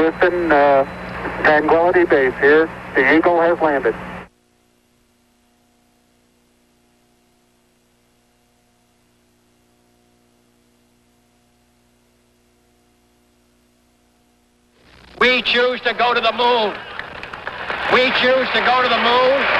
Houston, uh, Tranquility Base here. The Eagle has landed. We choose to go to the moon. We choose to go to the moon.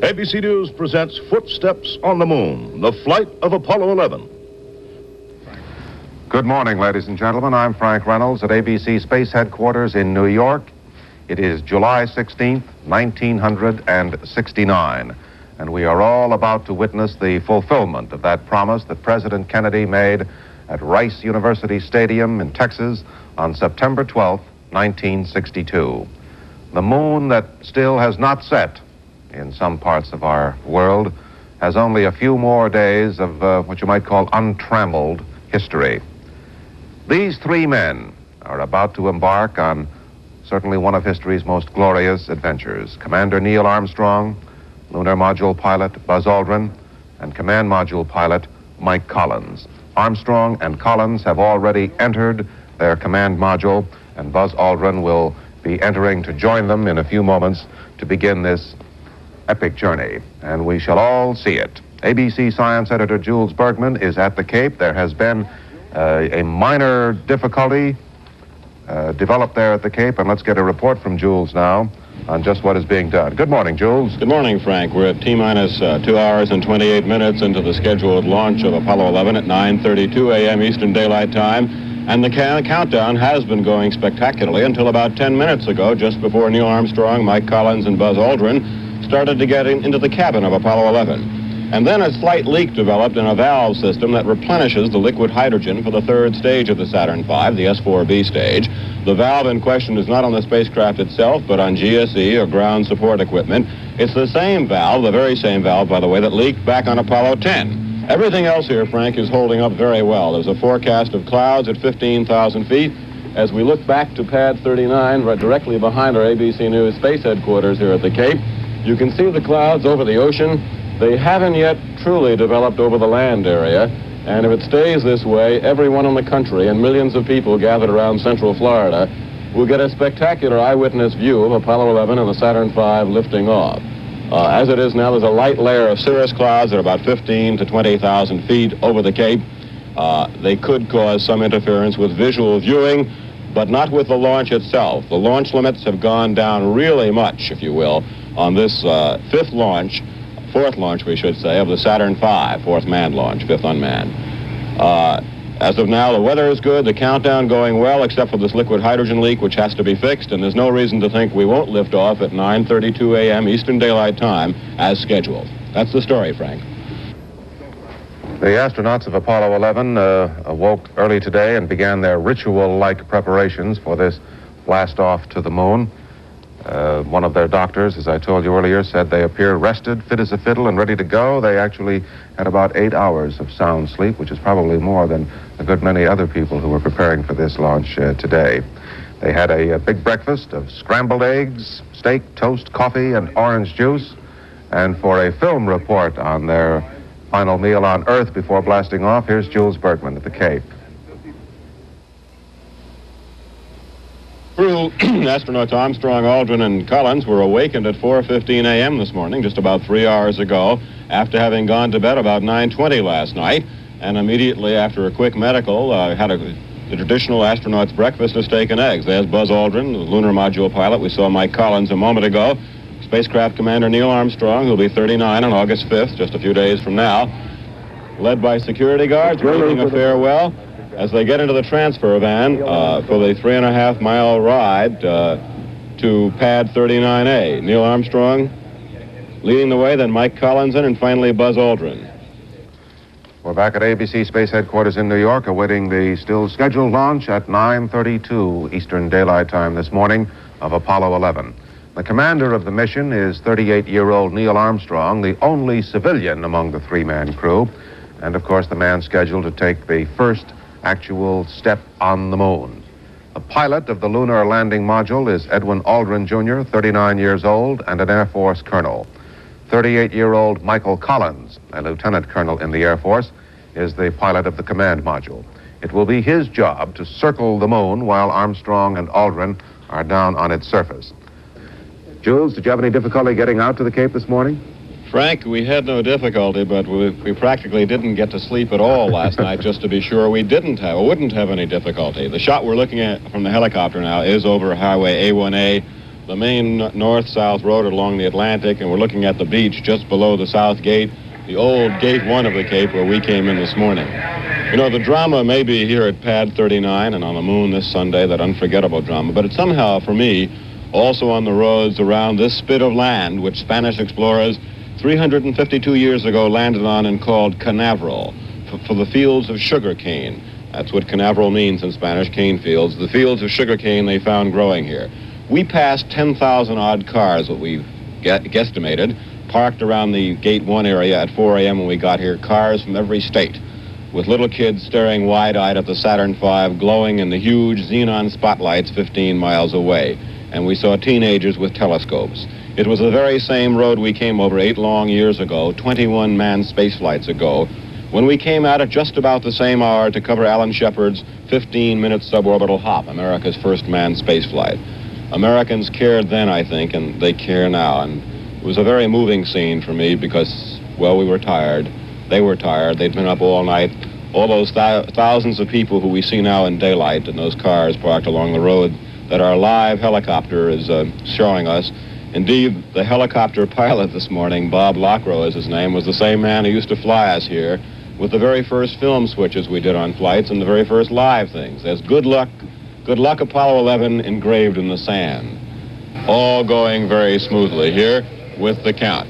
ABC News presents Footsteps on the Moon, the flight of Apollo 11. Good morning, ladies and gentlemen. I'm Frank Reynolds at ABC Space Headquarters in New York. It is July 16th, 1969, and we are all about to witness the fulfillment of that promise that President Kennedy made at Rice University Stadium in Texas on September 12th, 1962. The moon that still has not set in some parts of our world has only a few more days of uh, what you might call untrammeled history. These three men are about to embark on certainly one of history's most glorious adventures. Commander Neil Armstrong, lunar module pilot Buzz Aldrin, and command module pilot Mike Collins. Armstrong and Collins have already entered their command module, and Buzz Aldrin will be entering to join them in a few moments to begin this epic journey, and we shall all see it. ABC Science Editor Jules Bergman is at the Cape. There has been uh, a minor difficulty uh, developed there at the Cape, and let's get a report from Jules now on just what is being done. Good morning, Jules. Good morning, Frank. We're at T minus uh, two hours and 28 minutes into the scheduled launch of Apollo 11 at 9:32 a.m. Eastern Daylight Time, and the countdown has been going spectacularly until about 10 minutes ago, just before Neil Armstrong, Mike Collins, and Buzz Aldrin started to get in, into the cabin of Apollo 11. And then a slight leak developed in a valve system that replenishes the liquid hydrogen for the third stage of the Saturn V, the S4B stage. The valve in question is not on the spacecraft itself, but on GSE or ground support equipment. It's the same valve, the very same valve, by the way, that leaked back on Apollo 10. Everything else here, Frank, is holding up very well. There's a forecast of clouds at 15,000 feet. As we look back to pad 39, right directly behind our ABC News space headquarters here at the Cape, you can see the clouds over the ocean. They haven't yet truly developed over the land area. And if it stays this way, everyone in the country and millions of people gathered around Central Florida will get a spectacular eyewitness view of Apollo 11 and the Saturn V lifting off. Uh, as it is now, there's a light layer of cirrus clouds at about 15 to 20,000 feet over the Cape. Uh, they could cause some interference with visual viewing, but not with the launch itself. The launch limits have gone down really much, if you will, on this uh, fifth launch, fourth launch, we should say, of the Saturn V, fourth manned launch, fifth unmanned. Uh, as of now, the weather is good, the countdown going well, except for this liquid hydrogen leak, which has to be fixed, and there's no reason to think we won't lift off at 9.32 a.m. Eastern Daylight Time as scheduled. That's the story, Frank. The astronauts of Apollo 11 uh, awoke early today and began their ritual-like preparations for this blast off to the moon. Uh, one of their doctors, as I told you earlier, said they appear rested, fit as a fiddle, and ready to go. They actually had about eight hours of sound sleep, which is probably more than a good many other people who were preparing for this launch uh, today. They had a, a, big breakfast of scrambled eggs, steak, toast, coffee, and orange juice. And for a film report on their final meal on Earth before blasting off, here's Jules Bergman at the Cape. Crew astronauts Armstrong, Aldrin, and Collins were awakened at 4:15 a.m. this morning, just about three hours ago, after having gone to bed about 9:20 last night, and immediately after a quick medical, uh, had a the traditional astronaut's breakfast of steak and eggs. There's Buzz Aldrin, the lunar module pilot. We saw Mike Collins a moment ago. Spacecraft Commander Neil Armstrong, who'll be 39 on August 5th, just a few days from now. Led by security guards, waving a farewell as they get into the transfer van uh, for the three and a half mile ride uh, to pad 39A. Neil Armstrong leading the way, then Mike Collins and finally Buzz Aldrin. We're back at ABC Space Headquarters in New York, awaiting the still scheduled launch at 9:32 Eastern Daylight Time this morning of Apollo 11. The commander of the mission is 38-year-old Neil Armstrong, the only civilian among the three-man crew, and of course the man scheduled to take the first actual step on the moon. The pilot of the lunar landing module is Edwin Aldrin Jr., 39 years old, and an Air Force colonel. 38 year old Michael Collins, a lieutenant colonel in the Air Force, is the pilot of the command module. It will be his job to circle the moon while Armstrong and Aldrin are down on its surface. Jules, did you have any difficulty getting out to the Cape this morning? Frank, we had no difficulty, but we, we practically didn't get to sleep at all last night just to be sure we didn't have or wouldn't have any difficulty. The shot we're looking at from the helicopter now is over Highway A1A, the main north-south road along the Atlantic, and we're looking at the beach just below the South Gate, the old Gate 1 of the Cape where we came in this morning. You know, the drama may be here at Pad 39 and on the moon this Sunday, that unforgettable drama, but it's somehow, for me, also on the roads around this spit of land which Spanish explorers 352 years ago landed on and called Canaveral for, for the fields of sugar cane. That's what Canaveral means in Spanish, cane fields. The fields of sugar cane they found growing here. We passed 10,000 odd cars, what we guesstimated, parked around the Gate 1 area at 4 a.m. when we got here, cars from every state, with little kids staring wide-eyed at the Saturn V glowing in the huge xenon spotlights 15 miles away. And we saw teenagers with telescopes. It was the very same road we came over eight long years ago, 21 manned space flights ago, when we came out at just about the same hour to cover Alan Shepard's 15-minute suborbital hop, America's first manned space flight. Americans cared then, I think, and they care now. And it was a very moving scene for me because, well, we were tired. They were tired. They'd been up all night. All those th thousands of people who we see now in daylight in those cars parked along the road that our live helicopter is uh, showing us Indeed, the helicopter pilot this morning, Bob Lockrow is his name, was the same man who used to fly us here with the very first film switches we did on flights and the very first live things. There's good luck, good luck Apollo 11 engraved in the sand. All going very smoothly here with the count.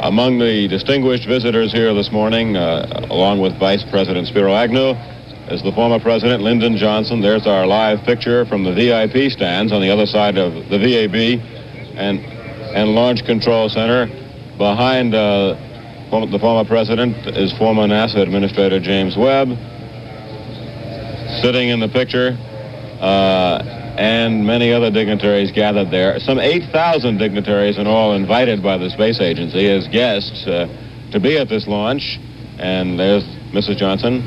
Among the distinguished visitors here this morning, uh, along with Vice President Spiro Agnew, is the former President Lyndon Johnson. There's our live picture from the VIP stands on the other side of the VAB. And and Launch Control Center. Behind uh, the former president is former NASA Administrator James Webb, sitting in the picture, uh, and many other dignitaries gathered there. Some 8,000 dignitaries in all invited by the space agency as guests uh, to be at this launch. And there's Mrs. Johnson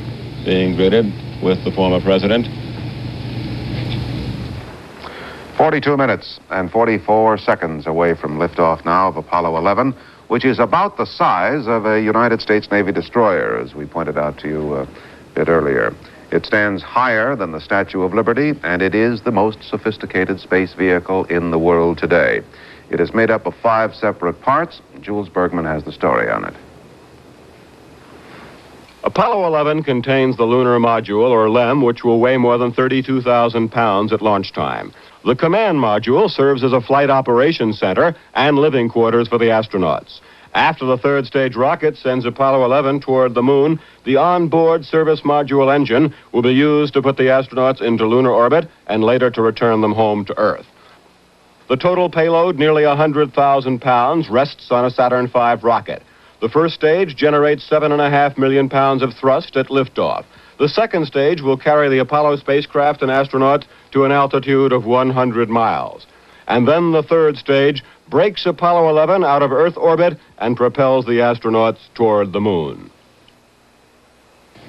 being greeted with the former president. 42 minutes and 44 seconds away from liftoff now of Apollo 11, which is about the size of a United States Navy destroyer, as we pointed out to you uh, a bit earlier. It stands higher than the Statue of Liberty, and it is the most sophisticated space vehicle in the world today. It is made up of five separate parts. Jules Bergman has the story on it. Apollo 11 contains the lunar module, or LEM, which will weigh more than 32,000 pounds at launch time. The command module serves as a flight operations center and living quarters for the astronauts. After the third stage rocket sends Apollo 11 toward the moon, the onboard service module engine will be used to put the astronauts into lunar orbit and later to return them home to Earth. The total payload, nearly 100,000 pounds, rests on a Saturn V rocket. The first stage generates 7.5 million pounds of thrust at liftoff. The second stage will carry the Apollo spacecraft and astronauts to an altitude of 100 miles. And then the third stage breaks Apollo 11 out of Earth orbit and propels the astronauts toward the moon.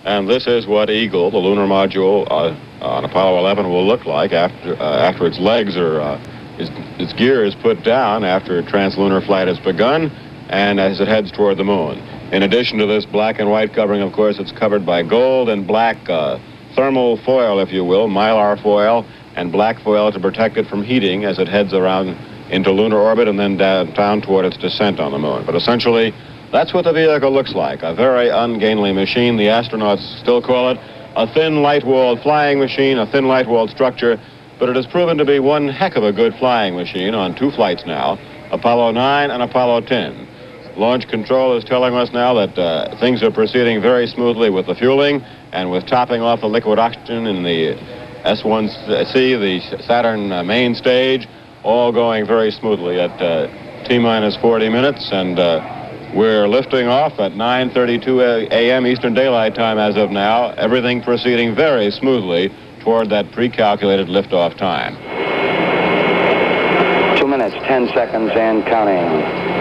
And this is what Eagle, the lunar module uh, on Apollo 11, will look like after, uh, after its legs are, uh, its, its gear is put down after a translunar flight has begun and as it heads toward the moon. In addition to this black and white covering, of course, it's covered by gold and black uh, thermal foil, if you will, mylar foil, and black foil to protect it from heating as it heads around into lunar orbit and then down, down toward its descent on the moon. But essentially, that's what the vehicle looks like, a very ungainly machine. The astronauts still call it a thin, light-walled flying machine, a thin, light-walled structure, but it has proven to be one heck of a good flying machine on two flights now, Apollo 9 and Apollo 10. Launch Control is telling us now that uh, things are proceeding very smoothly with the fueling and with topping off the liquid oxygen in the S1C, the Saturn uh, main stage, all going very smoothly at uh, T-minus 40 minutes, and uh, we're lifting off at 9.32 a.m. Eastern Daylight Time as of now, everything proceeding very smoothly toward that pre-calculated liftoff time. Two minutes, 10 seconds, and counting.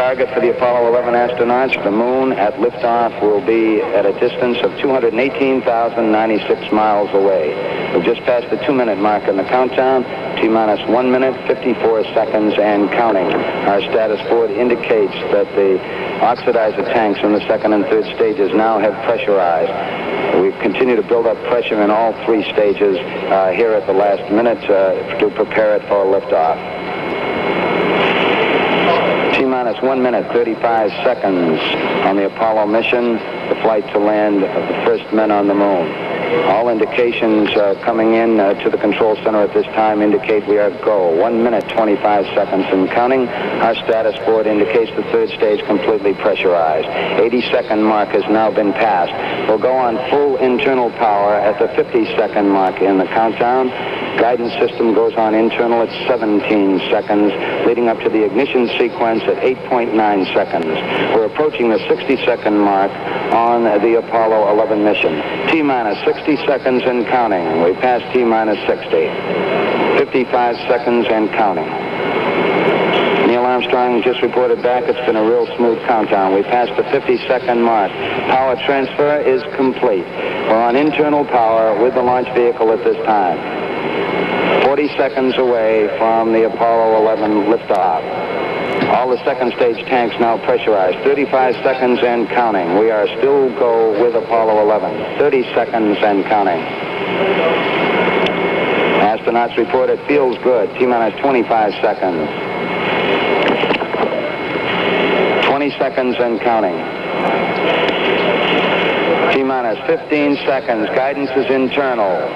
Target for the Apollo 11 astronauts, the moon at liftoff, will be at a distance of 218,096 miles away. We've just passed the two-minute mark in the countdown. T-minus one minute, 54 seconds, and counting. Our status board indicates that the oxidizer tanks in the second and third stages now have pressurized. We continue to build up pressure in all three stages uh, here at the last minute uh, to prepare it for liftoff. T-minus one minute, 35 seconds on the Apollo mission, the flight to land of the first men on the moon. All indications uh, coming in uh, to the control center at this time indicate we are go. One minute, 25 seconds and counting. Our status board indicates the third stage completely pressurized. 80 second mark has now been passed. We'll go on full internal power at the 50 second mark in the countdown. Guidance system goes on internal at 17 seconds, leading up to the ignition sequence at 8.9 seconds. We're approaching the 60 second mark on the Apollo 11 mission. T-minus 60 seconds and counting. We passed T-minus 60. 55 seconds and counting. Neil Armstrong just reported back it's been a real smooth countdown. We passed the 50-second mark. Power transfer is complete. We're on internal power with the launch vehicle at this time. 40 seconds away from the Apollo 11 liftoff. All the second stage tanks now pressurized. 35 seconds and counting. We are still go with Apollo 11. 30 seconds and counting. Astronauts report it feels good. T-minus 25 seconds. 20 seconds and counting. T-minus 15 seconds. Guidance is internal.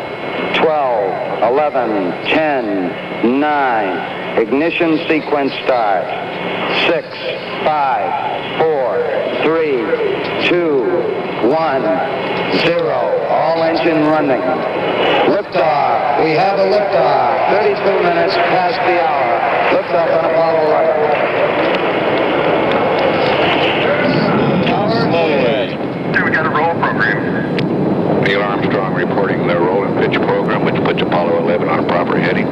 12, 11, 10, 9, Ignition sequence start. Six, five, four, three, two, one, zero. All engine running. Liftoff. We have a liftoff. 32 minutes past the hour. Liftoff on Apollo 11. we got a roll program. Neil Armstrong reporting the roll and pitch program, which puts Apollo 11 on a proper heading.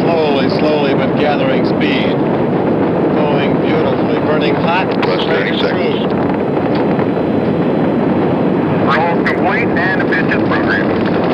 slowly, slowly, but gathering speed. Going beautifully, burning hot. Plus 30 seconds. Roll complete and pitches program.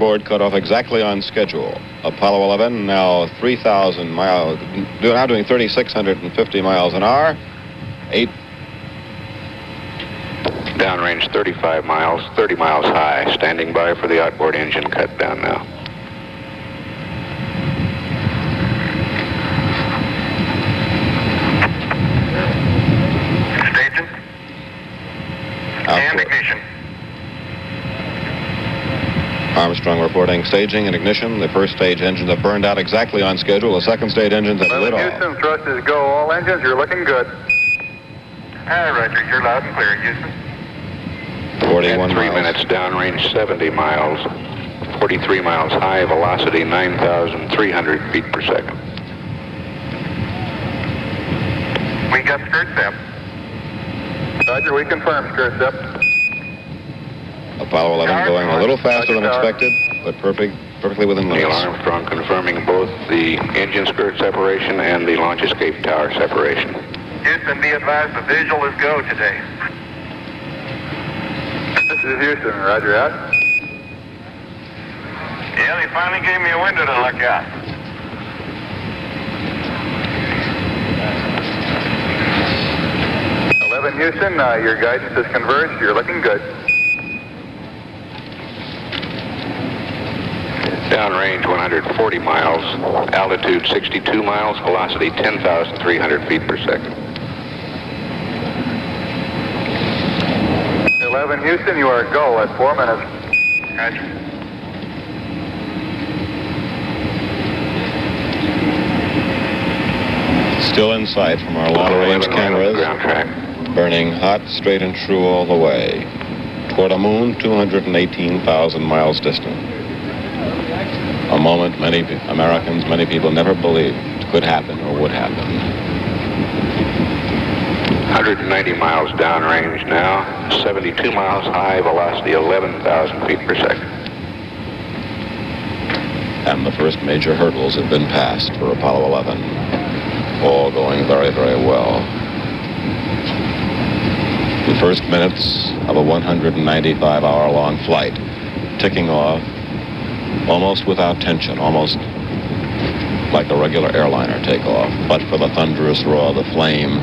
Got inboard cutoff exactly on schedule. Apollo 11 now 3,000 miles, now doing 3,650 miles an hour. Eight Downrange 35 miles, 30 miles high. Standing by for the outboard engine cut down now. Staging. outboard. ignition. Armstrong reporting staging and ignition. The first stage engines have burned out exactly on schedule. The second stage engines have lit off. Houston, thrust is go. All engines, you're looking good. Hi, Roger. You're loud and clear, Houston. 41 And three miles. minutes downrange 70 miles, 43 miles high, velocity 9,300 feet per second. We got skirt sep. Roger, we confirm skirt sep. Apollo 11 going a little faster than expected, but perfect, perfectly within Neil limits. Armstrong confirming both the engine skirt separation and the launch escape tower separation. Houston, be advised the visual is go today. This is Houston. Roger out. Yeah, they finally gave me a window to look out. Eleven Houston, uh, your guidance is converged. You're looking good. Downrange 140 miles, altitude 62 miles, velocity 10,300 feet per second. Eleven Houston, you are go at four minutes. Roger. Still in sight from our long-range 11 right on the cameras, burning hot, straight and true all the way. Toward a moon 218,000 miles distant. Many Americans, many people never believed could happen or would happen. 190 miles downrange now, 72 miles high, velocity 11,000 feet per second. And the first major hurdles have been passed for Apollo 11. All going very, very well. The first minutes of a 195 hour long flight ticking off almost without tension, almost like a regular airliner takeoff, but for the thunderous roar, the flame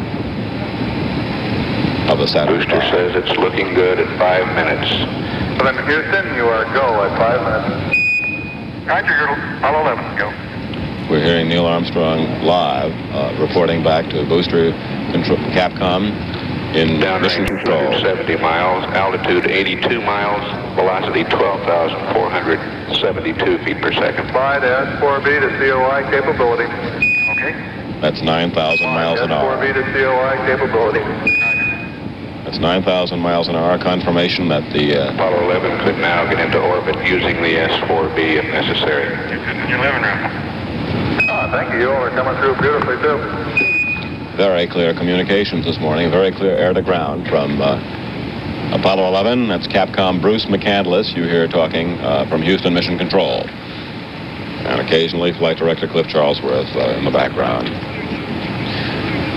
of the Saturn Booster V. says it's looking good at five minutes. Eleven Houston, you are go at five minutes. Roger, you're Apollo 11, go. We're hearing Neil Armstrong live, uh, reporting back to booster control, Capcom in mission Downrange control. 170 miles, altitude 82 miles, velocity 12,472 feet per second. Slide S4B to COI capability. Okay. That's 9,000 miles an hour. S4B to COI capability. That's 9,000 miles an hour. Confirmation that the uh, Apollo 11 could now get into orbit using the S4B if necessary. in your living room. Oh, thank you. You all are coming through beautifully, too. very clear communications this morning, very clear air to ground from uh, Apollo 11. That's Capcom Bruce McCandless. You hear talking uh, from Houston Mission Control. And occasionally Flight Director Cliff Charlesworth uh, in the background.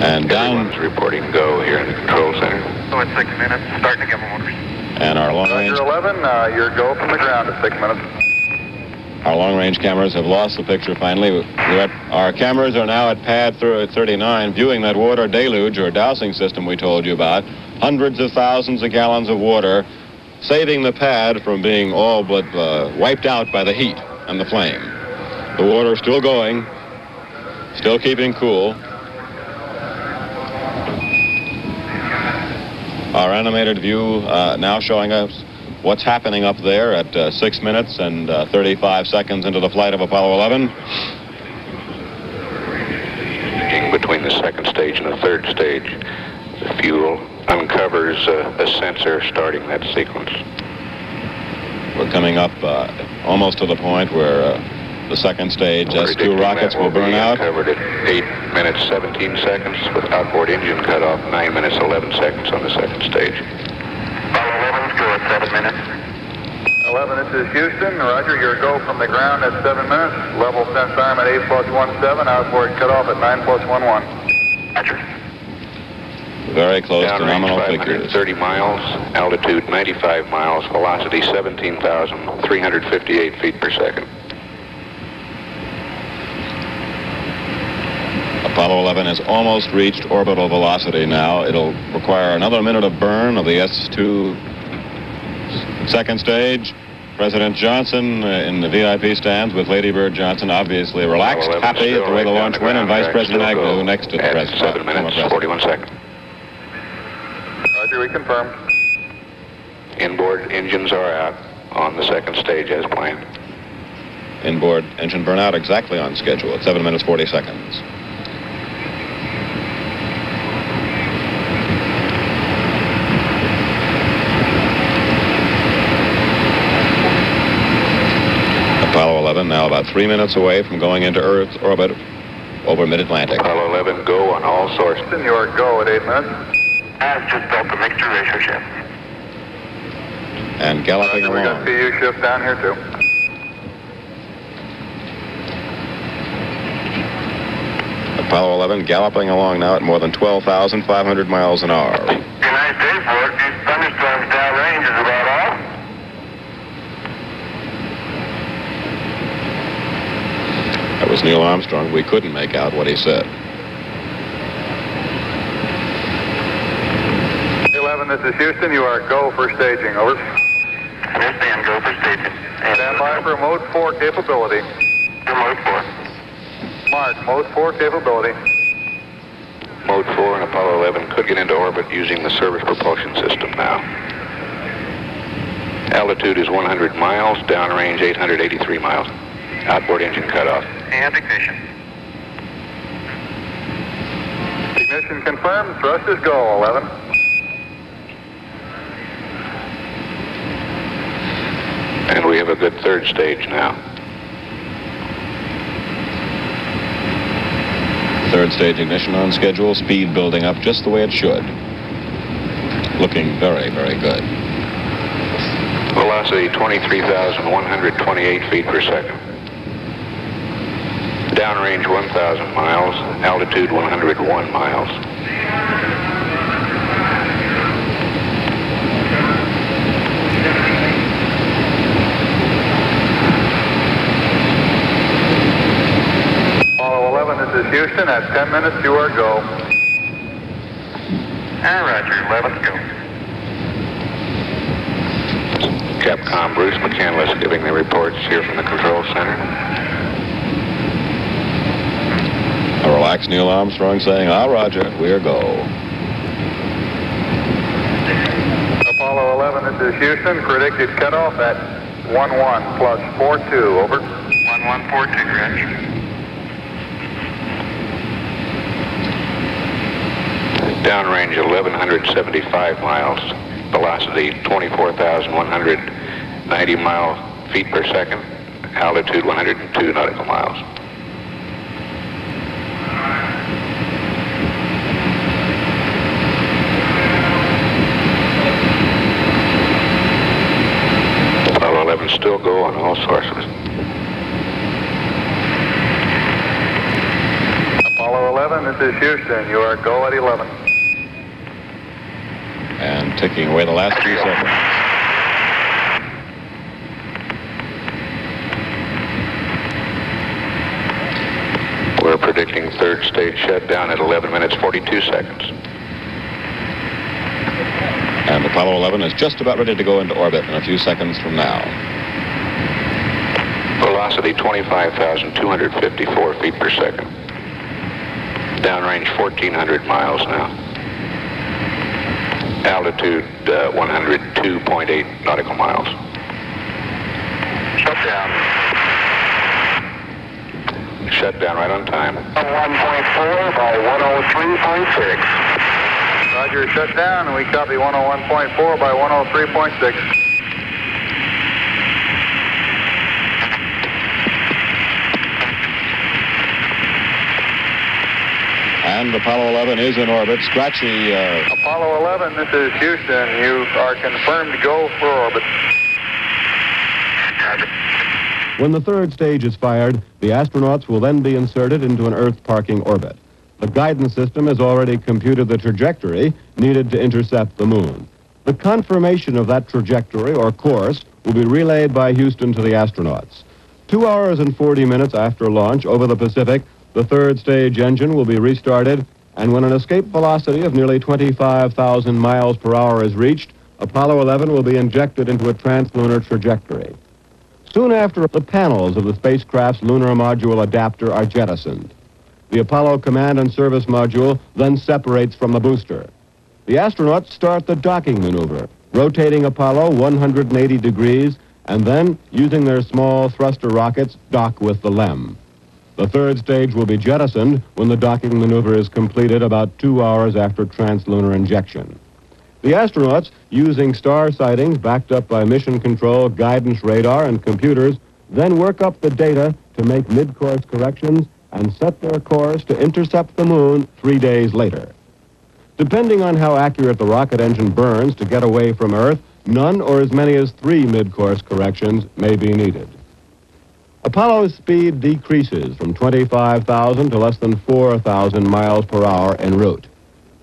And down, Everyone's reporting go here in the control center. So it's six minutes. Starting to get motors. and our long range Roger 11, uh, your go from the ground at six minutes. Our long-range cameras have lost the picture finally. We're at, our cameras are now at pad thir- 39, viewing that water deluge or dousing system we told you about. Hundreds of thousands of gallons of water, saving the pad from being all but uh, wiped out by the heat and the flame. The water still going, still keeping cool. Our animated view uh, now showing us what's happening up there at uh, 6 minutes and uh, 35 seconds into the flight of Apollo 11. Between the second stage and the third stage, the fuel uncovers uh, a sensor starting that sequence. We're coming up uh, almost to the point where uh, the second stage Predicting S2 rockets that will burn be out. Uncovered at 8 minutes 17 seconds with outboard engine cut off 9 minutes 11 seconds on the second stage. Apollo 11's go at seven minutes. 11, this is Houston. Roger, your go from the ground at seven minutes. Level sense arm at 8 plus 1 7. Outboard cut off at 9 plus 1 1. Roger. Very close to nominal Downrange figures. 530 miles, altitude 95 miles, velocity 17,358 feet per second. Apollo 11 has almost reached orbital velocity now. It'll require another minute of burn of the S2 second stage. President Johnson uh, in the VIP stands with Lady Bird Johnson, obviously relaxed, happy at the way the launch went, and Vice President Agnew next to the president. 7 minutes, 41 seconds. Roger, we confirm. Inboard engines are out on the second stage as planned. Inboard engine burnout exactly on schedule at 7 minutes 40 seconds. Apollo 11 now about three minutes away from going into Earth's orbit over mid-Atlantic. Apollo 11, go on all sources. Houston, you are go at 8 minutes. I've just built the mixture ratio shift. And galloping Roger, we got along. PU shift down here too. Apollo 11 galloping along now at more than 12,500 miles an hour. United States Board, these thunderstorms downrange is about all. That was Neil Armstrong. We couldn't make out what he said. 11, this is Houston. You are go for staging. Over. Understand, go for staging. And Stand by for mode 4 capability. Remote 4. Mark, mode 4 capability. Mode 4 and Apollo 11 could get into orbit using the service propulsion system now. Altitude is 100 miles, downrange 883 miles. Outboard engine cutoff. And ignition. Ignition confirmed. Thrust is go, 11. And we have a good third stage now. Third stage ignition on schedule, speed building up just the way it should. Looking very, very good. Velocity 23,128 feet per second. Downrange 1,000 miles, altitude 101 miles. Apollo 11, this is Houston. At 10 minutes, you are go. And Roger, 11, go. Capcom Bruce McCandless giving the reports here from the control center. A relaxed Neil Armstrong saying, ah, Roger, we're go. Apollo 11, this is Houston. Predicted cutoff at 1-1 plus 4-2. Over. 1142, Roger. Downrange 1,175 miles. Velocity 24,190 mile feet per second. Altitude 102 nautical miles. Apollo 11 still go on all sources. Apollo 11, this is Houston. You are go at 11. And ticking away the last few seconds. We're predicting third stage shutdown at 11 minutes 42 seconds. And Apollo 11 is just about ready to go into orbit in a few seconds from now. Velocity 25,254 feet per second. Downrange 1,400 miles now. Altitude uh, 102.8 nautical miles. Shut down. Shut down right on time. 1.4 by 103.6. Roger, shut down, and we copy 101.4 by 103.6. And Apollo 11 is in orbit. Scratchy uh, Apollo 11, this is Houston. You are confirmed to go for orbit. When the third stage is fired, the astronauts will then be inserted into an Earth parking orbit. the guidance system has already computed the trajectory needed to intercept the moon. The confirmation of that trajectory or course will be relayed by Houston to the astronauts. Two hours and 40 minutes after launch over the Pacific, the third stage engine will be restarted, and when an escape velocity of nearly 25,000 miles per hour is reached, Apollo 11 will be injected into a translunar trajectory. Soon after, the panels of the spacecraft's lunar module adapter are jettisoned. The Apollo Command and Service Module then separates from the booster. The astronauts start the docking maneuver, rotating Apollo 180 degrees and then, using their small thruster rockets, dock with the LEM. The third stage will be jettisoned when the docking maneuver is completed about two hours after translunar injection. The astronauts, using star sightings backed up by mission control, guidance radar, and computers, then work up the data to make mid-course corrections and set their course to intercept the moon three days later. Depending on how accurate the rocket engine burns to get away from Earth, none or as many as three mid-course corrections may be needed. Apollo's speed decreases from 25,000 to less than 4,000 miles per hour en route.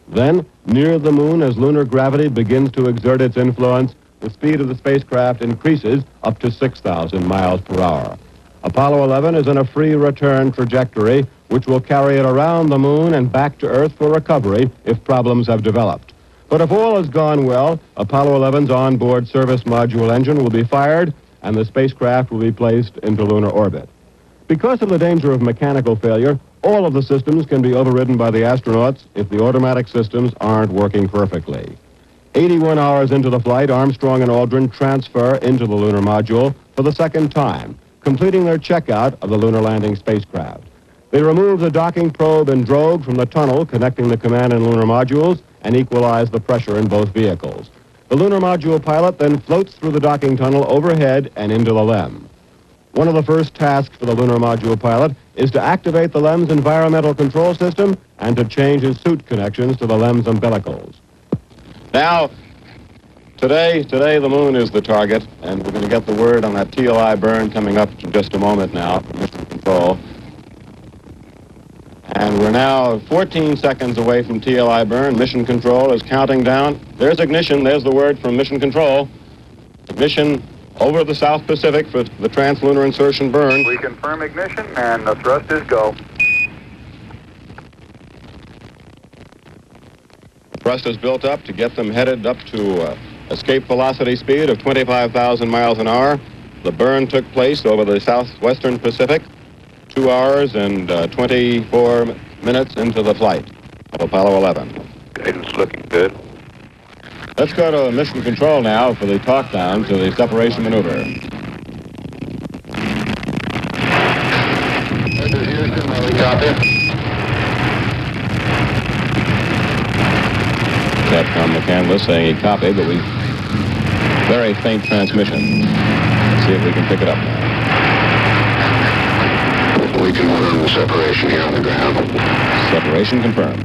Then, near the moon, as lunar gravity begins to exert its influence, the speed of the spacecraft increases up to 6,000 miles per hour. Apollo 11 is in a free return trajectory, which will carry it around the moon and back to Earth for recovery if problems have developed. But if all has gone well, Apollo 11's onboard service module engine will be fired and the spacecraft will be placed into lunar orbit. Because of the danger of mechanical failure, all of the systems can be overridden by the astronauts if the automatic systems aren't working perfectly. 81 hours into the flight, Armstrong and Aldrin transfer into the lunar module for the second time, completing their checkout of the lunar landing spacecraft. They remove the docking probe and drogue from the tunnel connecting the command and lunar modules and equalize the pressure in both vehicles. The lunar module pilot then floats through the docking tunnel overhead and into the LEM. One of the first tasks for the lunar module pilot is to activate the LEM's environmental control system and to change his suit connections to the LEM's umbilicals. Now, today, today the moon is the target, and we're going to get the word on that TLI burn coming up in just a moment now from Mission Control. And we're now 14 seconds away from TLI burn. Mission Control is counting down. There's ignition. There's the word from Mission Control. Ignition over the South Pacific for the translunar insertion burn. We confirm ignition and the thrust is go. Thrust is built up to get them headed up to uh, escape velocity speed of 25,000 miles an hour. The burn took place over the southwestern Pacific two hours and uh, 24 minutes into the flight of Apollo 11. Guidance looking good. Let's go to mission control now for the talk down to the separation maneuver. This we copy. Capcom McCandless saying he copied, but we very faint transmission. Let's see if we can pick it up now. We can confirm the separation here on the ground. Separation confirmed.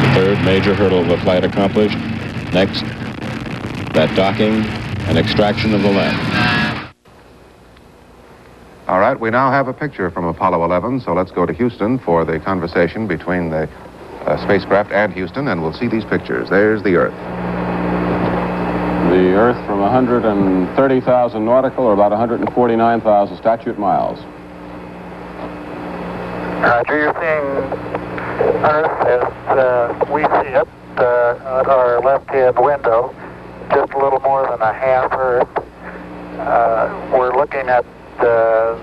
The third major hurdle of the flight accomplished. Next, that docking and extraction of the LEM. All right, we now have a picture from Apollo 11, so let's go to Houston for the conversation between the uh, spacecraft and Houston, and we'll see these pictures. There's the Earth. The Earth from 130,000 nautical or about 149,000 statute miles. Roger, you're seeing Earth as uh, we see it uh, at our left-hand window, just a little more than a half Earth. Uh, we're looking at uh,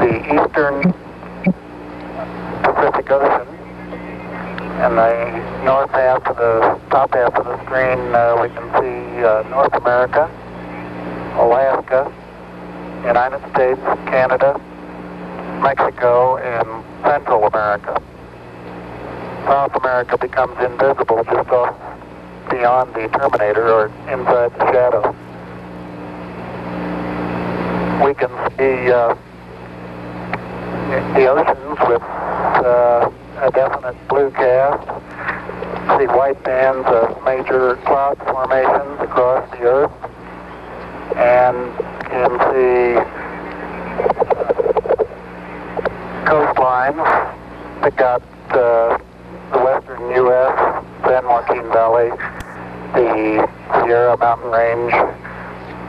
the eastern Pacific Ocean. And the north half of the top half of the screen, uh, we can see uh, North America, Alaska, United States, Canada, Mexico, and Central America. South America becomes invisible just off beyond the terminator or inside the shadow. We can see uh, the oceans with uh, a definite blue cast. See white bands of major cloud formations across the Earth, and can see coastlines. Pick out uh, the western U.S., San Joaquin Valley, the Sierra Mountain Range,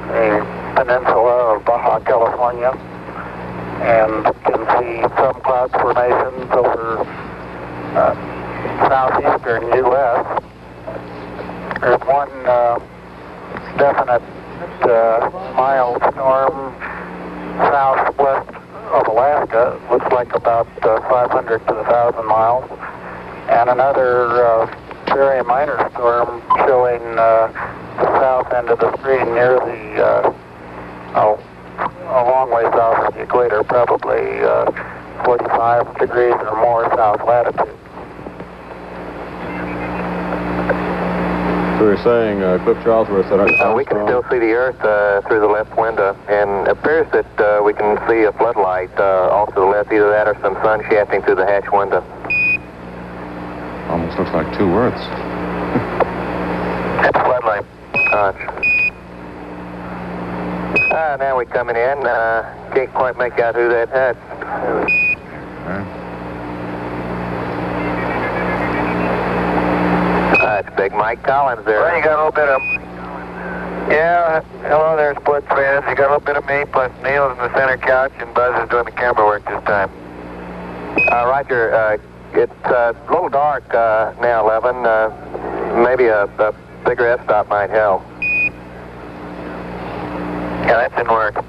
the peninsula of Baja California, and can see some cloud formations over southeastern U.S. There's one uh, definite uh, mild storm southwest of Alaska, looks like about uh, 500 to 1,000 miles, and another uh, very minor storm showing uh, the south end of the screen near the, oh, a long way south of the equator, probably uh, 45 degrees or more south latitude. So you're saying, uh, Cliff Charlesworth said... Uh, we can still see the Earth uh, through the left window, and it appears that uh, we can see a floodlight uh, off to the left, either that or some sun shafting through the hatch window. Almost looks like two Earths. It's floodlight. Uh, uh, now we're coming in. Uh, can't quite make out who that had. It's Big Mike Collins there. Well, you got a little bit of. Yeah, hello there, Split fans. You got a little bit of me, plus Neil's in the center couch, and Buzz is doing the camera work this time. Uh, Roger, uh, it's uh, a little dark uh, now, 11. Uh, maybe a, a bigger f-stop might help. Yeah, that didn't work.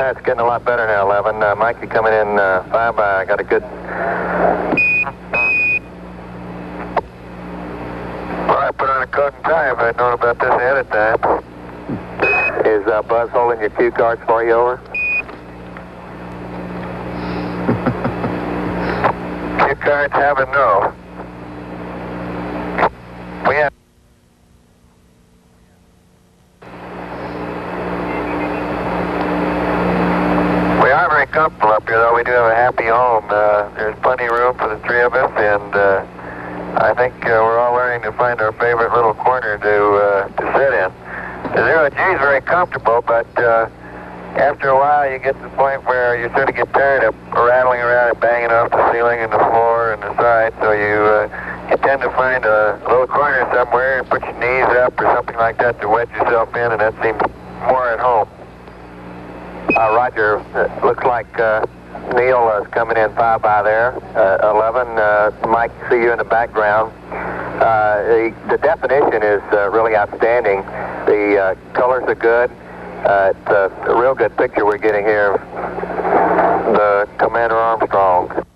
Uh, it's getting a lot better now, 11. Uh, Mikey coming in uh, 5 by. I Got a good... Well, I put on a coat and tie if I'd known about this ahead of time. Is uh, Buzz holding your cue cards for you over? Your cards have a no. We have. We are very comfortable up here, though. We do have a happy home. Uh, there's plenty of room for the three of us, and uh, I think uh, we're all learning to find our favorite little corner to uh, to sit in. The zero G is very comfortable, but uh, after a while, you get to the point where you sort of get tired of rattling around and banging off the ceiling and the floor and the side, so you uh, you tend to find a little corner somewhere put your knees up or something like that to wedge yourself in, and that seems more at home. Uh, Roger, it looks like uh, Neil is coming in 5 by there. Uh, 11, uh, Mike, see you in the background. Uh, the, the definition is uh, really outstanding. The uh, colors are good. It's a, a real good picture we're getting here of the Commander Armstrong.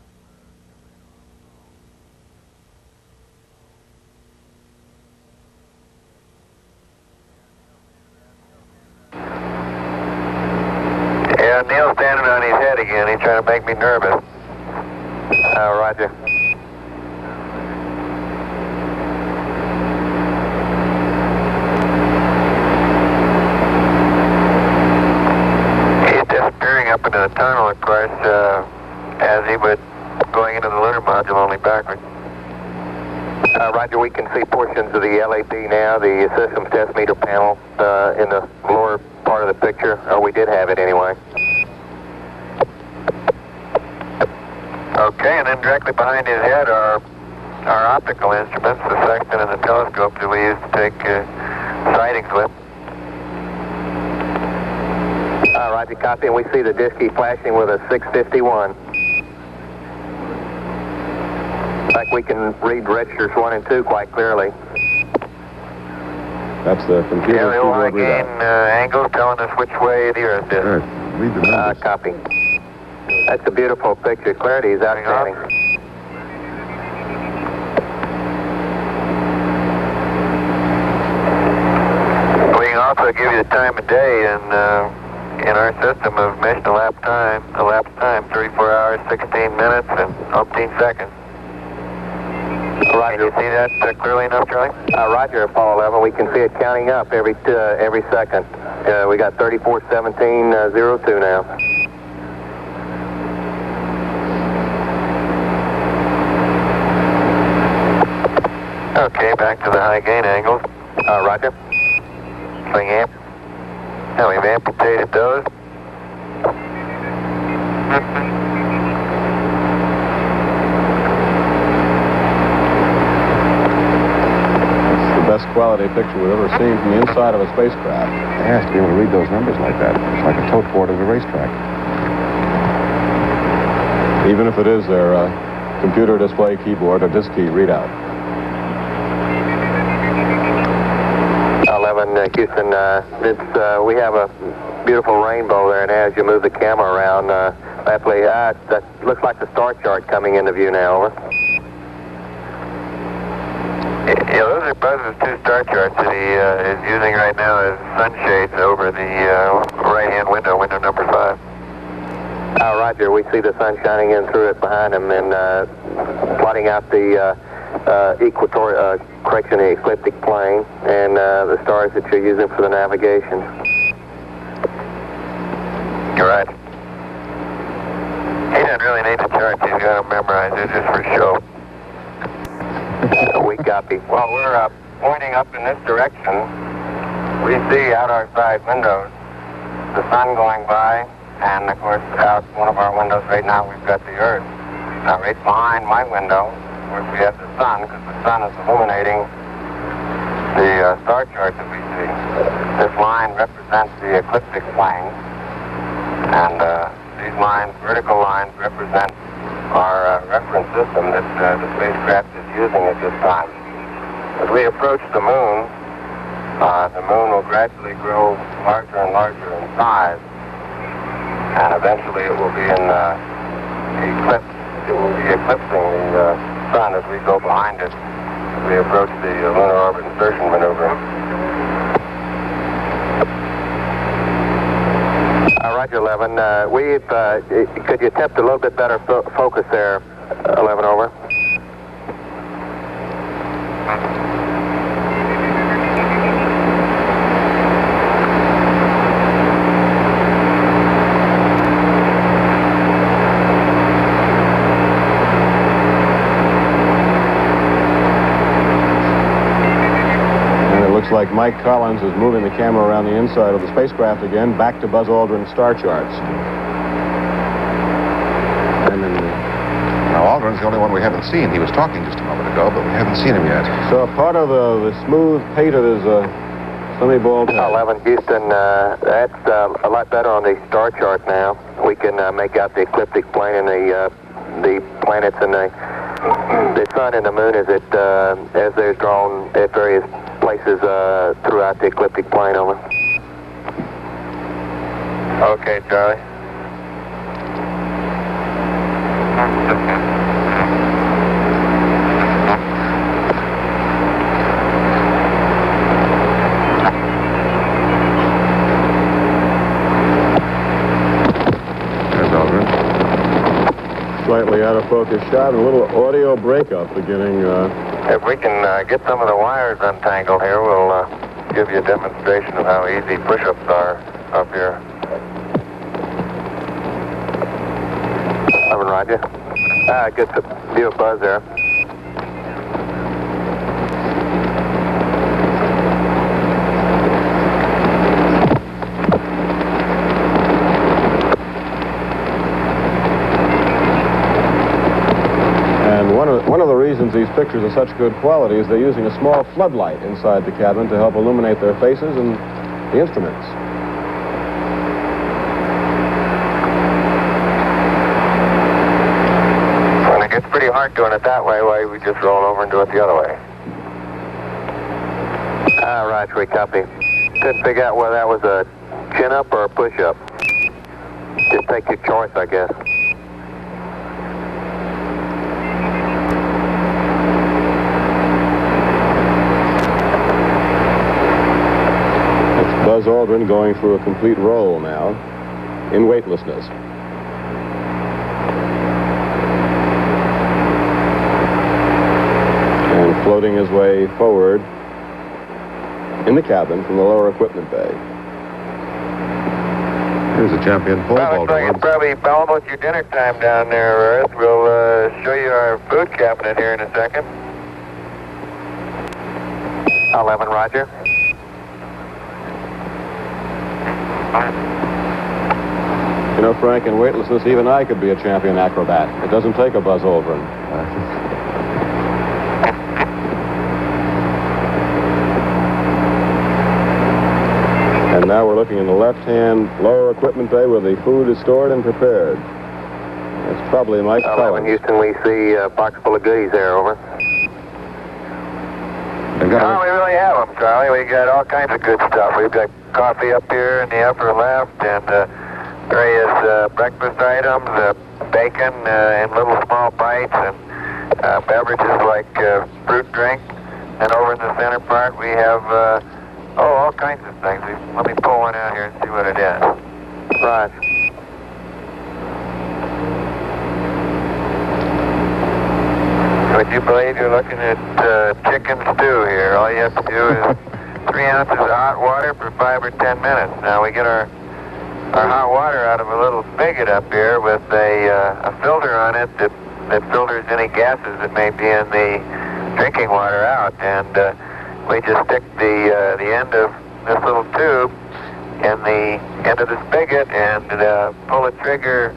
Yeah, Neil's standing on his head again. He's trying to make me nervous. Uh, Roger. He's disappearing up into the tunnel, of course, uh, as he would going into the lunar module only backwards. Uh, Roger, we can see portions of the LAP now, the systems test meter panel uh, in the lower part of the picture, Oh, we did have it anyway. Okay, and then directly behind his head are our optical instruments, the sextant and the telescope that we use to take uh, sightings with. Uh, Roger, copy, and we see the DSKY flashing with a 651. Like we can read registers 1 and 2 quite clearly. That's the computer Yeah, the old keyboard gain uh, angles telling us which way the Earth is. All right, read the Uh, numbers. copy. That's a beautiful picture. Clarity is outstanding. We can also give you the time of day in, uh, in our system of mission elapsed time, elapsed time, 34 hours, 16 minutes, and umpteen seconds. Can you see that uh, clearly enough, Charlie? Uh, Roger, Apollo 11. We can see it counting up every uh, every second. Uh, we got 341702 now. Okay, back to the high gain angle. Uh, roger. Swing amp. Now we've amputated those. It's the best quality picture we've ever seen from the inside of a spacecraft. It has to be able to read those numbers like that. It's like a tote board at a racetrack. Even if it is their uh, computer display keyboard or DSKY readout. Uh, Houston, uh, it's, uh, we have a beautiful rainbow there, and as you move the camera around, uh, uh, that looks like the star chart coming into view now. Over. Yeah, those are Buzz's two star charts that he uh, is using right now as sunshades over the uh, right-hand window, window number five. Uh, Roger, we see the sun shining in through it behind him and uh, plotting out the uh, uh, equatorial, uh, correction, the ecliptic plane and uh, the stars that you're using for the navigation. You're right. He doesn't really need the charts. He's got them memorized. It's just for show. we copy. Well, we're uh, pointing up in this direction, we see out our side windows the sun going by, and of course out one of our windows right now we've got the Earth. Now right behind my window, of we have the sun, because the sun is illuminating the uh, star chart that we see. This line represents the ecliptic plane, and uh, these lines, vertical lines, represent our uh, reference system that uh, the spacecraft is using at this time. As we approach the moon, uh, the moon will gradually grow larger and larger in size, and eventually it will be in uh, eclipse. It will be eclipsing the uh, sun as we go behind it we approach the uh, lunar orbit insertion maneuver. Uh, Roger, 11. Uh, we've, uh, could you attempt a little bit better fo focus there, 11 over? Like Mike Collins is moving the camera around the inside of the spacecraft again, back to Buzz Aldrin's star charts. And then, Now, Aldrin's the only one we haven't seen. He was talking just a moment ago, but we haven't seen him yet. so a part of the, the smooth pate of his uh, semi-bald head. 11 Houston, uh, that's uh, a lot better on the star chart now. We can uh, make out the ecliptic plane and the uh, the planets and the the sun and the moon as it uh, as they're drawn at various places uh, throughout the ecliptic plane. Over. Okay, Charlie. There's Aldrin. Slightly out of focus shot a little audio breakup beginning. Uh, If we can uh, get some of the wires untangled here, we'll uh, give you a demonstration of how easy push-ups are up here. 11 Roger. Ah, good to of Buzz there. and one of, one of the reasons these pictures are such good quality is they're using a small floodlight inside the cabin to help illuminate their faces and the instruments. When it gets pretty hard doing it that way, why we just roll over and do it the other way. Ah, Roger, we copy. Couldn't figure out whether that was a chin-up or a push-up. Just take your choice, I guess. It's Buzz Aldrin going through a complete roll now in weightlessness. And floating his way forward in the cabin from the lower equipment bay. Here's the champion, Paul Well, looks like it's probably almost your dinner time down there, Earth. We'll uh, show you our food cabinet here in a second. 11, Roger. You know, Frank, in weightlessness, even I could be a champion acrobat. It doesn't take a Buzz Aldrin. And now we're looking in the left-hand lower equipment bay where the food is stored and prepared. That's probably Mike 11, Collins. Houston, we see a box full of goodies there, over. They've got Oh, we really have them, Charlie. We got all kinds of good stuff. We've got coffee up here in the upper left and uh, various uh, breakfast items, uh, bacon uh, in little small bites, and uh, beverages like uh, fruit drink. And over in the center part, we have, uh, oh, all kinds of things. Let me pull one out here and see what it is. Right. Would you believe you're looking at uh, chicken stew here? All you have to do is three ounces of hot water for five or ten minutes. Now we get our our hot water out of a little spigot up here with a uh, a filter on it that that filters any gases that may be in the drinking water out, and uh, we just stick the uh, the end of this little tube in the end of the spigot and uh, pull the trigger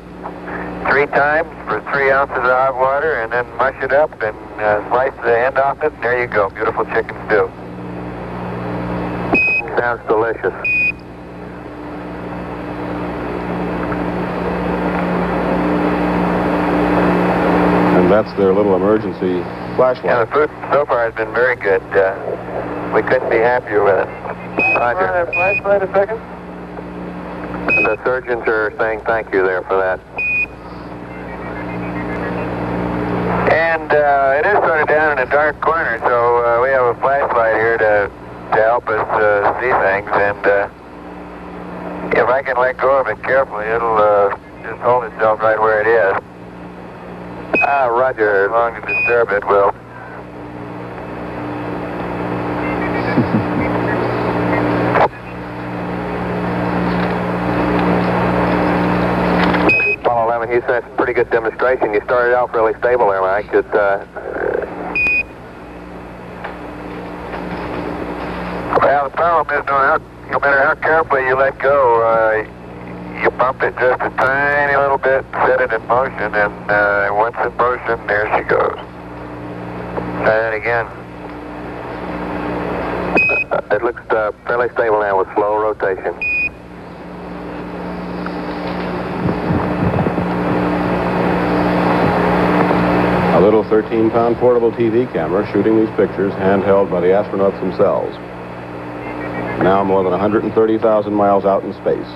three times for three ounces of hot water and then mush it up and uh, slice the end off it. There you go. Beautiful chicken stew. Sounds delicious. And that's their little emergency Yeah, flashlight. the food so far has been very good. Uh, we couldn't be happier with it. Roger. that flashlight a second? The surgeons are saying thank you there for that. And uh, it is sort of down in a dark corner, so uh, we have a flashlight here to, to help us uh, see things. And uh, if I can let go of it carefully, it'll uh, just hold itself right where it is. Ah, Roger. As long to disturb it, will. Apollo 11, Houston, that's a pretty good demonstration. You started off really stable there, Mike. Just, uh... Well, the problem is no, no matter how carefully you let go, uh, you bump it just a tiny little bit, set it in motion, and uh, once in motion, there she goes. Try that again. Uh, it looks uh, fairly stable now with slow rotation. A little 13-pound portable TV camera shooting these pictures handheld by the astronauts themselves. Now more than 130,000 miles out in space.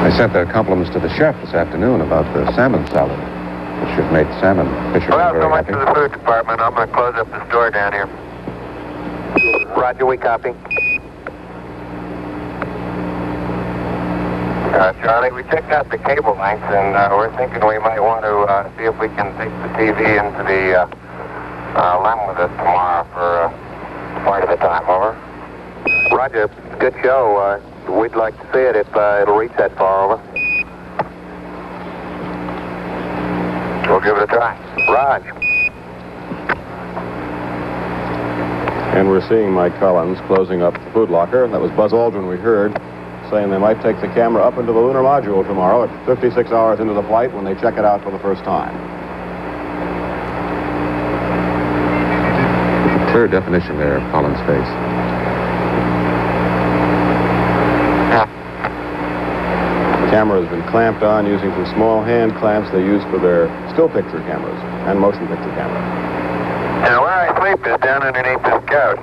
I sent their compliments to the chef this afternoon about the salmon salad, which should make salmon fishermen Well, very so much happy. for the food department. I'm going to close up the store down here. Roger, we copy. Uh, Charlie, we checked out the cable lengths, and uh, we're thinking we might want to uh, see if we can take the TV into the uh, LEM with us tomorrow for uh, part of the time. Over. Roger, good show. Uh, we'd like to see it if uh, it'll reach that far. Over. We'll give it a try. Roger. And we're seeing Mike Collins closing up the food locker. And that was Buzz Aldrin we heard, saying they might take the camera up into the lunar module tomorrow at 56 hours into the flight when they check it out for the first time. Clear definition there of Collins' face. Camera has been clamped on using some small hand clamps they use for their still picture cameras and motion picture cameras. Now, where I sleep is down underneath this couch.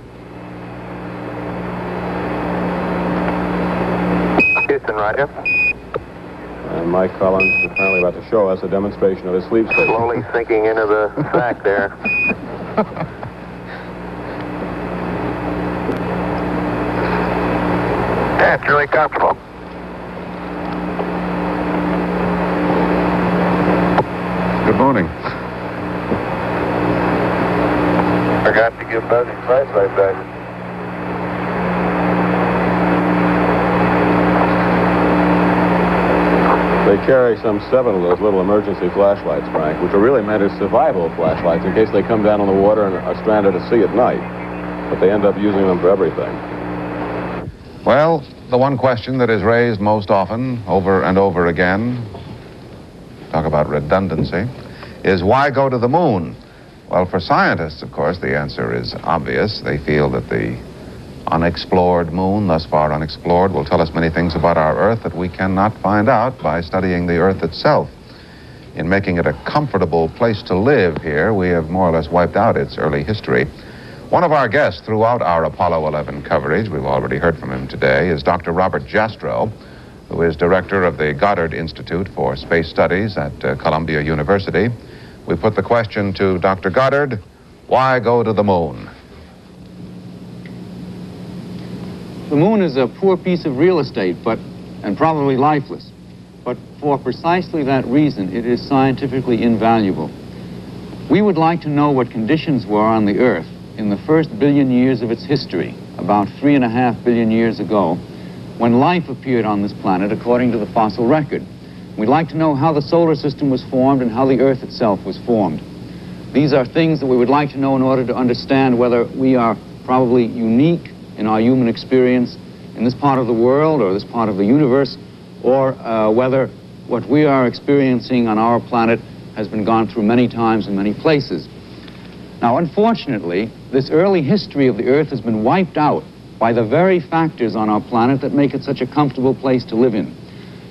Houston, Roger. And Mike Collins is apparently about to show us a demonstration of his sleep station. Slowly sinking into the sack there. Yeah, really comfortable. Good morning. Forgot to give Buzz his flashlight back. They carry some seven of those little emergency flashlights, Frank, which are really meant as survival flashlights in case they come down on the water and are stranded at sea at night. But they end up using them for everything. Well, the one question that is raised most often, over and over again, talk about redundancy, is why go to the moon? Well, for scientists, of course, the answer is obvious. They feel that the unexplored moon, thus far unexplored, will tell us many things about our Earth that we cannot find out by studying the Earth itself. In making it a comfortable place to live here, we have more or less wiped out its early history. One of our guests throughout our Apollo 11 coverage, we've already heard from him today, is Dr. Robert Jastrow, who is director of the Goddard Institute for Space Studies at uh, Columbia University. We put the question to Dr. Goddard why go to the moon? The moon is a poor piece of real estate, but and probably lifeless. But for precisely that reason, it is scientifically invaluable. We would like to know what conditions were on the Earth in the first billion years of its history, about three and a half billion years ago, when life appeared on this planet according to the fossil record. We'd like to know how the solar system was formed and how the Earth itself was formed. These are things that we would like to know in order to understand whether we are probably unique in our human experience in this part of the world or this part of the universe, or uh, whether what we are experiencing on our planet has been gone through many times in many places. Now, unfortunately, this early history of the Earth has been wiped out by the very factors on our planet that make it such a comfortable place to live in.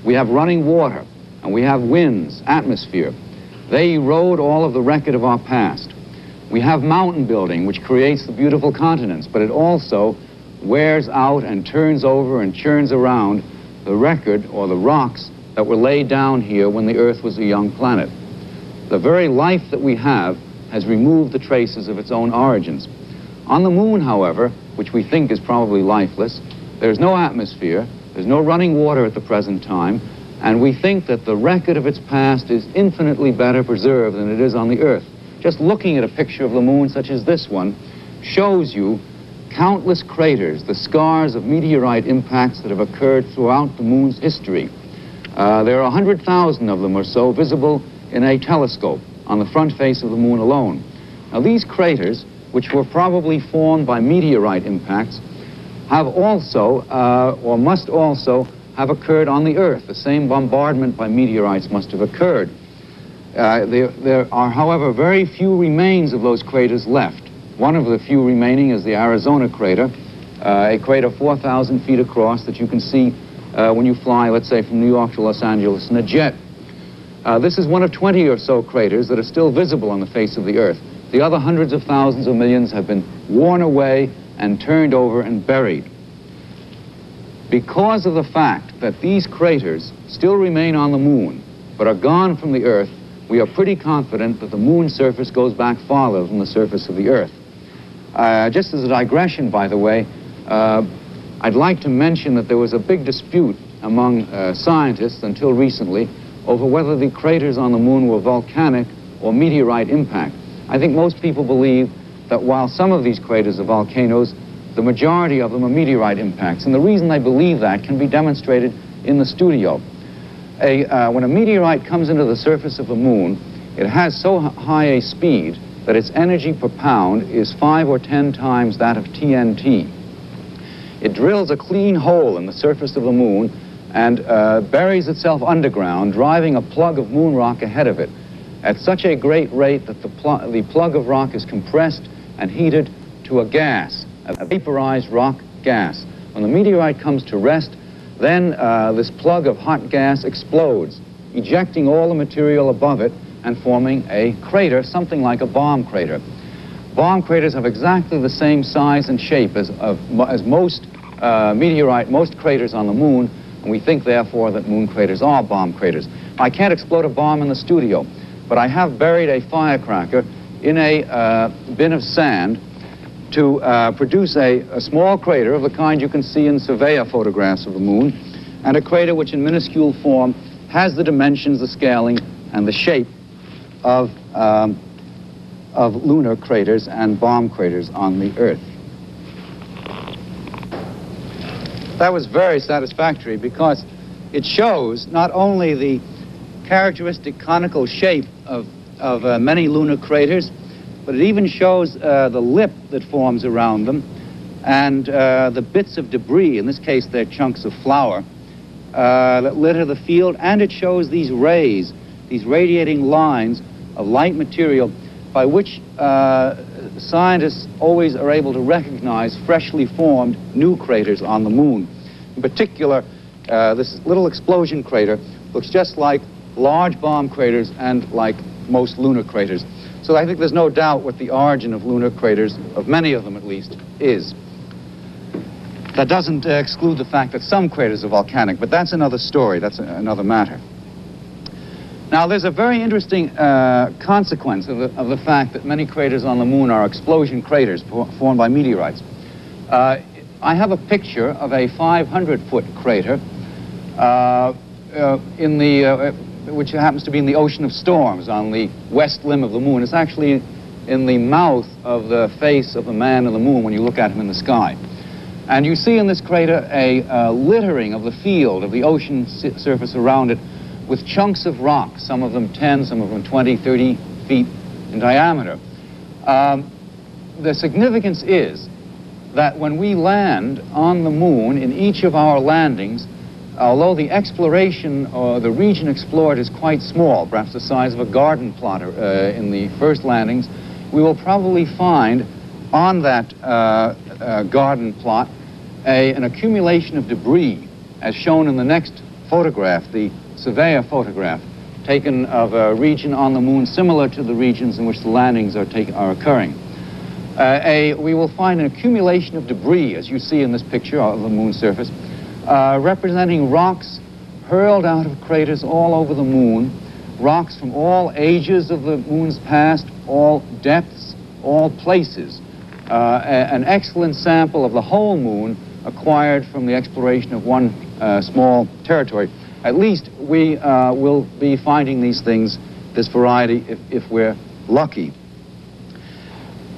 We have running water, and we have winds, atmosphere. They erode all of the record of our past. We have mountain building, which creates the beautiful continents, but it also wears out and turns over and churns around the record or the rocks that were laid down here when the Earth was a young planet. The very life that we have has removed the traces of its own origins. On the moon, however, which we think is probably lifeless, there's no atmosphere, there's no running water at the present time, and we think that the record of its past is infinitely better preserved than it is on the Earth. Just looking at a picture of the moon such as this one shows you countless craters, the scars of meteorite impacts that have occurred throughout the moon's history. Uh, there are 100,000 of them or so visible in a telescope on the front face of the moon alone. Now, these craters, which were probably formed by meteorite impacts, have also, uh, or must also, have occurred on the Earth. The same bombardment by meteorites must have occurred. Uh, there, there are, however, very few remains of those craters left. One of the few remaining is the Arizona crater, uh, a crater 4,000 feet across that you can see uh, when you fly, let's say, from New York to Los Angeles in a jet. Uh, this is one of 20 or so craters that are still visible on the face of the Earth. The other hundreds of thousands or millions have been worn away and turned over and buried. Because of the fact that these craters still remain on the moon, but are gone from the Earth, we are pretty confident that the moon's surface goes back farther than the surface of the Earth. Uh, just as a digression, by the way, uh, I'd like to mention that there was a big dispute among uh, scientists until recently over whether the craters on the moon were volcanic or meteorite impact. I think most people believe that while some of these craters are volcanoes, the majority of them are meteorite impacts. And the reason they believe that can be demonstrated in the studio. A, uh, when a meteorite comes into the surface of the moon, it has so high a speed that its energy per pound is five or ten times that of TNT. It drills a clean hole in the surface of the moon and uh, buries itself underground, driving a plug of moon rock ahead of it at such a great rate that the, pl the plug of rock is compressed and heated to a gas, a vaporized rock gas. When the meteorite comes to rest, then uh, this plug of hot gas explodes, ejecting all the material above it and forming a crater, something like a bomb crater. Bomb craters have exactly the same size and shape as, of, as most uh, meteorite, most craters on the moon, and we think, therefore, that moon craters are bomb craters. I can't explode a bomb in the studio, but I have buried a firecracker in a uh, bin of sand to uh, produce a, a small crater of the kind you can see in surveyor photographs of the moon, and a crater which in minuscule form has the dimensions, the scaling, and the shape of, um, of lunar craters and bomb craters on the Earth. That was very satisfactory because it shows not only the characteristic conical shape of, of uh, many lunar craters, but it even shows uh, the lip that forms around them and uh, the bits of debris, in this case they're chunks of flour, uh, that litter the field, and it shows these rays, these radiating lines of light material by which uh, scientists always are able to recognize freshly formed new craters on the moon. In particular, uh, this little explosion crater looks just like large bomb craters and like most lunar craters. So I think there's no doubt what the origin of lunar craters, of many of them at least, is. That doesn't uh, exclude the fact that some craters are volcanic, but that's another story, that's a, another matter. Now, there's a very interesting uh, consequence of the, of the, fact that many craters on the moon are explosion craters formed by meteorites. Uh, I have a picture of a 500-foot crater uh, uh in the, uh, which happens to be in the ocean of storms on the west limb of the moon. It's actually in the mouth of the face of the man in the moon when you look at him in the sky. And you see in this crater a uh, littering of the field, of the ocean surface around it, with chunks of rock, some of them 10, some of them 20, 30 feet in diameter. Um, the significance is that when we land on the moon, in each of our landings, although the exploration or the region explored is quite small, perhaps the size of a garden plot uh, in the first landings, we will probably find on that uh, uh, garden plot a, an accumulation of debris, as shown in the next photograph, the Surveyor photograph, taken of a region on the moon similar to the regions in which the landings are, take, are occurring. Uh, a, we will find an accumulation of debris, as you see in this picture of the moon surface, uh, representing rocks hurled out of craters all over the moon, rocks from all ages of the moon's past, all depths, all places uh, an excellent sample of the whole moon acquired from the exploration of one uh, small territory. At least we uh, will be finding these things, this variety, if, if we're lucky.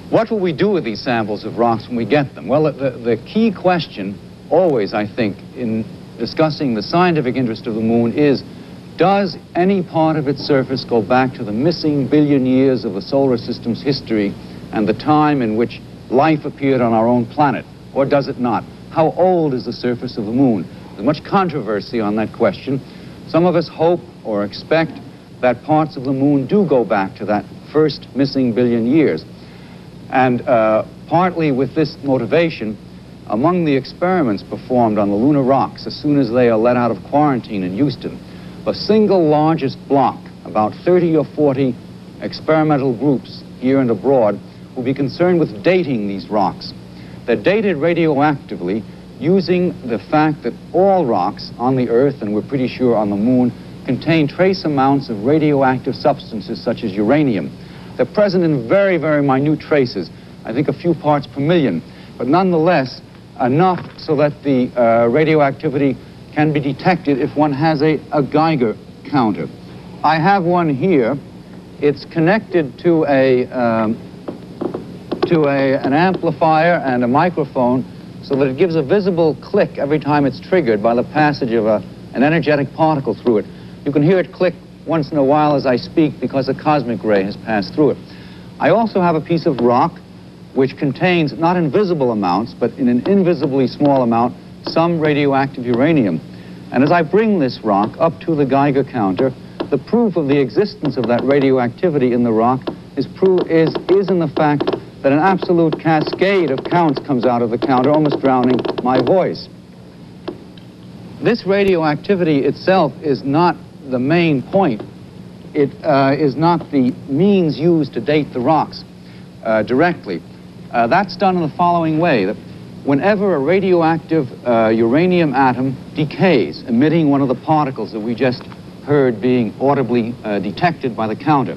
What will we do with these samples of rocks when we get them? Well, the, the key question always, I think, in discussing the scientific interest of the moon is, does any part of its surface go back to the missing billion years of the solar system's history and the time in which life appeared on our own planet, or does it not? How old is the surface of the moon? There's much controversy on that question. Some of us hope or expect that parts of the moon do go back to that first missing billion years. And uh, partly with this motivation, among the experiments performed on the lunar rocks as soon as they are let out of quarantine in Houston, the single largest block, about 30 or 40 experimental groups here and abroad, will be concerned with dating these rocks. They're dated radioactively using the fact that all rocks on the Earth, and we're pretty sure on the Moon, contain trace amounts of radioactive substances such as uranium. They're present in very, very minute traces, I think a few parts per million, but nonetheless enough so that the uh, radioactivity can be detected if one has a, a Geiger counter. I have one here. It's connected to a um, to a, an amplifier and a microphone so that it gives a visible click every time it's triggered by the passage of a, an energetic particle through it. You can hear it click once in a while as I speak because a cosmic ray has passed through it. I also have a piece of rock which contains not invisible amounts, but in an invisibly small amount, some radioactive uranium. And as I bring this rock up to the Geiger counter, the proof of the existence of that radioactivity in the rock is, is, is in the fact that an absolute cascade of counts comes out of the counter, almost drowning my voice. This radioactivity itself is not the main point. It uh, is not the means used to date the rocks uh, directly. Uh, that's done in the following way. That whenever a radioactive uh, uranium atom decays, emitting one of the particles that we just heard being audibly uh, detected by the counter,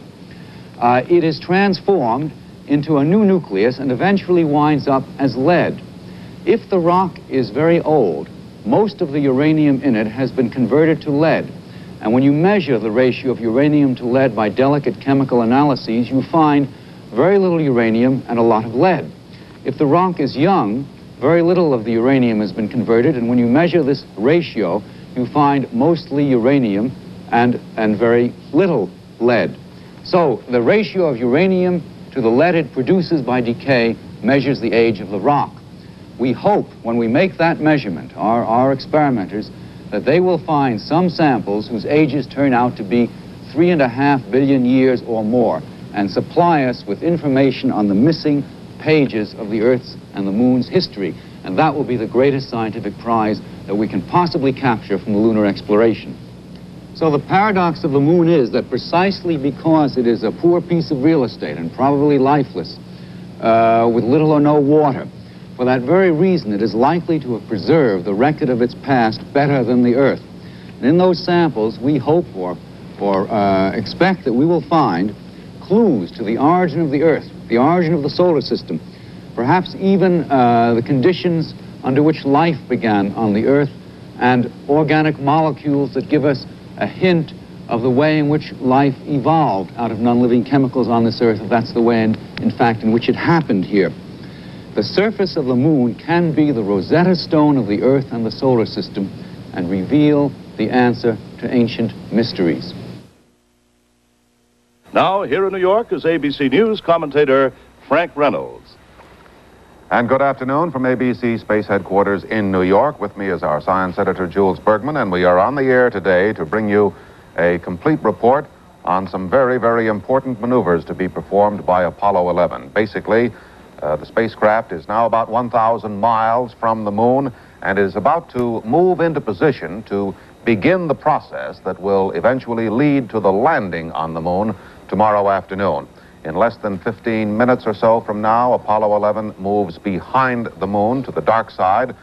uh, it is transformed into a new nucleus and eventually winds up as lead. If the rock is very old, most of the uranium in it has been converted to lead. And when you measure the ratio of uranium to lead by delicate chemical analyses, you find very little uranium and a lot of lead. If the rock is young, very little of the uranium has been converted, and when you measure this ratio, you find mostly uranium and, and very little lead. So the ratio of uranium to the lead it produces by decay measures the age of the rock. We hope when we make that measurement, our, our experimenters, that they will find some samples whose ages turn out to be three and a half billion years or more and supply us with information on the missing pages of the Earth's and the Moon's history. And that will be the greatest scientific prize that we can possibly capture from the lunar exploration. So the paradox of the Moon is that precisely because it is a poor piece of real estate and probably lifeless, uh, with little or no water, for that very reason, it is likely to have preserved the record of its past better than the Earth. And in those samples, we hope for, or uh, expect that we will find clues to the origin of the Earth, the origin of the solar system, perhaps even uh, the conditions under which life began on the Earth, and organic molecules that give us a hint of the way in which life evolved out of non-living chemicals on this Earth, if that's the way, in, in fact, in which it happened here. The surface of the moon can be the Rosetta Stone of the Earth and the solar system and reveal the answer to ancient mysteries. Now, here in New York is ABC News commentator Frank Reynolds. And good afternoon from ABC Space Headquarters in New York. With me is our science editor, Jules Bergman, and we are on the air today to bring you a complete report on some very, very important maneuvers to be performed by Apollo 11. Basically, uh, the spacecraft is now about 1,000 miles from the moon and is about to move into position to begin the process that will eventually lead to the landing on the moon tomorrow afternoon. In less than 15 minutes or so from now, Apollo 11 moves behind the moon to the dark side,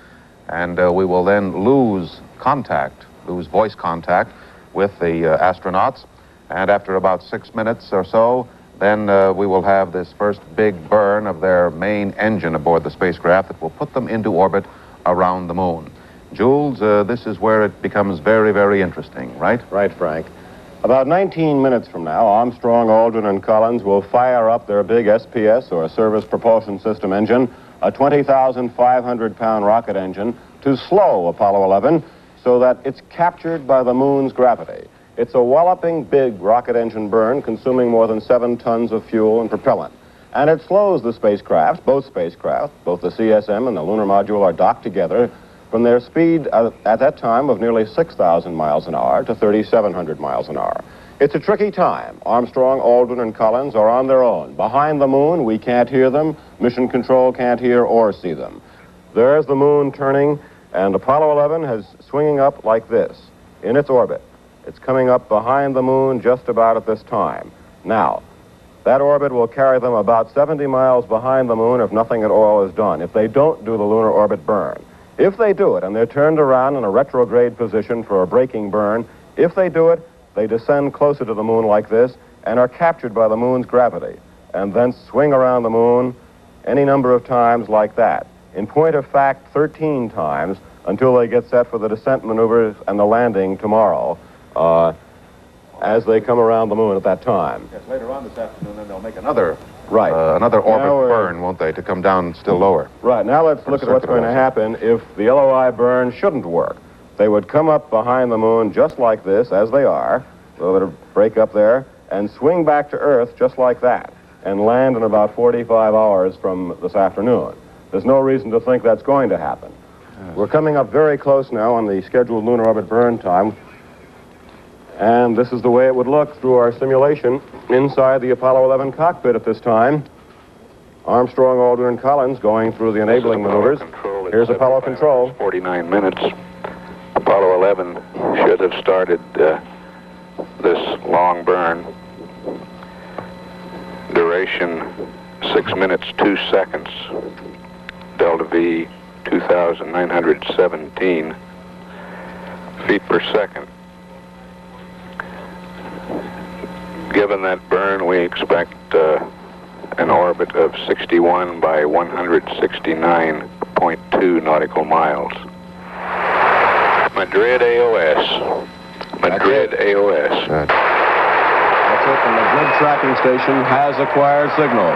and uh, we will then lose contact, lose voice contact with the uh, astronauts. And after about six minutes or so, then uh, we will have this first big burn of their main engine aboard the spacecraft that will put them into orbit around the moon. Jules, uh, this is where it becomes very, very interesting, right? Right, Frank. About 19 minutes from now, Armstrong, Aldrin, and Collins will fire up their big SPS, or Service Propulsion System engine, a 20,500 pound rocket engine, to slow Apollo 11 so that it's captured by the moon's gravity. It's a walloping big rocket engine burn consuming more than seven tons of fuel and propellant. And it slows the spacecraft, both spacecraft, both the CSM and the lunar module are docked together from their speed at, at that time of nearly 6,000 miles an hour to 3,700 miles an hour. It's a tricky time. Armstrong, Aldrin, and Collins are on their own. Behind the moon, we can't hear them. Mission Control can't hear or see them. There's the moon turning, and Apollo 11 has swinging up like this in its orbit. It's coming up behind the moon just about at this time. Now, that orbit will carry them about 70 miles behind the moon if nothing at all is done, if they don't do the lunar orbit burn. If they do it and they're turned around in a retrograde position for a braking burn, if they do it, they descend closer to the moon like this and are captured by the moon's gravity and then swing around the moon any number of times like that. In point of fact, 13 times until they get set for the descent maneuvers and the landing tomorrow uh, as they come around the moon at that time. Yes, later on this afternoon, then they'll make another Right. uh, another orbit burn, won't they, to come down still lower? Right, now let's look at what's going to happen if the LOI burn shouldn't work. They would come up behind the moon just like this, as they are, a little bit of break up there, and swing back to Earth just like that, and land in about 45 hours from this afternoon. There's no reason to think that's going to happen. We're coming up very close now on the scheduled lunar orbit burn time, and this is the way it would look through our simulation inside the Apollo 11 cockpit at this time. Armstrong, Aldrin, and Collins going through the enabling maneuvers. Here's Apollo control. 49 minutes. Apollo 11 should have started uh, this long burn. Duration 6 minutes 2 seconds. Delta V 2,917 feet per second. Given that burn, we expect uh, an orbit of 61 by 169.2 nautical miles. Madrid AOS. Madrid AOS. That's it. The Madrid tracking station has acquired signal.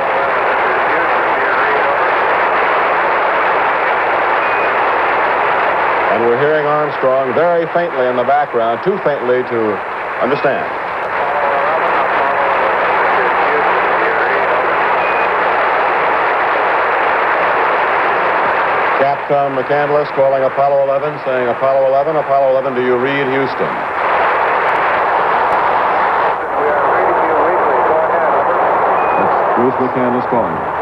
And we're hearing Armstrong very faintly in the background, too faintly to Understand. Capcom McCandless calling Apollo 11, saying Apollo 11, Apollo 11, do you read Houston? We are reading you weakly. Go ahead. That's Bruce McCandless calling.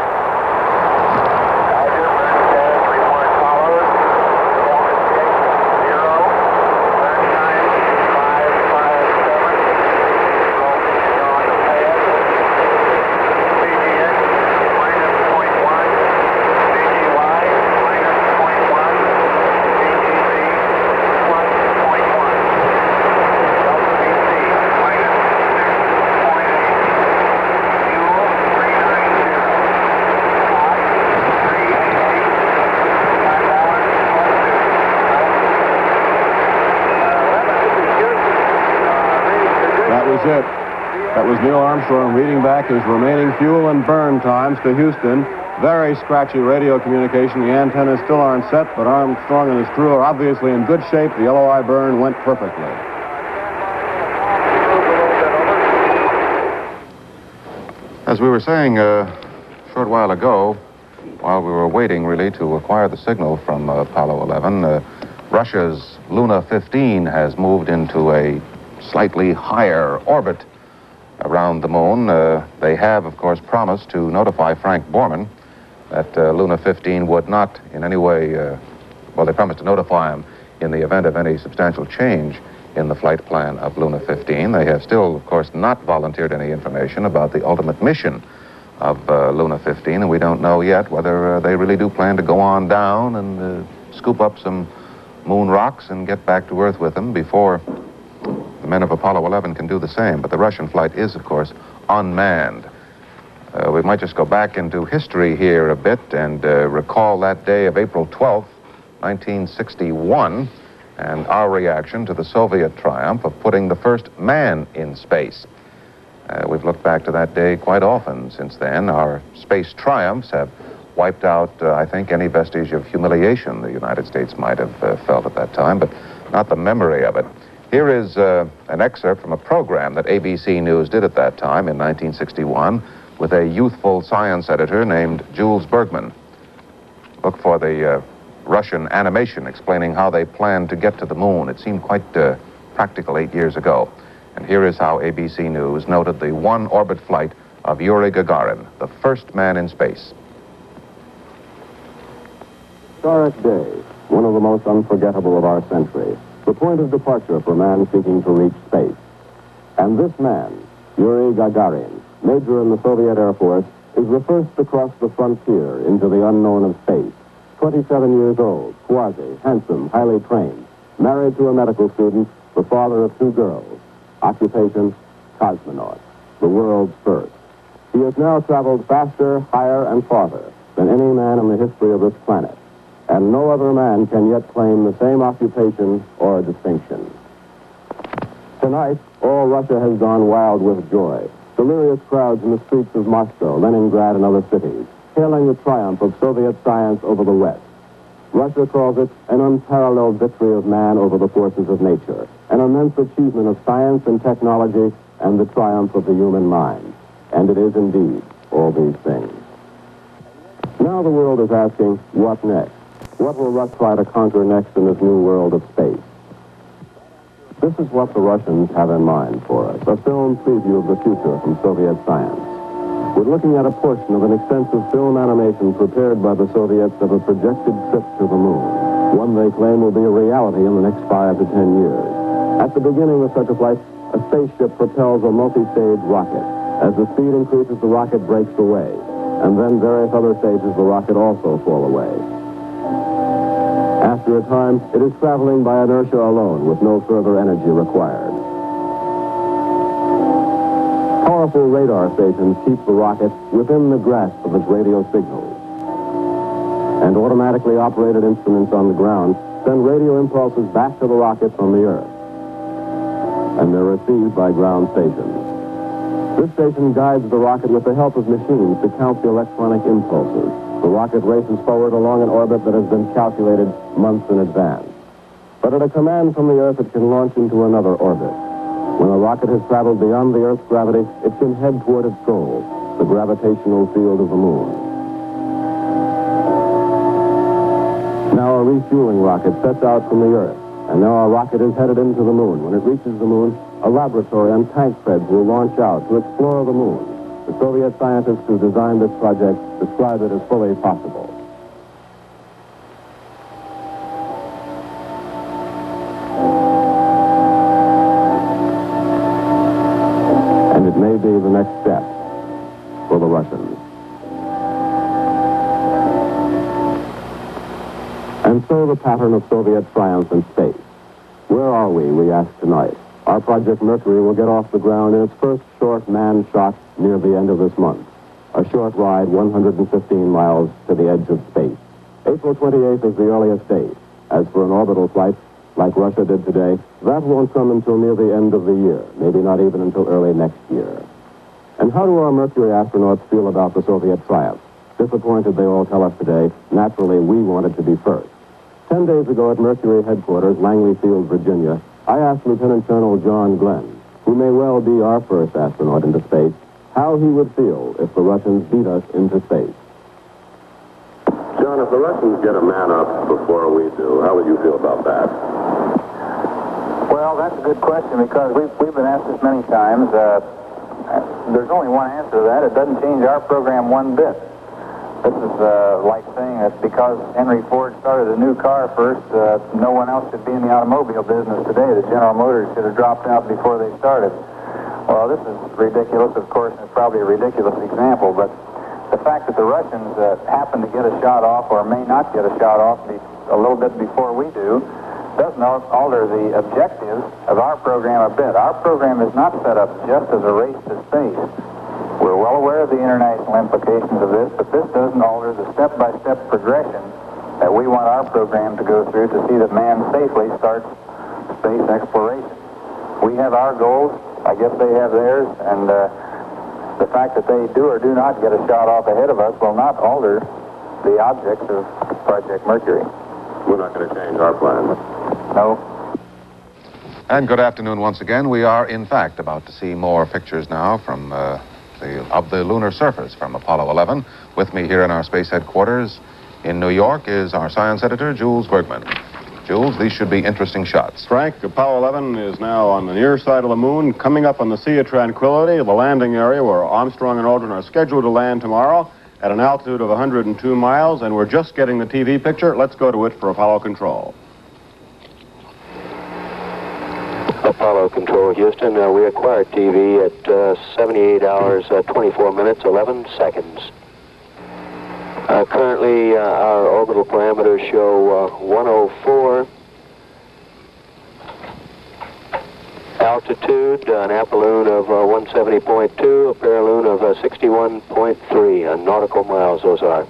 Armstrong reading back his remaining fuel and burn times to Houston. Very scratchy radio communication. The antennas still aren't set, but Armstrong and his crew are obviously in good shape. The LOI burn went perfectly. As we were saying uh, a short while ago, while we were waiting really to acquire the signal from uh, Apollo 11, uh, Russia's Luna 15 has moved into a slightly higher orbit Uh, they have, of course, promised to notify Frank Borman that uh, Luna 15 would not in any way, uh, well, they promised to notify him in the event of any substantial change in the flight plan of Luna 15. They have still, of course, not volunteered any information about the ultimate mission of uh, Luna 15, and we don't know yet whether uh, they really do plan to go on down and scoop up some moon rocks and get back to Earth with them before men of Apollo 11 can do the same, but the Russian flight is, of course, unmanned. Uh, we might just go back into history here a bit and uh, recall that day of April 12th, 1961, and our reaction to the Soviet triumph of putting the first man in space. Uh, we've looked back to that day quite often since then. Our space triumphs have wiped out, uh, I think, any vestige of humiliation the United States might have uh, felt at that time, but not the memory of it. Here is uh, an excerpt from a program that ABC News did at that time in 1961 with a youthful science editor named Jules Bergman. Look for the uh, Russian animation explaining how they planned to get to the moon. It seemed quite uh, practical eight years ago. And here is how ABC News noted the one orbit flight of Yuri Gagarin, the first man in space. Historic day, one of the most unforgettable of our century the point of departure for man seeking to reach space. And this man, Yuri Gagarin, major in the Soviet Air Force, is the first to cross the frontier into the unknown of space. 27 years old, quasi, handsome, highly trained, married to a medical student, the father of two girls. Occupation, cosmonaut, the world's first. He has now traveled faster, higher, and farther than any man in the history of this planet and no other man can yet claim the same occupation or distinction. Tonight, all Russia has gone wild with joy. Delirious crowds in the streets of Moscow, Leningrad, and other cities, hailing the triumph of Soviet science over the West. Russia calls it an unparalleled victory of man over the forces of nature, an immense achievement of science and technology, and the triumph of the human mind. And it is indeed all these things. Now the world is asking, what next? What will Russia try to conquer next in this new world of space? This is what the Russians have in mind for us, a film preview of the future from Soviet science. We're looking at a portion of an extensive film animation prepared by the Soviets of a projected trip to the moon, one they claim will be a reality in the next five to ten years. At the beginning of such a flight, a spaceship propels a multi-stage rocket. As the speed increases, the rocket breaks away, and then various other stages of the rocket also fall away. After a time, it is traveling by inertia alone with no further energy required. Powerful radar stations keep the rocket within the grasp of its radio signals. And automatically operated instruments on the ground send radio impulses back to the rocket from the Earth. And they're received by ground stations. This station guides the rocket with the help of machines to count the electronic impulses. The rocket races forward along an orbit that has been calculated months in advance. But at a command from the Earth, it can launch into another orbit. When a rocket has traveled beyond the Earth's gravity, it can head toward its goal, the gravitational field of the moon. Now a refueling rocket sets out from the Earth, and now a rocket is headed into the moon. When it reaches the moon, a laboratory and tank treads will launch out to explore the moon. The Soviet scientists who designed this project describe it as fully possible. And it may be the next step for the Russians. And so the pattern of Soviet triumph in space. Where are we, we ask tonight. Our Project Mercury will get off the ground in its first short manned shot near the end of this month. A short ride, 115 miles to the edge of space. April 28th is the earliest date. As for an orbital flight, like Russia did today, that won't come until near the end of the year, maybe not even until early next year. And how do our Mercury astronauts feel about the Soviet triumph? Disappointed, they all tell us today. Naturally, we wanted to be first. Ten days ago at Mercury headquarters, Langley Field, Virginia, I asked Lieutenant Colonel John Glenn, who may well be our first astronaut into space, how he would feel if the Russians beat us into space. John, if the Russians get a man up before we do, how would you feel about that? Well, that's a good question because we've, we've been asked this many times. Uh, there's only one answer to that. It doesn't change our program one bit. This is uh, like saying that because Henry Ford started a new car first, uh, no one else should be in the automobile business today. The General Motors should have dropped out before they started. Well, this is ridiculous, of course, and it's probably a ridiculous example, but the fact that the Russians uh, happen to get a shot off or may not get a shot off a little bit before we do doesn't alter the objectives of our program a bit. Our program is not set up just as a race to space. We're well aware of the international implications of this, but this doesn't alter the step-by-step progression that we want our program to go through to see that man safely starts space exploration. We have our goals. I guess they have theirs, and uh, the fact that they do or do not get a shot off ahead of us will not alter the objects of Project Mercury. We're not going to change our plans. No. And good afternoon once again. We are, in fact, about to see more pictures now from uh, the of the lunar surface from Apollo 11. With me here in our space headquarters in New York is our science editor, Jules Bergman. Jules, these should be interesting shots. Frank, Apollo 11 is now on the near side of the moon, coming up on the Sea of Tranquility, the landing area where Armstrong and Aldrin are scheduled to land tomorrow at an altitude of 102 miles, and we're just getting the TV picture. Let's go to it for Apollo control. Apollo Control, Houston. Uh, we acquired TV at uh, 78 hours, uh, 24 minutes, 11 seconds. Uh, currently, uh, our orbital parameters show uh, 104. Altitude, an apolune of uh, 170.2, a perilune of uh, 61.3 uh, nautical miles, those are.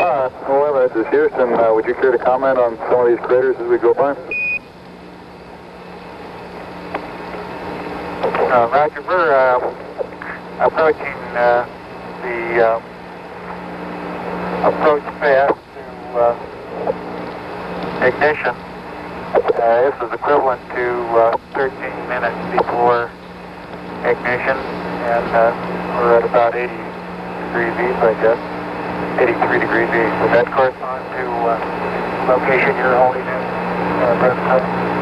Uh, 11, this is Houston. Uh, would you care to comment on some of these craters as we go by? Uh, Roger, we're uh, approaching uh, the uh, approach path to uh, ignition. Uh, this is equivalent to uh, 13 minutes before ignition, and we're at about 80 degrees east, I guess. 83 degrees east. Would that correspond to location you're holding in uh, time?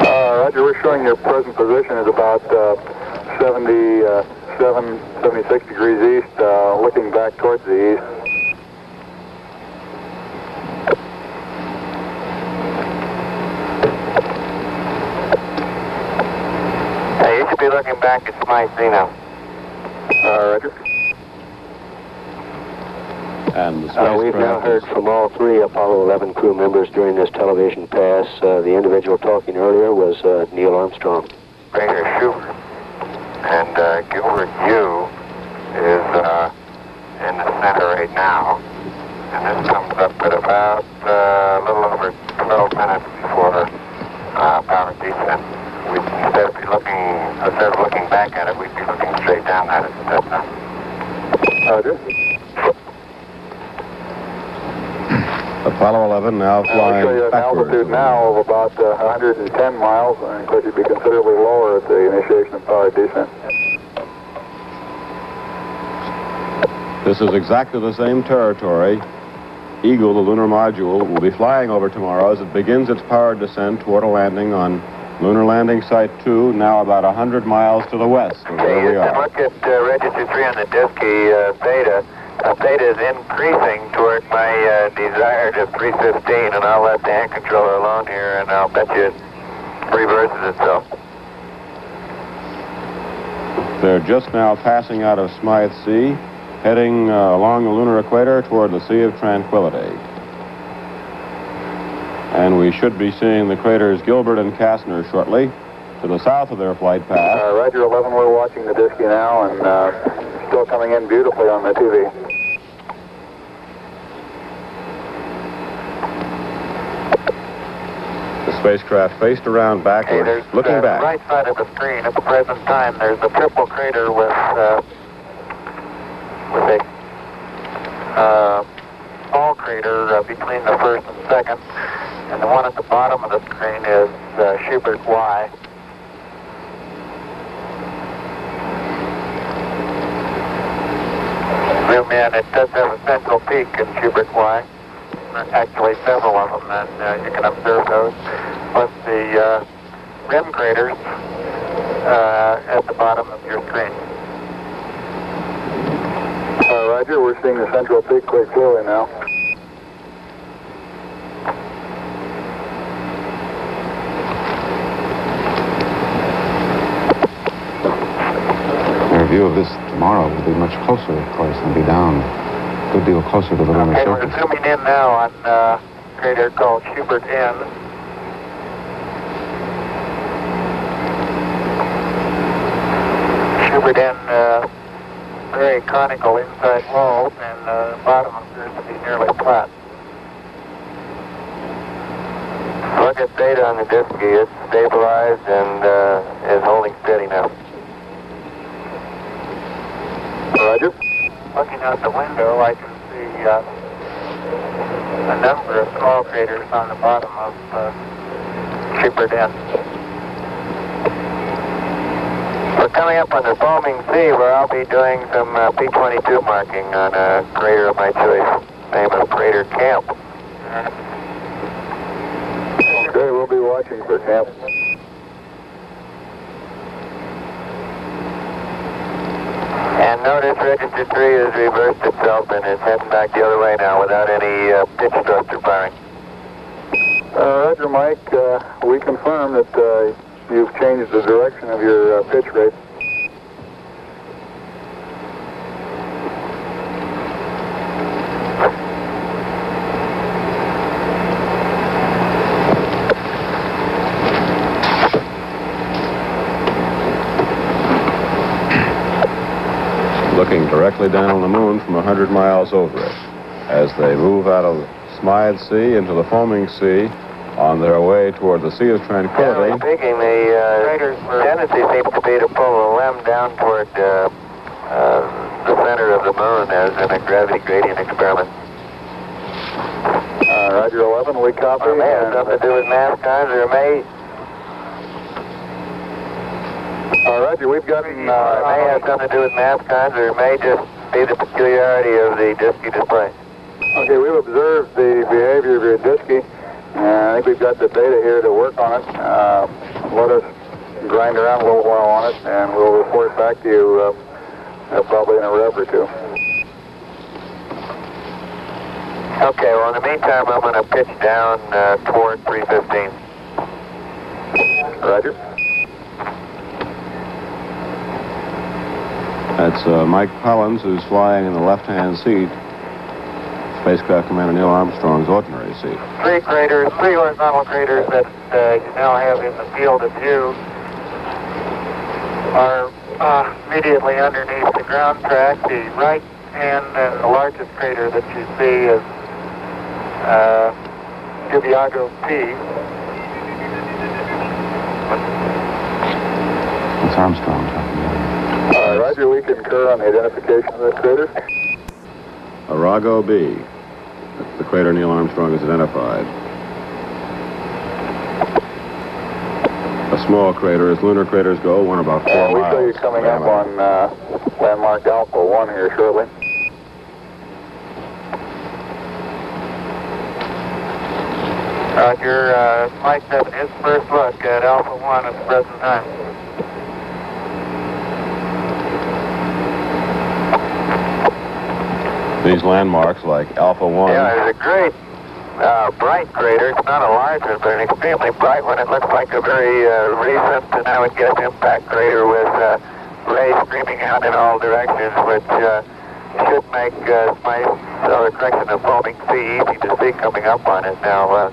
Uh, Roger, we're showing your present position is about uh, 77, 76 degrees east, uh, looking back towards the east. Hey, you should be looking back at my Zeno. Uh, Roger. And the Uh, we've now heard from all three Apollo 11 crew members during this television pass. Uh, the individual talking earlier was uh, Neil Armstrong. Ranger Schubert. And uh, Gilbert U is uh, in the center right now. And this comes up at about uh, a little over 12 minutes before uh, power descent. We'd, instead of be looking, instead of looking back at it, we'd be looking straight down at it at that time. Roger. Apollo 11 now I'll show flying you an backwards. altitude now of about uh, 110 miles, and of course you'd be considerably lower at the initiation of power descent. This is exactly the same territory Eagle, the lunar module, will be flying over tomorrow as it begins its powered descent toward a landing on Lunar Landing Site 2, now about 100 miles to the west of where we are. look at uh, register 3 on the DSKY uh, theta. Uh, theta is increasing toward my uh, desired of 315, and I'll let the hand controller alone here, and I'll bet you it reverses itself. They're just now passing out of Smythe Sea, heading uh, along the lunar equator toward the Sea of Tranquility. And we should be seeing the craters Gilbert and Kastner shortly to the south of their flight path. Uh, Roger 11, we're watching the DSKY now, and uh, still coming in beautifully on the TV. The spacecraft faced around backwards, There's looking uh, back. right side of the screen at the present time. There's a triple crater with uh, with a uh, small crater uh, between the first and second, and the one at the bottom of the screen is uh, Schubert Y. Zoom in. It does have a central peak in Schubert Y. Actually, several of them, and uh, you can observe those. Plus the uh, rim craters uh, at the bottom of your screen. Uh, Roger, we're seeing the central peak quite clearly now. Our view of this tomorrow will be much closer, of course, and be down a good deal closer to the lunar Okay, we're zooming in now on uh, crater called Schubert N. Schubert N, uh, very conical inside walls, and uh, the bottom appears to be nearly flat. Look at data on the disk. It's stabilized and uh, is holding steady now. Roger. Looking out the window, I can see uh, a number of small craters on the bottom of uh, Schubert N. We're coming up on the foaming sea where I'll be doing some uh, P-22 marking on a crater of my choice, name of Crater Camp. Okay, we'll be watching for camp. And notice register 3 has reversed itself and is heading back the other way now without any uh, pitch thruster firing. Uh, Roger, Mike, uh, we confirm that uh, you've changed the direction of your uh, pitch rate. looking directly down on the moon from 100 miles over it. As they move out of Smythe Sea into the foaming sea on their way toward the Sea of Tranquility. Generally speaking, the uh, tendency seems to be to pull the limb down toward uh, uh, the center of the moon as in a gravity gradient experiment. Uh, Roger 11, we copy. It may have and- something to do with mascons, or it may, Uh, Roger, we've gotten... uh, it may have something to do with mascons, or it may just be the peculiarity of the DSKY display. Okay, we've observed the behavior of your DSKY, and I think we've got the data here to work on it. Uh, let us grind around a little while on it, and we'll report back to you uh, uh, probably in a rev or two. Okay, well, in the meantime, I'm going to pitch down uh, toward 315. Roger. That's uh, Mike Collins, who's flying in the left-hand seat. Spacecraft Commander Neil Armstrong's ordinary seat. three craters, three horizontal craters that uh, you now have in the field of view are uh, immediately underneath the ground track. The right hand and the largest crater that you see is uh, P. It's Armstrong. Uh, Roger, we can concur on the identification of the crater. Arago B. the crater Neil Armstrong has identified. A small crater, as lunar craters go, one about four Uh, we miles. show you coming up diameter. on uh, landmark Alpha 1 here shortly. Roger, uh, Mike having his first look at Alpha 1 at the present time. These landmarks, like Alpha 1, Yeah, it's a great, uh, bright crater. It's not a large one, but an extremely bright one. It looks like a very uh, recent, and I would guess, impact crater with uh, rays streaming out in all directions, which uh, should make uh, my other correction of foaming sea easy to see coming up on it. Now, uh,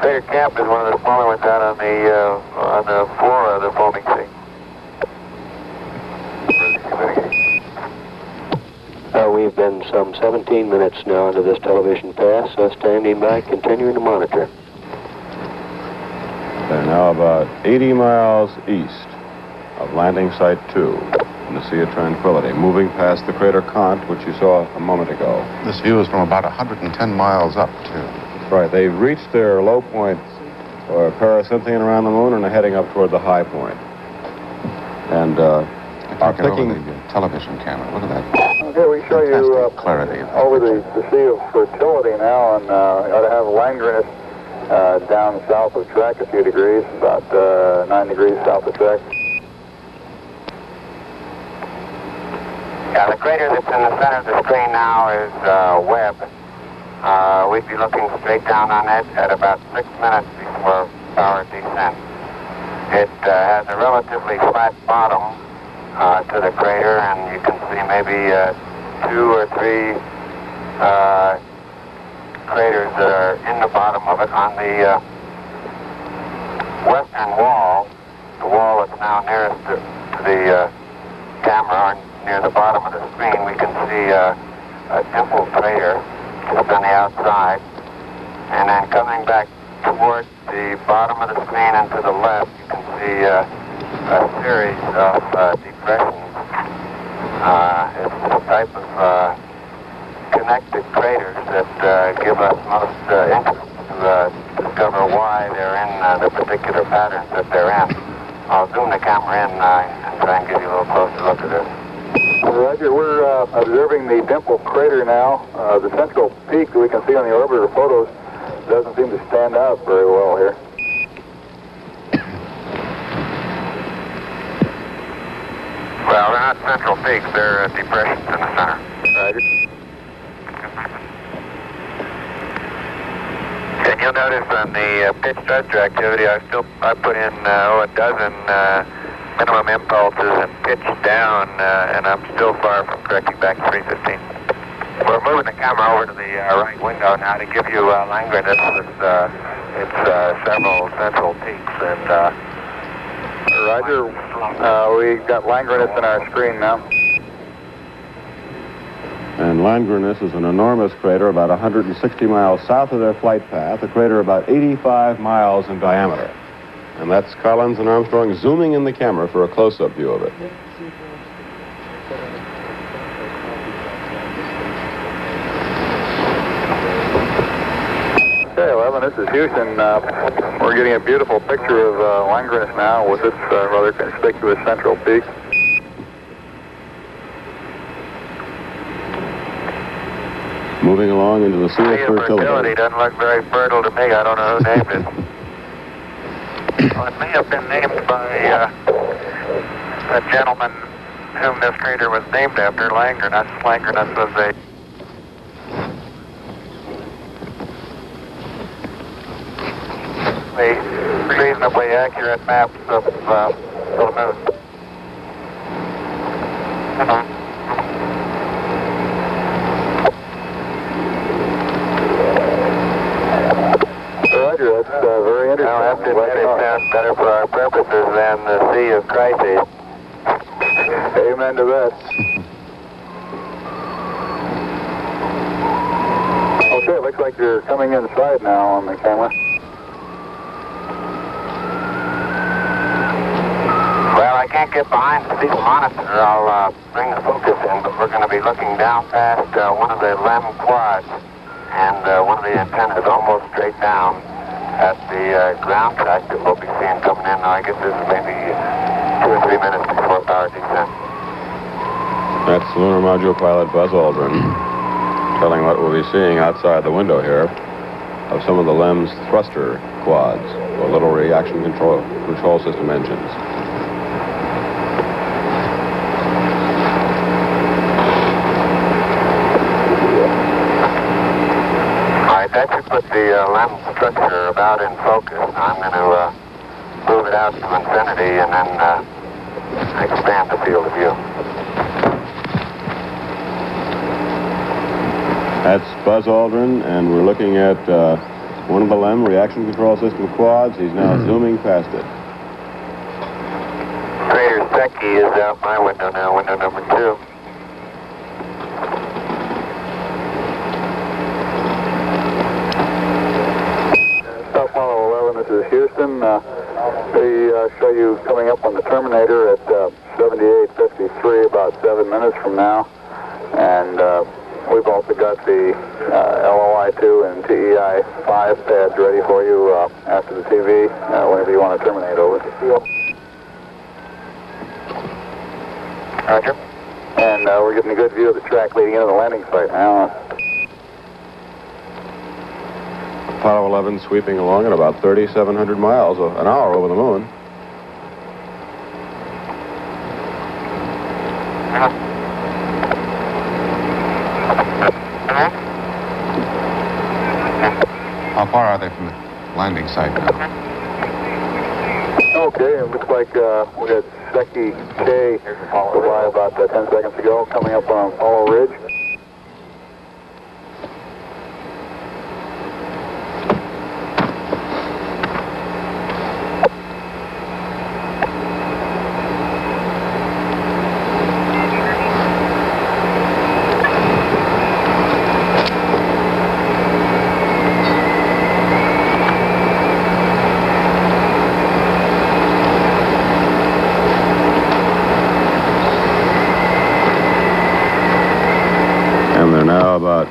Crater Camp is one of the smaller ones out on the uh, on the floor of the foaming sea. Uh, we've been some 17 minutes now into this television pass, uh, standing by, continuing to monitor. they're now about 80 miles east of landing site 2 in the Sea of Tranquility, moving past the crater Kant, which you saw a moment ago. This view is from about 110 miles up, too. Right. They've reached their low point, or pericynthion around the moon, and are heading up toward the high point. And uh, are Take it picking... the television camera. Look at that. Okay, we show you uh, clarity. over the, the Sea of Fertility now, and uh, we ought to have Langrenus uh, down south of Trek a few degrees, about uh, 9 degrees south of Trek. Yeah, the crater that's in the center of the screen now is uh, Webb. Uh, we'd be looking straight down on it at about six minutes before our descent. It uh, has a relatively flat bottom uh, to the crater, and you can see maybe uh, two or three uh, craters that are in the bottom of it. On the uh, western wall, the wall that's now nearest to, to the uh, camera, near the bottom of the screen, we can see uh, a dimple crater just on the outside. And then coming back toward the bottom of the screen and to the left, you can see a series of uh, depressions. Uh, it's the type of uh, connected craters that uh, give us most uh, interest to uh, discover why they're in the particular patterns that they're in. I'll zoom the camera in and try and give you a little closer look at this. Roger, we're observing the dimple crater now. The central peak that we can see on the orbiter photos doesn't seem to stand out very well here. Well, they're not central peaks. They're uh, depressions in the center. Roger. And you'll notice on the uh, pitch structure activity, I still I put in uh, oh, a dozen uh, minimum impulses and pitch down, uh, and I'm still far from correcting back to 315. We're moving the camera over to the uh, right window now to give you uh, Langrenus. It's, uh, it's uh, several central peaks, and uh, Roger, uh, we got Langrenus in our screen now. And Langrenus is an enormous crater about 160 miles south of their flight path, a crater about 85 miles in diameter. And that's Collins and Armstrong zooming in the camera for a close-up view of it. Okay, 11, this is Houston. Uh, we're getting a beautiful picture of uh, Langrenus now with its uh, rather conspicuous central peak. Moving along into the Sea of Sea of Fertility. fertility doesn't look very fertile to me. I don't know who named it. well, it may have been named by uh, a gentleman whom this crater was named after, Langrenus. Langrenus was a the reasonably accurate maps of uh, the moon. Roger, that's uh, very interesting. I'll have to sounds better for our purposes than the Sea of Crises. Amen to that. okay, it looks like you're coming inside now on the camera. Well, I can't get behind the steeple monitor. I'll uh, bring the focus in, but we're going to be looking down past uh, one of the LEM quads. and uh, one of the antennas almost straight down at the uh, ground track that we'll be seeing coming in. Now, I guess this is maybe two or three minutes before power descent. That's lunar module pilot Buzz Aldrin telling what we'll be seeing outside the window here of some of the LEM's thruster quads, or little reaction control, control system engines. All right, that should put the uh, LEM structure about in focus. I'm going to uh, move it out to infinity and then uh, expand the field of view. That's Buzz Aldrin, and we're looking at uh, one of the LEM reaction control system quads. He's now zooming past it. Crater Secchi is out my window now, window number two. South Apollo 11, this is Houston. Uh, we uh, show you coming up on the Terminator at uh, 78.53, about seven minutes from now. And uh, we've also got the uh, LOI-2 and TEI-5 pads ready for you uh, after the TV, uh, whenever you want to terminate over. Roger. And uh, we're getting a good view of the track leading into the landing site now. Apollo 11 sweeping along at about 3,700 miles an hour over the moon. How far are they from the landing site now? Okay, it looks like uh, we had Secchi K go by about uh, 10 seconds ago, coming up on Apollo Ridge. And they're now about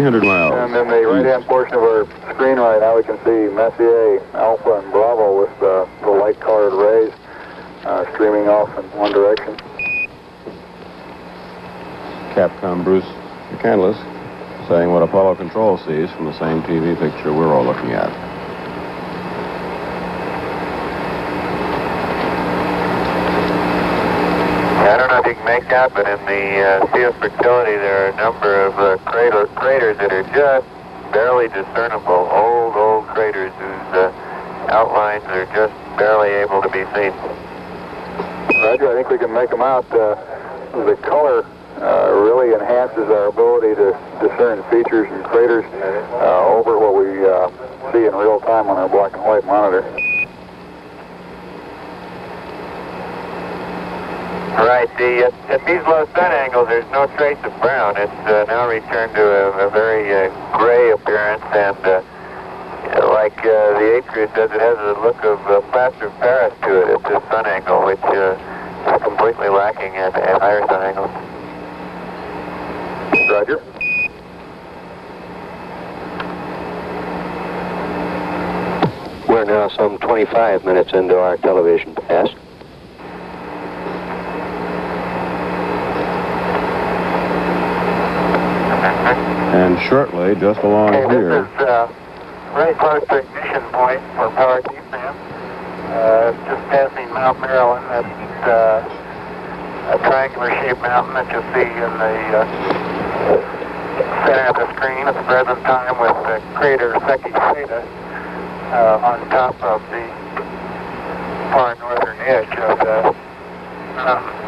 300 miles. And in the right-hand portion of our screen right now, we can see Messier, Alpha, and Bravo with uh, the light-colored rays uh, streaming off in one direction. Capcom Bruce McCandless saying what Apollo Control sees from the same TV picture we're all looking at. I but in the uh, Sea of Fertility, there are a number of uh, crater, craters that are just barely discernible. Old, old craters whose uh, outlines are just barely able to be seen. Roger, I think we can make them out. Uh, the color uh, really enhances our ability to discern features and craters uh, over what we uh, see in real time on our black and white monitor. Right. The uh, at these low sun angles, there's no trace of brown. It's uh, now returned to a, a very uh, gray appearance, and uh, like uh, the aqueous says, it has a look of uh, plaster of Paris to it at this sun angle, which is completely lacking at, at higher sun angles. Roger. We're now some 25 minutes into our television pass. And shortly, just along Okay, here, this is uh, very close to ignition point for power descent. Uh, just passing Mount Marilyn. That's uh, a triangular-shaped mountain that you see in the uh, center of the screen at the present time with the crater Secchi Theta uh, on top of the far northern edge of the mountain.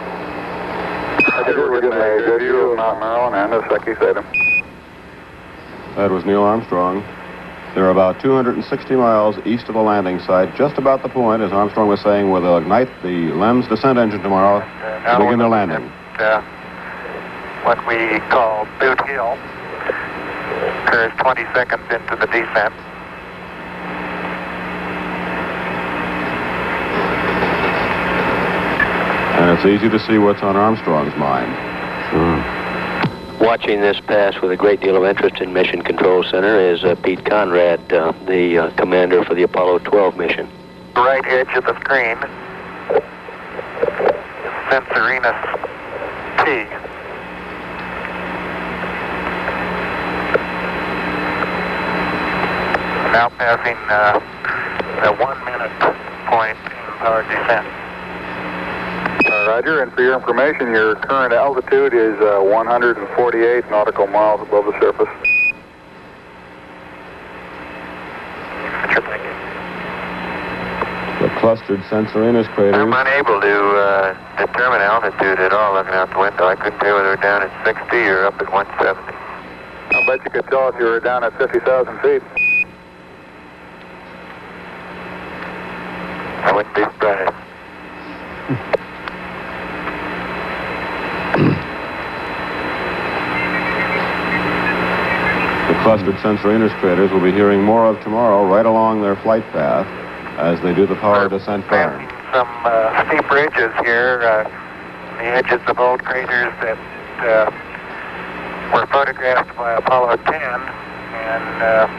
I think we're getting a good view of Mount Marilyn and of Secchi Theta. that was Neil Armstrong. They're about 260 miles east of the landing site, just about the point, as Armstrong was saying, where they'll ignite the LEM's descent engine tomorrow to begin their landing. uh, what we call Boot Hill. Occurs 20 seconds into the descent. And it's easy to see what's on Armstrong's mind. Sure. Watching this pass with a great deal of interest in Mission Control Center is uh, Pete Conrad, uh, the uh, commander for the Apollo 12 mission. Right edge of the screen. Censorinus T. Now passing uh, the one minute point in power descent. Roger, and for your information, your current altitude is uh, 148 nautical miles above the surface. The clustered Censorinus craters. I'm unable to uh, determine altitude at all looking out the window. I couldn't tell whether we're down at 60 or up at 170. I'll bet you could tell if you were down at 50,000 feet. I wouldn't be surprised. The clustered Censorinus craters will be hearing more of tomorrow right along their flight path as they do the power descent burn. Some uh, steep ridges here, uh, the edges of old craters that uh, were photographed by Apollo 10, and uh,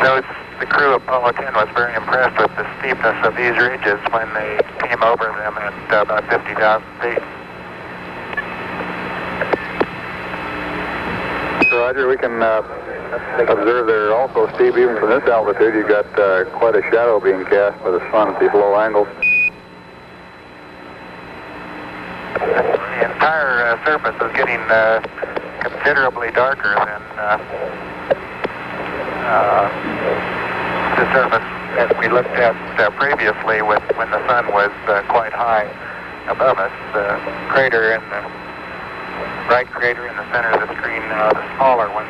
those the crew of Apollo 10 was very impressed with the steepness of these ridges when they came over them at about 50,000 feet. Roger, we can uh, observe they're also Steve, even from this altitude. You've got uh, quite a shadow being cast by the sun at these low angles. The entire uh, surface is getting uh, considerably darker than uh, uh, the surface that we looked at previously with, when the sun was quite high above us. The crater in the right crater in the center of the screen, uh, the smaller one,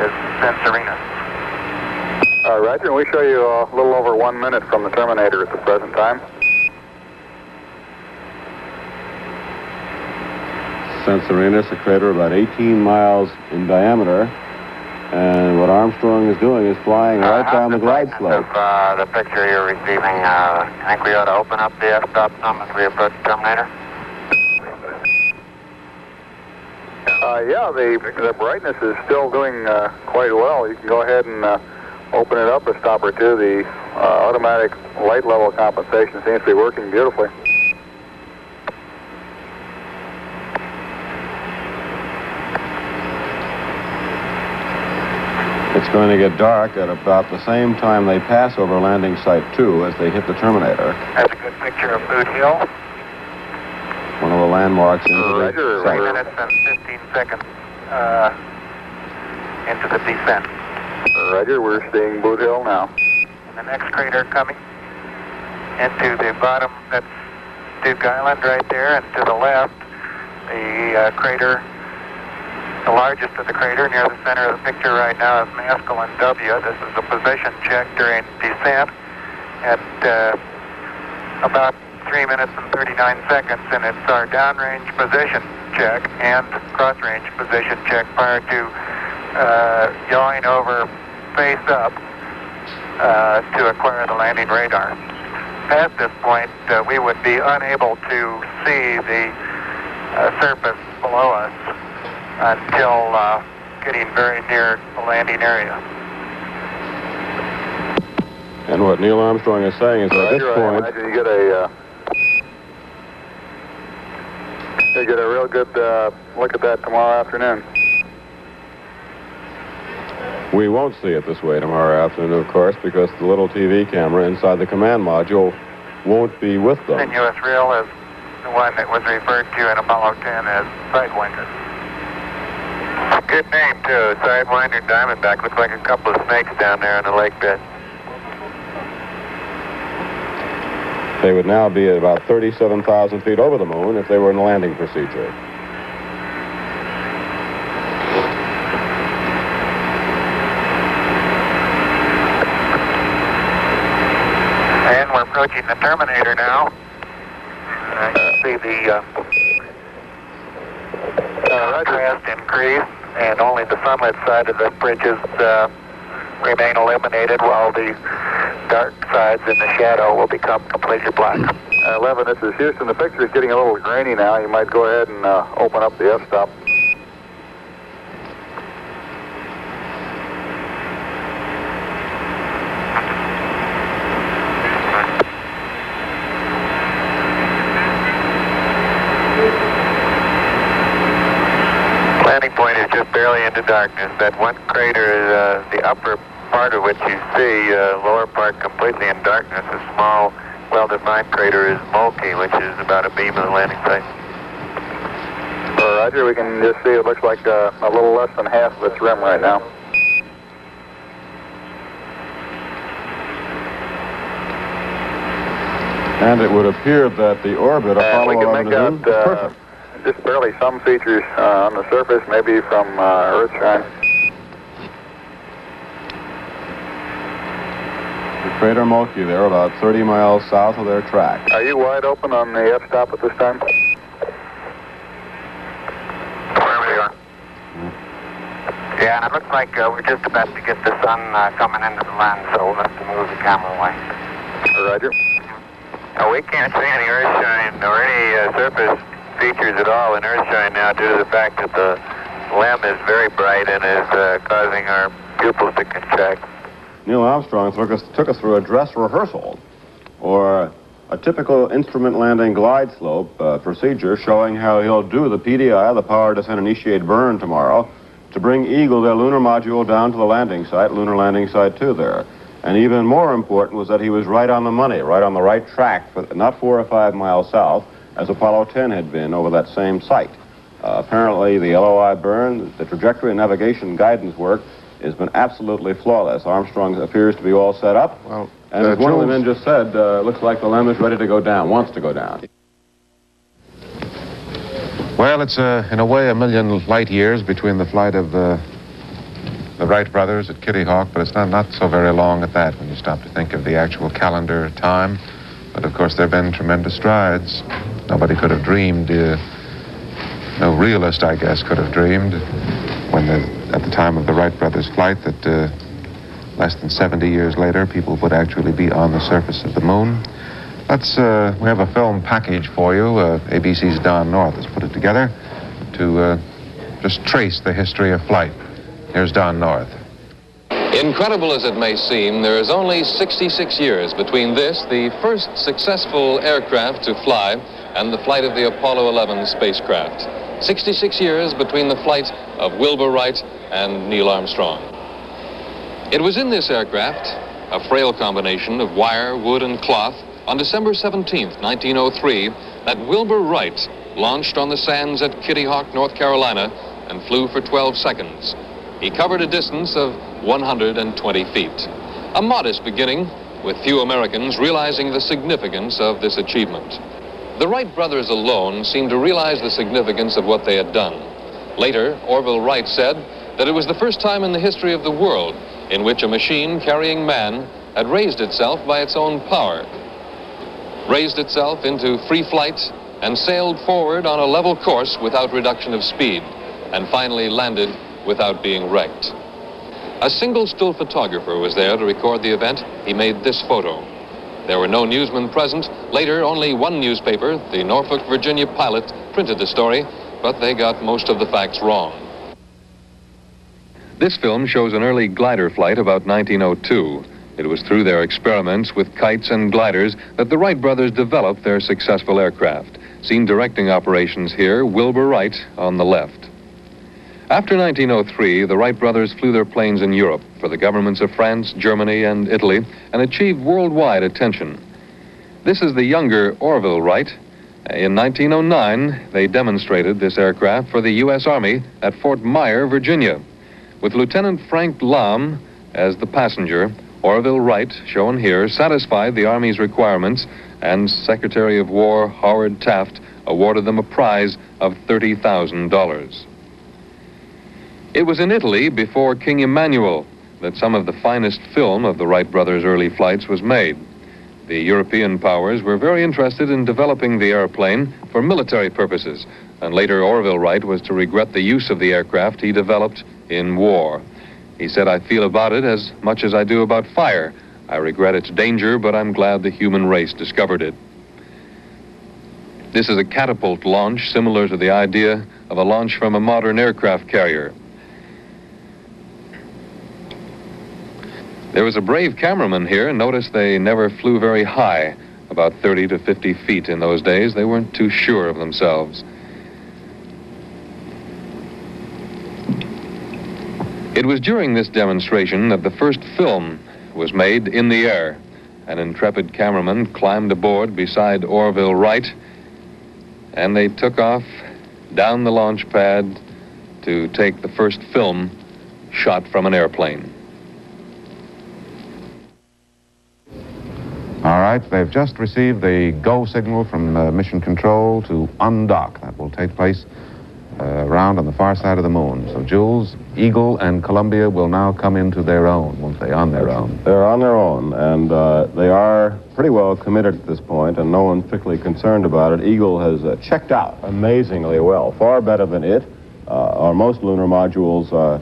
is Censorinus. Uh, Roger, we show you a little over one minute from the Terminator at the present time. Censorinus, a crater about 18 miles in diameter. And what Armstrong is doing is flying right down the glide slope. Uh, the picture you're receiving, uh, I think we ought to open up the f-stop some as we approach the Terminator. Uh, yeah, the, the brightness is still doing uh, quite well. You can go ahead and uh, open it up a stop or two. The uh, automatic light level compensation seems to be working beautifully. It's going to get dark at about the same time they pass over landing site 2 as they hit the Terminator. That's a good picture of Boot Hill. One of the landmarks into the site. minutes and 15 seconds uh, into the descent. Roger, we're seeing Boot Hill now. And the next crater coming into the bottom, that's Duke Island right there, and to the left, the uh, crater, the largest of the crater near the center of the picture right now is Maskelyne W. This is a position check during descent at uh, about 3 minutes and 39 seconds, and it's our downrange position check and cross-range position check prior to uh, yawing over face up uh, to acquire the landing radar. At this point, uh, we would be unable to see the uh, surface below us until uh, getting very near the landing area. And what Neil Armstrong is saying is at this Roger, I point, imagine you get a uh, you get a real good uh, look at that tomorrow afternoon. we won't see it this way tomorrow afternoon, of course, because the little TV camera inside the command module won't be with them. Continuous Real is the one that was referred to in Apollo 10 as Sidewinder. Good name, too. Sidewinder Diamondback. Looks like a couple of snakes down there in the lake bed. They would now be at about 37,000 feet over the moon if they were in the landing procedure. And we're approaching the Terminator now. Uh, can see the uh, contrast increase, and only the sunlit side of the bridges uh, remain illuminated, while the dark sides in the shadow will become completely black. Uh, 11, this is Houston. The picture is getting a little grainy now. You might go ahead and uh, open up the f-stop. Landing point is just barely into darkness. That one crater is uh, the upper part of which you see, uh, lower part completely in darkness. A small, well-defined crater is Moltke, which is about a beam of the landing site. Uh, Roger, we can just see it looks like uh, a little less than half of its rim right now. And it would appear that the orbit And Apollo we can 11 make out is uh, perfect. just barely some features uh, on the surface, maybe from uh, Earthshine. The crater Moltke there, about 30 miles south of their track. Are you wide open on the f-stop at this time? Where we are. Yeah, and it looks like uh, we're just about to get the sun uh, coming into the lens, so we'll have to move the camera away. Roger. Uh, we can't see any earthshine or any uh, surface features at all in earthshine now due to the fact that the limb is very bright and is uh, causing our pupils to contract. Neil Armstrong took us, took us through a dress rehearsal, or a typical instrument landing glide slope uh, procedure showing how he'll do the PDI, the Power Descent Initiate Burn, tomorrow to bring Eagle, their lunar module, down to the landing site, lunar landing site 2 there. And even more important was that he was right on the money, right on the right track, for, not four or five miles south, as Apollo 10 had been over that same site. Uh, apparently, the LOI burn, the trajectory and navigation guidance work has been absolutely flawless. Armstrong appears to be all set up. Well, and uh, as one of the men just said, uh, looks like the LEM is ready to go down, wants to go down. Well, it's uh, in a way a million light years between the flight of the the Wright brothers at Kitty Hawk, but it's not, not so very long at that when you stop to think of the actual calendar time. But of course, there have been tremendous strides. Nobody could have dreamed, uh, no realist, I guess, could have dreamed when the, at the time of the Wright brothers' flight that uh, less than 70 years later, people would actually be on the surface of the moon. Let's, uh, we have a film package for you. Uh, ABC's Don North has put it together to uh, just trace the history of flight. Here's Don North. Incredible as it may seem, there is only 66 years between this, the first successful aircraft to fly, and the flight of the Apollo 11 spacecraft. 66 years between the flight of Wilbur Wright and Neil Armstrong. It was in this aircraft, a frail combination of wire, wood, and cloth, on December 17, 1903, that Wilbur Wright launched on the sands at Kitty Hawk, North Carolina, and flew for 12 seconds. He covered a distance of 120 feet. A modest beginning, with few Americans realizing the significance of this achievement. The Wright brothers alone seemed to realize the significance of what they had done. Later, Orville Wright said that it was the first time in the history of the world in which a machine carrying man had raised itself by its own power, raised itself into free flight, and sailed forward on a level course without reduction of speed, and finally landed without being wrecked. A single still photographer was there to record the event. He made this photo. There were no newsmen present. Later, only one newspaper, the Norfolk, Virginia Pilot, printed the story, but they got most of the facts wrong. This film shows an early glider flight about 1902. It was through their experiments with kites and gliders that the Wright brothers developed their successful aircraft. Seen directing operations here, Wilbur Wright on the left. After 1903, the Wright brothers flew their planes in Europe for the governments of France, Germany, and Italy and achieved worldwide attention. This is the younger Orville Wright. In 1909, they demonstrated this aircraft for the U.S. Army at Fort Myer, Virginia. With Lieutenant Frank Lahm as the passenger, Orville Wright, shown here, satisfied the Army's requirements, and Secretary of War Howard Taft awarded them a prize of $30,000. It was in Italy before King Emmanuel that some of the finest film of the Wright brothers' early flights was made. The European powers were very interested in developing the airplane for military purposes, and later Orville Wright was to regret the use of the aircraft he developed in war. He said, I feel about it as much as I do about fire. I regret its danger, but I'm glad the human race discovered it. This is a catapult launch similar to the idea of a launch from a modern aircraft carrier. There was a brave cameraman here. Notice they never flew very high, about 30 to 50 feet in those days. They weren't too sure of themselves. It was during this demonstration that the first film was made in the air. An intrepid cameraman climbed aboard beside Orville Wright, and they took off down the launch pad to take the first film shot from an airplane. All right, they've just received the go signal from uh, Mission Control to undock. That will take place uh, around on the far side of the moon. So, Jules, Eagle and Columbia will now come into their own, won't they? On their own. They're on their own, and uh, they are pretty well committed at this point, and no one's particularly concerned about it. Eagle has uh, checked out amazingly well, far better than it. Uh, our most lunar modules uh,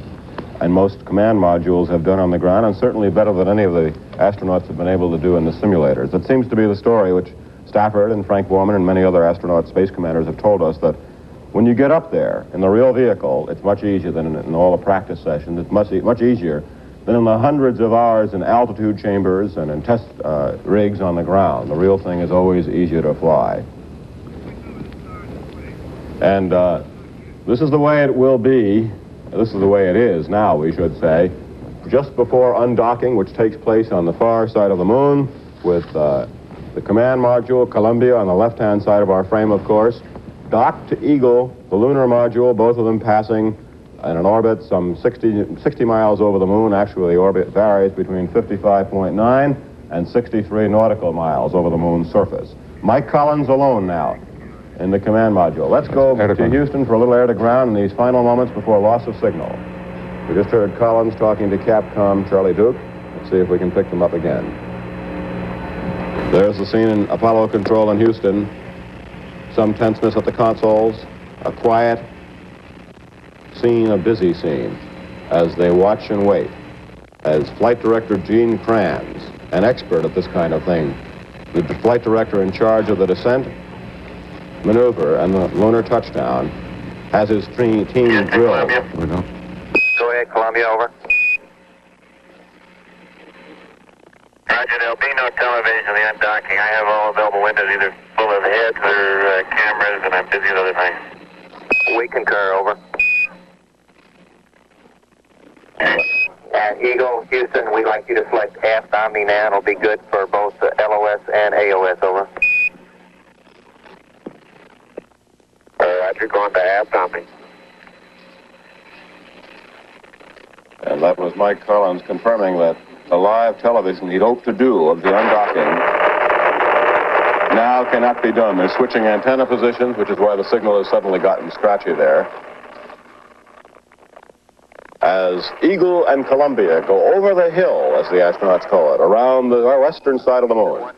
and most command modules have done on the ground, and certainly better than any of the astronauts have been able to do in the simulators. It seems to be the story which Stafford and Frank Borman and many other astronaut space commanders have told us that when you get up there in the real vehicle, it's much easier than in, in all the practice sessions. It's much, much easier than in the hundreds of hours in altitude chambers and in test uh, rigs on the ground. The real thing is always easier to fly. And uh, this is the way it will be this is the way it is now, we should say, just before undocking, which takes place on the far side of the moon, with uh, the command module, Columbia, on the left-hand side of our frame, of course, docked to Eagle, the lunar module, both of them passing in an orbit some 60, 60 miles over the moon. Actually, the orbit varies between 55.9 and 63 nautical miles over the moon's surface. Mike Collins alone now in the command module. Let's go to Houston for a little air to ground in these final moments before loss of signal. We just heard Collins talking to Capcom Charlie Duke. Let's see if we can pick them up again. There's the scene in Apollo Control in Houston. Some tenseness at the consoles, a quiet scene, a busy scene, as they watch and wait. As Flight Director Gene Kranz, an expert at this kind of thing, the flight director in charge of the descent maneuver and the lunar touchdown has his team, team drilled. Go ahead, Columbia, over. Roger, there'll be no television in the undocking. I have all available windows either full of heads or uh, cameras, and I'm busy with other things. We concur, over. Uh, Eagle, Houston, we'd like you to select aft Omni now. It'll be good for both uh, LOS and AOS, over. Roger, going to Omni. And that was Mike Collins confirming that the live television he'd hoped to do of the undocking now cannot be done. They're switching antenna positions, which is why the signal has suddenly gotten scratchy there. As Eagle and Columbia go over the hill, as the astronauts call it, around the western side of the moon.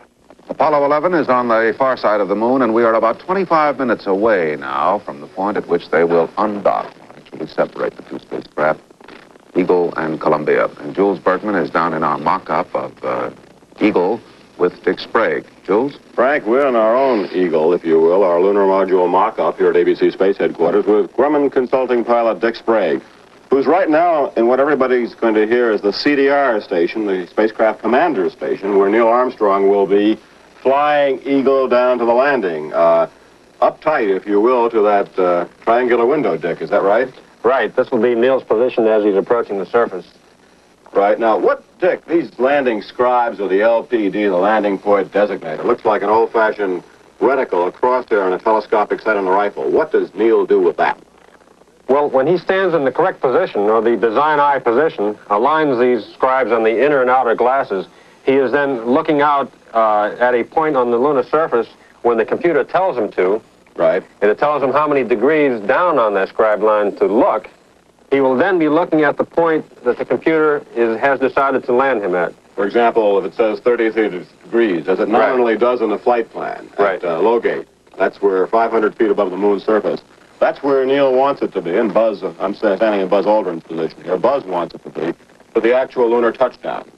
Apollo 11 is on the far side of the moon, and we are about 25 minutes away now from the point at which they will undock, actually separate the two spacecraft, Eagle and Columbia. And Jules Bergman is down in our mock-up of uh, Eagle with Dick Sprague. Jules? Frank, we're on our own Eagle, if you will, our lunar module mock-up here at ABC Space Headquarters with Grumman consulting pilot Dick Sprague, who's right now in what everybody's going to hear is the CDR station, the Spacecraft Commander Station, where Neil Armstrong will be flying Eagle down to the landing. Uh, uptight, if you will, to that uh, triangular window, Dick. Is that right? Right. This will be Neil's position as he's approaching the surface. Right. Now, what, Dick, these landing scribes or the LPD, the landing point designator, looks like an old-fashioned reticle across there on a telescopic sight on a rifle. What does Neil do with that? Well, when he stands in the correct position, or the design eye position, aligns these scribes on the inner and outer glasses, he is then looking out uh, at a point on the lunar surface when the computer tells him to. Right. And it tells him how many degrees down on that scribe line to look. He will then be looking at the point that the computer is, has decided to land him at. For example, if it says 33 degrees, as it normally right. does in the flight plan at right. uh, low gate, that's where 500 feet above the moon's surface. That's where Neil wants it to be, and Buzz, I'm standing in Buzz Aldrin's position here. Buzz wants it to be for the actual lunar touchdown.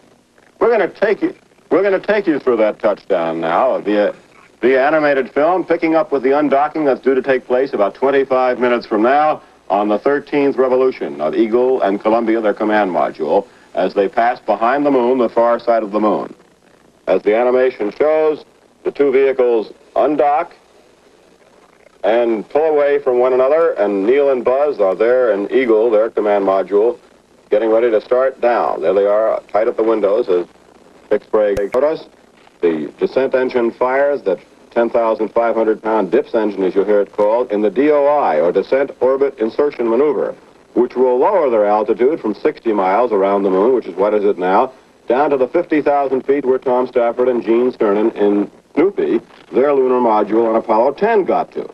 We're going to take you. We're going to take you through that touchdown now via via uh, animated film, picking up with the undocking that's due to take place about 25 minutes from now on the 13th revolution of Eagle and Columbia, their command module, as they pass behind the moon, the far side of the moon. As the animation shows, the two vehicles undock and pull away from one another, and Neil and Buzz are there in Eagle, their command module, getting ready to start down. There they are, tight at the windows as Sprague showed us. The descent engine fires that 10,500 pound DIPS engine, as you'll hear it called, in the DOI, or Descent Orbit Insertion Maneuver, which will lower their altitude from 60 miles around the moon, which is what is it now, down to the 50,000 feet where Tom Stafford and Gene Cernan in Snoopy, their lunar module on Apollo 10 got to.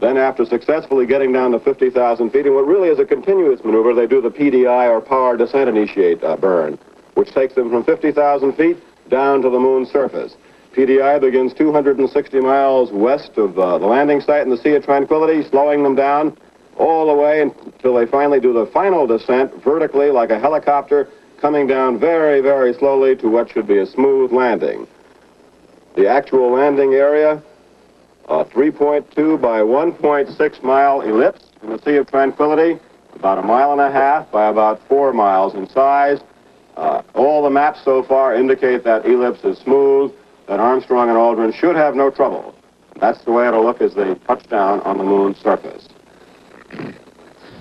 Then after successfully getting down to 50,000 feet, in what really is a continuous maneuver, they do the PDI or Power Descent Initiate uh, burn, which takes them from 50,000 feet down to the moon's surface. PDI begins 260 miles west of uh, the landing site in the Sea of Tranquility, slowing them down all the way until they finally do the final descent vertically like a helicopter, coming down very, very slowly to what should be a smooth landing. The actual landing area, a 3.2 by 1.6 mile ellipse in the Sea of Tranquility, about a mile and a half by about four miles in size. Uh, all the maps so far indicate that ellipse is smooth, that Armstrong and Aldrin should have no trouble. That's the way it'll look as they touch down on the moon's surface.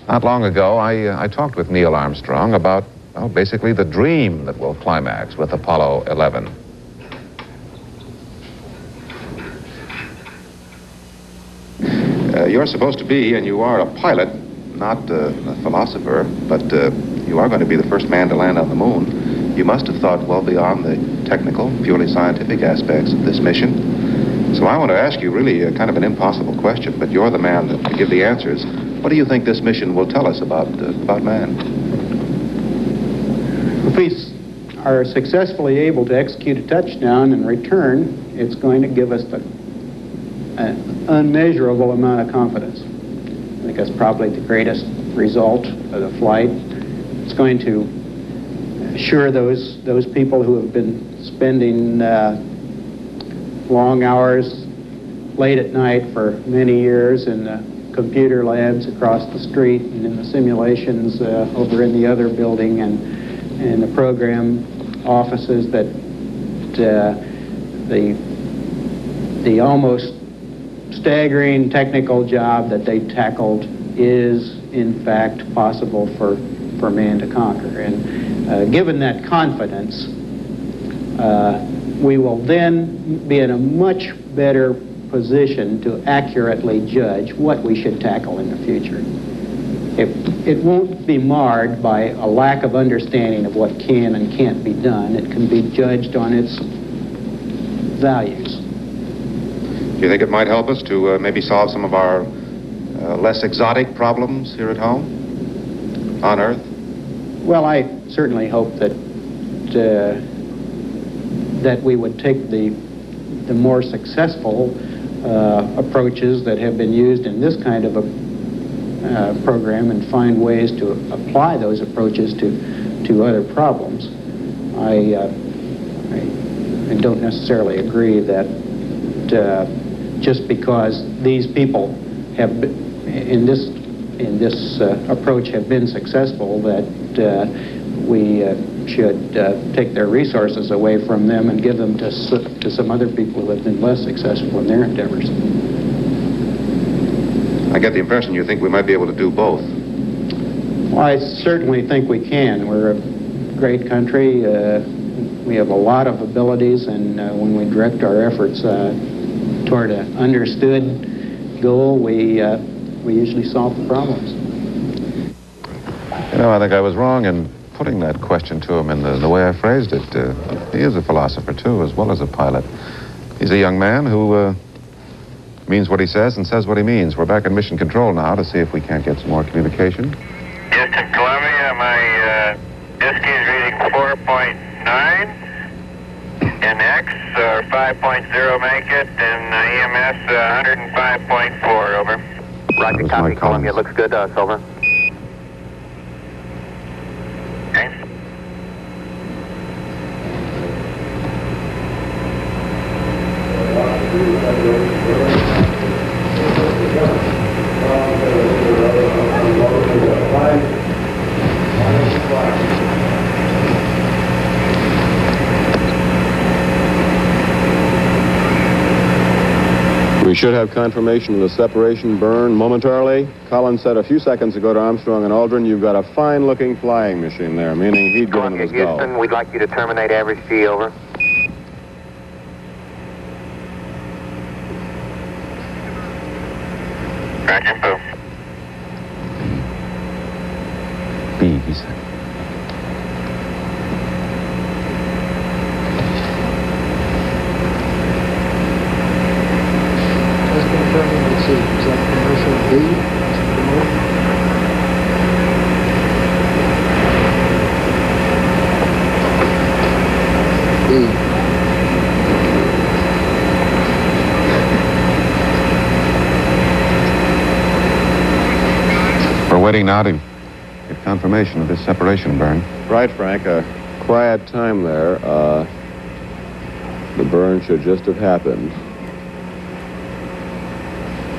Not long ago, I, uh, I talked with Neil Armstrong about, well, basically the dream that will climax with Apollo 11. Uh, you're supposed to be, and you are a pilot, not uh, a philosopher, but uh, you are going to be the first man to land on the moon. You must have thought well beyond the technical, purely scientific aspects of this mission. So I want to ask you really a kind of an impossible question, but you're the man to give the answers. What do you think this mission will tell us about, uh, about man? If we are successfully able to execute a touchdown and return, it's going to give us the, an unmeasurable amount of confidence. I think that's probably the greatest result of the flight. It's going to assure those, those people who have been spending uh, long hours late at night for many years in the computer labs across the street and in the simulations uh, over in the other building and, and the program offices that uh, the, the almost staggering technical job that they tackled is in fact possible for, for man to conquer. And uh, given that confidence, uh, we will then be in a much better position to accurately judge what we should tackle in the future. It, it won't be marred by a lack of understanding of what can and can't be done. It can be judged on its values. Do you think it might help us to uh, maybe solve some of our uh, less exotic problems here at home, on Earth? Well, I certainly hope that uh, that we would take the the more successful uh, approaches that have been used in this kind of a uh, program and find ways to apply those approaches to to other problems. I uh, I, I don't necessarily agree that uh, just because these people have be- in this in this uh, approach have been successful that uh, we uh, should uh, take their resources away from them and give them to, to some other people who have been less successful in their endeavors. I get the impression you think we might be able to do both. Well, I certainly think we can. We're a great country. Uh, we have a lot of abilities, and uh, when we direct our efforts uh, toward an understood goal, we uh, we usually solve the problems. You know, I think I was wrong in putting that question to him in the, the way I phrased it. Uh, he is a philosopher, too, as well as a pilot. He's a young man who uh, means what he says and says what he means. We're back in mission control now to see if we can't get some more communication. Houston, Columbia, my uh, disk is reading 4.9. NX, uh, 5.0 make it, and uh, EMS uh, 105.4, over. Roger, copy. Columbia looks good, uh, Silver. We should have confirmation of the separation burn momentarily. Collins said a few seconds ago to Armstrong and Aldrin, you've got a fine-looking flying machine there, meaning he'd given him his go. Houston, we'd like you to terminate average G over. Roger, boom. B, he said. Just confirming, let's see, is that commercial B? B. We're waiting now to get confirmation of this separation burn. Right, Frank. A quiet time there. Uh, the burn should just have happened.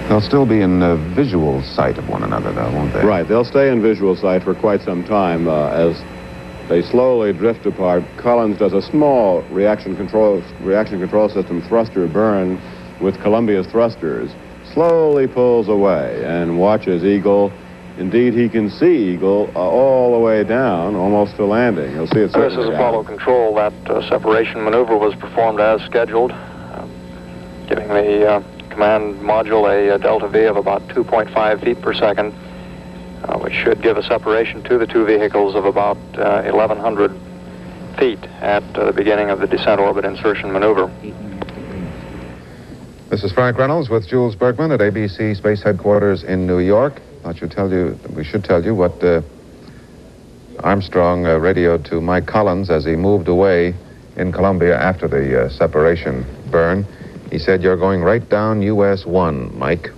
They'll still be in uh, visual sight of one another, though, won't they? Right. They'll stay in visual sight for quite some time uh, as they slowly drift apart. Collins does a small reaction control reaction control system thruster burn with Columbia's thrusters. Slowly pulls away and watches Eagle. Indeed, he can see Eagle uh, all the way down, almost to landing. He'll see it. This is. Apollo Control. That uh, separation maneuver was performed as scheduled, uh, giving the uh, command module a, uh delta V of about 2.5 feet per second, uh, which should give a separation to the two vehicles of about uh, 1,100 feet at uh, the beginning of the descent orbit insertion maneuver. This is Frank Reynolds with Jules Bergman at ABC Space Headquarters in New York. I should tell you, we should tell you what uh, Armstrong uh, radioed to Mike Collins as he moved away in Columbia after the uh, separation burn. He said, "You're going right down US 1, Mike."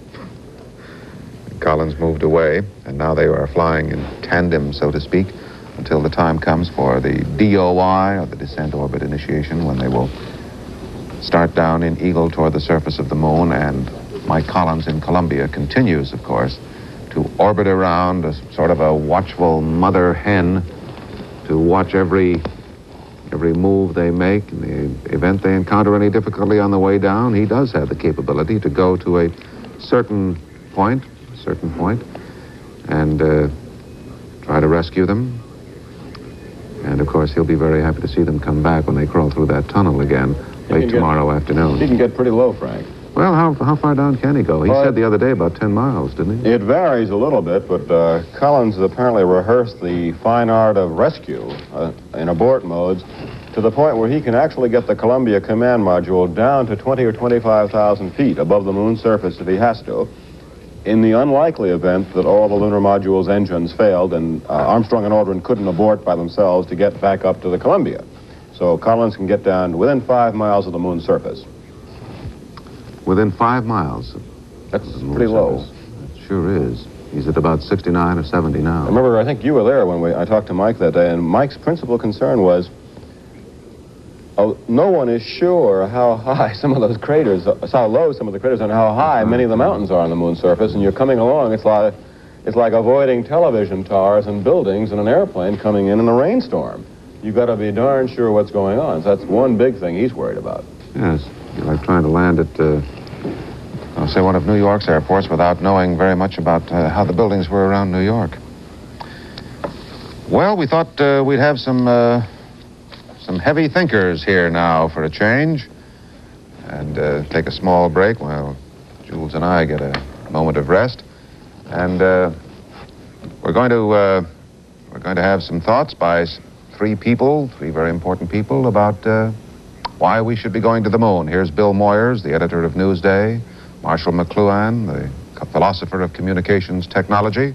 Collins moved away, and now they are flying in tandem, so to speak, until the time comes for the DOI, or the descent orbit initiation, when they will start down in Eagle toward the surface of the moon, and Mike Collins in Columbia continues, of course, to orbit around as sort of a watchful mother hen to watch every every move they make. In the event they encounter any difficulty on the way down, he does have the capability to go to a certain point, a certain point, and uh, try to rescue them. And of course, he'll be very happy to see them come back when they crawl through that tunnel again late get- tomorrow afternoon. He can get pretty low, Frank. Well, how, how far down can he go? He Well, said the other day about 10 miles, didn't he? It varies a little bit, but uh, Collins has apparently rehearsed the fine art of rescue uh, in abort modes to the point where he can actually get the Columbia command module down to 20 or 25,000 feet above the moon's surface if he has to. In the unlikely event that all the lunar module's engines failed and uh, Armstrong and Aldrin couldn't abort by themselves to get back up to the Columbia. So Collins can get down within five miles of the moon's surface. Within five miles. That's pretty low. It sure is. He's at about 69 or 70 now. I Remember, I think you were there when we, I talked to Mike that day, and Mike's principal concern was oh, no one is sure how high some of those craters, uh, how low some of the craters are, and how high many of the mountains are on the moon's surface. And you're coming along, it's like, it's like avoiding television towers and buildings and an airplane coming in in a rainstorm. You've got to be darn sure what's going on. So that's one big thing he's worried about. Yes. Like trying to land at, uh, I'll say, one of New York's airports without knowing very much about uh, how the buildings were around New York. Well, we thought uh, we'd have some, uh, some heavy thinkers here now for a change and uh, take a small break while Jules and I get a moment of rest. And uh, we're going to uh, we're going to have some thoughts by three people, three very important people, about uh, why we should be going to the moon. Here's Bill Moyers, the editor of Newsday, Marshall McLuhan, the philosopher of communications technology,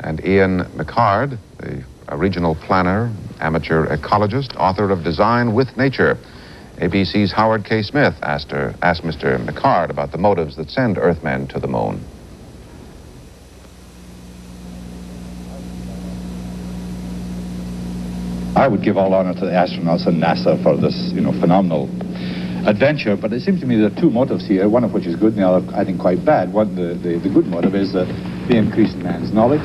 and Ian McHarg, the a regional planner, amateur ecologist, author of Design with Nature. ABC's Howard K. Smith asked, her, asked Mr. McHarg about the motives that send Earthmen to the moon. I would give all honor to the astronauts and NASA for this, you know, phenomenal adventure. But it seems to me there are two motives here, one of which is good and the other, I think, quite bad. One, the, the, the good motive is the, the increase in man's knowledge.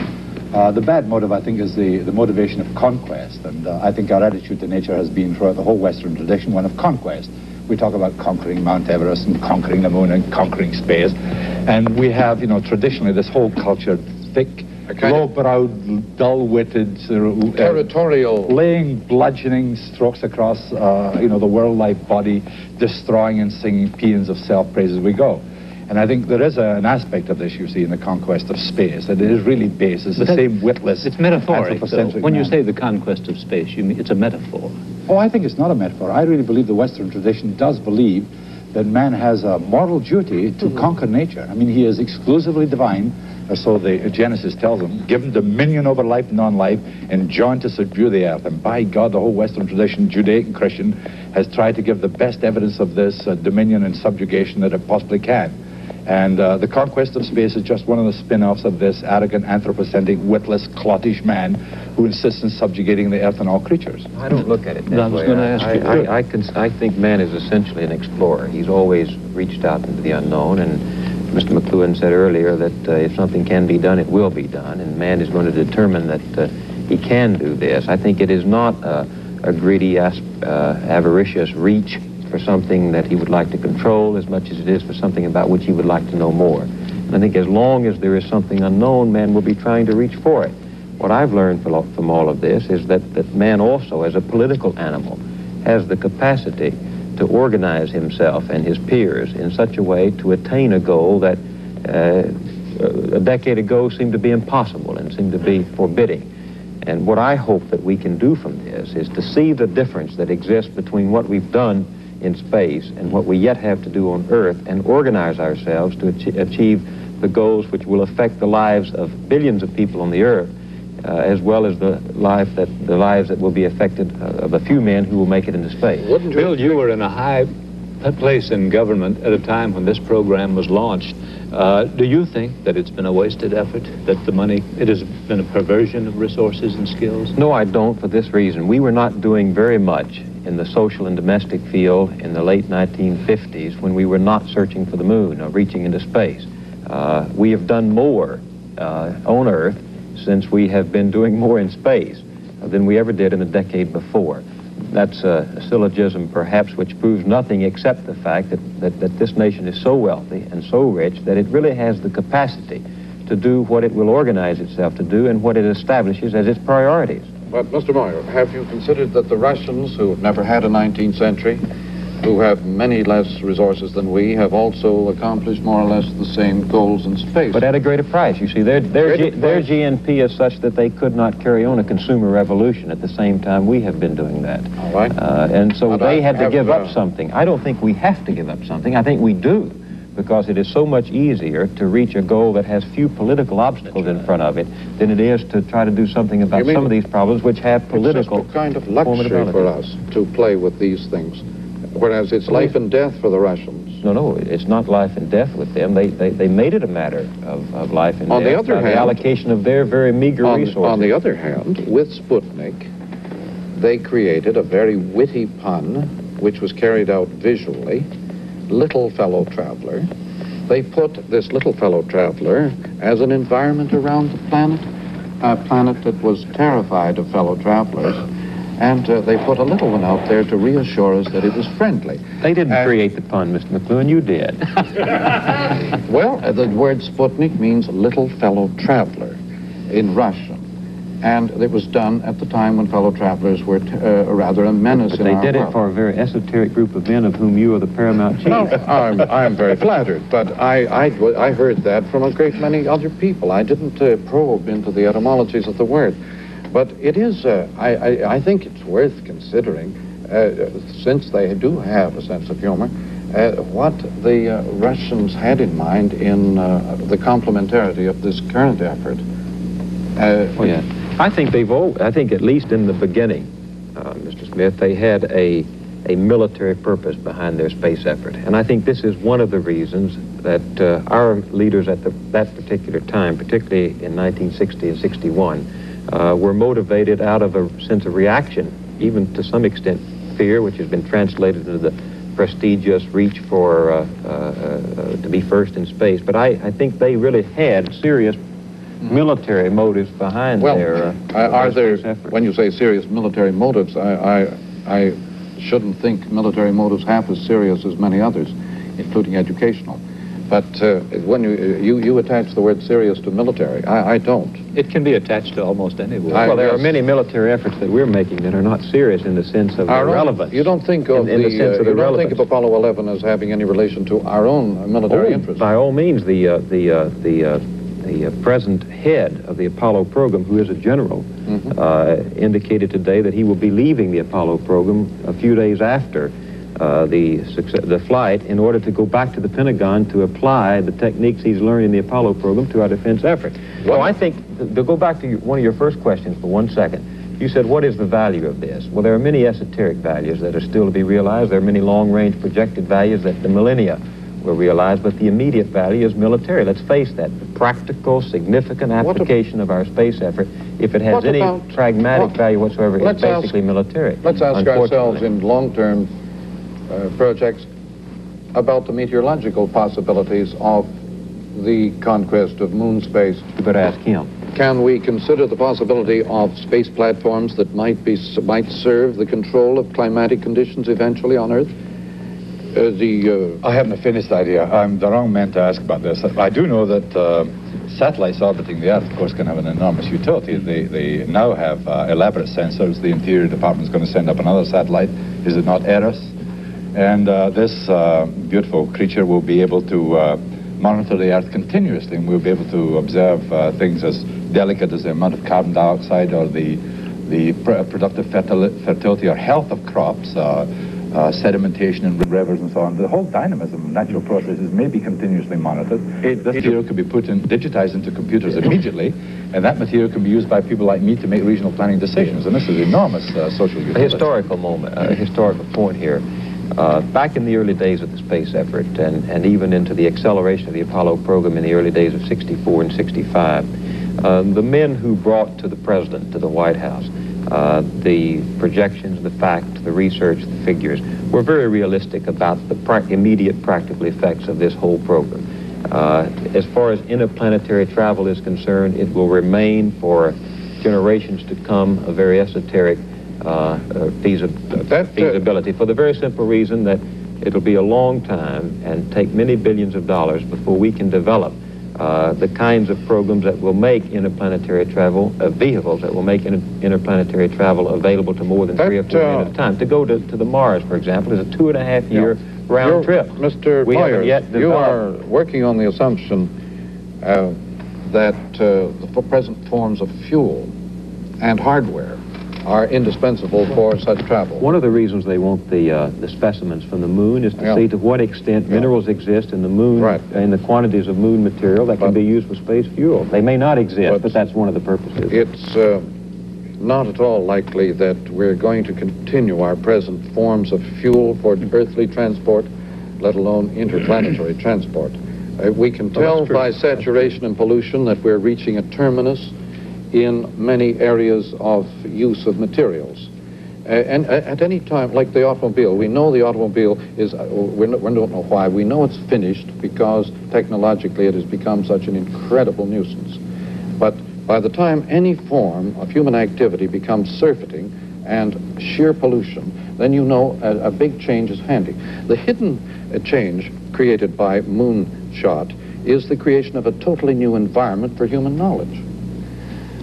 Uh, the bad motive, I think, is the, the motivation of conquest. And uh, I think our attitude to nature has been throughout the whole Western tradition one of conquest. we talk about conquering Mount Everest and conquering the moon and conquering space. And we have, you know, traditionally this whole culture, thick, low-browed, dull-witted, uh, Territorial. laying bludgeoning strokes across, uh, you know, the world-life body, destroying and singing paeans of self-praise as we go. And I think there is a, an aspect of this you see in the conquest of space, that it is really based, it's the that- same witless, It's metaphoric. though. anthropocentric When you man. say the conquest of space, you mean it's a metaphor. Oh, I think it's not a metaphor. I really believe the Western tradition does believe that man has a moral duty to conquer nature. I mean, he is exclusively divine, or so the Genesis tells him, given dominion over life and non-life, and joined to subdue the earth. And by God, the whole Western tradition, Judaic and Christian, has tried to give the best evidence of this uh, dominion and subjugation that it possibly can. And uh, the conquest of space is just one of the spin-offs of this arrogant, anthropocentric, witless, clottish man who insists on subjugating the earth and all creatures. I don't look at it that I was way. gonna ask I, you. I, I, cons- I think man is essentially an explorer. He's always reached out into the unknown, and Mr. McLuhan said earlier that uh, if something can be done, it will be done, and man is going to determine that uh, he can do this. I think it is not a, a greedy, uh, avaricious reach for something that he would like to control as much as it is for something about which he would like to know more. And I think as long as there is something unknown, man will be trying to reach for it. What I've learned from all of this is that, that man also, as a political animal, has the capacity to organize himself and his peers in such a way to attain a goal that uh, a decade ago seemed to be impossible and seemed to be forbidding. And what I hope that we can do from this is to see the difference that exists between what we've done in space and what we yet have to do on Earth and organize ourselves to ach- achieve the goals which will affect the lives of billions of people on the Earth, uh, as well as the life that the lives that will be affected uh, of a few men who will make it into space. Wouldn't Bill, you were in a high place in government at a time when this program was launched. Uh, do you think that it's been a wasted effort, that the money, it has been a perversion of resources and skills? No, I don't for this reason. We were not doing very much in the social and domestic field in the late 1950s when we were not searching for the moon or reaching into space. Uh, we have done more uh, on Earth since we have been doing more in space than we ever did in the decade before. That's uh, a syllogism, perhaps, which proves nothing except the fact that, that, that this nation is so wealthy and so rich that it really has the capacity to do what it will organize itself to do and what it establishes as its priorities. But, Mr. Moyer, have you considered that the Russians, who have never had a 19th century, who have many less resources than we, have also accomplished more or less the same goals in space? But at a greater price. You see, their, their, G, their GNP is such that they could not carry on a consumer revolution at the same time we have been doing that. All right. Uh, and so But they I had to give uh, up something. I don't think we have to give up something. I think we do. Because it is so much easier to reach a goal that has few political obstacles in front of it than it is to try to do something about some of these problems which have political It's just a kind of luxury for us to play with these things, whereas it's life and death for the Russians. No, no, it's not life and death with them. They, they, they made it a matter of, of life and On the death other by hand- the allocation of their very meager On, resources. on the other hand, with Sputnik, they created a very witty pun, which was carried out visually, Little Fellow Traveler. They put this Little Fellow Traveler as an environment around the planet, a planet that was terrified of fellow travelers, and uh, they put a little one out there to reassure us that it was friendly. They didn't create the pun, Mr. McLuhan. You did. Well, uh, the word Sputnik means little fellow traveler in Russian. And it was done at the time when fellow travelers were t- uh, rather a menace But in they our did it for a very esoteric group of men of whom you are the paramount chief. No, I'm, I'm very flattered, but I, I, I heard that from a great many other people. I didn't uh, probe into the etymologies of the word. But it is, uh, I, I, I think it's worth considering, uh, since they do have a sense of humor, uh, what the uh, Russians had in mind in uh, the complementarity of this current effort. Uh, Oh, yeah. I think they've all, I think at least in the beginning, Mr. Smith, they had a, a military purpose behind their space effort. And I think this is one of the reasons that our leaders at the, that particular time, particularly in 1960 and 61, uh, were motivated out of a sense of reaction, even to some extent fear, which has been translated into the prestigious reach for uh, uh, uh, to be first in space. But I, I think they really had serious military motives behind Well, their. Uh, are there, space effort. when you say serious military motives, I, I, I shouldn't think military motives half as serious as many others, including educational. But uh, when you, you you attach the word serious to military, I, I don't. It can be attached to almost any war. I- well, there are many military efforts that we're making that are not serious in the sense of Our relevance. You don't think of in, in the, sense uh, of the you don't think of Apollo 11 as having any relation to our own uh, military Oh, interests. By all means, the uh, the uh, the uh, the uh, present head of the Apollo program, who is a general, Mm-hmm. uh, indicated today that he will be leaving the Apollo program a few days after uh, the success, the flight in order to go back to the Pentagon to apply the techniques he's learned in the Apollo program to our defense effort. So I think to, to go back to your, one of your first questions for one second. You said, what is the value of this? Well, there are many esoteric values that are still to be realized. There are many long-range projected values that the millennia will realize, but the immediate value is military. Let's face that. The practical, significant application of our space effort, if it has any about- pragmatic well, value whatsoever, is let's ask- basically military. Let's ask ourselves in long-term uh, projects about the meteorological possibilities of the conquest of moon space. You better ask him. Can we consider the possibility of space platforms that might be might serve the control of climatic conditions eventually on Earth? Uh, the I haven't a finished idea. I'm the wrong man to ask about this. I do know that uh, satellites orbiting the Earth, of course, can have an enormous utility. They, they now have uh, elaborate sensors. The Interior Department is going to send up another satellite. Is it not EROS? And uh, this uh, beautiful creature will be able to uh, monitor the Earth continuously, and we'll be able to observe uh, things as delicate as the amount of carbon dioxide or the the pr- productive fertility or health of crops. Uh, uh, sedimentation in rivers and so on. The whole dynamism of natural processes may be continuously monitored. this material could be put in, digitized into computers immediately, and that material can be used by people like me to make regional planning decisions. And this is enormous uh, social A historical moment, a historical point here. Uh, back in the early days of the space effort, and, and even into the acceleration of the Apollo program in the early days of 64 and 65, uh, the men who brought to the president, to the White House, uh, the projections, the facts, the research, the figures, were very realistic about the prac immediate practical effects of this whole program. Uh, as far as interplanetary travel is concerned, it will remain for generations to come a very esoteric uh, uh, feasi- feasibility for the very simple reason that it'll be a long time and take many billions of dollars before we can develop uh, the kinds of programs that will make interplanetary travel, uh, vehicles that will make inter- interplanetary travel available to more than three or four uh, at a time. To go to, to the Mars, for example, is a two and a half year round You're- trip. Mr. We haven't yet you are working on the assumption uh, that uh, the present forms of fuel and hardware are indispensable for such travel. One of the reasons they want the uh, the specimens from the moon is to Yeah. see to what extent minerals exist in the moon and the quantities of moon material that can be used for space fuel. They may not exist, but, that's one of the purposes. It's uh, not at all likely that we're going to continue our present forms of fuel for earthly transport, let alone interplanetary transport. Uh, we can tell true. by saturation and pollution that we're reaching a terminus in many areas of use of materials. Uh, and uh, at any time, like the automobile, we know the automobile is, uh, we don't we don't know why, we know it's finished because technologically it has become such an incredible nuisance. But by the time any form of human activity becomes surfeiting and sheer pollution, then you know a, a big change is handy. The hidden uh, change created by moonshot is the creation of a totally new environment for human knowledge.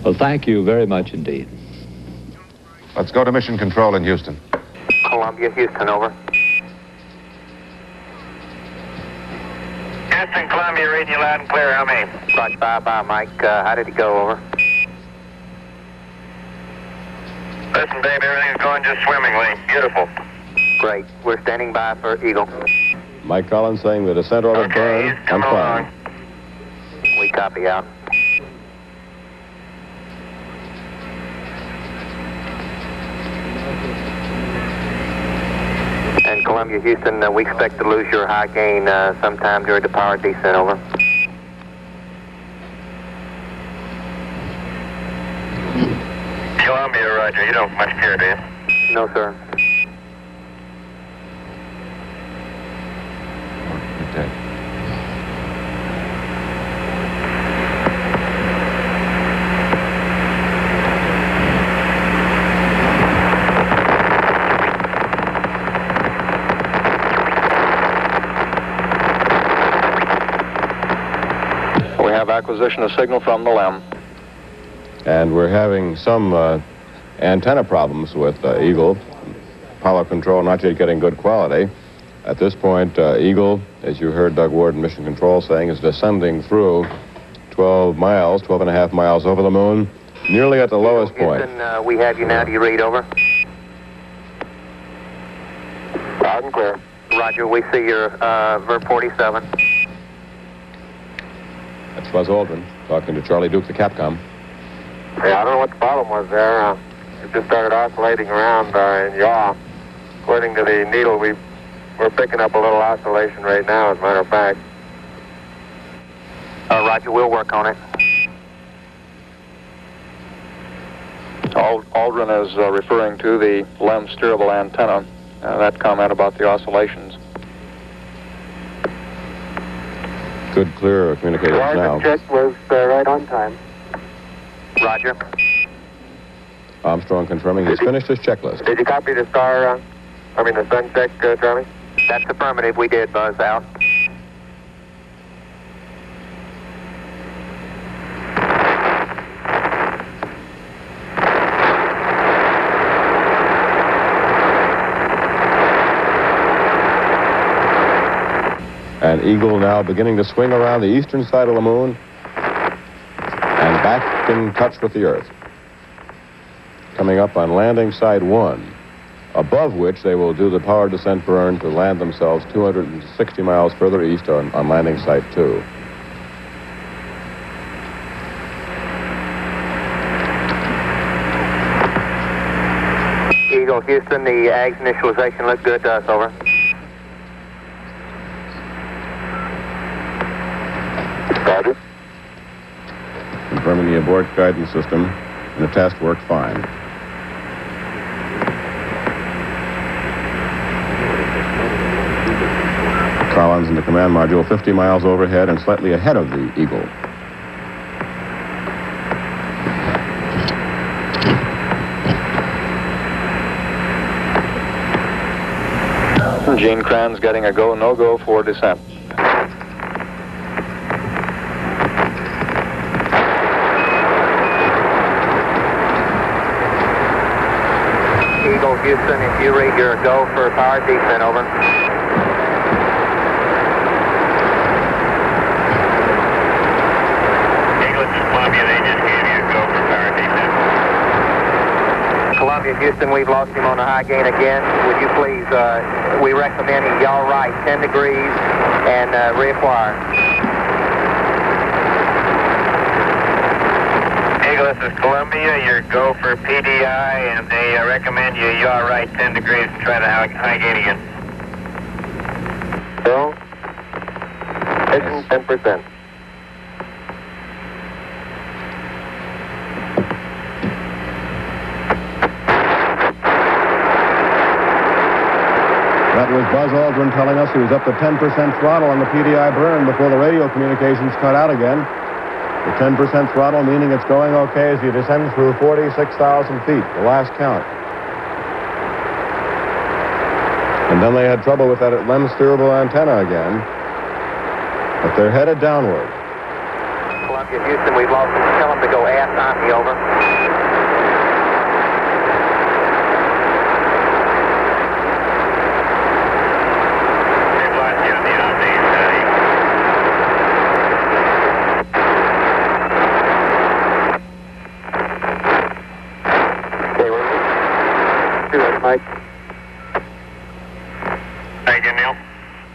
Well, thank you very much indeed. Let's go to Mission Control in Houston. Columbia, Houston, over. Houston, Columbia, reading you loud and clear. How many? Roger, bye bye, Mike. Uh, how did it go, over? Listen, babe, everything's going just swimmingly. Beautiful. Great. We're standing by for Eagle. Mike Collins saying the descent orbit burn and climb. We copy out. Columbia, Houston, uh, we expect to lose your high gain uh, sometime during the power descent, over. Columbia, Roger. You don't much care, do you? No, sir. Acquisition of signal from the LEM. And we're having some uh, antenna problems with uh, Eagle. Power control not yet getting good quality. At this point, uh, Eagle, as you heard Doug Ward in Mission Control saying, is descending through 12 miles, 12 and a half miles over the moon, nearly at the lowest point. Houston, uh, we have you now. Do you read over? Loud and clear. Roger, we see your uh, VERB 47. That's Buzz Aldrin talking to Charlie Duke, the Capcom. Yeah, I don't know what the problem was there. Uh, it just started oscillating around uh, in yaw. According to the needle, we, we're picking up a little oscillation right now, as a matter of fact. Uh, Roger, we'll work on it. Ald- Aldrin is uh, referring to the LEM steerable antenna. Uh, that comment about the oscillations. Good, clear communications now. check was uh, right on time. Roger. Armstrong confirming he's finished his checklist. Did you copy the star, uh, I mean the sun check, uh, Charlie? That's affirmative. We did, Buzz, out. And Eagle now beginning to swing around the eastern side of the moon and back in touch with the Earth. Coming up on landing side one, above which they will do the power descent burn to land themselves 260 miles further east on, on landing site two. Eagle, Houston, the AGS initialization looks good to us, over. Roger. Confirming the abort guidance system, and the test worked fine. Collins in the command module 50 miles overhead and slightly ahead of the Eagle. Gene Kranz getting a go, no go for descent. Eagle, Houston, if you read your go for power descent, over. Eagle, is Columbia. They just gave you a go for power descent. Columbia, Houston, we've lost him on a high gain again. Would you please, uh, we recommend yaw right 10 degrees and uh, reacquire. Eagle, this is Columbia. Your go for PDI, and they uh, recommend you yaw right 10 degrees and try the high, high gain again. Bill? 10%. That was Buzz Aldrin telling us he was up to 10% throttle on the PDI burn before the radio communications cut out again. The 10% throttle meaning it's going okay as you descend through 46,000 feet, the last count. And then they had trouble with that LEM steerable antenna again. But they're headed downward. Columbia, Houston, we've lost him. Tell him to go ass on me, over. They've lost you on the Omnis, uh, Eagle. Okay, we're do it, Mike. Thank you, Neil.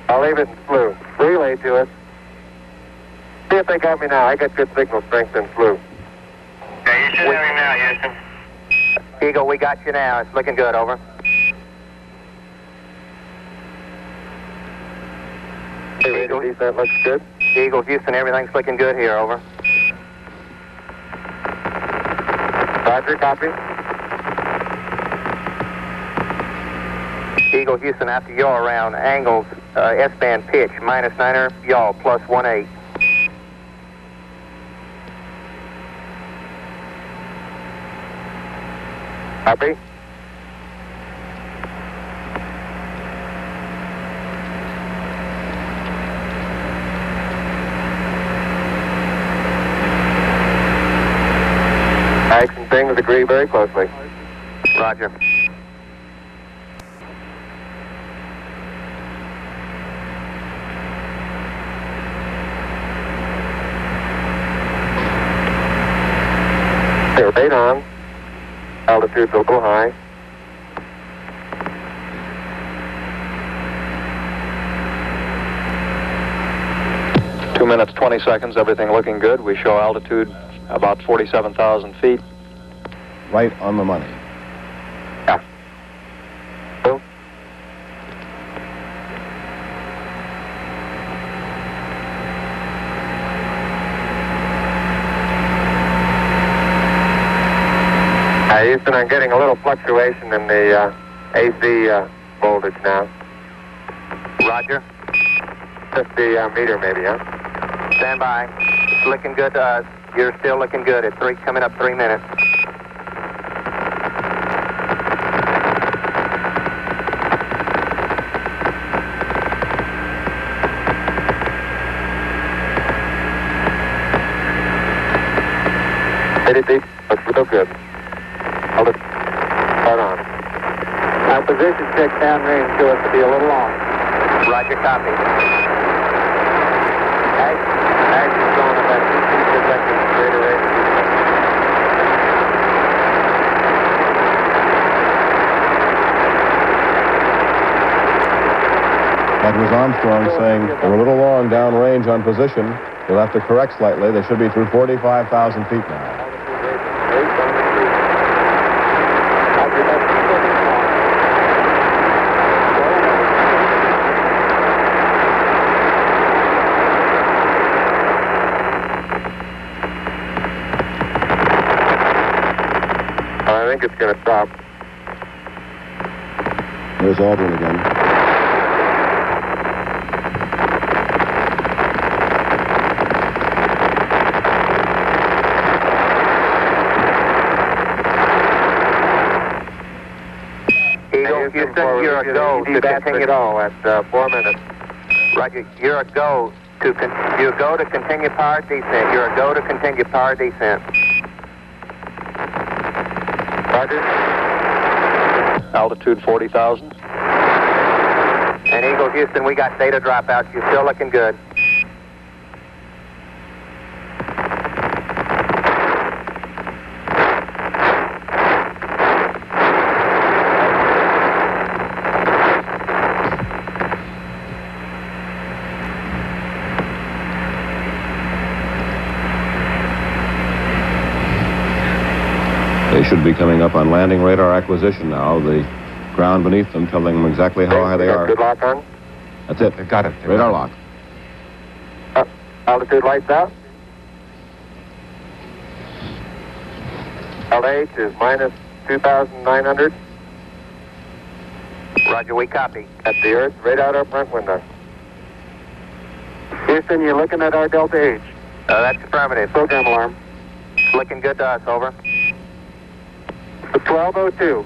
I'll leave it in slew. Relay to us. See if they got me now. I got good signal strength in slew. Okay, you should have him now, Houston. Eagle, we got you now. It's looking good, over. Eagle, that looks good. Eagle, Houston, everything's looking good here, over. Roger, copy. Eagle, Houston, after yaw around angles, uh, S-band pitch, minus niner, yaw, plus one eight. Copy. Ike's and things agree very closely. Roger. Bait on. Altitude's a little high. Two minutes, 20 seconds, everything looking good. We show altitude about 47,000 feet. Right on the money. Uh, Houston, I'm getting a little fluctuation in the uh, AC uh, voltage now. Roger. Just the uh, meter maybe, huh? Stand by. It's looking good to us. You're still looking good at three, coming up three minutes. It deep. Looks real good. Hold it. Start on. Our position check downrange show us to be a little off. Roger, copy. Ag, ag is going about 15 seconds straight away. That was Armstrong saying they're a little long downrange on position. You'll have to correct slightly. They should be through 45,000 feet now. I think it's going to stop. There's Aldrin again. Eagle, Houston, you're a go to continue. all at uh, four minutes. Roger, you're a go to con- you go to continue power descent. You're a go to continue power descent. Roger. Altitude 40,000. Houston, we got data dropouts. You're still looking good. They should be coming up on landing radar acquisition now. The ground beneath them telling them exactly how high they are. Good lock on. That's it. They've got it. They've Radar got it. lock. Altitude lights out. LH is minus 2,900. Roger, we copy. At the Earth, right out our front window. Houston, you're looking at our Delta H. Uh, that's affirmative. Program alarm. Looking good to us, over. 1202.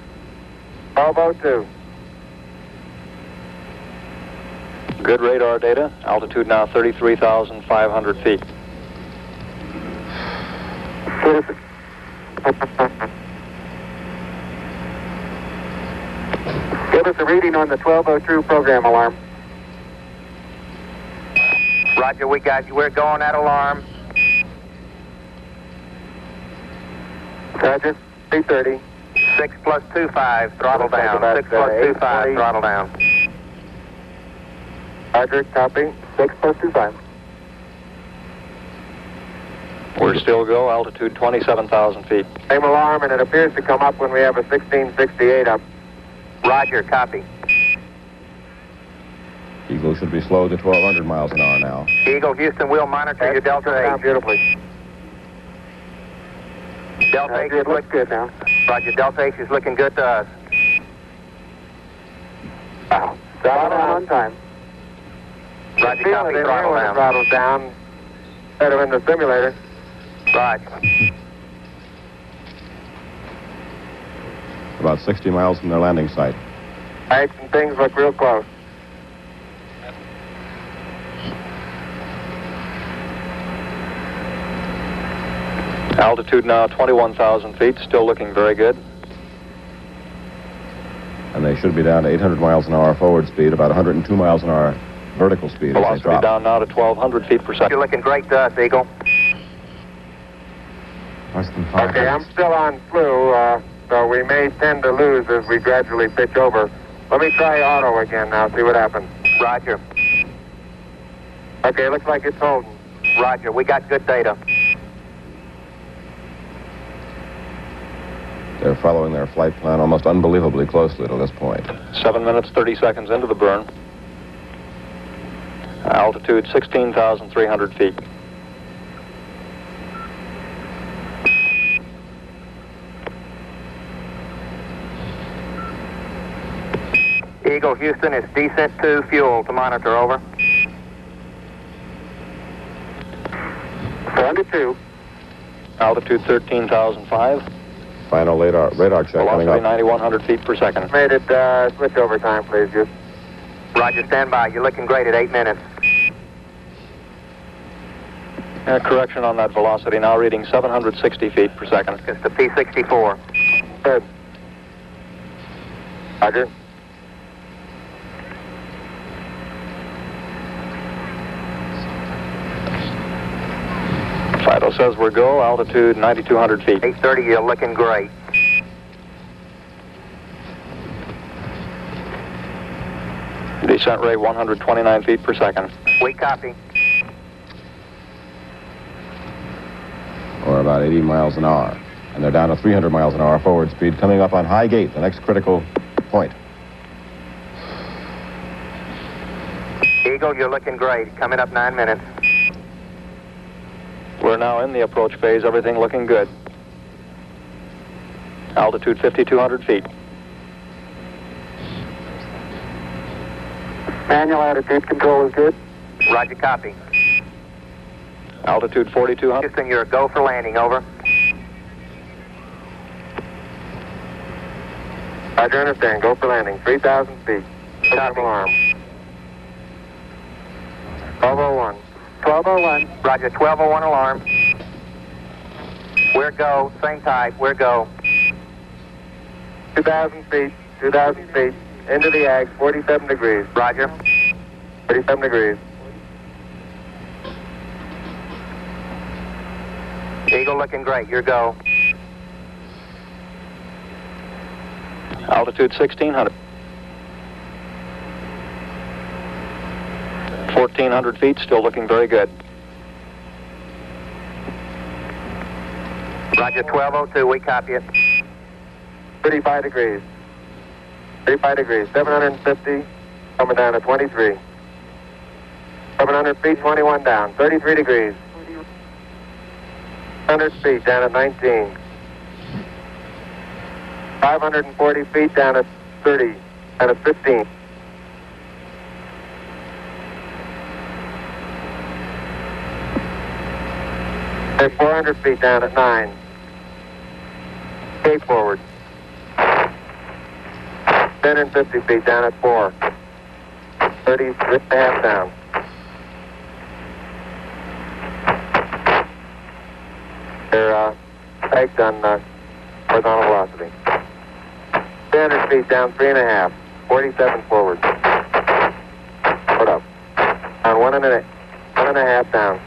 1202. Good radar data. Altitude now 33,500 feet. Give us a reading on the 1202 program alarm. Roger, we got you. We're going at alarm. Roger, 330. 6 plus 2, 5, throttle down. 6 plus 2, 5, throttle down. Roger, copy. 6 plus 25. We're still go, altitude 27,000 feet. Same alarm, and it appears to come up when we have a 1668 up. Roger, copy. Eagle should be slow to 1,200 miles an hour now. Eagle, Houston, we'll monitor your Delta H. beautifully. Delta H is looking good now. Roger, Delta H is looking good to us. Wow. Throttle on time. Roger, copy, throttle down. Throttle down. Better in the simulator. Roger. About 60 miles from their landing site. Heights and things look real close. Altitude now 21,000 feet, still looking very good. And they should be down to 800 miles an hour forward speed, about 102 miles an hour vertical speed Velocity down now to 1,200 feet per second. You're looking great to us, Eagle. Less than five. Okay, I'm still on slew, uh, so we may tend to lose as we gradually pitch over. Let me try auto again now, see what happens. Roger. Okay, looks like it's holding. Roger, we got good data. They're following their flight plan almost unbelievably closely to this point. 7 minutes 30 seconds into the burn. Altitude 16,300 feet. Eagle Houston, is descent to fuel to monitor, over. 72. Altitude 13,005. Final radar, radar check coming Velocity up. 9,100 feet per second. Made it, uh, switch over time, please, just. Roger, stand by. You're looking great at eight minutes. Uh, correction on that velocity, now reading 760 feet per second. It's the P-64. Good. Roger. Fido says we're go, altitude 9,200 feet. 830, you're looking great. Descent rate 129 feet per second. We copy. or about 80 miles an hour. And they're down to 300 miles an hour forward speed, coming up on High Gate, the next critical point. Eagle, you're looking great. Coming up nine minutes. We're now in the approach phase, everything looking good. Altitude 5,200 feet. Manual attitude control is good. Roger, copy. Altitude 4,200. Houston, you're a go for landing, over. Roger, understand. Go for landing. 3,000 feet. Copy. alarm. 1201. 1201. Roger, 1201 alarm. We're go. Same type. We're go. 2,000 feet. 2,000 feet. Into the ag. 47 degrees. Roger. 47 degrees. Eagle looking great. You're go. Altitude 1,600. 1,400 feet, still looking very good. Roger, 1202. We copy it. 35 degrees. 35 degrees. 750. Coming down to 23. 700 feet, 21 down. 33 degrees. 100 feet down at 19. 540 feet down at 30. Down at 15. Okay, 400 feet down at 9. Stay forward. 1050 feet down at 4. 30 and a half down. They're uh, pegged on uh, horizontal velocity. 300 feet down, three and a half. 47 forward. Put up. On one and one and a half down.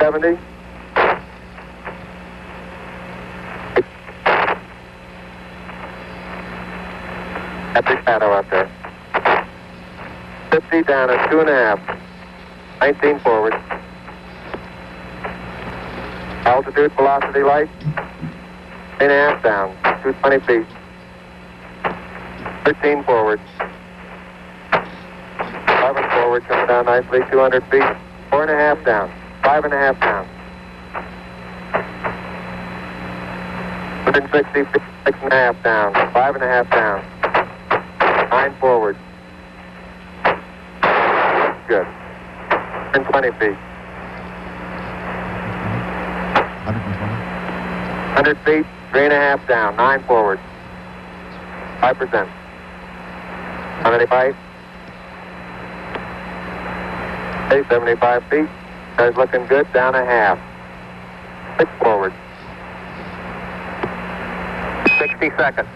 70. Epic shadow out there. 50 down at two and a half. 19 forward. Altitude, velocity, light. Three and a half down. 220 feet. 13 forward. 11 forward, coming down nicely. 200 feet. Four and a half down. Five and a half down. 160 feet. Six and a half down. Five and a half down. Nine forward. Good. 120 feet. 100 feet, three and a half down, nine forward. 5%. How many? Okay, 75 feet, Car's looking good, down a half. Six forward. 60 seconds.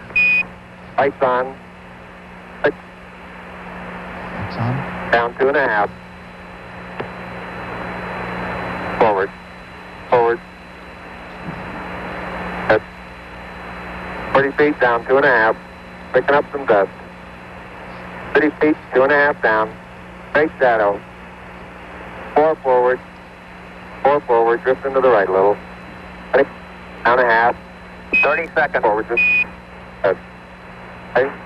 Lights on. Six. Lights on. Down two and a half. Forward. Forward. That's 40 feet down, two and a half. Picking up some dust. 30 feet, two and a half down. Straight shadow. Four forward. Four forward, drifting to the right a little. Down a half. 30 seconds forward, just. Uh, Good. Okay.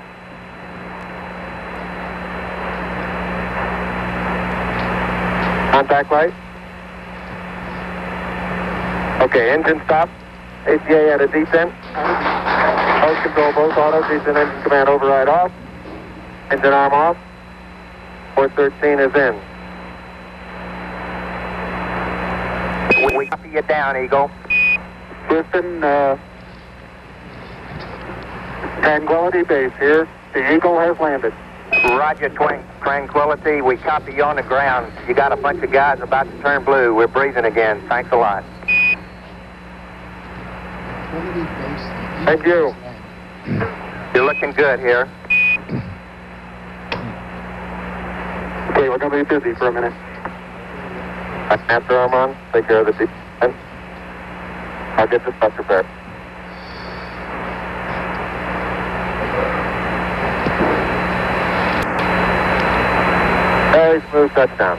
Contact light. Okay, engine stop. ACA at a detent. Post control, both auto, descent engine command override off. Engine arm off. 413 is in. We copy you down, Eagle. Houston, uh, Tranquility Base here. The Eagle has landed. Roger, Twin Tranquility. We copy you on the ground. You got a bunch of guys about to turn blue. We're breathing again. Thanks a lot. Thank you. You're looking good here. Okay, we're going to be busy for a minute. After on, take care of the deep. I'll get the stuff prepared. Very smooth touchdown.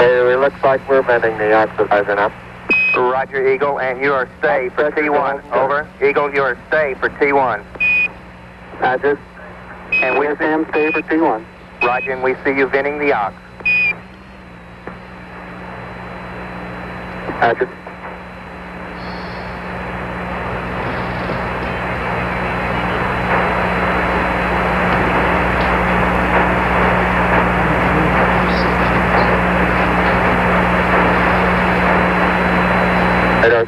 It looks like we're bending the oxidizer now. Roger, Eagle, and you are safe for T1. Over. Eagle, you are safe for T1. Roger. And we Sam, safe for T1. Roger, and we see you venting the ox. Roger. Radar circuit breaker. Does that clock now show us how long we've been in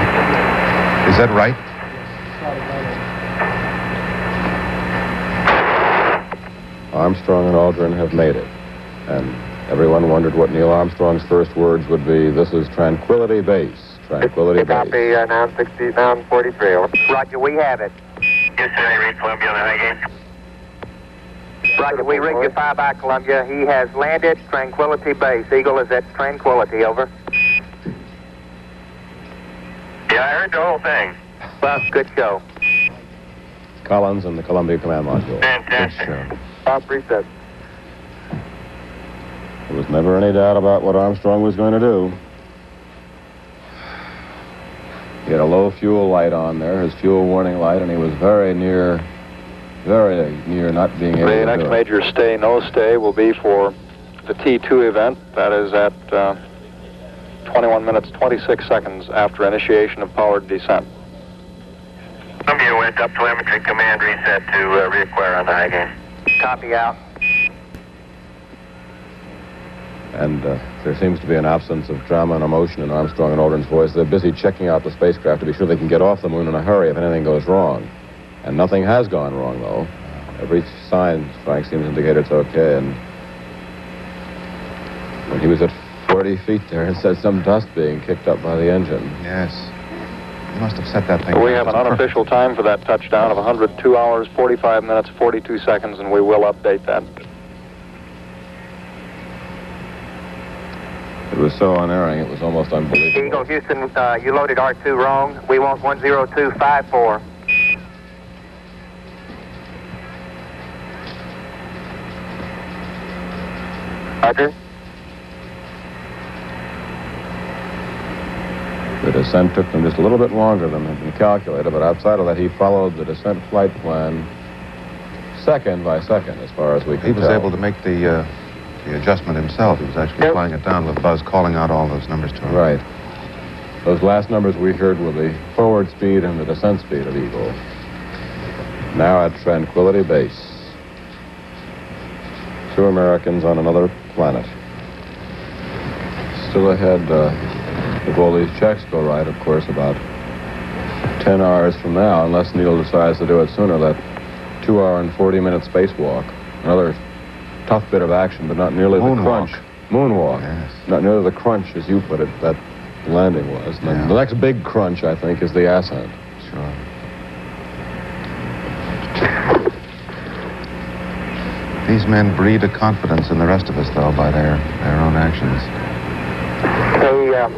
the Is that right? Armstrong and Aldrin have made it. And everyone wondered what Neil Armstrong's first words would be. This is Tranquility Base. Tranquility Base. Copy, uh, now 60, now 43. Over. Roger, we have it. Yes, sir. I read Columbia on the high. Roger, we rig you five by Columbia. He has landed Tranquility Base. Eagle is at Tranquility. Over. Yeah, I heard the whole thing. Well, good show. Collins and the Columbia Command Module. Fantastic. Off reset. There was never any doubt about what Armstrong was going to do. He had a low fuel light on there, his fuel warning light, and he was very near, very near not being able The to The next do it. major stay, no stay, will be for the T2 event. That is at uh, 21 minutes 26 seconds after initiation of powered descent. Columbia went up telemetry command reset to uh, reacquire on the high gain. Copy out. And uh, there seems to be an absence of drama and emotion in Armstrong and Aldrin's voice. They're busy checking out the spacecraft to be sure they can get off the moon in a hurry if anything goes wrong. And nothing has gone wrong, though. Every sign, Frank, seems to indicate it's okay. And when he was at 40 feet there, it said some dust being kicked up by the engine. Yes. You must have set that thing. We down. have an It's perfect. unofficial time for that touchdown of 102 hours, 45 minutes, 42 seconds, and we will update that. Was so unerring, it was almost unbelievable. Eagle Houston, uh, you loaded R2 wrong. We want 10254. Roger. It Descent took them just a little bit longer than had been calculated, but outside of that, he followed the descent flight plan second by second, as far as we can He was tell. able to make the, uh, the adjustment himself. He was actually flying it down with Buzz calling out all those numbers to him. Right. Those last numbers we heard were the forward speed and the descent speed of Eagle. Now at Tranquility Base. Two Americans on another planet. Still ahead, uh, if all these checks go right, of course, about 10 hours from now, unless Neil decides to do it sooner, that two hour and 40 minute spacewalk. Another tough bit of action, but not nearly the crunch. Moonwalk. Yes. Not nearly the crunch, as you put it, that landing was. And then The next big crunch, I think, is the ascent. Sure. These men breed a confidence in the rest of us, though, by their, their own actions. Hey, uh,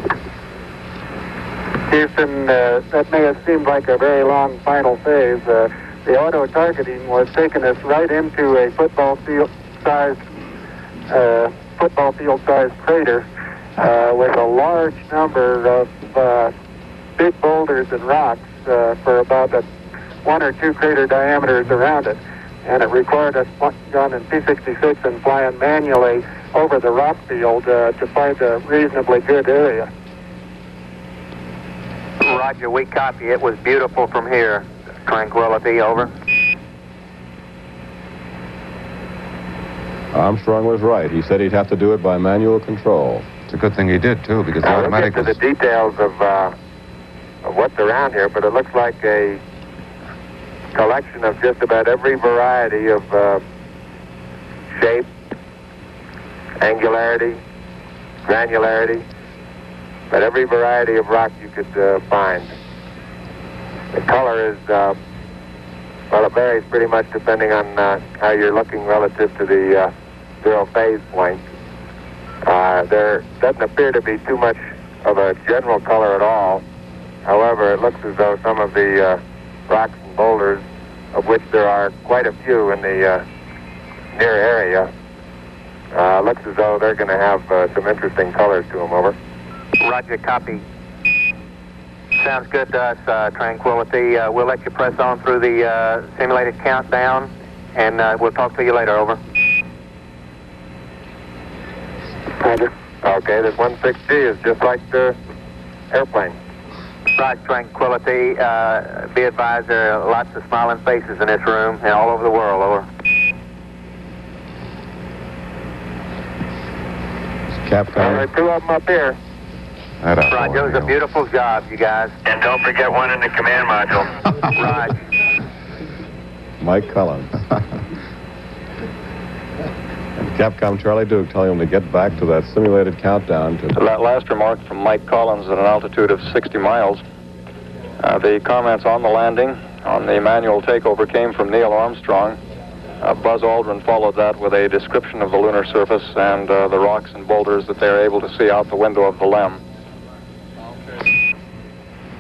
Houston, uh, that may have seemed like a very long final phase. Uh, the auto targeting was taking us right into a football field sized uh, football field sized crater uh, with a large number of uh, big boulders and rocks uh, for about a one or two crater diameters around it. And it required us in P-66 and flying manually over the rock field uh, to find a reasonably good area. Roger, we copy. It was beautiful from here. Tranquility, over. Armstrong was right. He said he'd have to do it by manual control. It's a good thing he did, too, because the Now, we'll automatic get to was... the details of, uh, of what's around here, but it looks like a collection of just about every variety of uh, shape, angularity, granularity, but every variety of rock you could uh, find. The color is, uh, well, it varies pretty much depending on uh, how you're looking relative to the uh, zero phase point. Uh, there doesn't appear to be too much of a general color at all. However, it looks as though some of the uh, rocks and boulders, of which there are quite a few in the uh, near area, uh, looks as though they're going to have uh, some interesting colors to them. Over. Roger, copy. Sounds good to us, uh, Tranquility. We'll let you press on through the simulated countdown, and we'll talk to you later. Over. Roger. Okay, this 160 is just like the airplane. Roger, Tranquility. Uh, be advised there are lots of smiling faces in this room and all over the world. Over. Capcom. All right, two of them up here. That ought to Roger, it was a beautiful job, you guys. And don't forget one in the command module. right. Mike Collins. Capcom Charlie Duke telling him to get back to that simulated countdown to That last remark from Mike Collins at an altitude of 60 miles. Uh, the comments on the landing, on the manual takeover, came from Neil Armstrong. Uh, Buzz Aldrin followed that with a description of the lunar surface and uh, the rocks and boulders that they are able to see out the window of the LEM.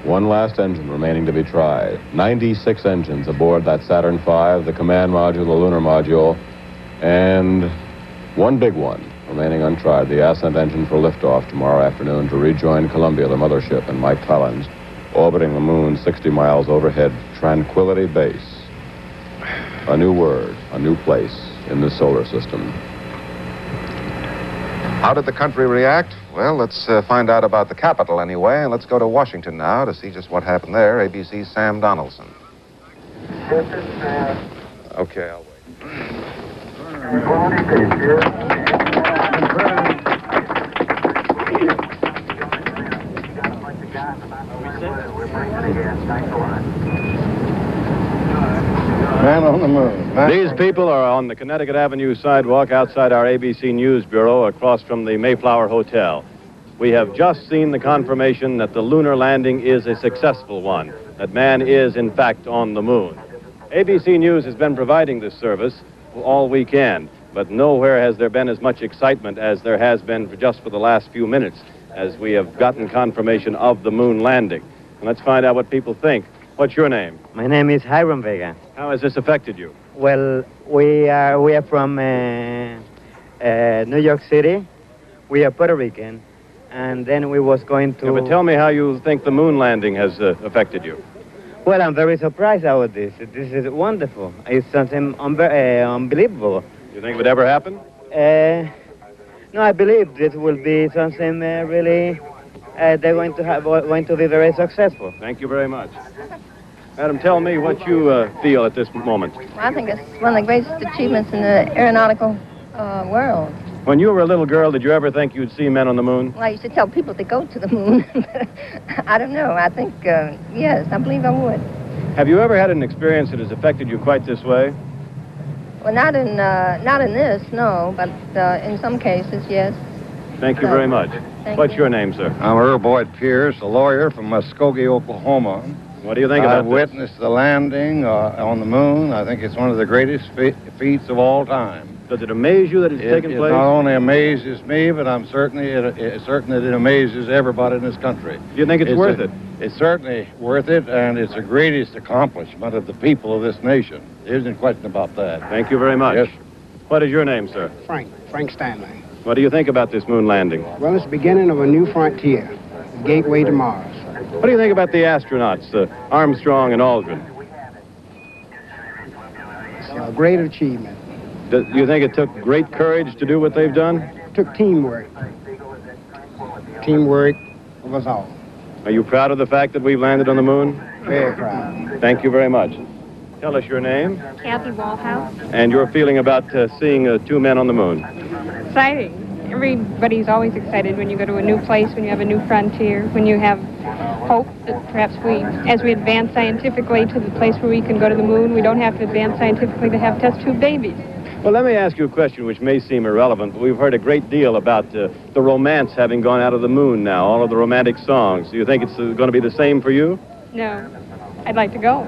One last engine remaining to be tried. 96 engines aboard that Saturn V, the command module, the lunar module, and one big one remaining untried, the ascent engine for liftoff tomorrow afternoon to rejoin Columbia, the mothership, and Mike Collins, orbiting the moon 60 miles overhead, Tranquility Base. A new word, a new place in the solar system. How did the country react? Well, let's uh, find out about the capital anyway, and let's go to Washington now to see just what happened there. ABC's Sam Donaldson. This is Okay, I'll wait. Tranquility Base here. Man on the moon. Man. These people are on the Connecticut Avenue sidewalk outside our ABC News Bureau across from the Mayflower Hotel. We have just seen the confirmation that the lunar landing is a successful one, that man is, in fact, on the moon. ABC News has been providing this service all weekend, but nowhere has there been as much excitement as there has been for just for the last few minutes as we have gotten confirmation of the moon landing. And let's find out what people think. What's your name? My name is Hiram Vega. How has this affected you? Well, we are we are from uh, uh, New York City. We are Puerto Rican, and then we was going to. Yeah, but tell me how you think the moon landing has uh, affected you. Well, I'm very surprised about this. This is wonderful. It's something unbe- uh, unbelievable. Do you think it would ever happen? Uh, no, I believe this will be something uh, really. Uh, they're going to have going to be very successful. Thank you very much. Madam, tell me what you uh, feel at this moment. I think it's one of the greatest achievements in the aeronautical uh, world. When you were a little girl, did you ever think you'd see men on the moon? Well, I used to tell people to go to the moon. I don't know. I think, uh, yes, I believe I would. Have you ever had an experience that has affected you quite this way? Well, not in uh, not in this, no, but uh, in some cases, yes. Thank you Uh, very much. thank What's you. your name, sir? I'm Earl Boyd Pierce, a lawyer from Muskogee, Oklahoma. What do you think I've about this? witnessed the landing uh, on the moon. I think it's one of the greatest fe- feats of all time. Does it amaze you that it's It, taken it place? not only amazes me, but I'm certainly it, it's certain that it amazes everybody in this country. Do you think it's, worth a- it? It's certainly worth it, and it's the greatest accomplishment of the people of this nation. There isn't question about that. Thank you very much. Yes. What is your name, sir? Frank, Frank Stanley. What do you think about this moon landing? Well, it's the beginning of a new frontier, the gateway to Mars. What do you think about the astronauts, uh, Armstrong and Aldrin? It's a great achievement. Do you think it took great courage to do what they've done? It took teamwork. Teamwork was all. Are you proud of the fact that we've landed on the moon? Very proud. Thank you very much. Tell us your name Kathy Wallhouse. and your feeling about uh, seeing uh, two men on the moon. Exciting. Everybody's always excited when you go to a new place, when you have a new frontier, when you have hope that perhaps we, as we advance scientifically to the place where we can go to the moon, we don't have to advance scientifically to have test tube babies. Well, let me ask you a question which may seem irrelevant, but we've heard a great deal about uh, the romance having gone out of the moon now, all of the romantic songs. Do you think it's uh, going to be the same for you? No, I'd like to go.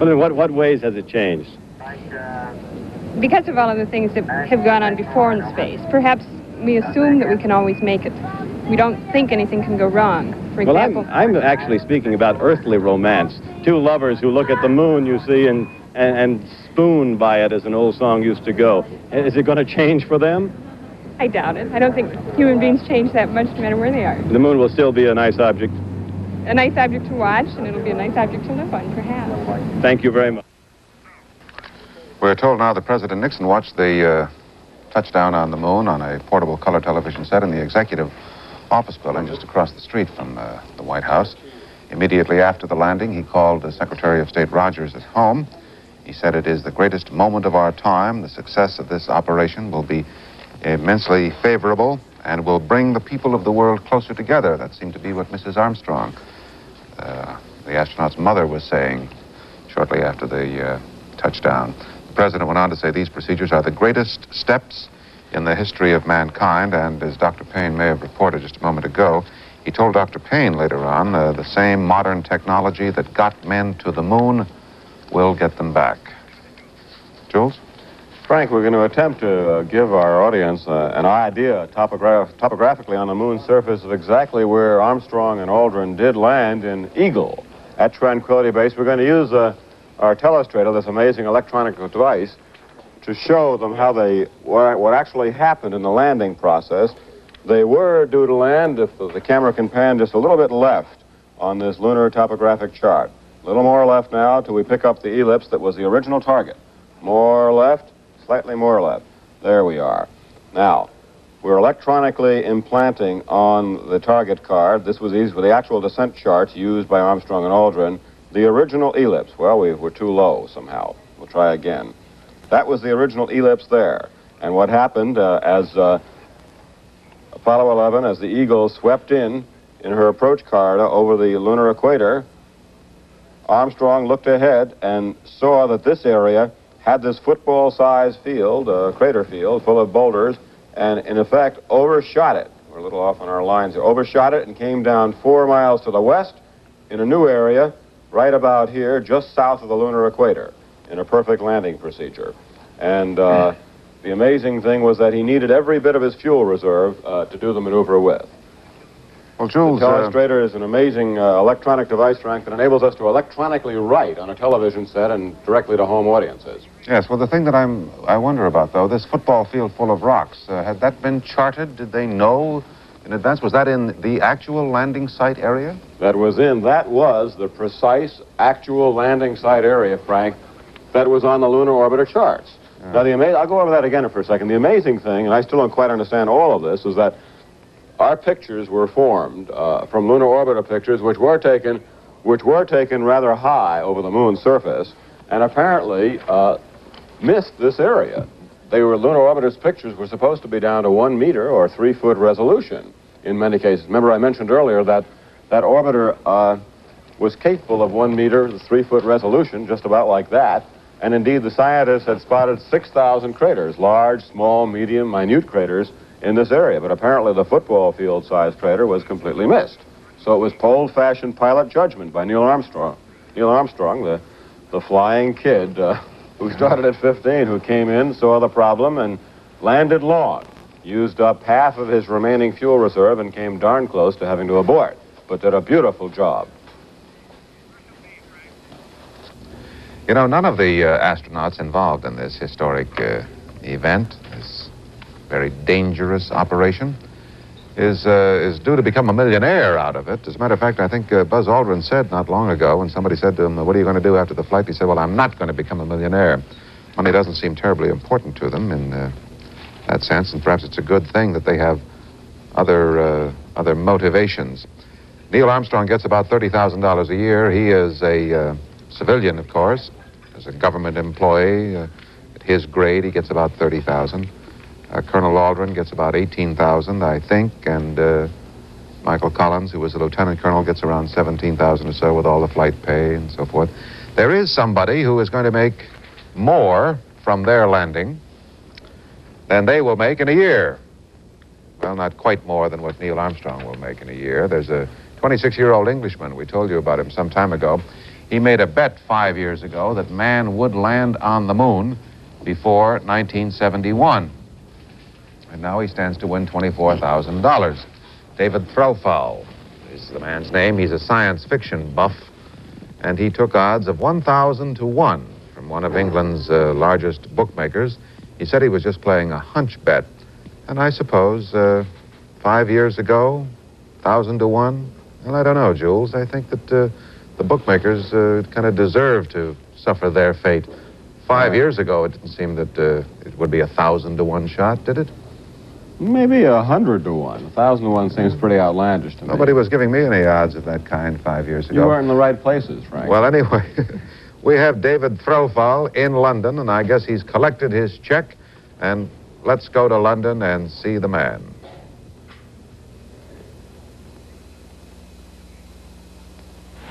Well, in what, what ways has it changed? Because of all of the things that have gone on before in space, perhaps we assume that we can always make it. We don't think anything can go wrong. For well, example, I'm, I'm actually speaking about earthly romance. Two lovers who look at the moon, you see, and, and, and spoon by it, as an old song used to go. Is it going to change for them? I doubt it. I don't think human beings change that much no matter where they are. The moon will still be a nice object. A nice object to watch, and it'll be a nice object to live on, perhaps. Thank you very much. We're told now that President Nixon watched the uh, touchdown on the moon on a portable color television set in the executive office building just across the street from uh, the White House. Immediately after the landing, he called uh, Secretary of State Rogers at home. He said it is the greatest moment of our time. The success of this operation will be immensely favorable and will bring the people of the world closer together. That seemed to be what Mrs. Armstrong, uh, the astronaut's mother, was saying shortly after the uh, touchdown. The president went on to say these procedures are the greatest steps in the history of mankind, and as Dr. Paine may have reported just a moment ago, he told Dr. Paine later on uh, the same modern technology that got men to the moon will get them back. Jules? Frank, we're going to attempt to uh, give our audience uh, an idea topograph- topographically on the moon's surface of exactly where Armstrong and Aldrin did land in Eagle at Tranquility Base. We're going to use uh, our telestrator, this amazing electronic device, to show them how they what, actually happened in the landing process. They were due to land, if the camera can pan just a little bit left on this lunar topographic chart. Little more left now till we pick up the ellipse that was the original target. More left, slightly more left. There we are. Now, we're electronically implanting on the target card, this was these were the actual descent charts used by Armstrong and Aldrin, the original ellipse. Well, we were too low somehow. We'll try again. That was the original ellipse there. And what happened uh, as uh, Apollo 11, as the Eagle swept in in her approach card over the lunar equator, Armstrong looked ahead and saw that this area had this football-sized field, a crater field, full of boulders, and in effect overshot it. We're a little off on our lines here. Overshot it and came down four miles to the west in a new area right about here, just south of the lunar equator, in a perfect landing procedure. And uh, the amazing thing was that he needed every bit of his fuel reserve uh, to do the maneuver with. Well, Jules, the uh, telestrator is an amazing uh, electronic device, Frank, that enables us to electronically write on a television set and directly to home audiences. Yes, well, the thing that I'm, I wonder about, though, this football field full of rocks, uh, had that been charted? Did they know in advance? Was that in the actual landing site area? That was in, that was the precise actual landing site area, Frank, that was on the lunar orbiter charts. Now, the ama- I'll go over that again for a second. The amazing thing, and I still don't quite understand all of this, is that our pictures were formed uh, from lunar orbiter pictures, which were taken, which were taken rather high over the moon's surface, and apparently uh, missed this area. They were lunar orbiter's pictures were supposed to be down to one meter or three foot resolution in many cases. Remember, I mentioned earlier that that orbiter uh, was capable of one meter, three foot resolution, just about like that. And indeed, the scientists had spotted 6,000 craters, large, small, medium, minute craters in this area. But apparently, the football field sized crater was completely missed. So it was old fashioned pilot judgment by Neil Armstrong. Neil Armstrong, the, the flying kid uh, who started at 15, who came in, saw the problem, and landed long. Used up half of his remaining fuel reserve and came darn close to having to abort, but did a beautiful job. You know, none of the uh, astronauts involved in this historic uh, event, very dangerous operation, is, uh, is due to become a millionaire out of it. As a matter of fact, I think uh, Buzz Aldrin said not long ago when somebody said to him, What are you going to do after the flight? He said, Well, I'm not going to become a millionaire. Money doesn't seem terribly important to them in uh, that sense, and perhaps it's a good thing that they have other, uh, other motivations. Neil Armstrong gets about $30,000 a year. He is a uh, civilian, of course, as a government employee. Uh, at his grade, he gets about 30000 uh, Colonel Aldrin gets about 18000 I think, and uh, Michael Collins, who was a lieutenant colonel, gets around 17000 or so with all the flight pay and so forth. There is somebody who is going to make more from their landing than they will make in a year. Well, not quite more than what Neil Armstrong will make in a year. There's a 26 year old Englishman. We told you about him some time ago. He made a bet five years ago that man would land on the moon before 1971. And now he stands to win $24,000. David Threlfall is the man's name. He's a science fiction buff. And he took odds of 1,000 to 1 from one of England's uh, largest bookmakers. He said he was just playing a hunch bet. And I suppose uh, five years ago, 1,000 to 1, well, I don't know, Jules. I think that uh, the bookmakers uh, kind of deserve to suffer their fate. Five years ago, it didn't seem that uh, it would be a 1,000 to 1 shot, did it? Maybe a hundred to one. A thousand to one seems pretty outlandish to me. Nobody was giving me any odds of that kind five years ago. You weren't in the right places, Frank. Well, anyway, we have David Threlfall in London, and I guess he's collected his check. And let's go to London and see the man.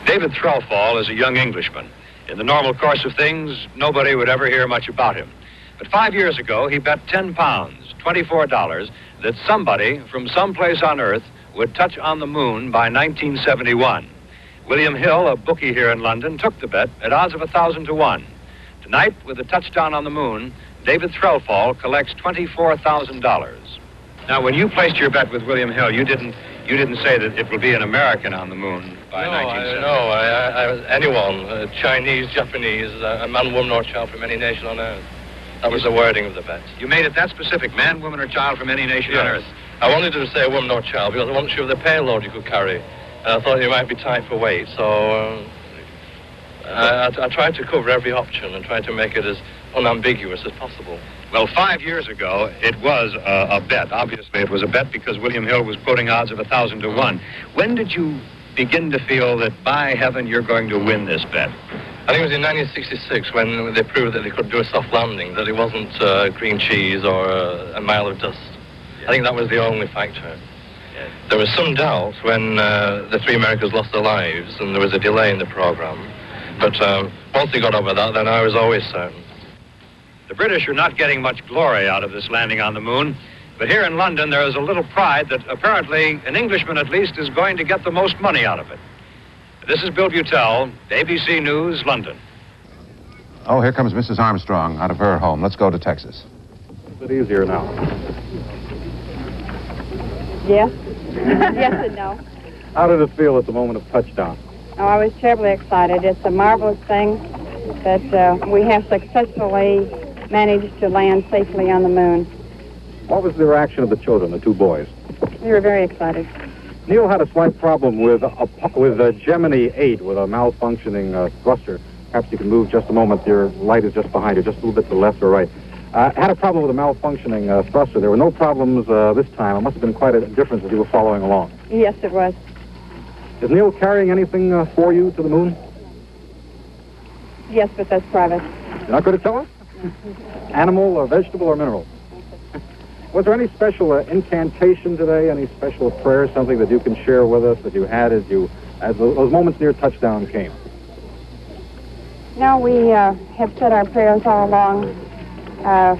David Threlfall is a young Englishman. In the normal course of things, nobody would ever hear much about him. But five years ago, he bet 10 pounds, $24, that somebody from someplace on Earth would touch on the moon by 1971. William Hill, a bookie here in London, took the bet at odds of a 1,000 to 1. Tonight, with a touchdown on the moon, David Threlfall collects $24,000. Now, when you placed your bet with William Hill, you didn't you didn't say that it will be an American on the moon by no, 1970. I, no, I, I, anyone, uh, Chinese, Japanese, uh, a man, woman, or child from any nation on earth. That was the wording of the bet. You made it that specific, man, woman, or child from any nation on Earth. I wanted to say woman or child because I wasn't sure of the payload you could carry. And I thought you might be tight for weight, so uh, I, I, I tried to cover every option and tried to make it as unambiguous as possible. Well, five years ago, it was a, a bet. Obviously, it was a bet because William Hill was quoting odds of a thousand to one. When did you begin to feel that, by heaven, you're going to win this bet? I think it was in 1966 when they proved that they could do a soft landing, that it wasn't uh, green cheese or uh, a mile of dust. I think that was the only factor. There was some doubt when uh, the three Americans lost their lives and there was a delay in the program. But um, once they got over that, then I was always certain. The British are not getting much glory out of this landing on the moon. But here in London, there is a little pride that apparently an Englishman at least is going to get the most money out of it. This is Bill Beutel, ABC News, London. Oh, here comes Mrs. Armstrong out of her home. Let's go to Texas. It's a bit easier now. Yes. yes and no. How did it feel at the moment of touchdown? Oh, I was terribly excited. It's a marvelous thing that uh, we have successfully managed to land safely on the moon. What was the reaction of the children, the two boys? We were very excited. Neil had a slight problem with a, with a Gemini 8 with a malfunctioning uh, thruster. Perhaps you can move just a moment. Your light is just behind you, just a little bit to the left or right. Uh, had a problem with a malfunctioning uh, thruster. There were no problems uh, this time. It must have been quite a difference as you were following along. Yes, it was. Is Neil carrying anything uh, for you to the moon? Yes, but that's private. You're not going to tell us? Animal or vegetable or mineral? Was there any special uh, incantation today? Any special prayer, something that you can share with us that you had as you as those moments near touchdown came? No, we uh, have said our prayers all along. Uh,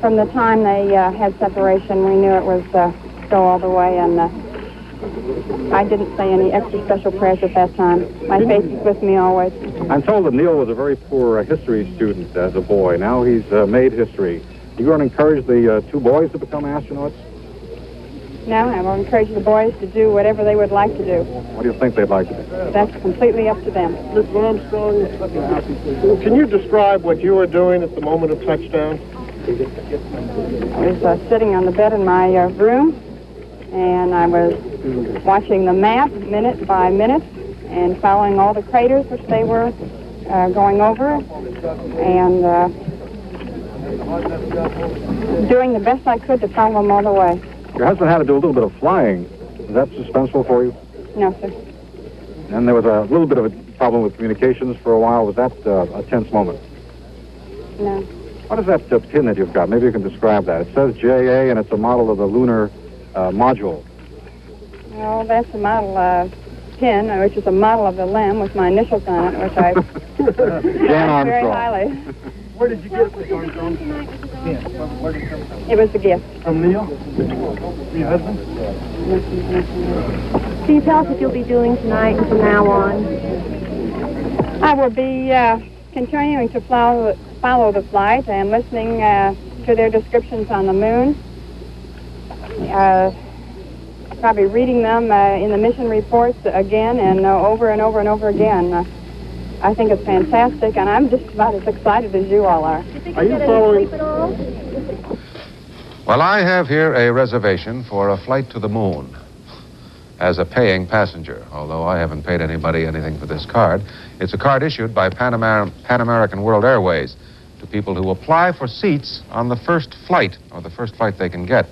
from the time they uh, had separation, we knew it was uh, go all the way, and uh, I didn't say any extra special prayers at that time. My faith is with me always. I'm told that Neil was a very poor uh, history student as a boy. Now he's uh, made history. Do you want to encourage the uh, two boys to become astronauts? No, I will encourage the boys to do whatever they would like to do. What do you think they'd like to do? That's completely up to them. Mr. Armstrong, can you describe what you were doing at the moment of touchdown? I was uh, sitting on the bed in my uh, room, and I was watching the map minute by minute and following all the craters which they were uh, going over, and uh, doing the best I could to follow them all the way. Your husband had to do a little bit of flying. Is that suspenseful for you? No, sir. And there was a little bit of a problem with communications for a while. Was that uh, a tense moment? No. What is that uh, pin that you've got? Maybe you can describe that. It says JA, and it's a model of the lunar uh, module. Well, that's a model uh, pin, which is a model of the LEM with my initials on it, which I Jan very Armstrong. highly. Where did you get it, Mr. Armstrong? Yeah. Where did it come from? It was a gift. From Neil? From your husband? Can you tell us what you'll be doing tonight and from now on? I will be uh, continuing to follow, follow the flight and listening uh, to their descriptions on the moon. Uh, probably reading them uh, in the mission reports again and uh, over and over and over again. I think it's fantastic, and I'm just about as excited as you all are. Are you following? Sleep at all? Well, I have here a reservation for a flight to the moon as a paying passenger, although I haven't paid anybody anything for this card. It's a card issued by Pan, Amer- Pan American World Airways to people who apply for seats on the first flight, or the first flight they can get.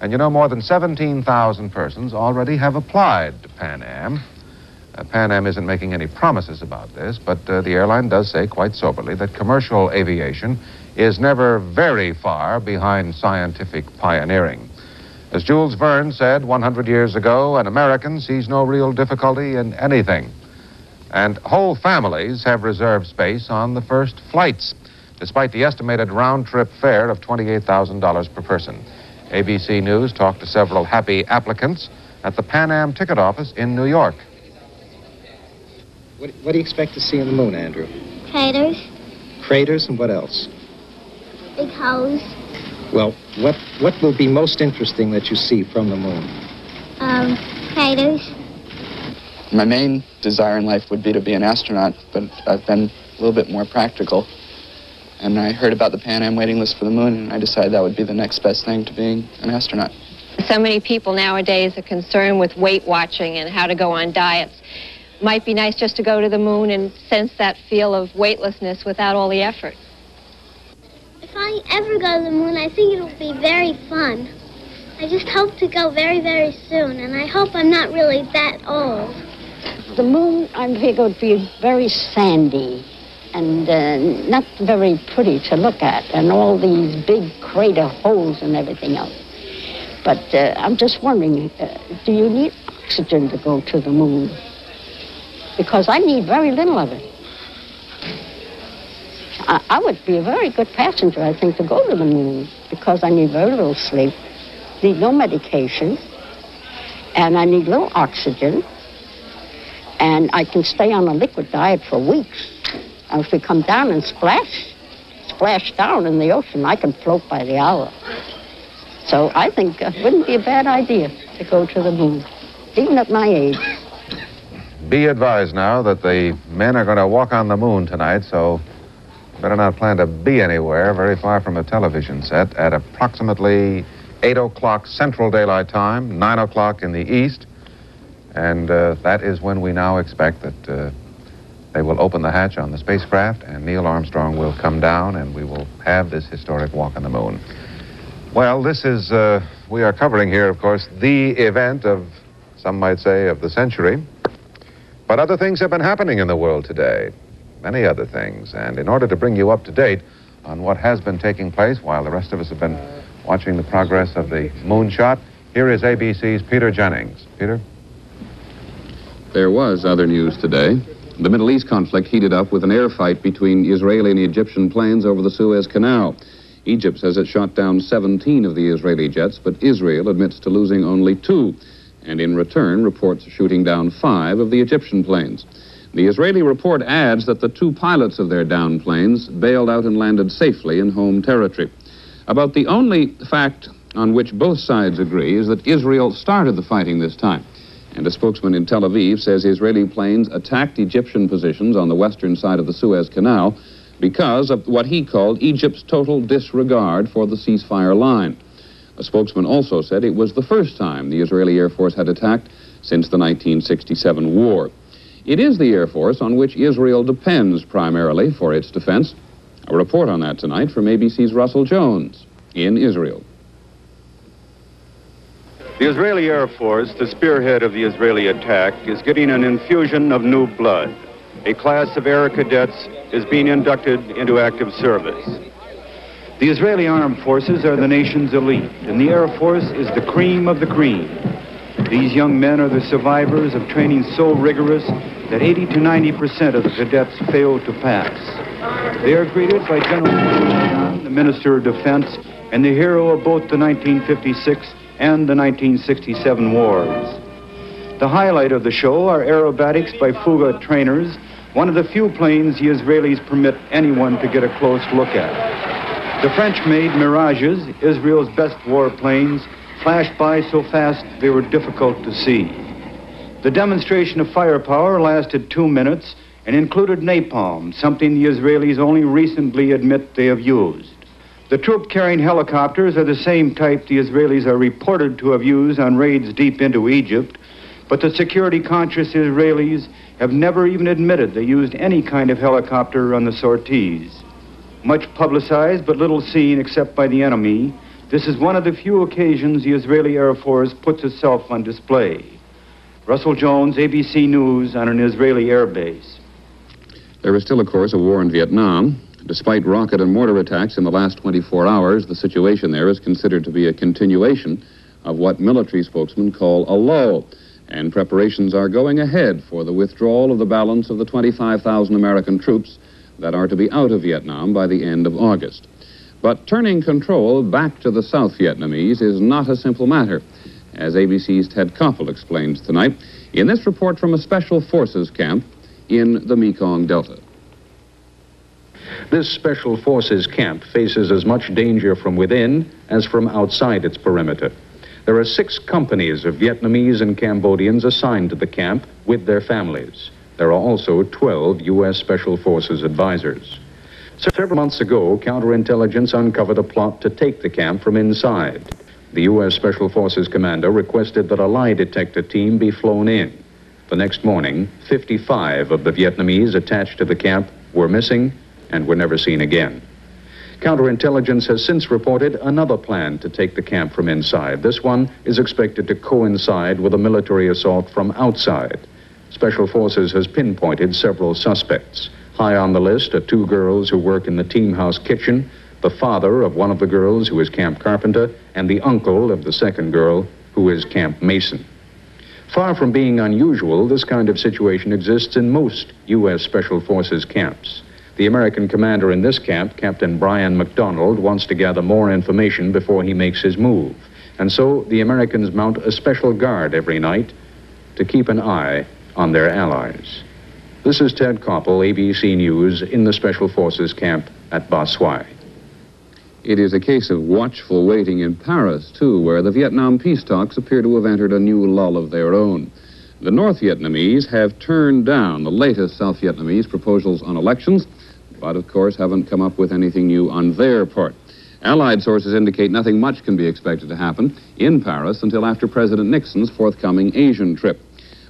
And you know, more than 17,000 persons already have applied to Pan Am. Uh, Pan Am isn't making any promises about this, but uh, the airline does say quite soberly that commercial aviation is never very far behind scientific pioneering. As Jules Verne said 100 years ago, an American sees no real difficulty in anything. And whole families have reserved space on the first flights, despite the estimated round trip fare of $28,000 per person. ABC News talked to several happy applicants at the Pan Am ticket office in New York. What, what do you expect to see on the moon, Andrew? Craters, Craters and what else? big holes, Well, what, what will be most interesting that you see from the moon? um, craters. My main desire in life would be to be an astronaut, but I've been a little bit more practical. And I heard about the Pan Am waiting list for the moon, and I decided that would be the next best thing to being an astronaut. So many people nowadays are concerned with weight watching and how to go on diets. Might be nice just to go to the moon and sense that feel of weightlessness without all the effort. If I ever go to the moon, I think it'll be very fun. I just hope to go very, very soon, and I hope I'm not really that old. The moon, I think, would be very sandy and uh, not very pretty to look at, and all these big crater holes and everything else. But uh, I'm just wondering, uh, do you need oxygen to go to the moon? Because I need very little of it. I, I would be a very good passenger, I think, to go to the moon because I need very little sleep, need no medication, and I need little oxygen, and I can stay on a liquid diet for weeks. And if we come down and splash, splash down in the ocean, I can float by the hour. So I think it wouldn't be a bad idea to go to the moon, even at my age. Be advised now that the men are going to walk on the moon tonight, so better not plan to be anywhere very far from a television set at approximately 8 o'clock Central Daylight Time, 9 o'clock in the East. And uh, that is when we now expect that uh, they will open the hatch on the spacecraft and Neil Armstrong will come down and we will have this historic walk on the moon. Well, this is, uh, we are covering here, of course, the event of, some might say, of the century. But other things have been happening in the world today, many other things. And in order to bring you up to date on what has been taking place while the rest of us have been watching the progress of the moonshot, here is ABC's Peter Jennings. Peter? There was other news today. The Middle East conflict heated up with an air fight between Israeli and Egyptian planes over the Suez Canal. Egypt says it shot down 17 of the Israeli jets, but Israel admits to losing only two, and in return reports shooting down five of the Egyptian planes. The Israeli report adds that the two pilots of their downed planes bailed out and landed safely in home territory. About the only fact on which both sides agree is that Israel started the fighting this time. And a spokesman in Tel Aviv says Israeli planes attacked Egyptian positions on the western side of the Suez Canal because of what he called Egypt's total disregard for the ceasefire line. A spokesman also said it was the first time the Israeli Air Force had attacked since the 1967 war. It is the Air Force on which Israel depends primarily for its defense. A report on that tonight from ABC's Russell Jones in Israel. The Israeli Air Force, the spearhead of the Israeli attack, is getting an infusion of new blood. A class of air cadets is being inducted into active service. The Israeli armed forces are the nation's elite, and the Air Force is the cream of the cream. These young men are the survivors of training so rigorous that 80 to 90 percent of the cadets fail to pass. They are greeted by General the Minister of Defense, and the hero of both the 1956 and the 1967 wars. The highlight of the show are aerobatics by Fouga trainers, one of the few planes the Israelis permit anyone to get a close look at. The French-made Mirages, Israel's best warplanes, flashed by so fast they were difficult to see. The demonstration of firepower lasted two minutes and included napalm, something the Israelis only recently admit they have used. The troop-carrying helicopters are the same type the Israelis are reported to have used on raids deep into Egypt, but the security-conscious Israelis have never even admitted they used any kind of helicopter on the sorties. Much publicized but little seen except by the enemy, this is one of the few occasions the Israeli Air Force puts itself on display. Russell Jones, ABC News, on an Israeli air base. There is still, of course, a war in Vietnam. Despite rocket and mortar attacks in the last 24 hours, the situation there is considered to be a continuation of what military spokesmen call a lull. And preparations are going ahead for the withdrawal of the balance of the 25,000 American troops that are to be out of Vietnam by the end of August. But turning control back to the South Vietnamese is not a simple matter, as ABC's Ted Koppel explains tonight in this report from a Special Forces camp in the Mekong Delta. This Special Forces camp faces as much danger from within as from outside its perimeter. There are six companies of Vietnamese and Cambodians assigned to the camp with their families. There are also 12 U.S. Special Forces advisors. Several months ago, counterintelligence uncovered a plot to take the camp from inside. The U.S. Special Forces commander requested that a lie detector team be flown in. The next morning, 55 of the Vietnamese attached to the camp were missing and were never seen again. Counterintelligence has since reported another plan to take the camp from inside. This one is expected to coincide with a military assault from outside. Special Forces has pinpointed several suspects. High on the list are two girls who work in the team house kitchen, the father of one of the girls who is camp carpenter, and the uncle of the second girl who is camp mason. Far from being unusual, this kind of situation exists in most U.S. Special Forces camps. The American commander in this camp, Captain Brian McDonald, wants to gather more information before he makes his move. And so the Americans mount a special guard every night to keep an eye on their allies. This is Ted Koppel, ABC News, in the Special Forces camp at Ba Swai. It is a case of watchful waiting in Paris, too, where the Vietnam peace talks appear to have entered a new lull of their own. The North Vietnamese have turned down the latest South Vietnamese proposals on elections. but of course haven't come up with anything new on their part. Allied sources indicate nothing much can be expected to happen in Paris until after President Nixon's forthcoming Asian trip.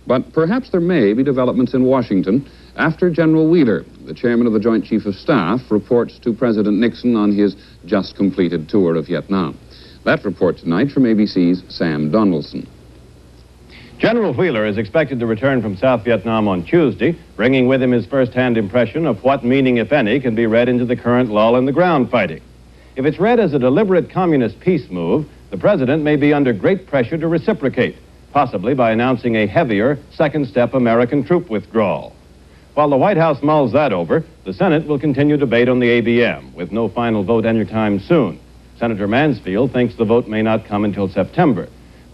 But perhaps there may be developments in Washington after General Wheeler, the chairman of the Joint Chief of Staff, reports to President Nixon on his just completed tour of Vietnam. That report tonight from ABC's Sam Donaldson. General Wheeler is expected to return from South Vietnam on Tuesday, bringing with him his first-hand impression of what meaning, if any, can be read into the current lull in the ground fighting. If it's read as a deliberate communist peace move, the president may be under great pressure to reciprocate, possibly by announcing a heavier second-step American troop withdrawal. While the White House mulls that over, the Senate will continue debate on the ABM, with no final vote anytime soon. Senator Mansfield thinks the vote may not come until September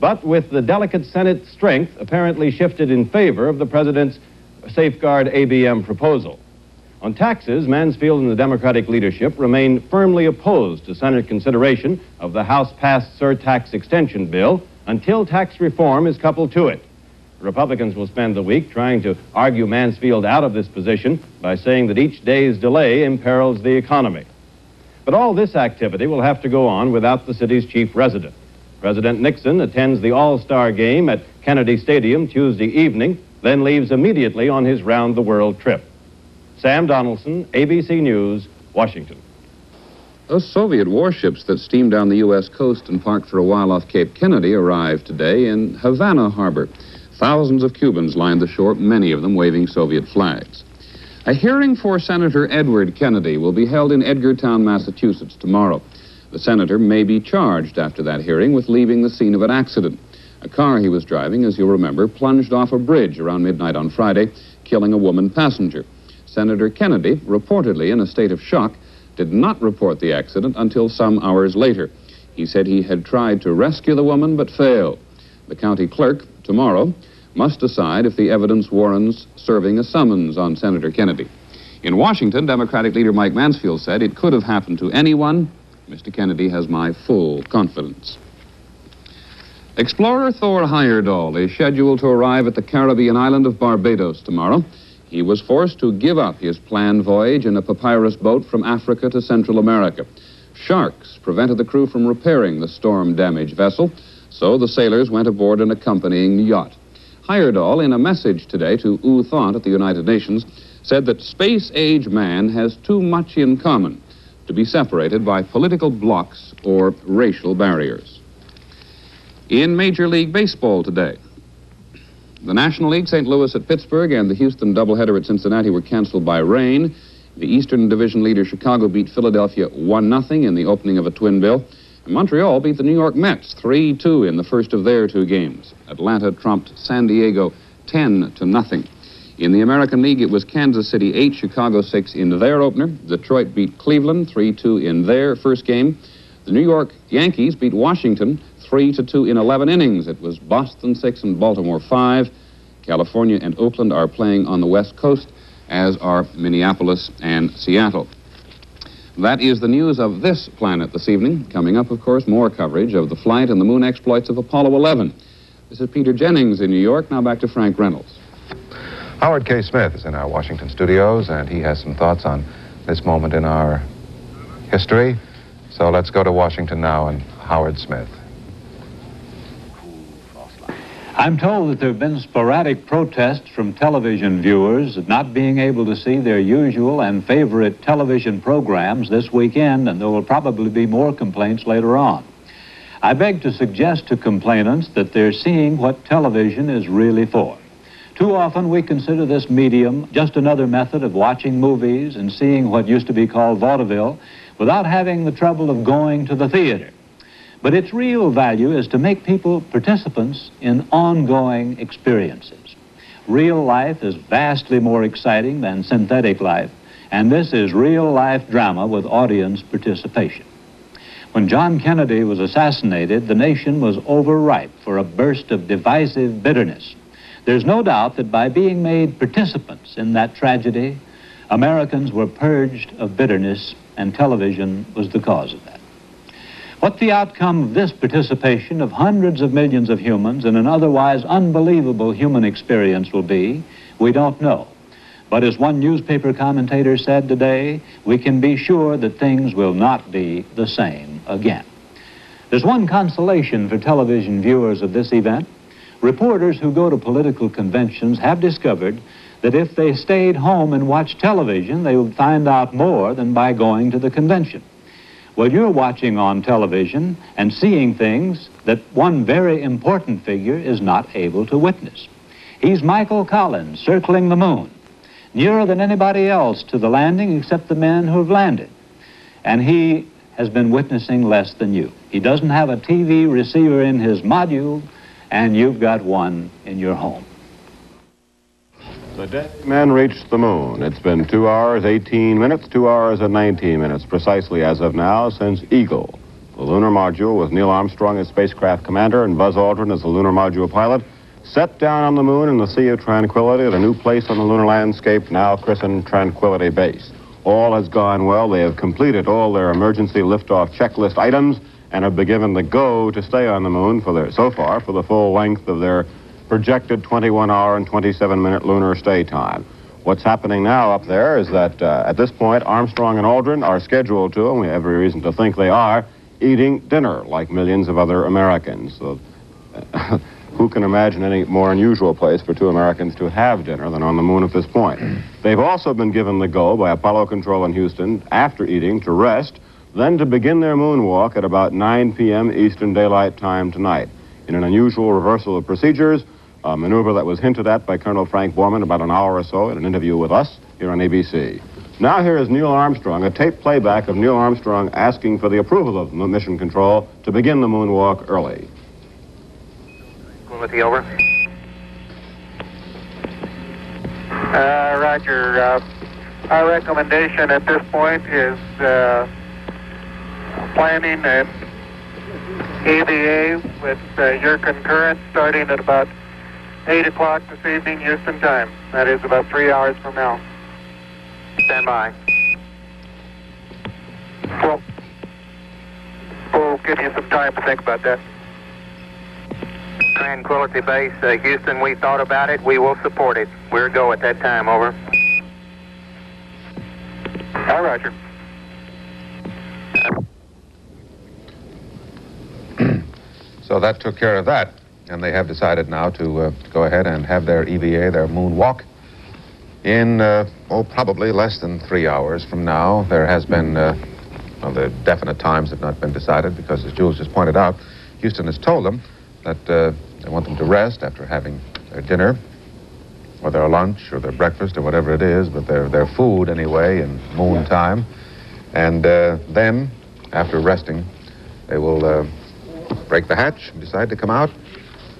but with the delicate Senate strength apparently shifted in favor of the president's safeguard ABM proposal. On taxes, Mansfield and the Democratic leadership remain firmly opposed to Senate consideration of the House passed surtax extension bill until tax reform is coupled to it. Republicans will spend the week trying to argue Mansfield out of this position by saying that each day's delay imperils the economy. But all this activity will have to go on without the city's chief resident. President Nixon attends the All Star game at Kennedy Stadium Tuesday evening, then leaves immediately on his round the world trip. Sam Donaldson, ABC News, Washington. Those Soviet warships that steamed down the U.S. coast and parked for a while off Cape Kennedy arrived today in Havana Harbor. Thousands of Cubans lined the shore, many of them waving Soviet flags. A hearing for Senator Edward Kennedy will be held in Edgartown, Massachusetts tomorrow. The senator may be charged after that hearing with leaving the scene of an accident. A car he was driving, as you'll remember, plunged off a bridge around midnight on Friday, killing a woman passenger. Senator Kennedy, reportedly in a state of shock, did not report the accident until some hours later. He said he had tried to rescue the woman but failed. The county clerk, tomorrow, must decide if the evidence warrants serving a summons on Senator Kennedy. In Washington, Democratic leader Mike Mansfield said it could have happened to anyone, Mr. Kennedy has my full confidence. Explorer Thor Heyerdahl is scheduled to arrive at the Caribbean island of Barbados tomorrow. He was forced to give up his planned voyage in a papyrus boat from Africa to Central America. Sharks prevented the crew from repairing the storm-damaged vessel, so the sailors went aboard an accompanying yacht. Heyerdahl, in a message today to U Thant at the United Nations, said that space-age man has too much in common to be separated by political blocs or racial barriers. In Major League Baseball today, the National League, St. Louis at Pittsburgh, and the Houston doubleheader at Cincinnati were canceled by rain. The Eastern Division leader Chicago beat Philadelphia 1 0 in the opening of a twin bill. And Montreal beat the New York Mets 3 2 in the first of their two games. Atlanta trumped San Diego 10 to nothing. In the American League, it was Kansas City 8, Chicago 6 in their opener. Detroit beat Cleveland 3 2 in their first game. The New York Yankees beat Washington 3 to 2 in 11 innings. It was Boston 6 and Baltimore 5. California and Oakland are playing on the West Coast, as are Minneapolis and Seattle. That is the news of this planet this evening. Coming up, of course, more coverage of the flight and the moon exploits of Apollo 11. This is Peter Jennings in New York. Now back to Frank Reynolds. Howard K. Smith is in our Washington studios, and he has some thoughts on this moment in our history. So let's go to Washington now and Howard Smith. I'm told that there have been sporadic protests from television viewers not being able to see their usual and favorite television programs this weekend, and there will probably be more complaints later on. I beg to suggest to complainants that they're seeing what television is really for. Too often we consider this medium just another method of watching movies and seeing what used to be called vaudeville without having the trouble of going to the theater. But its real value is to make people participants in ongoing experiences. Real life is vastly more exciting than synthetic life, and this is real life drama with audience participation. When John Kennedy was assassinated, the nation was overripe for a burst of divisive bitterness. There's no doubt that by being made participants in that tragedy, Americans were purged of bitterness, and television was the cause of that. What the outcome of this participation of hundreds of millions of humans in an otherwise unbelievable human experience will be, we don't know. But as one newspaper commentator said today, we can be sure that things will not be the same again. There's one consolation for television viewers of this event. Reporters who go to political conventions have discovered that if they stayed home and watched television, they would find out more than by going to the convention. Well, you're watching on television and seeing things that one very important figure is not able to witness. He's Michael Collins, circling the moon, nearer than anybody else to the landing except the men who have landed. And he has been witnessing less than you. He doesn't have a TV receiver in his module, and you've got one in your home. The day men reached the moon. It's been two hours, 18 minutes, two hours and 19 minutes, precisely as of now, since Eagle, the lunar module with Neil Armstrong as spacecraft commander and Buzz Aldrin as the lunar module pilot, set down on the moon in the Sea of Tranquility at a new place on the lunar landscape now christened Tranquility Base. All has gone well. They have completed all their emergency liftoff checklist items and have been given the go to stay on the moon for their, so far for the full length of their projected 21 hour and 27 minute lunar stay time. What's happening now up there is that uh, at this point, Armstrong and Aldrin are scheduled to, and we have every reason to think they are, eating dinner like millions of other Americans. So, uh, who can imagine any more unusual place for two Americans to have dinner than on the moon at this point? They've also been given the go by Apollo Control in Houston after eating to rest, then to begin their moonwalk at about 9 p.m. Eastern Daylight Time tonight. In an unusual reversal of procedures, a maneuver that was hinted at by Colonel Frank Borman about an hour or so in an interview with us here on ABC. Now here is Neil Armstrong, a tape playback of Neil Armstrong asking for the approval of Mission Control to begin the moonwalk early. Quality over. Uh, Roger. Uh, our recommendation at this point is uh, planning an EVA with uh, your concurrence starting at about 8 o'clock this evening, Houston time. That is about three hours from now. Stand by. Well, we'll give you some time to think about that. Tranquility Base, uh, Houston, we thought about it. We will support it. We're go at that time, over. All right, Roger. So that took care of that. And they have decided now to uh, go ahead and have their EVA, their moonwalk, in, uh, oh, probably less than three hours from now. There has been, uh, well, the definite times have not been decided because, as Jules just pointed out, Houston has told them that uh, they want them to rest after having their dinner or their lunch or their breakfast or whatever it is, but their, their food anyway in moon time. And uh, then, after resting, they will uh, break the hatch and decide to come out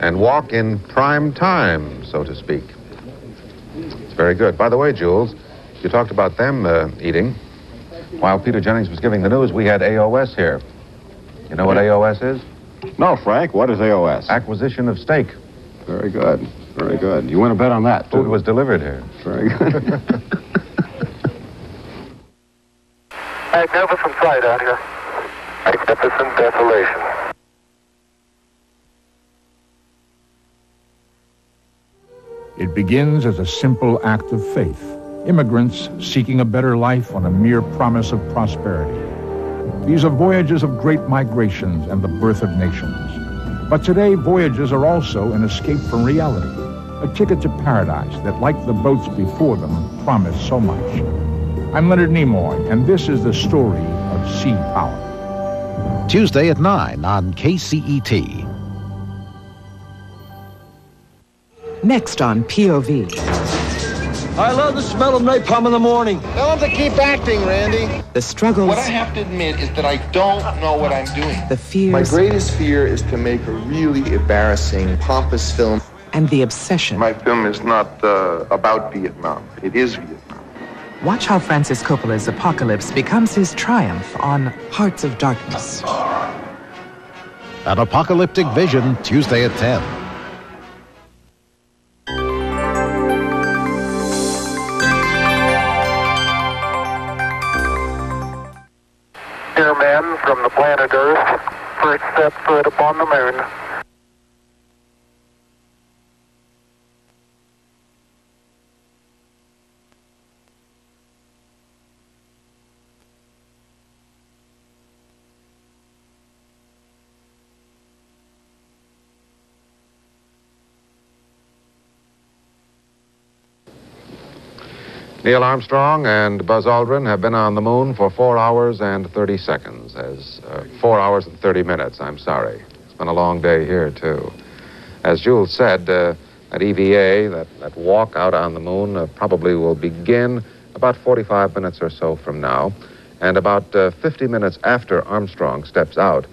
and walk in prime time, so to speak. It's very good. By the way, Jules, you talked about them uh, eating. While Peter Jennings was giving the news, we had AOS here. You know what AOS is? No, Frank. What is AOS? Acquisition of stake. Very good. Very good. You want to bet on that, too? Food was delivered here. Very good. Magnificent sight out here. Magnificent desolation. It begins as a simple act of faith. Immigrants seeking a better life on a mere promise of prosperity. These are voyages of great migrations and the birth of nations. But today, voyages are also an escape from reality, a ticket to paradise that, like the boats before them, promise so much. I'm Leonard Nimoy, and this is the story of sea power. Tuesday at 9 on KCET. Next on POV. I love the smell of napalm in the morning. Tell them to keep acting, Randy. The struggles. What I have to admit is that I don't know what I'm doing. The fears. My greatest fear is to make a really embarrassing, pompous film. And the obsession. My film is not uh, about Vietnam. It is Vietnam. Watch how Francis Coppola's Apocalypse becomes his triumph on Hearts of Darkness. An apocalyptic vision, Tuesday at 10. Men from the planet Earth, first set foot upon the moon. Neil Armstrong and Buzz Aldrin have been on the moon for four hours and 30 seconds, as uh, four hours and 30 minutes, I'm sorry. It's been a long day here, too. As Jules said, uh, that EVA, that, that walk out on the moon, uh, probably will begin about 45 minutes or so from now. And about uh, 50 minutes after Armstrong steps out,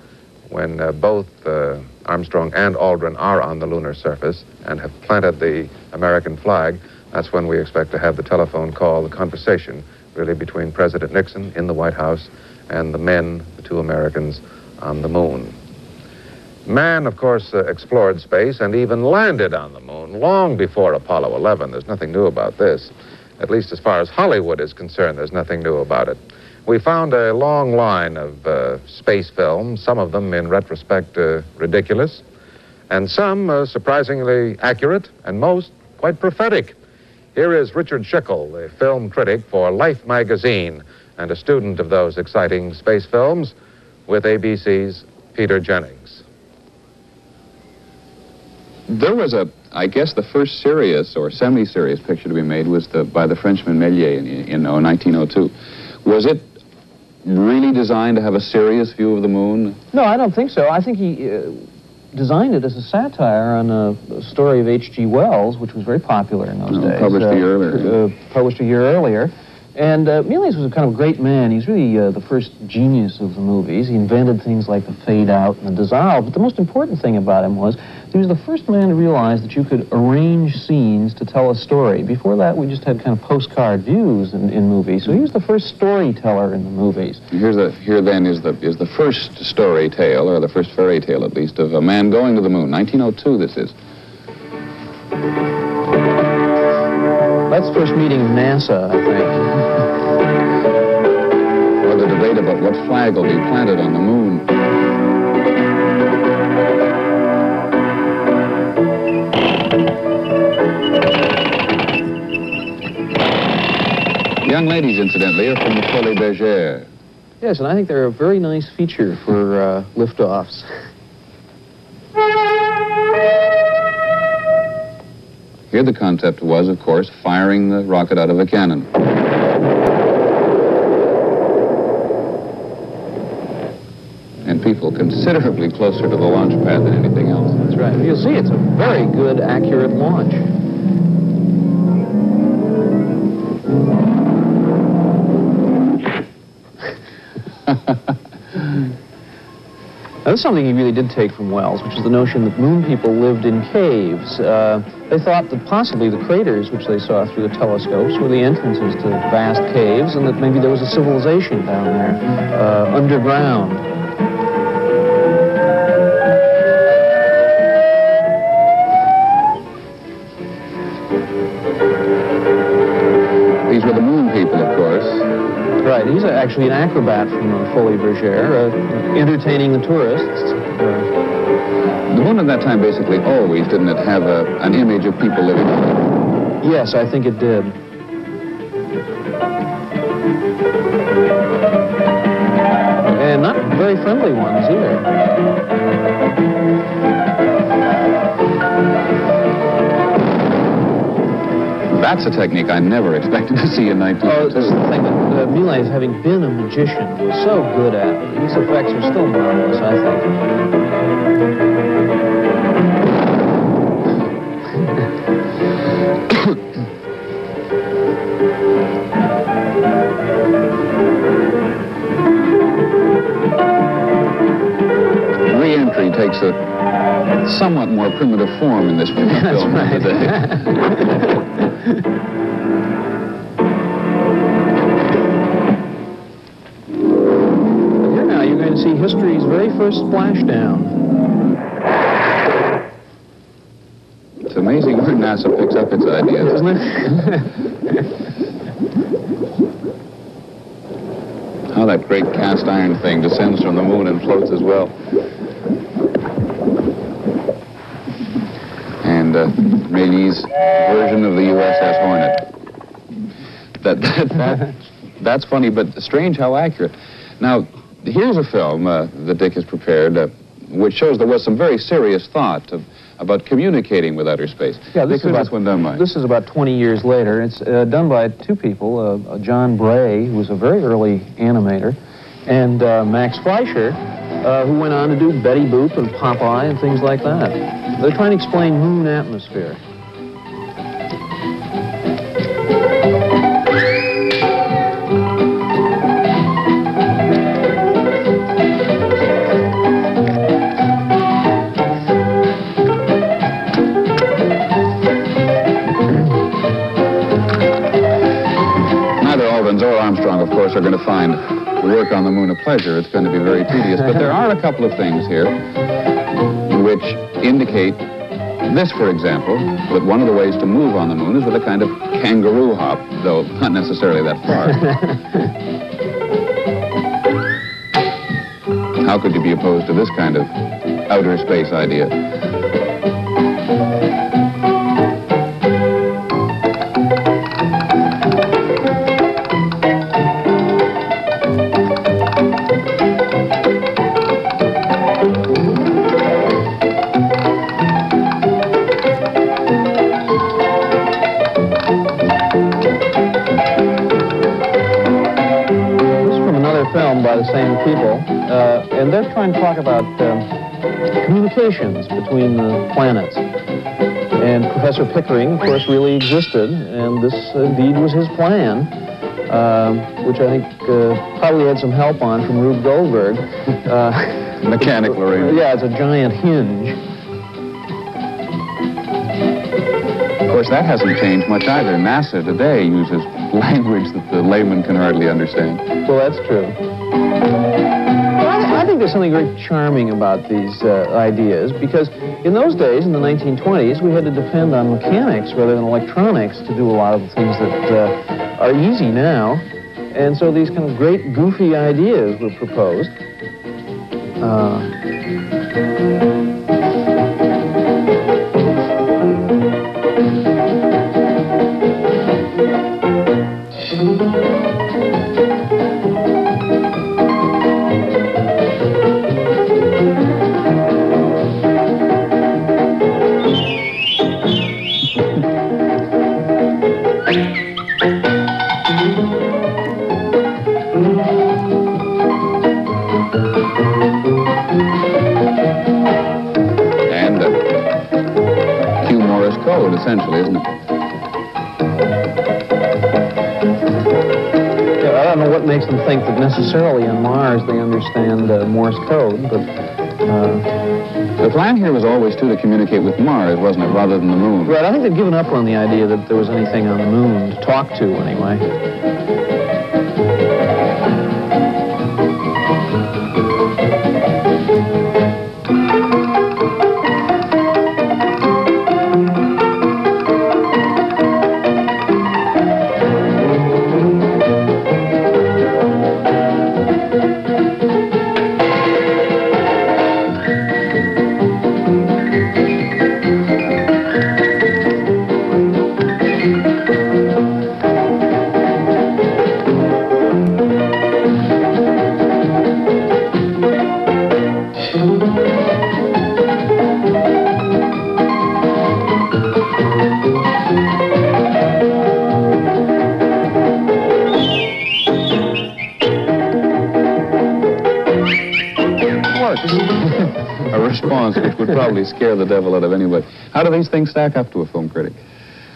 when uh, both uh, Armstrong and Aldrin are on the lunar surface and have planted the American flag, that's when we expect to have the telephone call, the conversation, really between President Nixon in the White House and the men, the two Americans, on the moon. Man, of course, uh, explored space and even landed on the moon long before Apollo 11. There's nothing new about this. At least as far as Hollywood is concerned, there's nothing new about it. We found a long line of uh, space films, some of them in retrospect uh, ridiculous, and some uh, surprisingly accurate, and most quite prophetic. Here is Richard Schickel, a film critic for Life magazine and a student of those exciting space films, with ABC's Peter Jennings. There was a, I guess the first serious or semi-serious picture to be made was the, by the Frenchman Méliès in, in oh, 1902. Was it really designed to have a serious view of the moon? No, I don't think so. I think he uh, designed it as a satire on a, story of H.G. Wells, which was very popular in those no, days. Published uh, a year earlier. Uh, published a year earlier. And uh, was a kind of great man. He's really uh, the first genius of the movies. He invented things like the fade out and the dissolve. But the most important thing about him was he was the first man to realize that you could arrange scenes to tell a story. Before that, we just had kind of postcard views in, in movies. So he was the first storyteller in the movies. Here's the, here then is the, is the first story tale, or the first fairy tale at least, of a man going to the moon. 1902 this is. That's the first meeting of NASA, I think. or the debate about what flag will be planted on the moon. Young ladies, incidentally, are from the Folies Bergère. Yes, and I think they're a very nice feature for uh, liftoffs. Here the concept was, of course, firing the rocket out of a cannon. And people considerably closer to the launch pad than anything else. That's right. You'll see it's a very good, accurate launch. That's something he really did take from Wells, which is the notion that moon people lived in caves. Uh, they thought that possibly the craters, which they saw through the telescopes, were the entrances to vast caves, and that maybe there was a civilization down there, uh, underground. Actually an acrobat from uh, Folies Bergère, uh, entertaining the tourists. The moon at that time basically always, didn't it, have a, an image of people living on it? yes, I think it did. And not very friendly ones either. That's a technique I never expected to see in 1902. Oh, this is the thing that uh, Méliès, having been a magician, was so good at. These effects are still marvelous, I think. Re-entry takes a somewhat more primitive form in this film That's right. first splashdown. It's amazing where NASA picks up its ideas. Isn't it? How that great cast iron thing descends from the moon and floats as well. And uh, Méliès' version of the USS Hornet. That, that, that, that's funny, but strange how accurate. Now, here's a film uh, that Dick has prepared. Uh, which shows there was some very serious thought of, about communicating with outer space. Yeah, Dick, this is about one done by? This is about 20 years later. It's uh, done by two people, uh, uh, John Bray, who was a very early animator, and uh, Max Fleischer, uh, who went on to do Betty Boop and Popeye and things like that. They're trying to explain moon atmosphere. Find work on the moon a pleasure. It's going to be very tedious. But there are a couple of things here which indicate this, for example, that one of the ways to move on the moon is with a kind of kangaroo hop, though not necessarily that far. How could you be opposed to this kind of outer space idea? Same people, uh, and they're trying to talk about um, communications between the planets. And Professor Pickering, of course, really existed, and this indeed was his plan, um, which I think uh, probably had some help on from Rube Goldberg. Uh, Mechanical arrangement. Yeah, it's a giant hinge. Of course, that hasn't changed much either. NASA today uses language that the layman can hardly understand. Well, that's true. I think there's something very charming about these uh, ideas because in those days, in the 1920s, we had to depend on mechanics rather than electronics to do a lot of the things that uh, are easy now. And so these kind of great goofy ideas were proposed. Uh, uh, Morse code, but uh, The plan here was always, too, to communicate with Mars, wasn't it, rather than the moon? Right, I think they've given up on the idea that there was anything on the moon to talk to, anyway. Which scare the devil out of anybody. How do these things stack up to a film critic?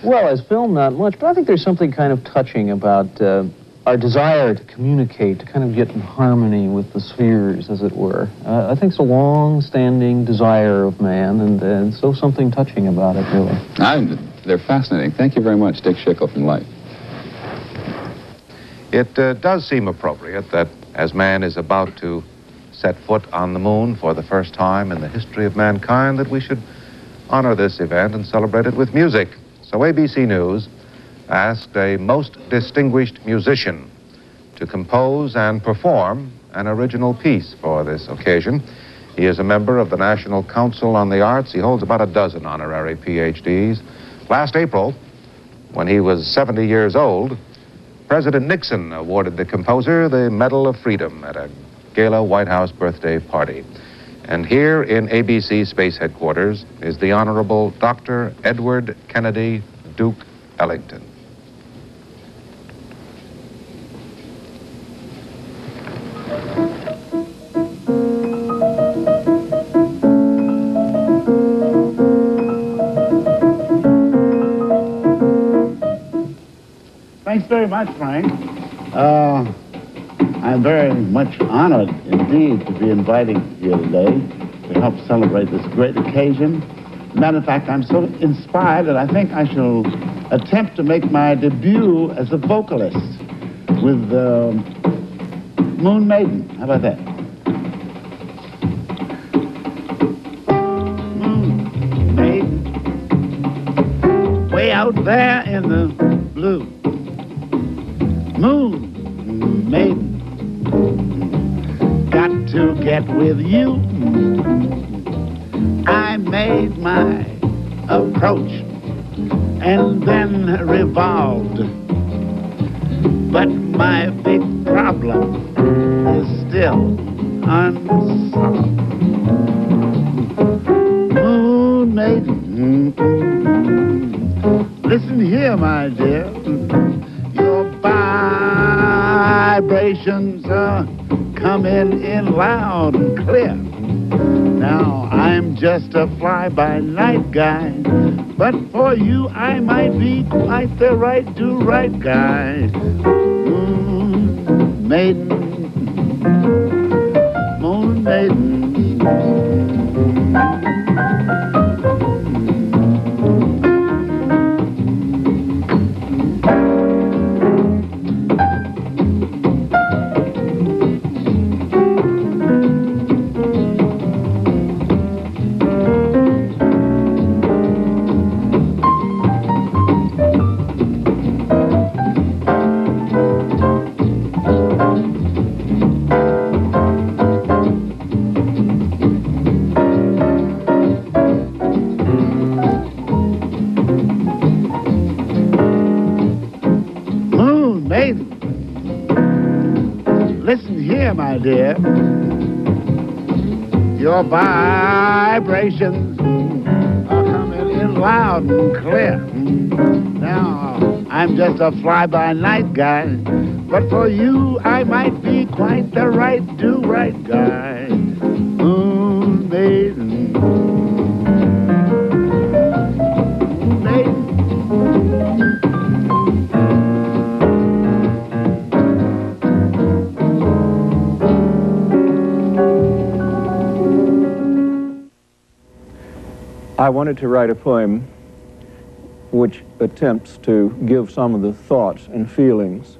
Well, as film, not much, but I think there's something kind of touching about uh, our desire to communicate, to kind of get in harmony with the spheres, as it were. Uh, I think it's a long-standing desire of man, and, and so something touching about it, really. I, they're fascinating. Thank you very much, Dick Schickel from Life. It uh, does seem appropriate that as man is about to set foot on the moon for the first time in the history of mankind, that we should honor this event and celebrate it with music. So ABC News asked a most distinguished musician to compose and perform an original piece for this occasion. He is a member of the National Council on the Arts. He holds about a dozen honorary PhDs. Last April, when he was 70 years old, President Nixon awarded the composer the Medal of Freedom at a gala White House birthday party. And here in ABC Space Headquarters is the Honorable Dr. Edward Kennedy Duke Ellington. Thanks very much, Frank. Uh, I'm very much honored indeed to be invited here today to help celebrate this great occasion. Matter of fact, I'm so inspired that I think I shall attempt to make my debut as a vocalist with uh, Moon Maiden. How about that? Moon Maiden. Way out there in the blue. Moon Maiden. Got to get with you. I made my approach and then revolved. But my big problem is still unsolved. Moon maiden, listen here, my dear. Vibrations are coming in loud and clear. Now I'm just a fly-by-night guy, but for you I might be quite the right do-right guy. Moon maiden, moon maiden. Your vibrations are coming in loud and clear. Now, I'm just a fly-by-night guy, but for you, I might be quite the right do-right guy. Wanted to write a poem which attempts to give some of the thoughts and feelings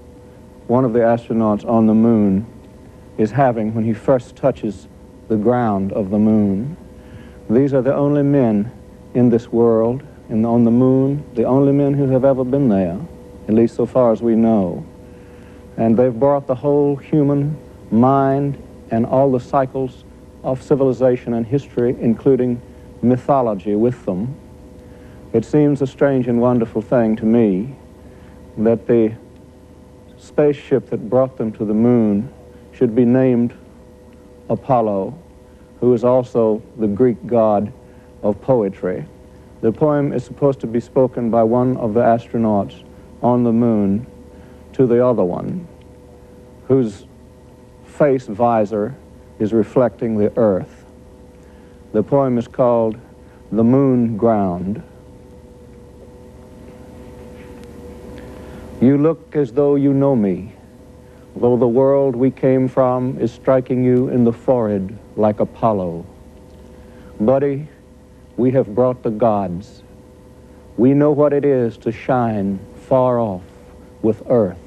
one of the astronauts on the moon is having when he first touches the ground of the moon. These are the only men in this world and on the moon, the only men who have ever been there, at least so far as we know. And they've brought the whole human mind and all the cycles of civilization and history, including mythology, with them. It seems a strange and wonderful thing to me that the spaceship that brought them to the moon should be named Apollo, who is also the Greek god of poetry. The poem is supposed to be spoken by one of the astronauts on the moon to the other one, whose face visor is reflecting the earth. The poem is called The Moon Ground. You look as though you know me, though the world we came from is striking you in the forehead like Apollo. Buddy, we have brought the gods. We know what it is to shine far off with earth.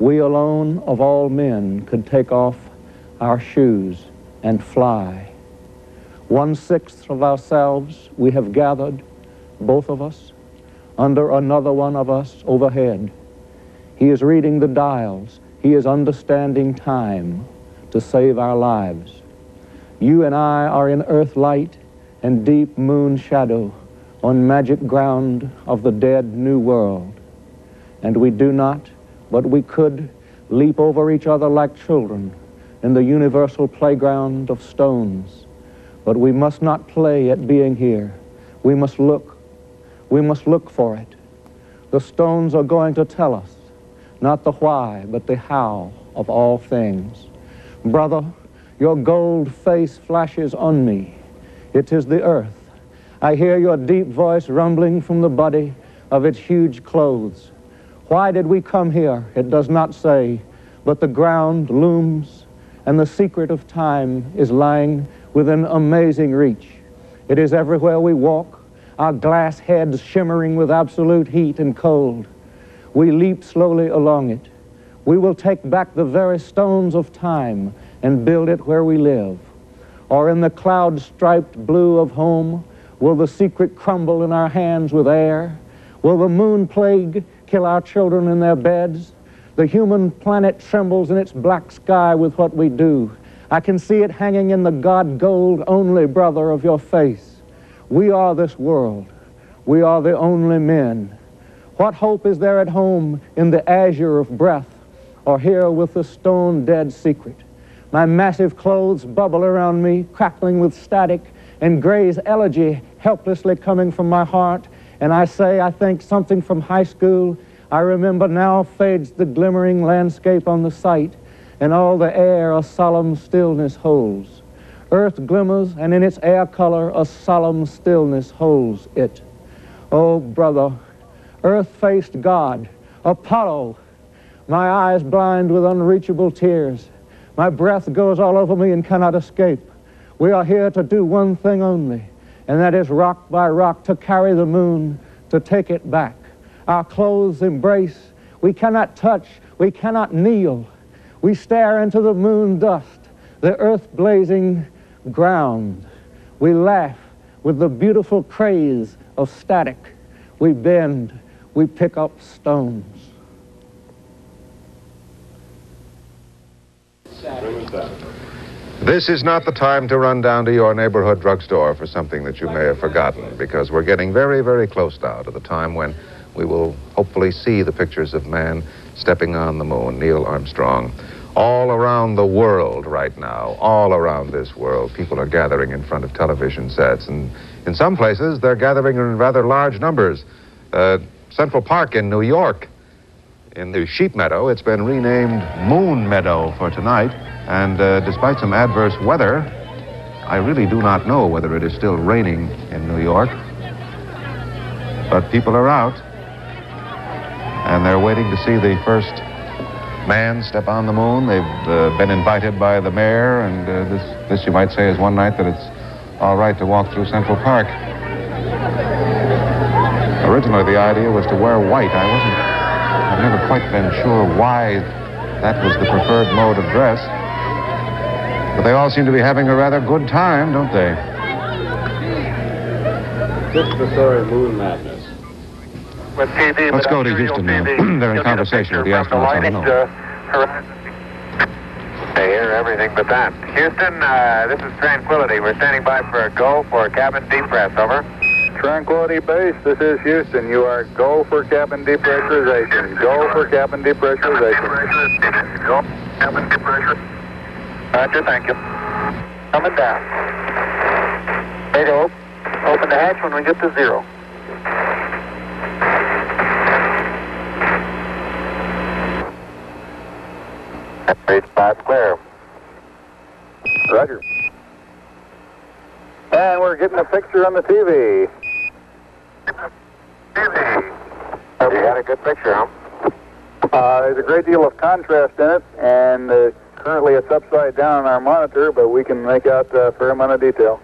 We alone of all men could take off our shoes and fly. One-sixth of ourselves we have gathered, both of us, under another one of us overhead. He is reading the dials. He is understanding time to save our lives. You and I are in earth light and deep moon shadow on magic ground of the dead new world. And we do not, but we could leap over each other like children in the universal playground of stones But we must not play at being here. We must look. We must look for it. The stones are going to tell us, not the why, but the how of all things. Brother, your gold face flashes on me. It is the earth. I hear your deep voice rumbling from the body of its huge clothes. Why did we come here? It does not say, but the ground looms and the secret of time is lying within amazing reach. It is everywhere we walk, our glass heads shimmering with absolute heat and cold. We leap slowly along it. We will take back the very stones of time and build it where we live. Or in the cloud-striped blue of home, will the secret crumble in our hands with air? Will the moon plague kill our children in their beds? The human planet trembles in its black sky with what we do. I can see it hanging in the God gold only brother of your face. We are this world. We are the only men. What hope is there at home in the azure of breath or here with the stone dead secret? My massive clothes bubble around me, crackling with static, and Gray's elegy helplessly coming from my heart. And I say, I think something from high school. I remember now fades the glimmering landscape on the sight, and all the air a solemn stillness holds. Earth glimmers, and in its air color a solemn stillness holds it. Oh, brother, earth-faced God, Apollo, my eyes blind with unreachable tears. My breath goes all over me and cannot escape. We are here to do one thing only, and that is rock by rock to carry the moon, to take it back. Our clothes embrace. We cannot touch. We cannot kneel. We stare into the moon dust, the earth blazing ground. We laugh with the beautiful craze of static. We bend. We pick up stones. This is not the time to run down to your neighborhood drugstore for something that you may have forgotten, because we're getting very, very close now to the time when we will hopefully see the pictures of man stepping on the moon, Neil Armstrong. All around the world right now, all around this world, people are gathering in front of television sets. And in some places, they're gathering in rather large numbers. Uh, Central Park in New York, in the sheep meadow, it's been renamed Moon Meadow for tonight. And uh, despite some adverse weather, I really do not know whether it is still raining in New York. But people are out, and they're waiting to see the first man step on the moon. They've uh, been invited by the mayor, and uh, this, this, you might say, is one night that it's all right to walk through Central Park. Originally, the idea was to wear white. I wasn't, I've never quite been sure why that was the preferred mode of dress. But they all seem to be having a rather good time, don't they? Participatory moon madness. With TV, Let's go to Houston now. They're in conversation with the astronauts on the moon. They hear everything but that. Houston, uh, this is Tranquility. We're standing by for a go for cabin depress. Over. Tranquility Base, this is Houston. You are go for cabin depressurization. Go for cabin depressurization. Go. Cabin depressure. Roger, thank you. Coming down. Radio, open the hatch when we get to zero. Base five clear. Roger. And we're getting a picture on the TV. You got a good picture, huh? Uh, there's a great deal of contrast in it, and uh, currently it's upside down on our monitor, but we can make out a fair amount of detail.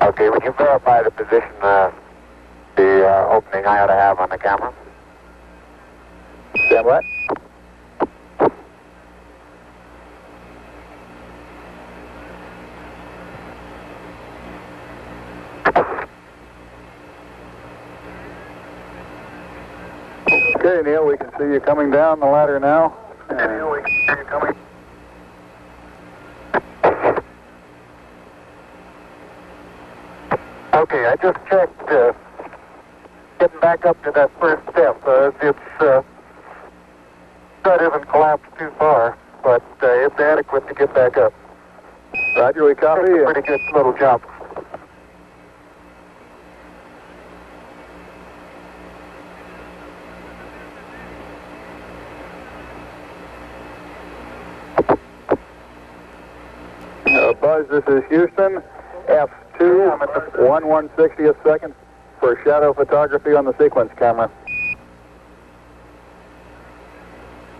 Okay, would you verify the position, uh, the uh, opening I ought to have on the camera? Stand what? Okay, Neil, we can see you coming down the ladder now. Neil, we can see you coming. Okay, I just checked. Uh, getting back up to that first step. Uh, it's uh, isn't collapsed too far, but uh, it's adequate to get back up. Roger, we copy. It's a pretty good little jump. Uh, Buzz, this is Houston. F2, 1 160th second for shadow photography on the sequence camera.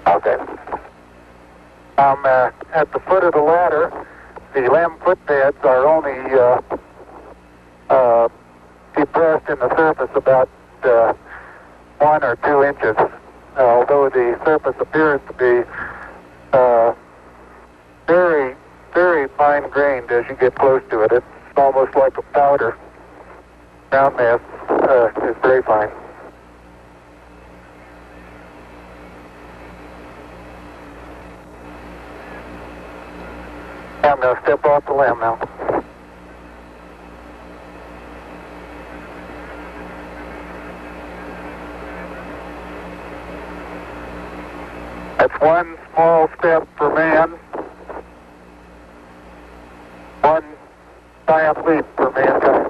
Okay. I'm uh, at the foot of the ladder. The LEM footpads are only uh, uh, depressed in the surface about uh, one or two inches, although the surface appears to be uh, very, very fine-grained as you get close to it. It's almost like a powder. Ground mass uh, is very fine. I'm going to step off the LEM now. That's one small step for man, one giant leap for mankind.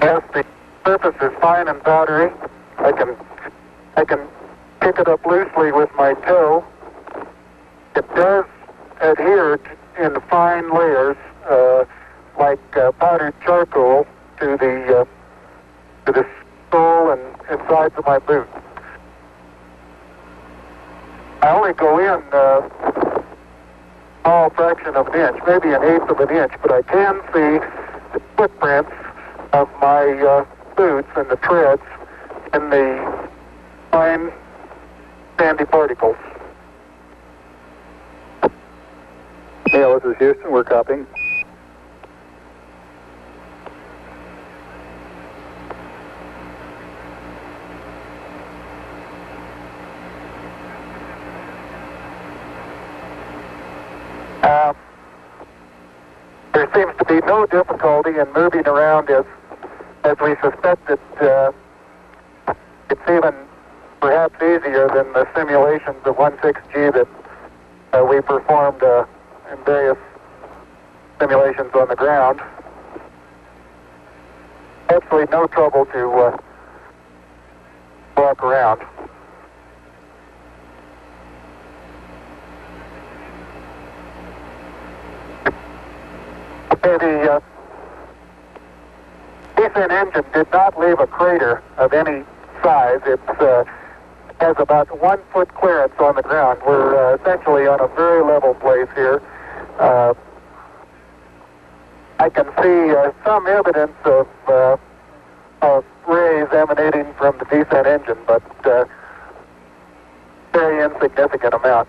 As the surface is fine and powdery, I can I can pick it up loosely with my toe. It does adhere in fine layers, uh, like uh, powdered charcoal, to the uh, to the sole and, and sides of my boot. I only go in uh, small fraction of an inch, maybe an eighth of an inch, but I can see the footprints of my uh, boots and the treads in the fine sandy particles. Neil, this is Houston. We're copying. Uh, there seems to be no difficulty in moving around as as we suspected. Uh, it's even perhaps easier than the simulations of 16G that uh, we performed uh, in various simulations on the ground. Absolutely no trouble to uh, walk around. Okay, the uh, descent engine did not leave a crater of any size. It uh, has about one foot clearance on the ground. We're uh, essentially on a very level place here. Uh, I can see uh, some evidence of, uh, of rays emanating from the descent engine, but uh, very insignificant amount.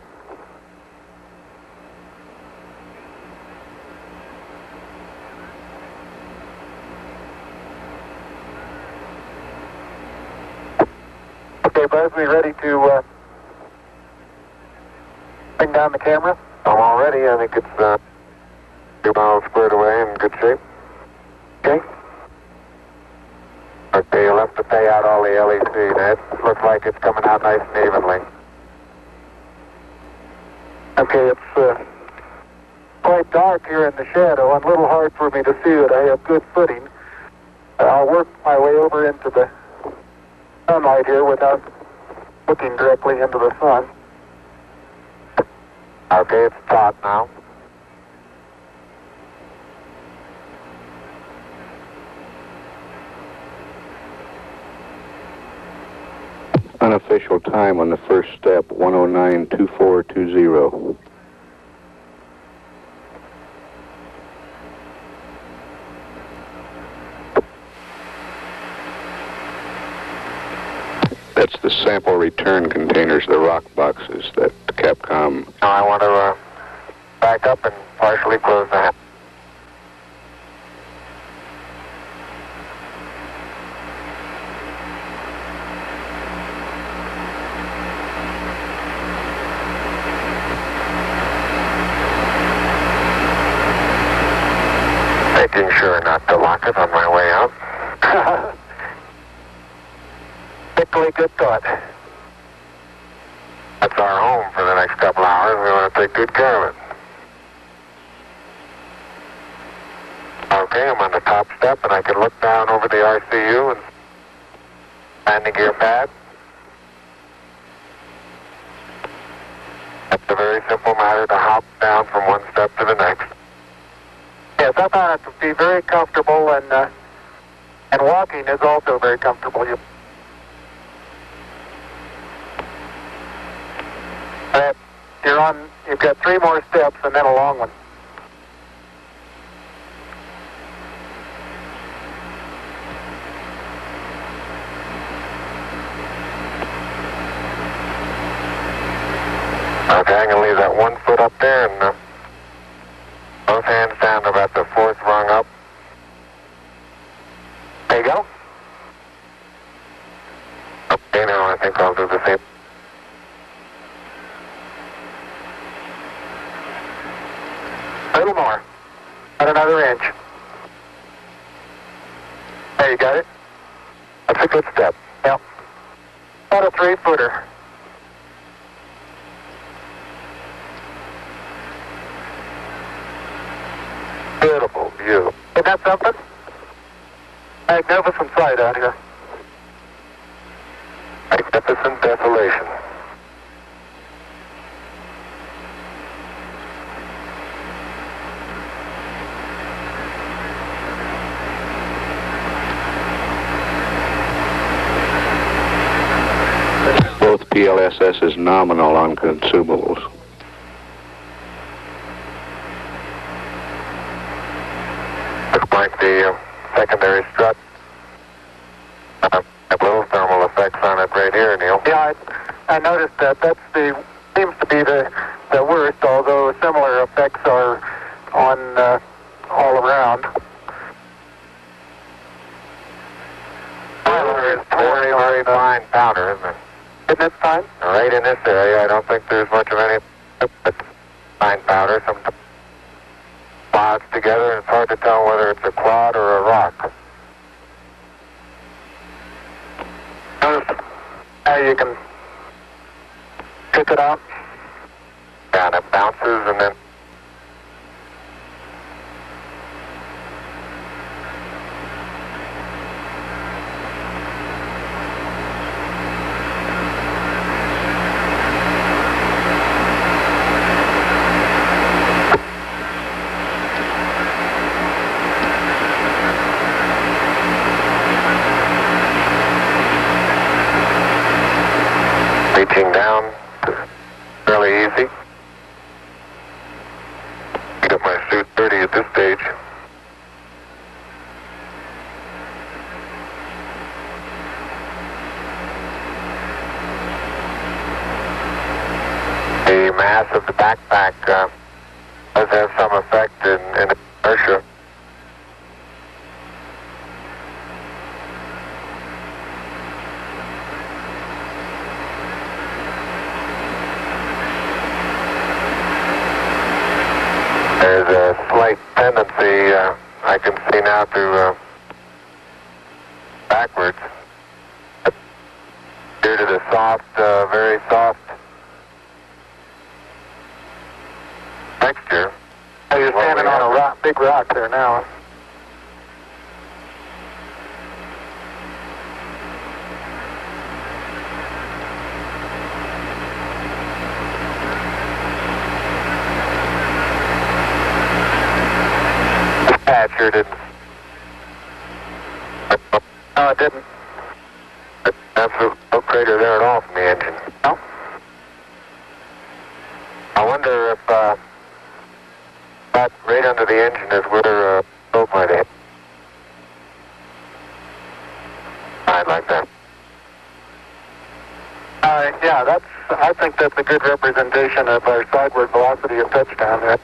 Okay, Buzz, we ready to uh, bring down the camera? I'm all ready. I think it's uh, two miles squared away in good shape. Okay. Okay, you'll have to pay out all the LEC. It looks like it's coming out nice and evenly. Okay, it's uh, quite dark here in the shadow and a little hard for me to see it. I have good footing. I'll work my way over into the sunlight here without looking directly into the sun. Okay, it's taut now. Unofficial time on the first step, 1092420. That's the sample return containers, the rock boxes that Capcom. I want to uh, back up and partially close that. Making sure not to lock it on my Particularly good thought. That's our home for the next couple hours. We want to take good care of it. Okay, I'm on the top step and I can look down over the RCU and landing gear pad. It's a very simple matter to hop down from one step to the next. Yes, I found it to be very comfortable, and uh, and walking is also very comfortable. You, uh, you're on. You've got three more steps, and then a long one. Okay, I'm going to leave that one foot up there and uh, both hands down about the fourth rung up. There you go. Okay, now I think I'll do the same. A little more. About another inch. There, you got it? That's a good step. Yep. About a three footer. Beautiful view. Isn't that something? Magnificent sight out here. Magnificent desolation. Both PLSS is nominal on consumables. Looks like the uh, secondary strut uh, have little thermal effects on it right here, Neil. Yeah, I, I noticed that. That's the seems to be the the worst, although similar effects are on uh, all around. It's very, very fine powder, isn't it? Isn't it fine? Right in this area, I don't think there's much of any fine powder. Some clouds together, and it's hard to tell whether it's a clod or a rock. How you can pick it out. Yeah, and it bounces and then reaching down, fairly easy. Get my suit dirty at this stage. The mass of the backpack uh, does have some effect in, in inertia. There's a slight tendency uh, I can see now to uh, backwards due to the soft, uh, very soft texture. Oh, you're standing on a rock, big rock there now. This pad sure didn't. No, it didn't. Absolute no crater there at all from the engine. No. I wonder if uh, that right under the engine is where uh, boat might hit. I'd like that. Uh, yeah, that's. I think that's a good representation of our sideward velocity of touchdown. There,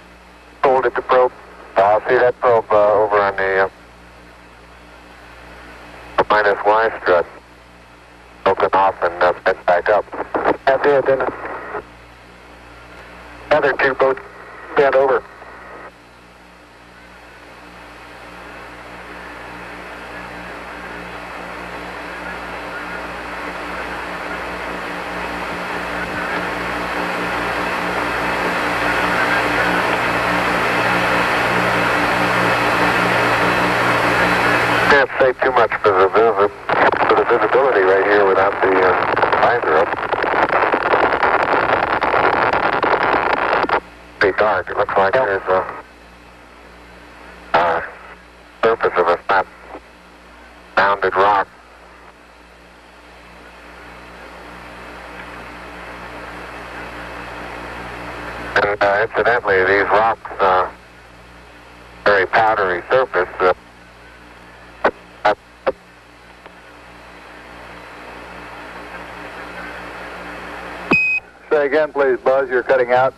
10, please, Buzz. You're cutting out.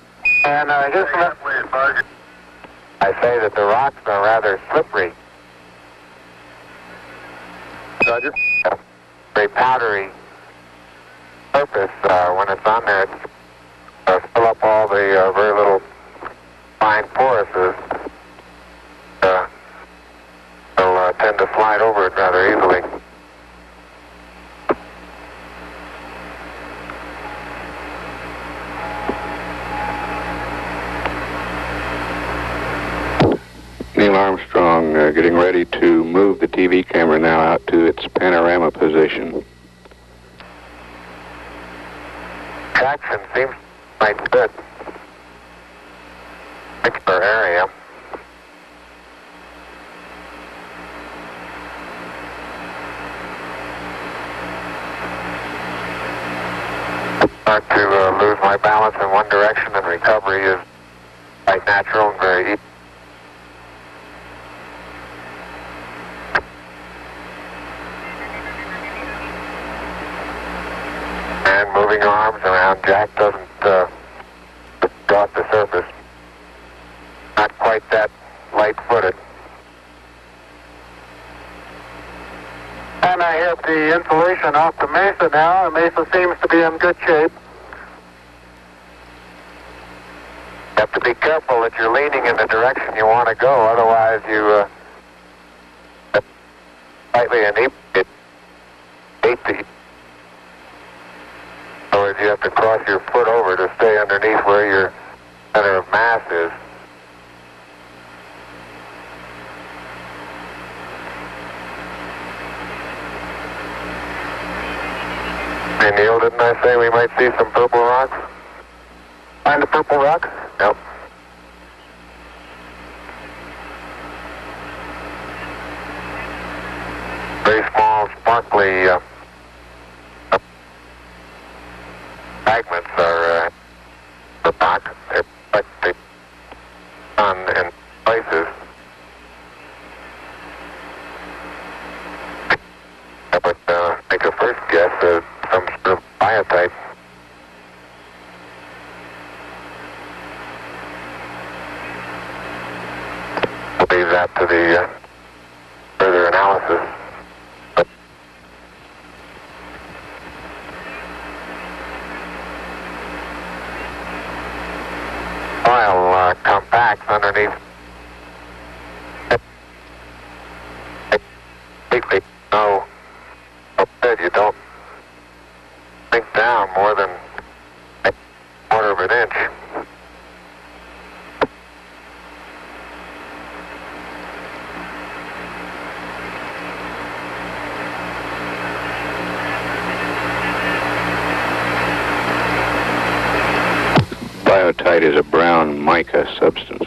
Inside is a brown mica substance.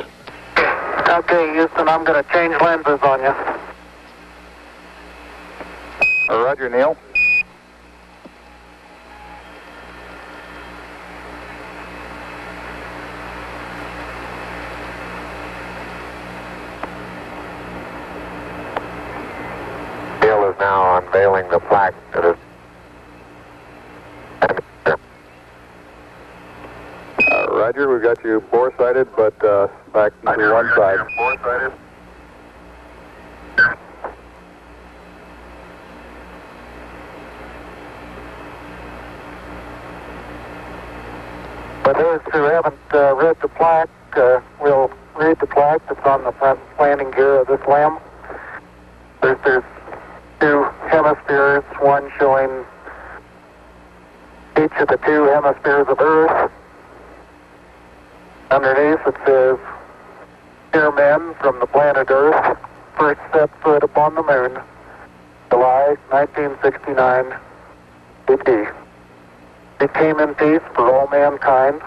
Okay, Houston, I'm going to change lenses on you. Uh, Roger, Neil. on the front landing gear of this LEM. There's, there's two hemispheres, one showing each of the two hemispheres of Earth. Underneath it says, Dear men from the planet Earth, first set foot upon the moon, July 1969 AD. It came in peace for all mankind.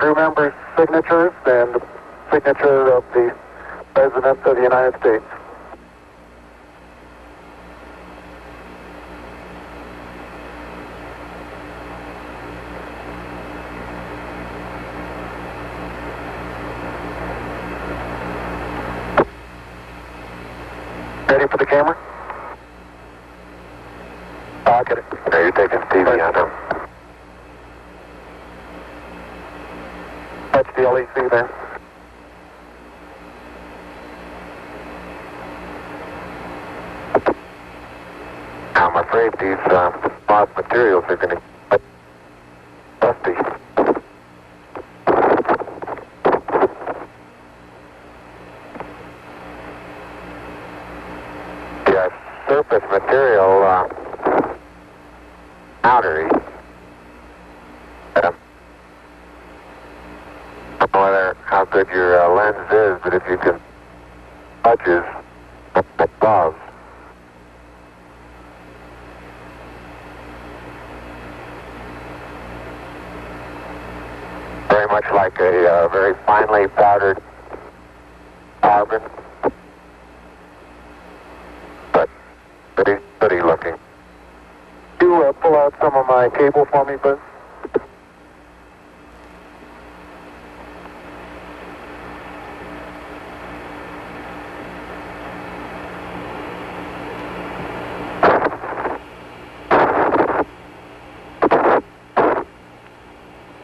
Crew members' signatures and the signature of the President of the United States. Ready for the camera? Oh, I'll get it. Are you taking TV on them? Touch the LEC there. I'm afraid these uh, mob materials are going to get rusty. The uh, surface material uh, powdery. Uh, I don't know whether how good your uh, lens is, but if you can touches above. very much like a uh, very finely powdered carbon, but pretty, pretty looking. You uh, pull out some of my cable for me, Buzz?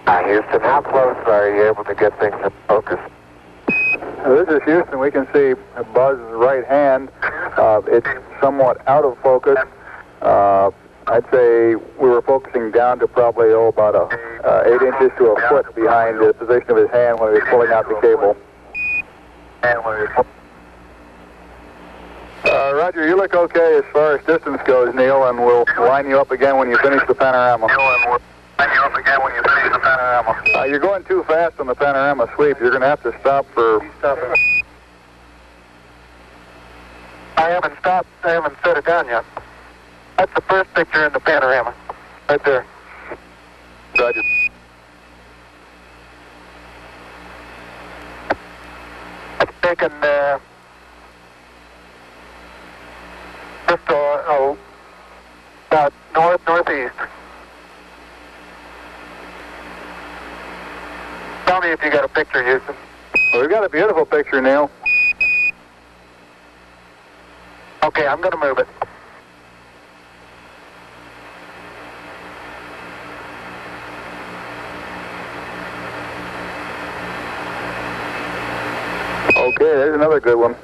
Uh, Houston, how close are you able to get things in focus? Uh, this is Houston. We can see Buzz's right hand. Uh, it's somewhat out of focus. Uh, I'd say we were focusing down to probably, oh, about a, uh, eight inches to a foot behind the position of his hand when he was pulling out the cable. Uh, Roger, you look okay as far as distance goes, Neil, and we'll line you up again when you finish the panorama. Line you up again when you finish the panorama. Uh, you're going too fast on the panorama sweep. You're going to have to stop for. I haven't stopped. I haven't set it down yet. That's the first picture in the panorama. Right there. Roger. It's taken uh, just uh, oh, about north northeast. Tell me if you got a picture, Houston. Well, we've got a beautiful picture, Neil. Okay, I'm going to move it. Okay, there's another good one.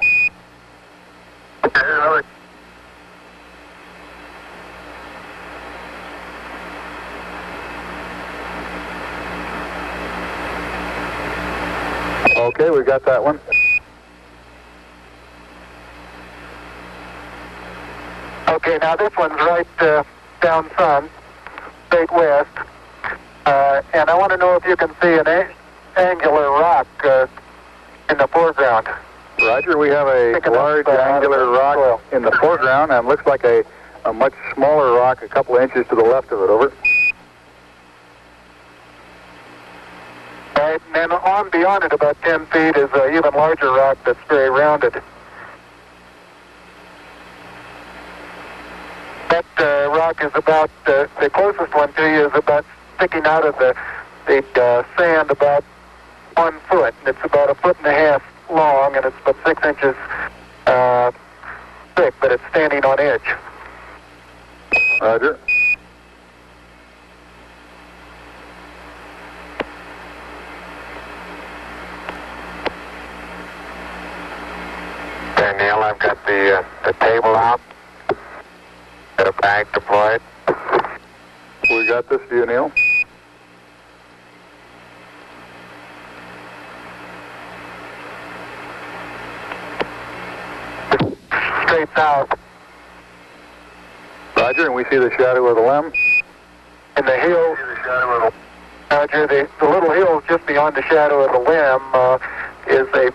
Okay, we got that one. Okay, now this one's right uh, down sun, straight west. Uh, and I want to know if you can see an angular rock uh, in the foreground. Roger, we have a large angular rock in the foreground and looks like a, a much smaller rock a couple of inches to the left of it. Over. Right, and then on beyond it, about 10 feet, is an even larger rock that's very rounded. That uh, rock is about, uh, the closest one to you is about sticking out of the, the uh, sand about one foot. And it's about a foot and a half long, and it's about six inches uh, thick, but it's standing on edge. Roger. Neil, I've got the, uh, the table out. Got a bag deployed. We got this view, Neil. Straight south. Roger, and we see the shadow of the limb. And the hill, Roger, the, the little hill just beyond the shadow of the limb uh, is a,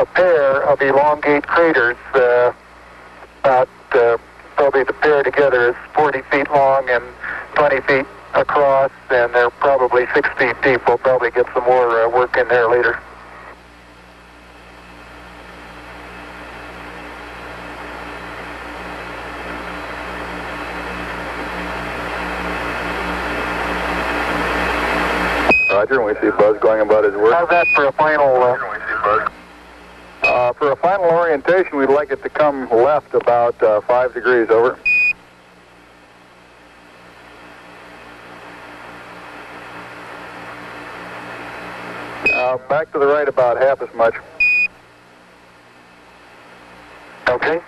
a pair of elongate craters uh, about uh, probably the pair together is 40 feet long and 20 feet across, and they're probably six feet deep. We'll probably get some more uh, work in there later. Roger, and we see Buzz going about his work. How's that for a final? Uh, Uh, for a final orientation, we'd like it to come left about uh, five degrees over. Uh, back to the right about half as much. Okay.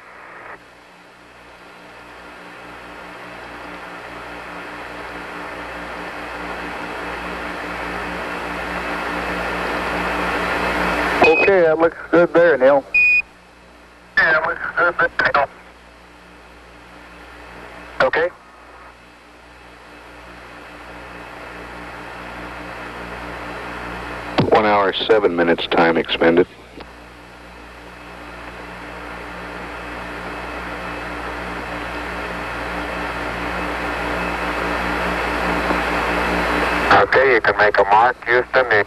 Okay, that looks good there, Neil. Yeah, that looks good there. Okay. One hour, seven minutes time expended. Okay, you can make a mark, Houston.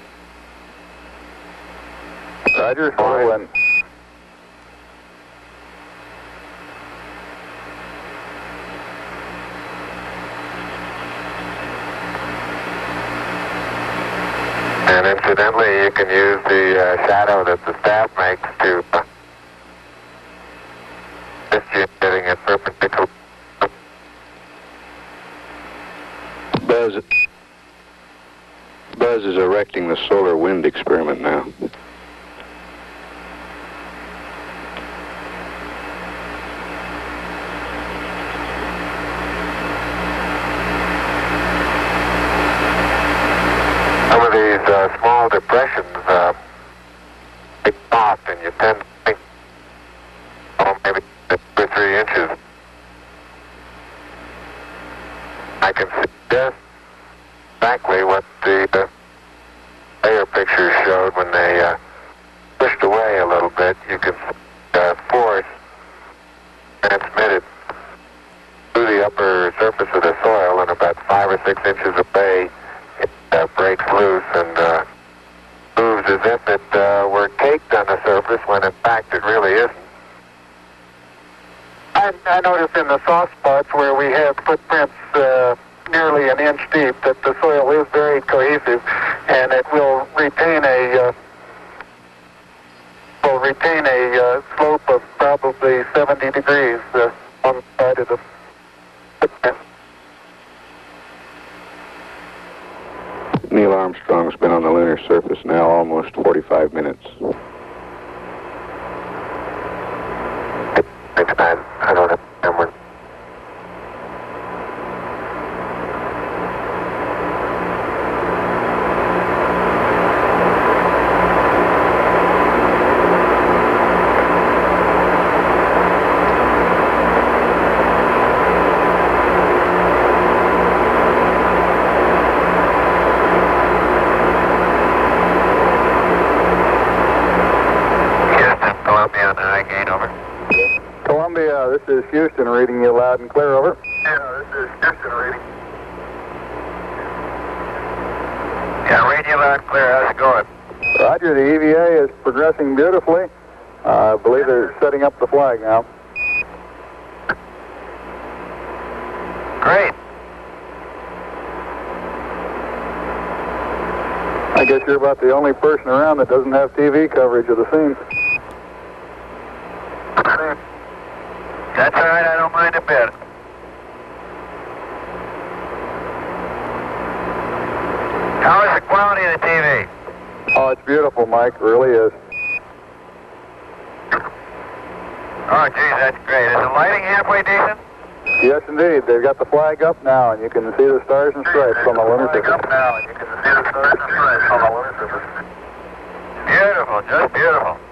Roger, and incidentally, you can use the uh, shadow that the staff makes to uh, getting it perpendicular. Buzz, Buzz is erecting the solar wind experiment now. Depressions uh, big soft, and you tend to think, oh, maybe two or three inches. I can suggest exactly what the uh, Surveyor pictures showed when they uh, pushed away a little bit. You can uh, force transmitted through the upper surface of the soil in about five or six inches of bay it uh, breaks loose and uh, moves as if it uh, were caked on the surface when in fact it really isn't. I, I noticed in the soft spots where we have footprints uh, nearly an inch deep that the soil is very cohesive and it will retain a uh, will retain a uh, slope of probably 70 degrees uh, on the side of the footprint. Neil Armstrong's been on the lunar surface now almost 45 minutes. I, don't remember. Houston, Columbia on the high gain, over. Columbia, this is Houston reading you loud and clear, over. Yeah, this is Houston reading. Yeah, read you loud and clear. How's it going? Roger, the EVA is progressing beautifully. Uh, I believe they're setting up the flag now. Great. I guess you're about the only person around that doesn't have TV coverage of the scene. That's all right. I don't mind a bit. How is the quality of the TV? Oh, it's beautiful, Mike. It really is. Oh, geez, that's great. Is the lighting halfway decent? Yes, indeed. They've got the flag up now, and you can see the stars and stripes on the lunar up now, and you can see the stars and stripes on the lunar. Beautiful, just beautiful.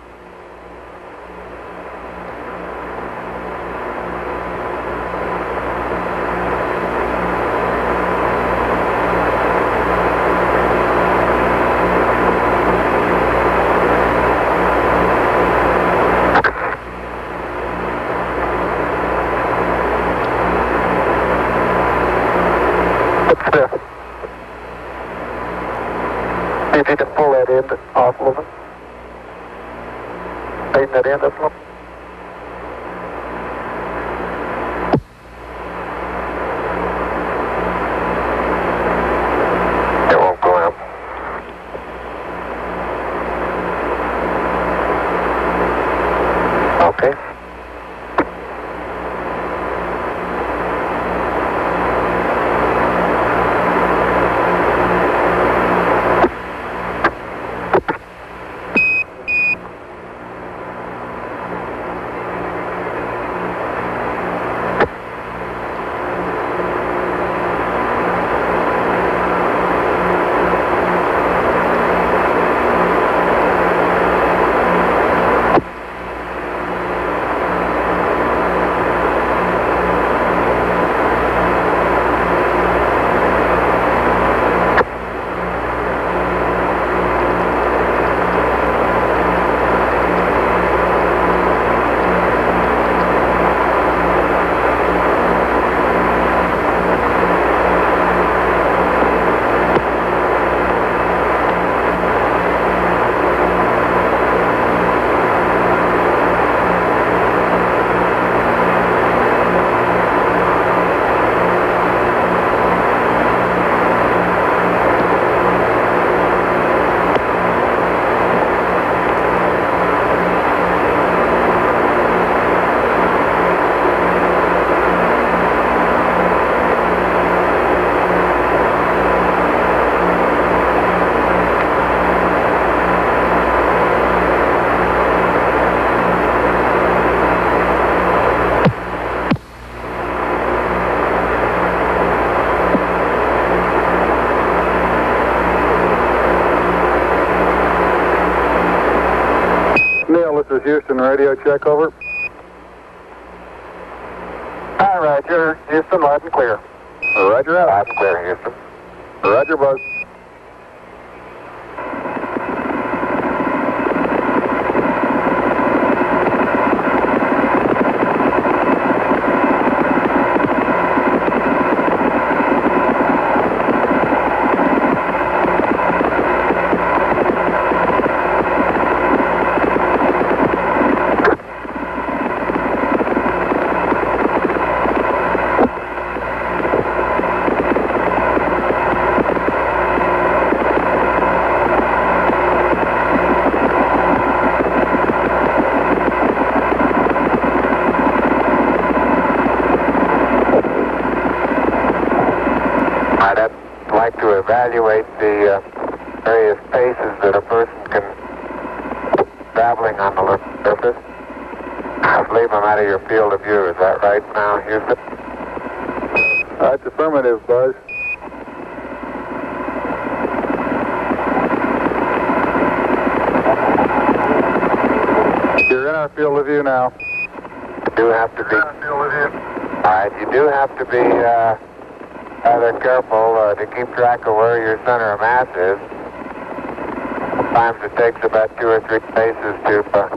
Is Houston. Radio check over. Hi, Roger. Houston, loud and clear. Roger out. Loud and clear, Houston. Roger, Buzz. I'd like to evaluate the uh, various paces that a person can traveling on the surface. I believe I'm out of your field of view. Is that right now, Houston? That's affirmative, Buzz. You're in our field of view now. You do have to be. All right, you do have to be uh, rather careful uh, to keep track of where your center of mass is. Sometimes it takes about two or three paces to uh,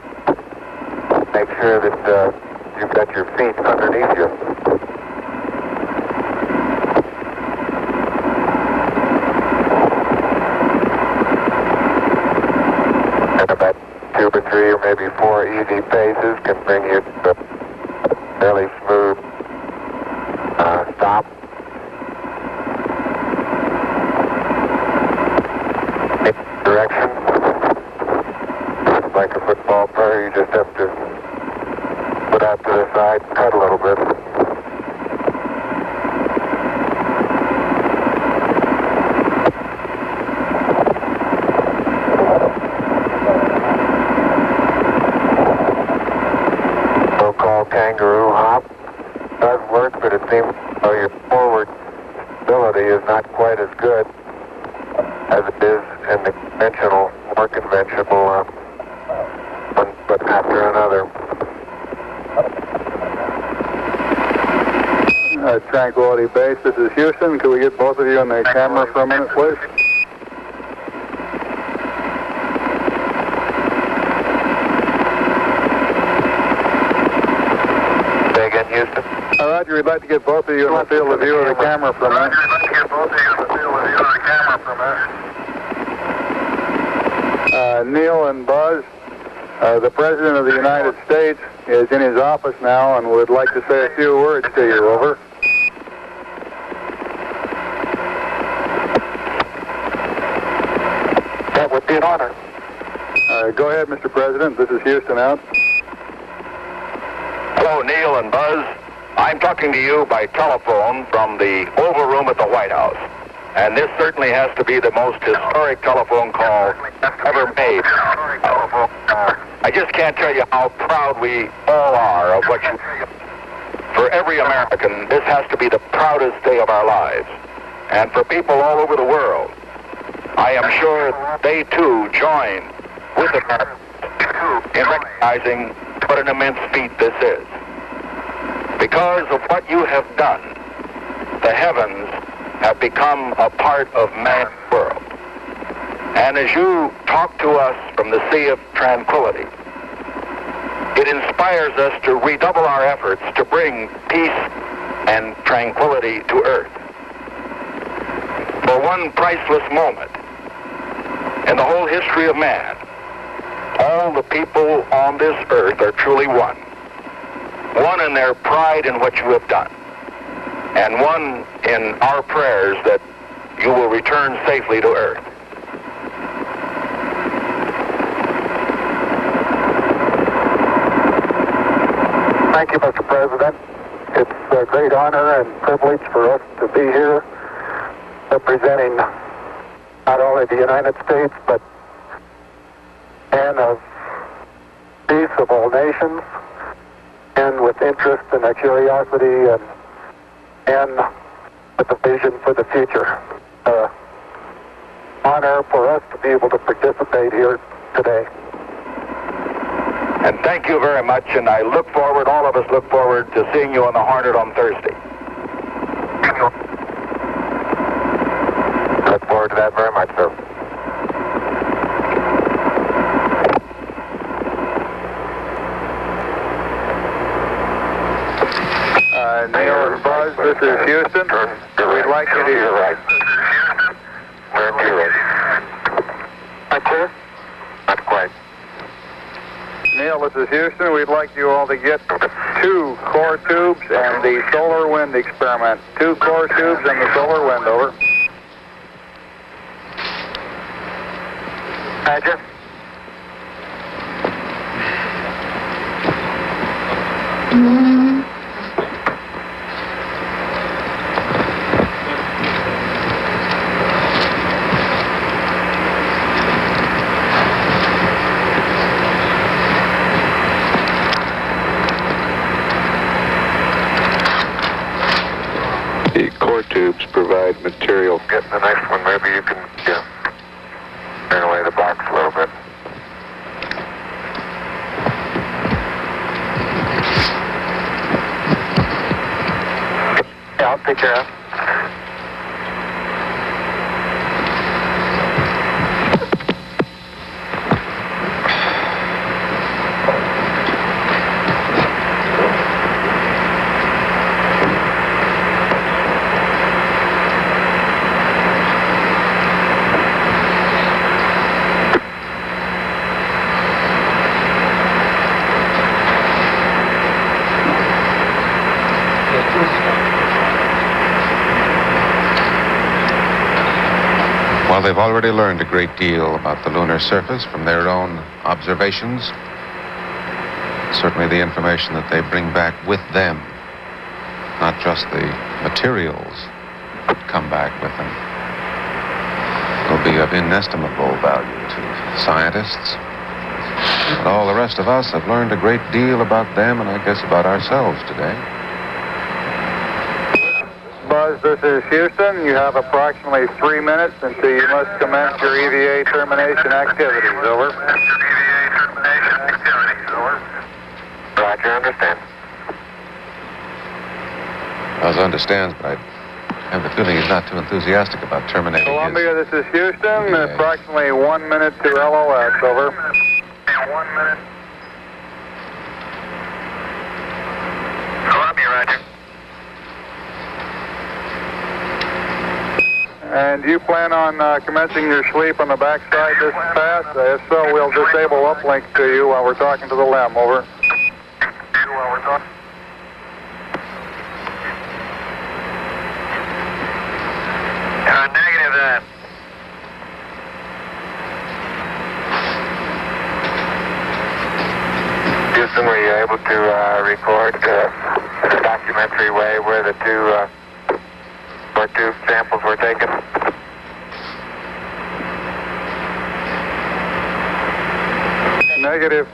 make sure that uh, you've got your feet underneath you. And about two or three or maybe four easy paces can bring you to a fairly smooth uh, stop. Direction. Like a football player, you just have to put out to the side, cut a little bit. So-called kangaroo hop does work, but it seems though your forward ability is not quite as good as it is in the conventional, more conventional uh, one foot after another. Uh, Tranquility Base, this is Houston. Could we get both of you on the camera for a minute, please? Again, Houston. Uh, Roger, we'd like to get both of you in the field of view of the camera for a minute. Uh, Neil and Buzz, uh, the President of the United States is in his office now and would like to say a few words to you. Over. That would be an honor. Uh, go ahead, Mr. President. This is Houston out. Hello, Neil and Buzz. I'm talking to you by telephone from the Oval Room at the White House. And this certainly has to be the most historic telephone call ever made. I just can't tell you how proud we all are of what you... For every American, this has to be the proudest day of our lives. And for people all over the world, I am sure they too join with America in recognizing what an immense feat this is. Because of what you have done, the heavens have become a part of man's world. And as you talk to us from the Sea of Tranquility, it inspires us to redouble our efforts to bring peace and tranquility to earth. For one priceless moment in the whole history of man, all the people on this earth are truly one. One in their pride in what you have done, and one in our prayers that you will return safely to earth. Thank you, Mr. President. It's a great honor and privilege for us to be here representing not only the United States, but men of peace of all nations, and with interest and a curiosity and, and with a vision for the future. Uh, honor for us to be able to participate here today. And thank you very much, and I look forward, all of us look forward to seeing you on the Hornet on Thursday. Look forward to that very much, sir. Uh, Neil and Buzz, this is Houston. We'd like you to... You're right. Turn to your right. Not clear? Not quite. Neil, this is Houston. We'd like you all to get two core tubes and the solar wind experiment. Two core tubes and the solar wind, over. Roger. The core tubes provide material. Get the next one. Maybe you can yeah, turn away the box a little bit. Yeah, I'll take care of. They've already learned a great deal about the lunar surface from their own observations, certainly the information that they bring back with them, not just the materials that come back with them, will be of inestimable value to scientists. And all the rest of us have learned a great deal about them and I guess about ourselves today. Buzz, this is Houston. You have approximately three minutes until you must commence your EVA termination activities. Over. EVA termination activities. Over. Roger, understand. Buzz understands, but I have the feeling he's not too enthusiastic about terminating his... Columbia, this is Houston. Approximately one minute to LOS. Over. One minute. Columbia, Roger. And do you plan on uh, commencing your sleep on the backside this pass? Uh, if so, we'll disable uplink to you while we're talking to the LEM. Over. Uh, negative that. Houston, were you able to uh, record uh, in a documentary way where the two two samples were taken? Negative.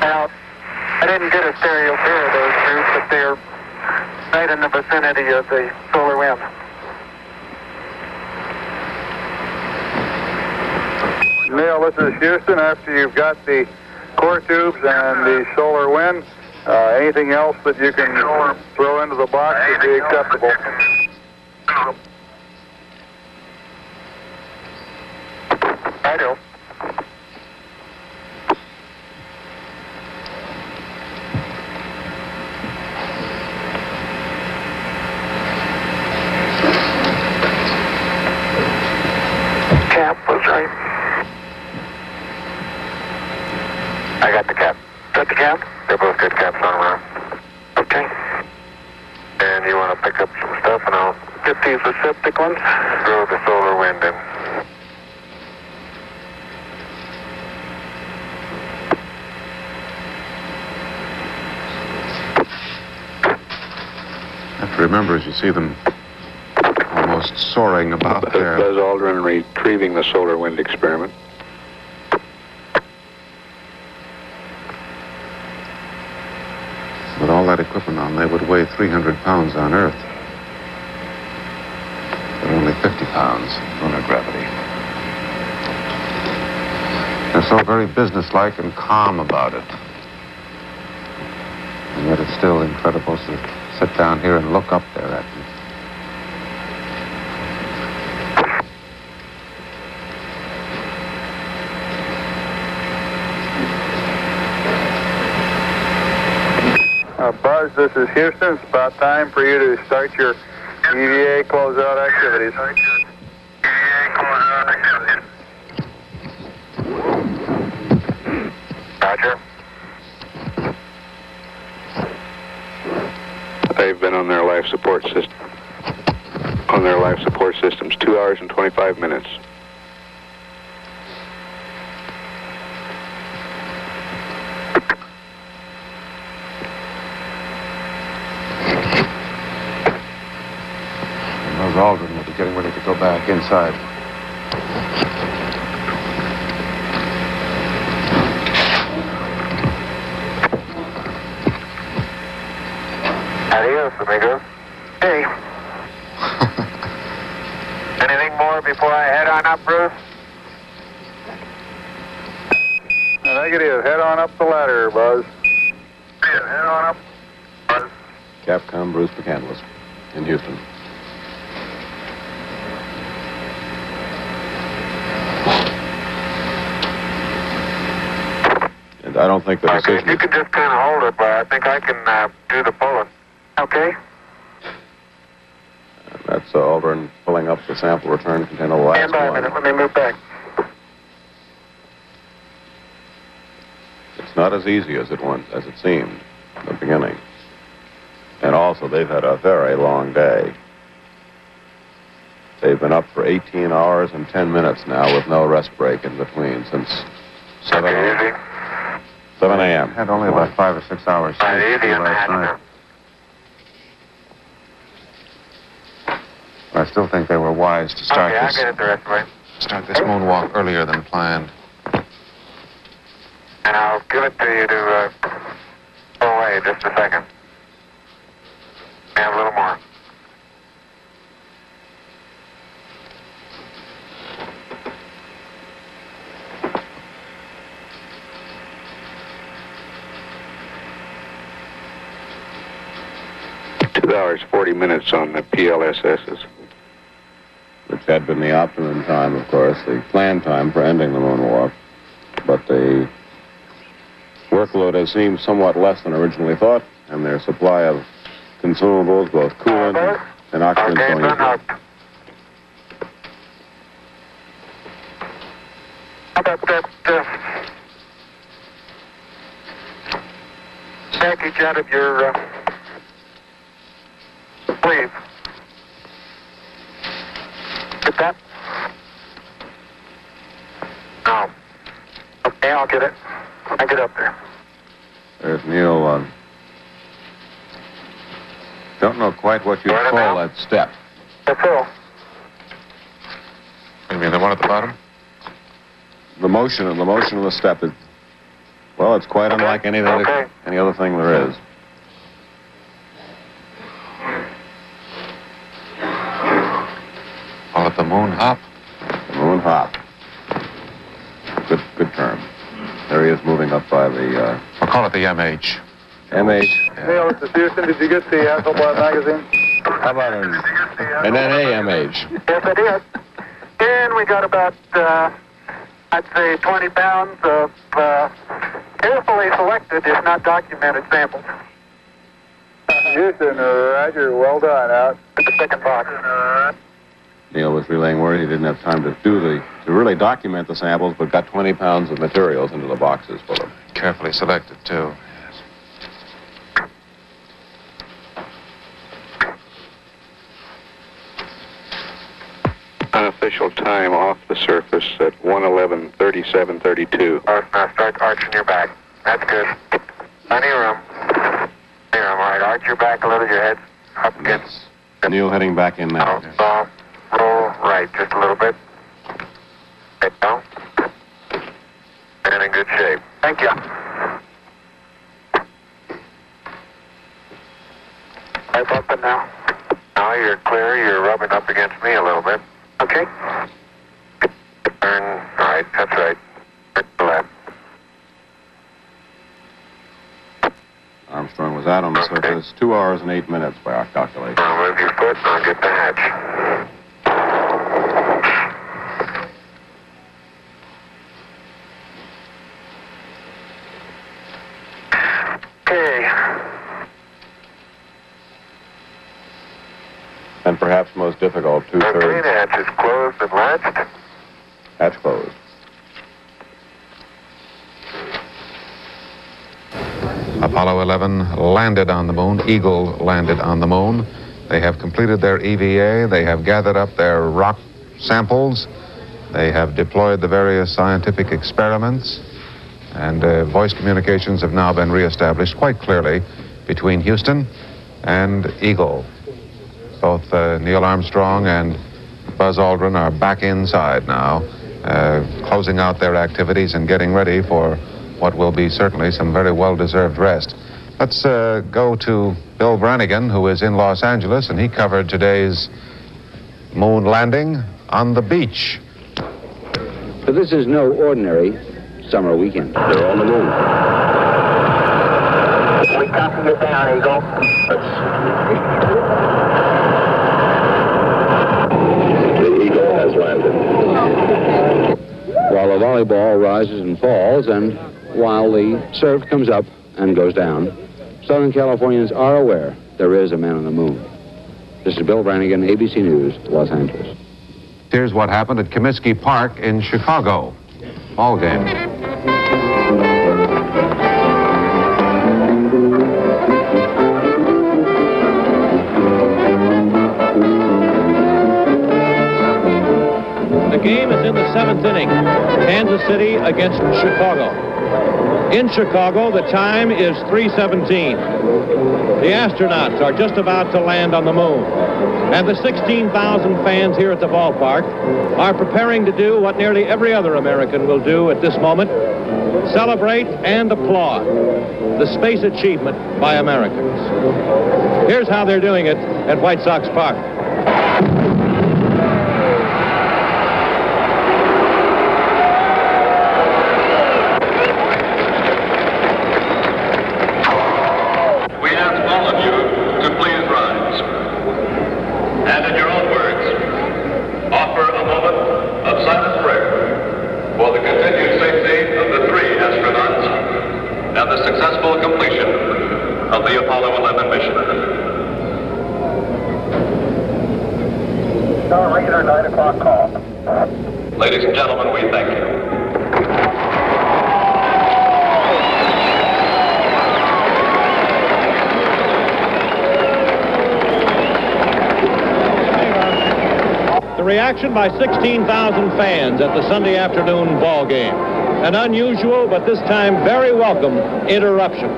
Now, I didn't get a stereo pair of those two, but they're right in the vicinity of the solar wind. Neil, this is Houston. After you've got the core tubes and the solar wind, uh, anything else that you can throw into the box would be acceptable. I do. Cap was right. I got the cap. Got the cap? They're both good caps on around. Okay. And you want to pick up some stuff and I'll get these receptacle ones? Throw the solar wind in. have to remember as you see them almost soaring about there. Buzz Aldrin retrieving the solar wind experiment. That equipment on, they would weigh 300 pounds on Earth. But only 50 pounds lunar gravity. They're so very businesslike and calm about it. And yet it's still incredible to sit down here and look up there at me. Uh, Buzz, this is Houston. It's about time for you to start your EVA closeout activities. Roger. They've been on their life support system. On their life support systems, two hours and 25 minutes. Those Aldrin will be getting ready to go back inside. Adios, amigo. Hey. Anything more before I head on up, Bruce? Negative. Head on up the ladder, Buzz. Head on up. Capcom Bruce McCandless in Houston. And I don't think the Okay, decision you can just kind of hold it, but I think I can uh, do the pulling. Okay? That's uh, Aldrin pulling up the sample return container last Stand by a minute. Let me move back. It's not as easy as it once as it seemed in the beginning. And also, they've had a very long day. They've been up for 18 hours and 10 minutes now with no rest break in between since 7 7 a.m. Had only about five or six hours sleep last that. night. I still think they were wise to start okay, I'll this get it the rest way. start this moonwalk earlier than planned. And I'll give it to you to uh, go away just a second. And a little more. Two hours, 40 minutes on the PLSSs. which had been the optimum time, of course, the planned time for ending the moonwalk. But the workload has seemed somewhat less than originally thought, and their supply of consumables, both coolant and, and oxygen, Okay, going up. How about that package out of your uh, sleeve? Get that? No. Okay, I'll get it. I'll get up there. There's Neil. Uh, don't know quite what you Right call about? that step. That's all. You mean the one at the bottom? The motion and the motion of the step is, well, it's quite unlike any other Okay. any other thing there is. Call it the moon hop. The moon hop. Good, good term. There he is moving up by the. Uh, I'll call it the MH. MH. Neil, this is Houston. Did you get the Hasselblad magazine? How about an, an NAMH? Yes, I did. And we got about, uh, I'd say, 20 pounds of uh, carefully selected, if not documented, samples. Houston, uh, Roger. Well done. Out. The second box. Neil was relaying word he didn't have time to do the to really document the samples, but got 20 pounds of materials into the boxes for them. Carefully selected too. Yes. Unofficial time off the surface at 111.37.32. Now start arching your back. That's good. Plenty of room. Plenty of room. All right, arch your back a little, your head up against. Neil heading back in now. Uh, Pull right just a little bit. Right now. And in good shape. Thank you. I'm up and now. Now you're clear. You're rubbing up against me a little bit. Okay. Turn right. That's right. Left. Armstrong was out on the okay. surface two hours and eight minutes by our calculation. I'll move your foot and I'll get the hatch. And most difficult, Okay, two-thirds the hatch is closed and latched. hatch closed. Apollo 11 landed on the moon. Eagle landed on the moon. They have completed their EVA. They have gathered up their rock samples. They have deployed the various scientific experiments. And uh, voice communications have now been reestablished quite clearly between Houston and Eagle. Both uh, Neil Armstrong and Buzz Aldrin are back inside now, uh, closing out their activities and getting ready for what will be certainly some very well deserved rest. Let's uh, go to Bill Brannigan, who is in Los Angeles, and he covered today's moon landing on the beach. But this is no ordinary summer weekend. They're on the moon. We copy you down, Eagle. The Eagle has landed. While the volleyball rises and falls, and while the surf comes up and goes down, Southern Californians are aware there is a man on the moon. This is Bill Brannigan, ABC News, Los Angeles. Here's what happened at Comiskey Park in Chicago. Ball game. In the seventh inning. Kansas City against Chicago. In Chicago, the time is 3:17. The astronauts are just about to land on the moon, and the 16,000 fans here at the ballpark are preparing to do what nearly every other American will do at this moment: celebrate and applaud the space achievement by Americans. Here's how they're doing it at White Sox Park. We ask all of you to please rise. And in your own words, offer a moment of silent prayer for the continued safety of the three astronauts and the successful completion of the Apollo 11 mission. Our regular 9 o'clock call. Ladies and gentlemen, we thank you. By 16,000 fans at the Sunday afternoon ball game. An unusual, but this time very welcome, interruption.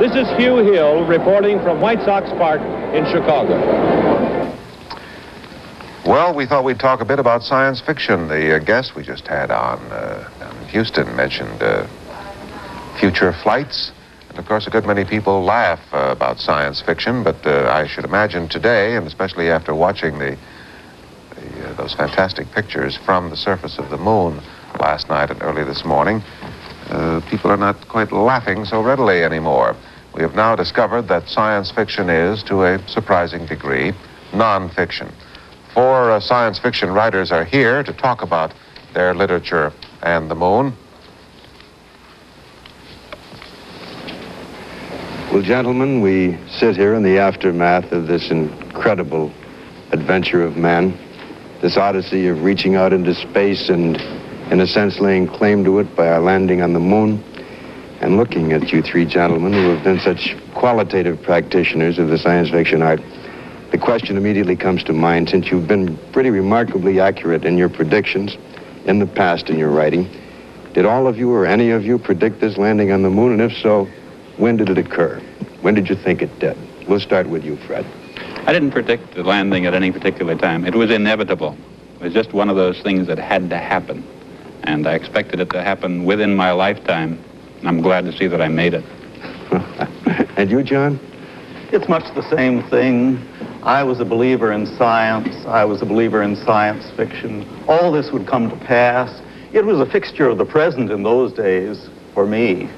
This is Hugh Hill reporting from White Sox Park in Chicago. Well, we thought we'd talk a bit about science fiction. The uh, guest we just had on uh, Houston mentioned uh, future flights. And of course, a good many people laugh uh, about science fiction, but uh, I should imagine today, and especially after watching the, those fantastic pictures from the surface of the moon last night and early this morning, uh, people are not quite laughing so readily anymore. We have now discovered that science fiction is, to a surprising degree, nonfiction. Four uh, science fiction writers are here to talk about their literature and the moon. Well, gentlemen, we sit here in the aftermath of this incredible adventure of man, this odyssey of reaching out into space and, in a sense, laying claim to it by our landing on the moon, and looking at you three gentlemen who have been such qualitative practitioners of the science fiction art. The question immediately comes to mind, since you've been pretty remarkably accurate in your predictions in the past in your writing, did all of you or any of you predict this landing on the moon? And if so, when did it occur? When did you think it did? We'll start with you, Fred. I didn't predict the landing at any particular time. It was inevitable. It was just one of those things that had to happen. And I expected it to happen within my lifetime. I'm glad to see that I made it. and you, John? It's much the same thing. I was a believer in science. I was a believer in science fiction. All this would come to pass. It was a fixture of the present in those days for me.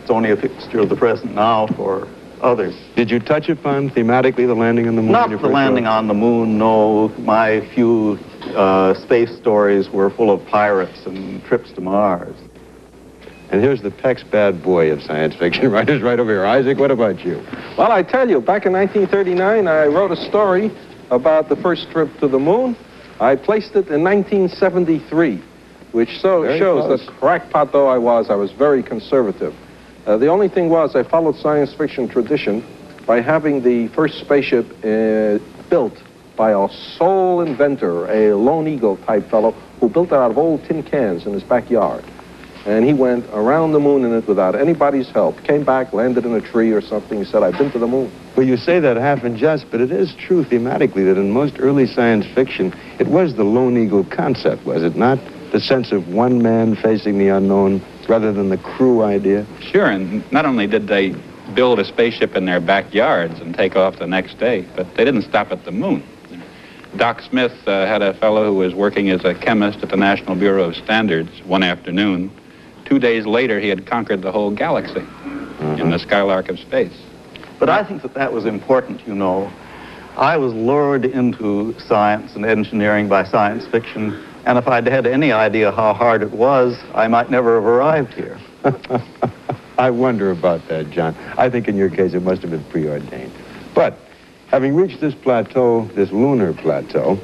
It's only a fixture of the present now for others. Did you touch upon thematically the landing on the moon? Not the landing book? on the moon, no. My few uh, space stories were full of pirates and trips to Mars. And here's the Peck's bad boy of science fiction writers right over here. Isaac, what about you? Well, I tell you, back in 1939, I wrote a story about the first trip to the moon. I placed it in 1973, which so Very shows close. that crackpot though I was, I was very conservative. Uh, the only thing was I followed science fiction tradition by having the first spaceship uh, built by a sole inventor, a lone eagle type fellow who built it out of old tin cans in his backyard. And he went around the moon in it without anybody's help. Came back, landed in a tree or something. Said, I've been to the moon. Well, you say that half in jest, but it is true thematically that in most early science fiction, it was the lone eagle concept, was it not? The sense of one man facing the unknown rather than the crew idea. Sure, and not only did they build a spaceship in their backyards and take off the next day, but they didn't stop at the moon. Doc Smith uh, had a fellow who was working as a chemist at the National Bureau of Standards one afternoon. Two days later, he had conquered the whole galaxy in the skylark of space. But I think that that was important, you know. I was lured into science and engineering by science fiction, and if I'd had any idea how hard it was, I might never have arrived here. I wonder about that, John. I think in your case it must have been preordained. But having reached this plateau, this lunar plateau,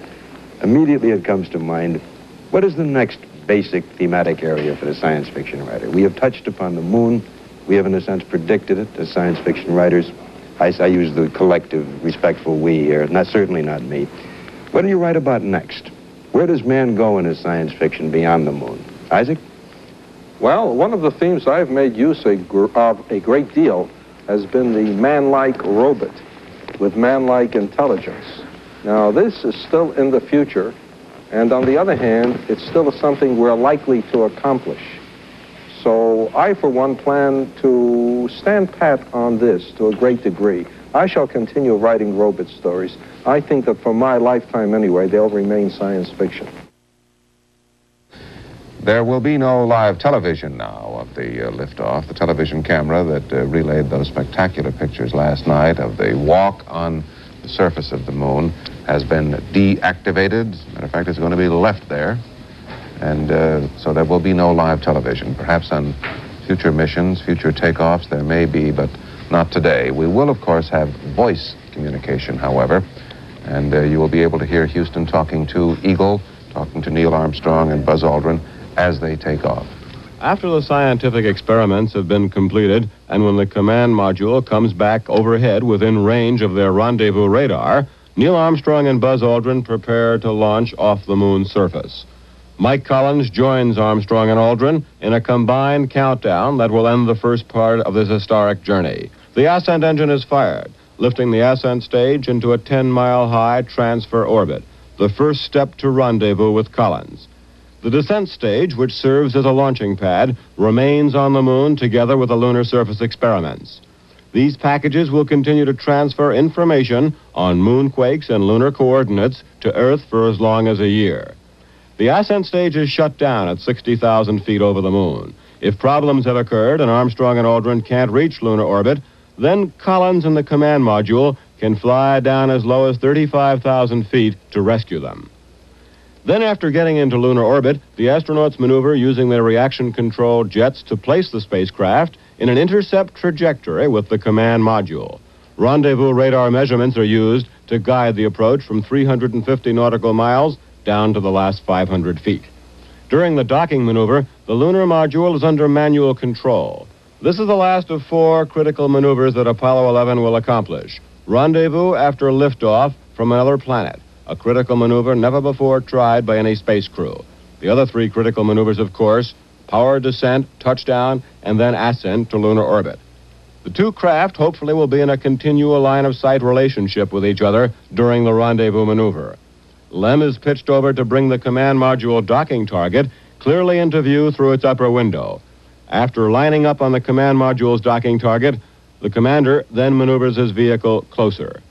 immediately it comes to mind, what is the next basic thematic area for the science fiction writer? We have touched upon the moon. We have, in a sense, predicted it as science fiction writers. I, I use the collective, respectful we here, not certainly not me. What do you write about next? Where does man go in his science fiction beyond the moon? Isaac? Well, one of the themes I've made use of a great deal has been the man-like robot with man-like intelligence. Now, this is still in the future, and on the other hand, it's still something we're likely to accomplish. So I, for one, plan to stand pat on this to a great degree. I shall continue writing robot stories. I think that for my lifetime anyway, they'll remain science fiction. There will be no live television now of the uh, liftoff. The television camera that uh, relayed those spectacular pictures last night of the walk on the surface of the moon has been deactivated. Matter of fact, it's going to be left there. And uh, so there will be no live television. Perhaps on future missions, future takeoffs, there may be, but not today. We will, of course, have voice communication, however. And uh, you will be able to hear Houston talking to Eagle, talking to Neil Armstrong and Buzz Aldrin as they take off. After the scientific experiments have been completed, and when the command module comes back overhead within range of their rendezvous radar, Neil Armstrong and Buzz Aldrin prepare to launch off the moon's surface. Mike Collins joins Armstrong and Aldrin in a combined countdown that will end the first part of this historic journey. The ascent engine is fired, lifting the ascent stage into a 10 mile high transfer orbit, the first step to rendezvous with Collins. The descent stage, which serves as a launching pad, remains on the moon together with the lunar surface experiments. These packages will continue to transfer information on moonquakes and lunar coordinates to Earth for as long as a year. The ascent stage is shut down at 60,000 feet over the moon. If problems have occurred and Armstrong and Aldrin can't reach lunar orbit, then Collins and the command module can fly down as low as 35,000 feet to rescue them. Then, after getting into lunar orbit, the astronauts maneuver using their reaction control jets to place the spacecraft in an intercept trajectory with the command module. Rendezvous radar measurements are used to guide the approach from 350 nautical miles down to the last 500 feet. During the docking maneuver, the lunar module is under manual control. This is the last of four critical maneuvers that Apollo 11 will accomplish. Rendezvous after liftoff from another planet, a critical maneuver never before tried by any space crew. The other three critical maneuvers, of course, power descent, touchdown, and then ascent to lunar orbit. The two craft hopefully will be in a continual line of sight relationship with each other during the rendezvous maneuver. Lem is pitched over to bring the command module docking target clearly into view through its upper window. After lining up on the command module's docking target, the commander then maneuvers his vehicle closer.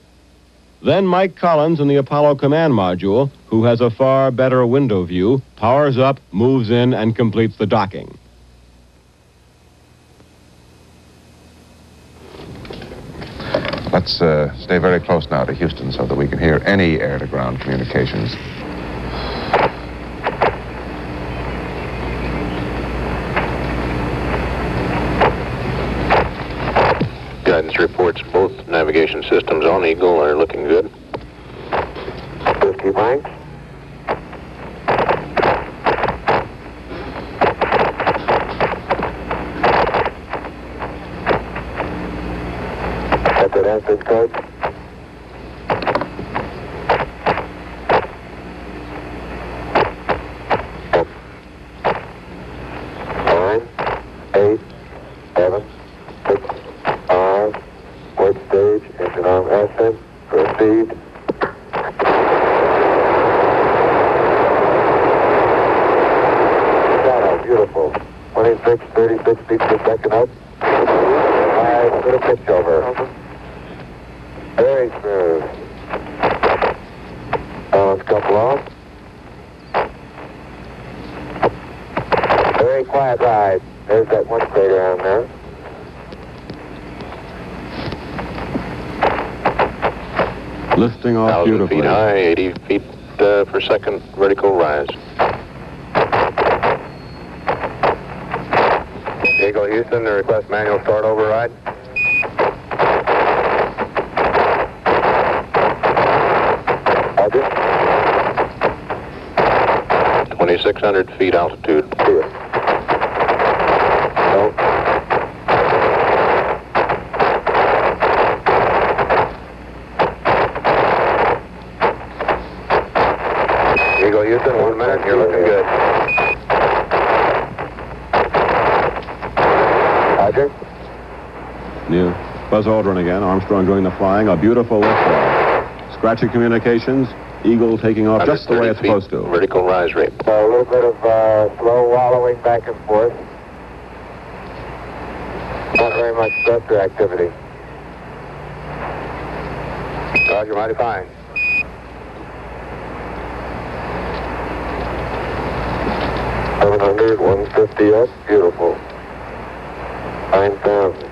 Then Mike Collins in the Apollo command module, who has a far better window view, powers up, moves in, and completes the docking. Let's uh, stay very close now to Houston so that we can hear any air-to-ground communications Guidance reports both navigation systems on Eagle are looking good. 50 blanks. Set that access code. Nine, eight, seven, six, five, wait stage, engine arm ascent, proceed. Shadow, beautiful. 26, 36 feet per second up. Five, little pitch over. Very smooth. Balance couple off. Very quiet ride. There's that one crater on there. Lifting off 1,000 beautifully. feet high, 80 feet uh, per second vertical rise. Eagle Houston, request manual start override. Roger. 2,600 feet altitude. Eagle Houston, one minute, you're looking good. Roger. New Buzz Aldrin again. Armstrong doing the flying. A beautiful liftoff. Scratchy communications. Eagle taking off just the way it's supposed to. Vertical rise rate. So a little bit of uh, slow wallowing back and forth. Not very much thruster activity. Roger, mighty fine. Seven hundred, one fifty up, beautiful. Nine thousand.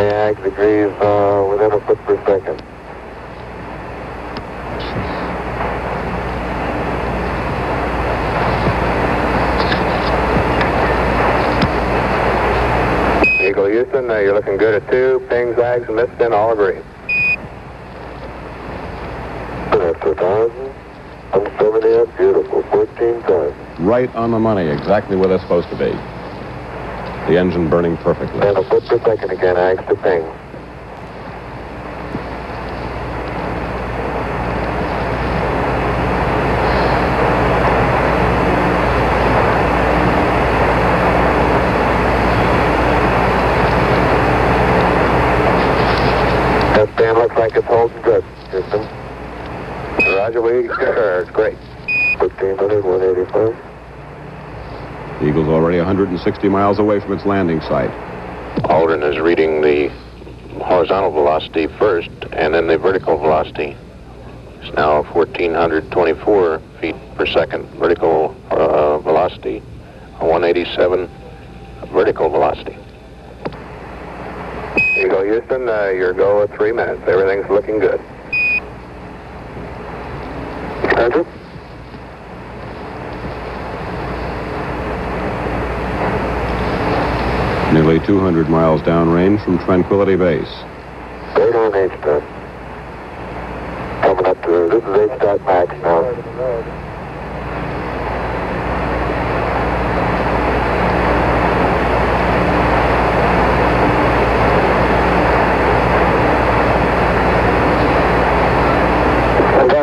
AGS degrees uh, within a foot per second. Eagle Houston, uh, you're looking good at two. PGNS, AGS, and MSFN all agree. That's a thousand. One seventy up, beautiful. Fourteen thousand. Right on the money, exactly where they're supposed to be. The engine burning perfectly. And a foot per second again, AGS to PGNS. That stand looks like it's holding good, Houston. Roger, we concur. It's great. 1500, 185. The Eagle's already 160 miles away from its landing site. Aldrin is reading the horizontal velocity first and then the vertical velocity. It's now 1,424 feet per second vertical uh, velocity, 187 vertical velocity. Eagle Houston, uh, your go at three minutes. Everything's looking good. Roger. Nearly 200 miles downrange from Tranquility Base. Straight on H dot. Coming up to, this is H dot max now.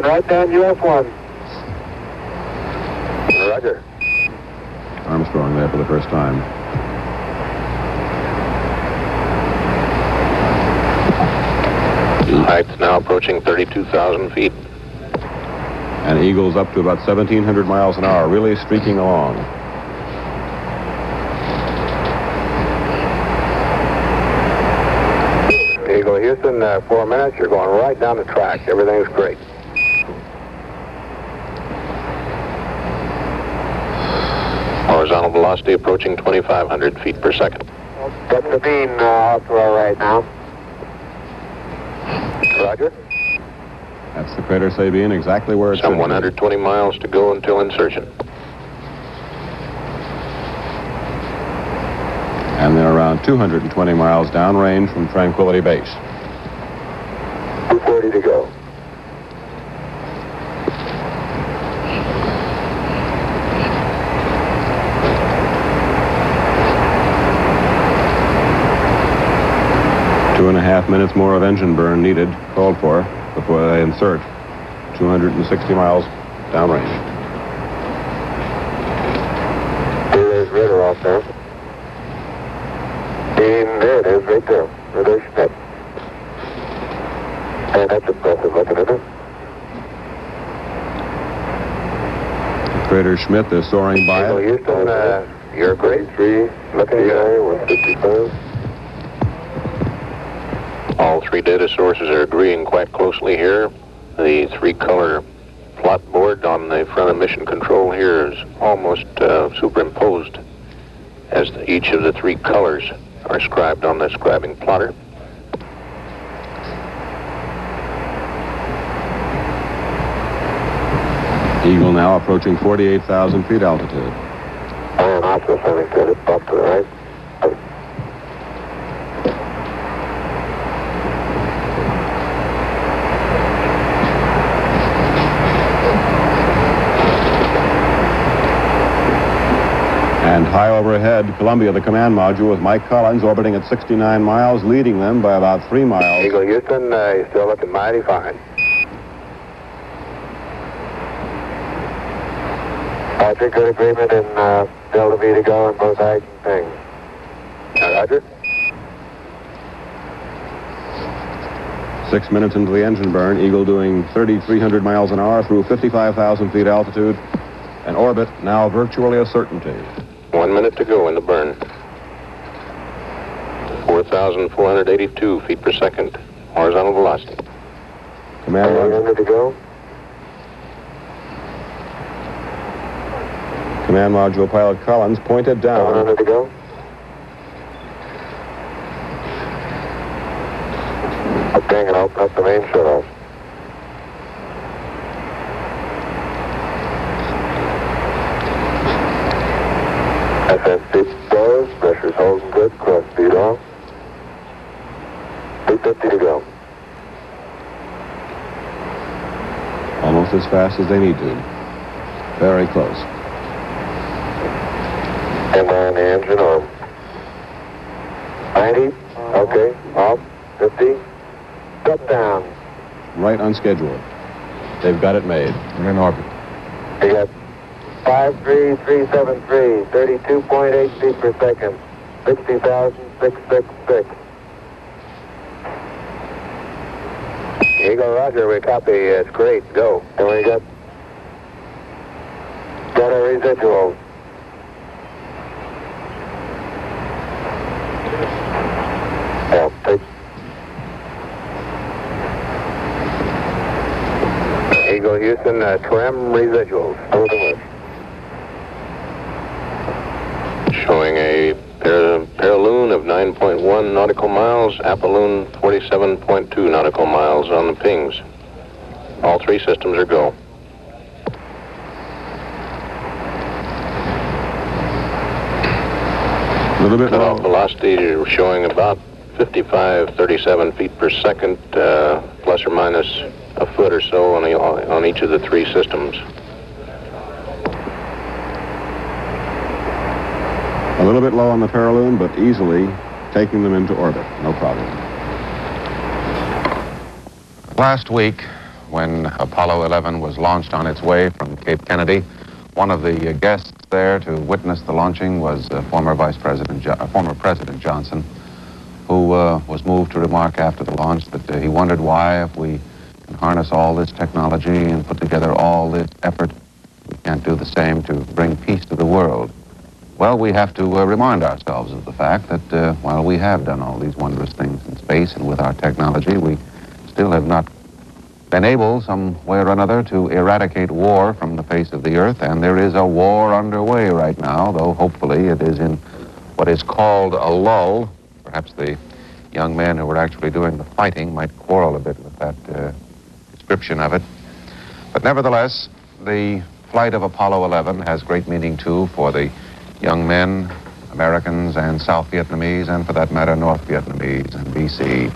Right down UF1. Roger. Armstrong there for the first time. Height's now approaching 32,000 feet. And Eagle's up to about 1,700 miles an hour, really streaking along. Eagle Houston, uh, four minutes. You're going right down the track. Everything's great. Horizontal velocity approaching 2,500 feet per second. Got Sabine uh, off to right now. Roger. That's the crater Sabine, exactly where it's Some 120 miles to go until insertion. And they're around 220 miles downrange from Tranquility Base. 240 to go. Two and a half minutes more of engine burn needed, called for, before they insert. 260 miles downrange. There's Ritter off there. And there it is, right there. Where there's Schmidt. And that's impressive looking, isn't it? The crater Schmidt, they're soaring by Eagle it. Houston, uh, you're great. Three, looking at you, 155. All three data sources are agreeing quite closely here. The three-color plot board on the front of mission control here is almost uh, superimposed as the, each of the three colors are scribed on the scribing plotter. Eagle now approaching 48,000 feet altitude. Iron Oscar, something good. It's up to the right. And high overhead, Columbia, the command module, with Mike Collins orbiting at 69 miles, leading them by about three miles. Eagle Houston, uh, you're still looking mighty fine. Roger, good agreement in uh, Delta V to go on both heights and things. Uh, Roger. Six minutes into the engine burn, Eagle doing 3,300 miles an hour through 55,000 feet altitude. An orbit now virtually a certainty. One minute to go in the burn. 4,482 feet per second. Horizontal velocity. Command One module, minute to go. command module pilot Collins pointed down. One minute to go. Oh, dang it, I'll open up the main shut off. FN goes, pressure's holding good, cross speed off. 250 to go. Almost as fast as they need to. Very close. And on the engine arm. 90, okay, off, 50, step down. Right on schedule. They've got it made. We're in orbit. You got 53373, 32.8 feet per second, 60,666. Eagle Roger, we copy. It's great. Go. And we got got our residuals. Eagle Houston, uh, trim residuals. Over the west. Showing a par- perilune of 9.1 nautical miles, apolune 47.2 nautical miles on the pings. All three systems are go. A little bit Cutoff low. velocity is showing about 55, 37 feet per second, uh, plus or minus a foot or so on, the, on each of the three systems. A little bit low on the perilune, but easily taking them into orbit. No problem. Last week, when Apollo 11 was launched on its way from Cape Kennedy, one of the guests there to witness the launching was uh, former Vice President, jo- uh, former President Johnson, who uh, was moved to remark after the launch that uh, he wondered why, if we can harness all this technology and put together all this effort, we can't do the same to bring peace to the world. Well, we have to uh, remind ourselves of the fact that uh, while we have done all these wondrous things in space and with our technology, we still have not been able, some way or another, to eradicate war from the face of the earth, and there is a war underway right now, though hopefully it is in what is called a lull. Perhaps the young men who were actually doing the fighting might quarrel a bit with that uh, description of it. But nevertheless, the flight of Apollo 11 has great meaning, too, for the young men, Americans and South Vietnamese, and for that matter, North Vietnamese and VC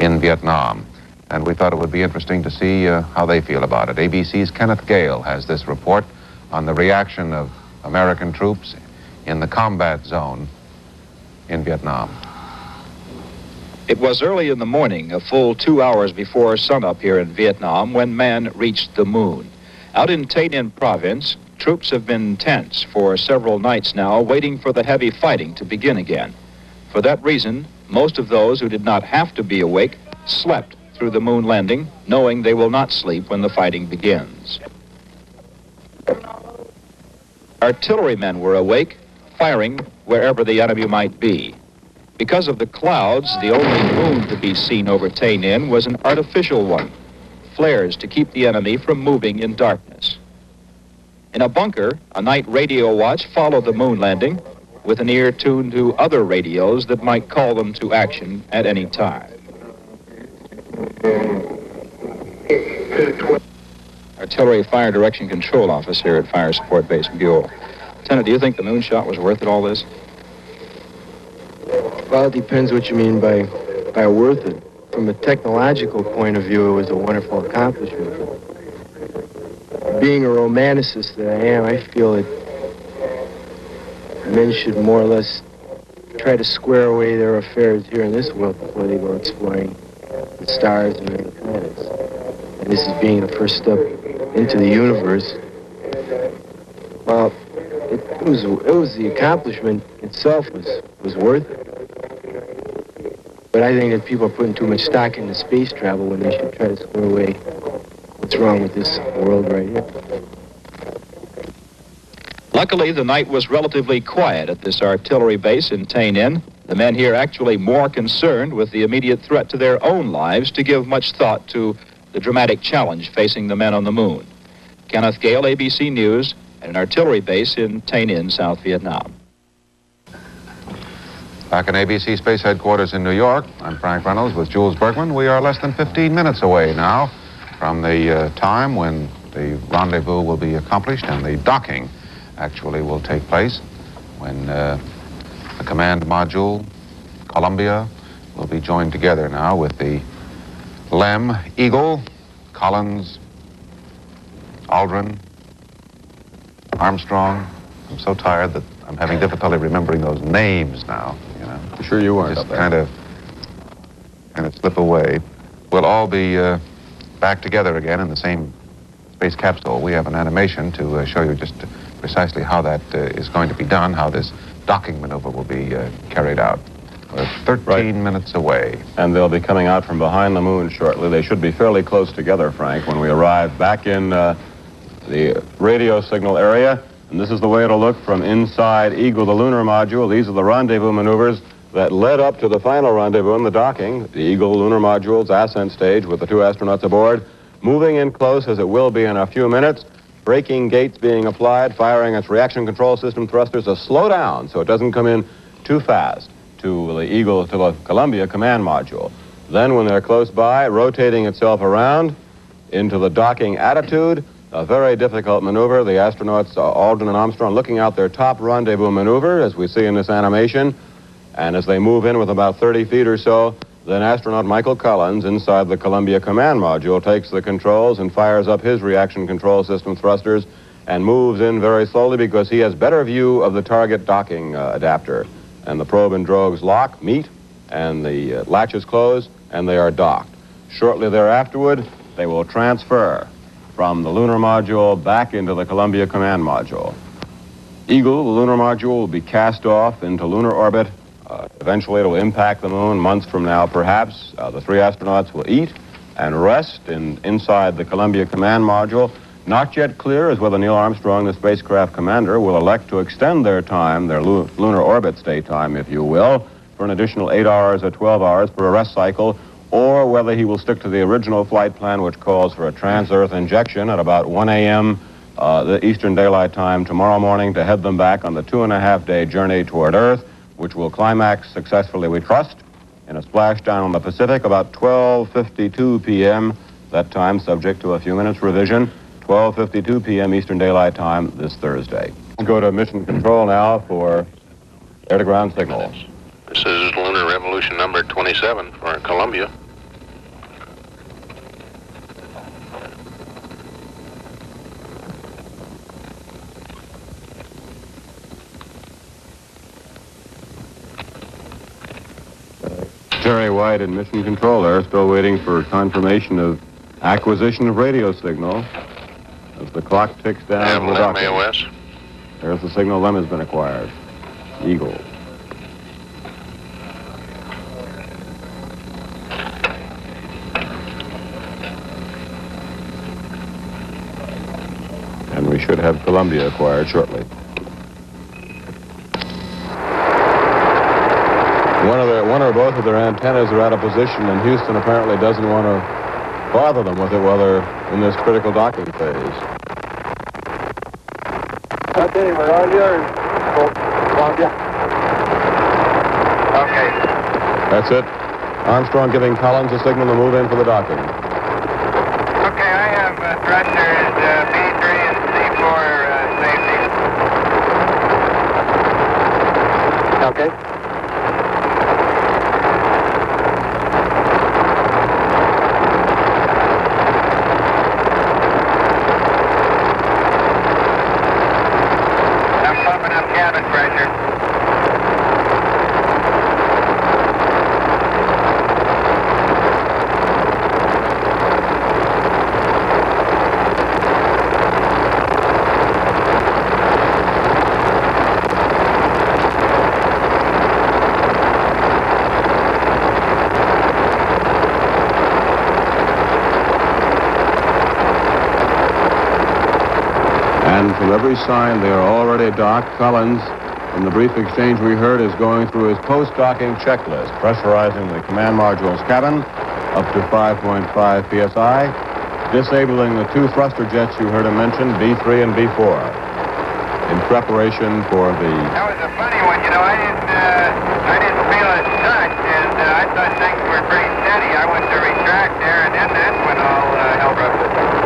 in Vietnam. And we thought it would be interesting to see uh, how they feel about it. ABC's Kenneth Gale has this report on the reaction of American troops in the combat zone in Vietnam. It was early in the morning, a full two hours before sunup here in Vietnam, when man reached the moon. Out in Tay Ninh province, troops have been tense for several nights now, waiting for the heavy fighting to begin again. For that reason, most of those who did not have to be awake slept through the moon landing, knowing they will not sleep when the fighting begins. Artillerymen were awake, firing wherever the enemy might be. Because of the clouds, the only moon to be seen over Tay Ninh was an artificial one, flares to keep the enemy from moving in darkness. In a bunker, a night radio watch followed the moon landing with an ear tuned to other radios that might call them to action at any time. Artillery Fire Direction Control Office here at Fire Support Base Buell. Lieutenant, do you think the moonshot was worth it, all this? Well, it depends what you mean by, by worth it. From a technological point of view, it was a wonderful accomplishment. Being a romanticist that I am, I feel that men should more or less try to square away their affairs here in this world before they go exploring the stars and the planets. And this is being the first step into the universe. Well, it, was it was the accomplishment itself was was worth it. But I think that people are putting too much stock into space travel when they should try to square away what's wrong with this world right here. Luckily, the night was relatively quiet at this artillery base in Tay Ninh. The men here actually more concerned with the immediate threat to their own lives to give much thought to the dramatic challenge facing the men on the moon. Kenneth Gale, ABC News, at an artillery base in Tay Ninh, South Vietnam. Back in ABC Space Headquarters in New York, I'm Frank Reynolds with Jules Bergman. We are less than 15 minutes away now from the uh, time when the rendezvous will be accomplished and the docking actually will take place when uh, the command module, Columbia, will be joined together now with the LEM, Eagle, Collins, Aldrin, Armstrong. I'm so tired that I'm having difficulty remembering those names now. You know, sure you are. Just kind of, kind of slip away. We'll all be uh, back together again in the same space capsule. We have an animation to uh, show you just precisely how that uh, is going to be done, how this docking maneuver will be uh, carried out. We're 13 Right. minutes away. And they'll be coming out from behind the moon shortly. They should be fairly close together, Frank, when we arrive back in uh, the radio signal area. And this is the way it'll look from inside Eagle, the lunar module. These are the rendezvous maneuvers that led up to the final rendezvous in the docking. The Eagle lunar module's ascent stage with the two astronauts aboard, moving in close as it will be in a few minutes. Braking gates being applied, firing its reaction control system thrusters to slow down so it doesn't come in too fast to the Eagle, to the Columbia command module. Then, when they're close by, rotating itself around into the docking attitude, a very difficult maneuver. The astronauts, Aldrin and Armstrong, looking out their top rendezvous maneuver, as we see in this animation. And as they move in with about 30 feet or so, then astronaut Michael Collins, inside the Columbia command module, takes the controls and fires up his reaction control system thrusters and moves in very slowly because he has better view of the target docking uh, adapter. And the probe and drogues lock, meet, and the uh, latches close, and they are docked. Shortly thereafterward, they will transfer from the lunar module back into the Columbia command module. Eagle, the lunar module, will be cast off into lunar orbit. Uh, eventually, it will impact the moon months from now, perhaps. Uh, the three astronauts will eat and rest in, inside the Columbia command module. Not yet clear is whether Neil Armstrong, the spacecraft commander, will elect to extend their time, their lu- lunar orbit stay time, if you will, for an additional eight hours or 12 hours for a rest cycle, or whether he will stick to the original flight plan, which calls for a trans-Earth injection at about 1 a.m. Uh, the Eastern Daylight Time tomorrow morning to head them back on the two and a half day journey toward Earth, which will climax successfully, we trust, in a splashdown on the Pacific about 12.52 p.m., that time subject to a few minutes revision, 12.52 p.m. Eastern Daylight Time this Thursday. Go to mission control now for air-to-ground signals. This is lunar revolution number 27 for Columbia. Terry White in mission control there, still waiting for confirmation of acquisition of radio signal as the clock ticks down Have the LEM. AOS. There's the signal LEM has been acquired. Eagle. And we should have Columbia acquired shortly. One of their, one or both of their antennas are out of position, and Houston apparently doesn't want to bother them with it while they're in this critical docking phase. Okay, we're all yours. Oh, Columbia. Okay. That's it. Armstrong giving Collins a signal to move in for the docking. Okay, I have uh, thrusters uh, B3 and C4 uh, safety. Okay. I'm pumping up cabin pressure. And from every sign, they are already docked. Collins, from the brief exchange we heard, is going through his post-docking checklist, pressurizing the command module's cabin up to 5.5 psi, disabling the two thruster jets you heard him mention, B3 and B4, in preparation for the That was a funny one, you know. I didn't, uh, I didn't feel it touch, and uh, I thought things were pretty steady. I went to retract there, and then that's when all uh, hell broke loose.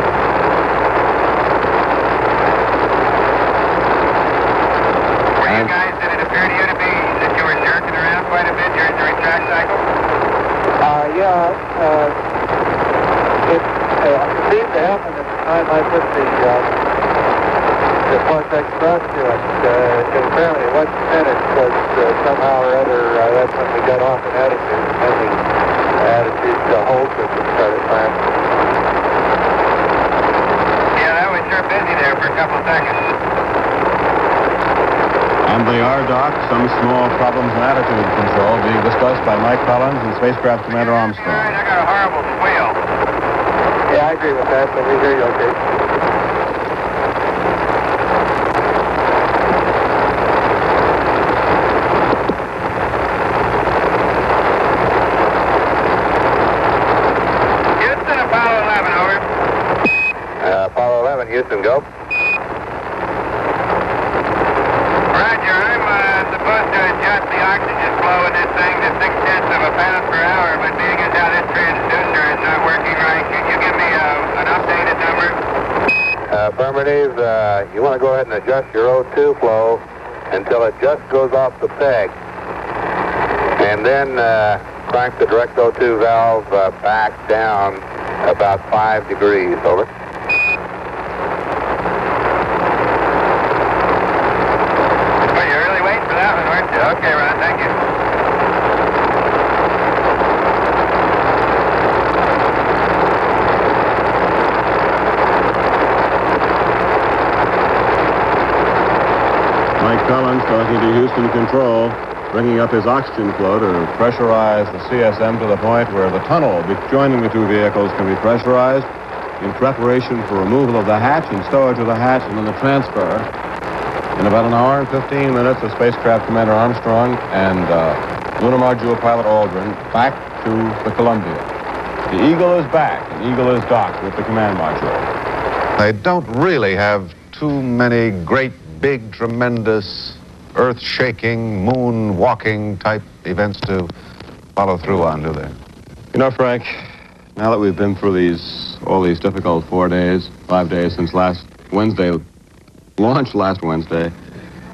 You guys, did it appear to you to be that you were jerking around quite a bit during the retract cycle? Uh, yeah, uh, it uh, seemed to happen at the time I put the, uh, the Vortex thrust to it. Uh, it apparently wasn't finished, but uh, somehow or other, uh, that's when we got off in attitude, and then the attitude uh, hold system started firing. Yeah, that was sure busy there for a couple seconds. And they are docked. Some small problems in attitude control being discussed by Mike Collins and Spacecraft Commander Armstrong. I got a horrible squeal. Yeah, I agree with that, but we hear you okay. Houston, Apollo 11, over. Uh, Apollo 11, Houston, go. Roger, I'm uh, supposed to adjust the oxygen flow in this thing to six tenths of a pound per hour, but being as how this transducer is not working right, could you give me uh, an updated number? Uh, you want to go ahead and adjust your O2 flow until it just goes off the peg. And then uh, crank the direct O2 valve uh, back down about 5 degrees. Over. Well, you're really waiting for that one, weren't you? Okay, Ron, thank you. Mike Collins talking to Houston Control, bringing up his oxygen flow to pressurize the CSM to the point where the tunnel joining the two vehicles can be pressurized in preparation for removal of the hatch and stowage of the hatch and then the transfer. In about an hour and 15 minutes, the spacecraft Commander Armstrong and uh, lunar module pilot Aldrin back to the Columbia. The Eagle is back, and Eagle is docked with the command module. They don't really have too many great, big, tremendous earth shaking, moon walking type events to follow through on, do they? You know, Frank, now that we've been through these, all these difficult four days, five days since last Wednesday, launch last Wednesday,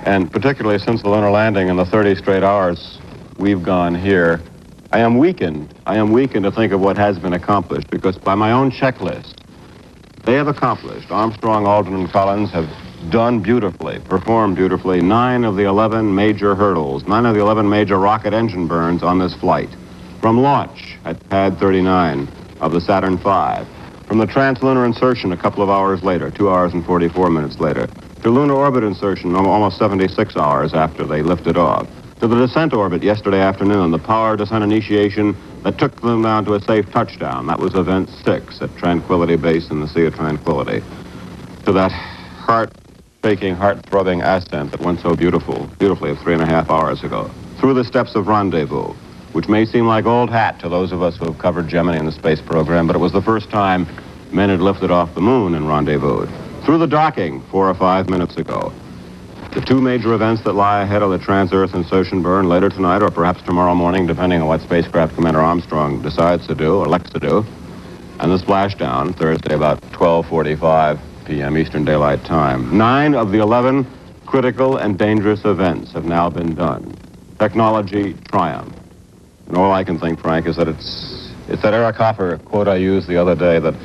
and particularly since the lunar landing and the 30 straight hours we've gone here, I am weakened. I am weakened to think of what has been accomplished because by my own checklist, they have accomplished. Armstrong, Aldrin, and Collins have done beautifully, performed beautifully, nine of the 11 major hurdles, nine of the 11 major rocket engine burns on this flight. From launch at pad 39 of the Saturn V, from the translunar insertion a couple of hours later, two hours and 44 minutes later, to lunar orbit insertion almost 76 hours after they lifted off, to the descent orbit yesterday afternoon, the power descent initiation that took them down to a safe touchdown. That was event six at Tranquility Base in the Sea of Tranquility. To that heart-shaking, heart-throbbing ascent that went so beautiful, beautifully three and a half hours ago. Through the steps of rendezvous, which may seem like old hat to those of us who have covered Gemini in the space program, but it was the first time men had lifted off the moon and rendezvoused. Through the docking four or five minutes ago. The two major events that lie ahead are the trans-Earth insertion burn later tonight or perhaps tomorrow morning, depending on what spacecraft Commander Armstrong decides to do or elects to do, and the splashdown Thursday about 12:45 p.m. Eastern Daylight Time. Nine of the 11 critical and dangerous events have now been done. Technology triumph. And all I can think, Frank, is that it's it's that Eric Hoffer quote I used the other day that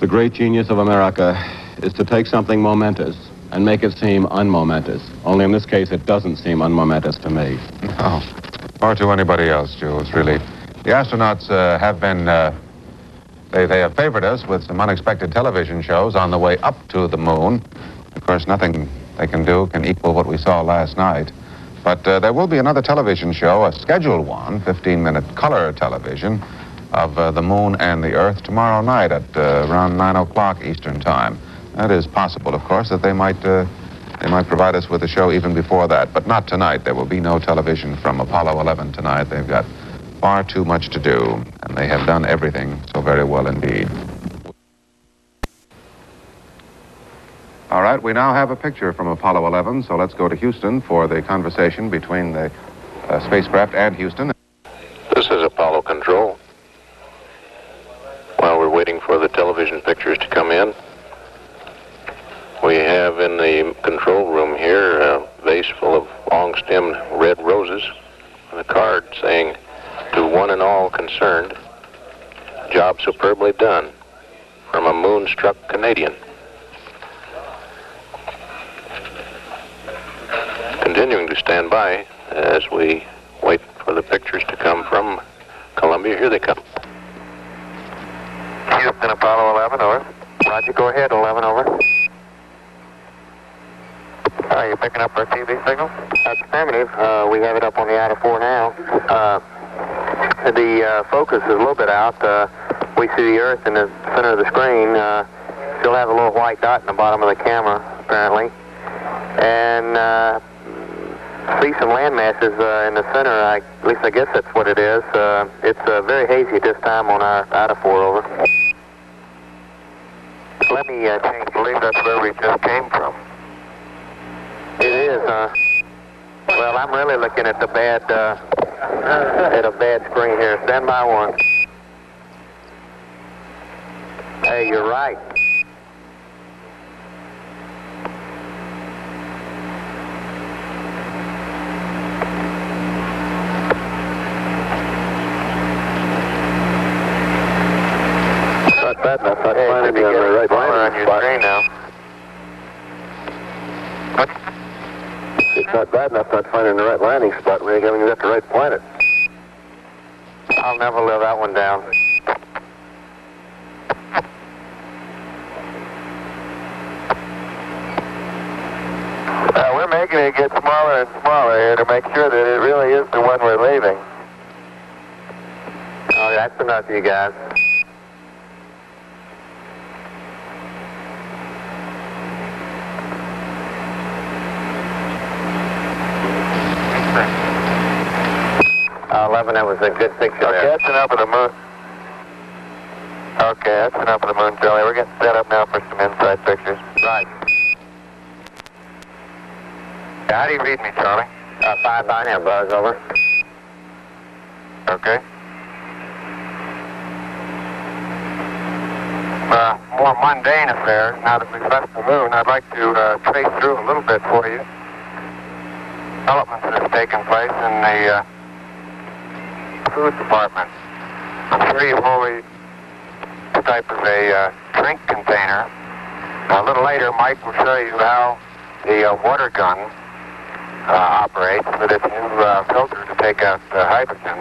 the great genius of America is to take something momentous and make it seem unmomentous. Only in this case, it doesn't seem unmomentous to me. No. Or to anybody else, Jules, really. The astronauts uh, have been, uh, they, they have favored us with some unexpected television shows on the way up to the moon. Of course, nothing they can do can equal what we saw last night. But uh, there will be another television show, a scheduled one, 15-minute color television, of uh, the moon and the Earth tomorrow night at uh, around 9 o'clock Eastern Time. That is possible, of course, that they might, uh, they might provide us with a show even before that, but not tonight. There will be no television from Apollo 11 tonight. They've got far too much to do, and they have done everything so very well indeed. All right, we now have a picture from Apollo 11, so let's go to Houston for the conversation between the uh, spacecraft and Houston. This is Apollo Control. While we're waiting for the television pictures to come in, we have in the control room here a vase full of long-stemmed red roses and a card saying, to one and all concerned, job superbly done from a moonstruck Canadian. Continuing to stand by as we wait for the pictures to come from Columbia. Here they come. Houston, Apollo 11, over. Roger, go ahead, 11, over. Are you picking up our TV signal? That's affirmative. Uh, we have it up on the outer four now. Uh, the uh, focus is a little bit out. Uh, we see the Earth in the center of the screen. Uh, still have a little white dot in the bottom of the camera, apparently. And uh, see some land masses uh, in the center. I, at least I guess that's what it is. Uh, it's uh, very hazy at this time on our outer four, over. Let me uh, change. I believe that's where we just came from. It is, huh? Well, I'm really looking at the bad, uh, at a bad screen here. Stand by one. Hey, you're right. Not bad enough. I'm hey, finding you on the right landing on your screen now. It's not bad enough not finding the right landing spot. We're having at the right planet. I'll never live that one down. Uh, we're making it get smaller and smaller here to make sure that it really is the one we're leaving. Oh, that's enough, you guys. Uh, 11, that was a good picture okay, there. that's enough of the moon. Okay, that's enough of the moon, Charlie. We're getting set up now for some inside pictures. Right. How do you read me, Charlie? Uh, five by now, Buzz, over. Okay. Uh, more mundane affairs, now that we've left the moon, I'd like to uh, trace through a little bit for you developments that have taken place in the uh, food department. I'm sure you've always type of a uh, drink container. A little later, Mike will show you how the uh, water gun uh, operates with its new uh, filter to take out uh, hydrogen.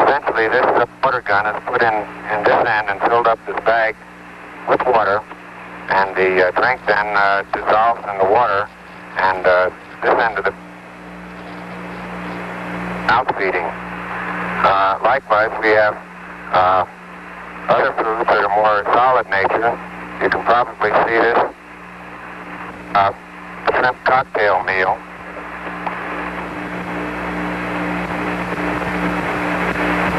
Essentially, this uh, water gun is put in, in this end and filled up this bag with water, and the uh, drink then uh, dissolves in the water, and uh, this end of the outfeeding. Uh, likewise, we have uh, other foods that are more solid nature. You can probably see this uh, shrimp cocktail meal.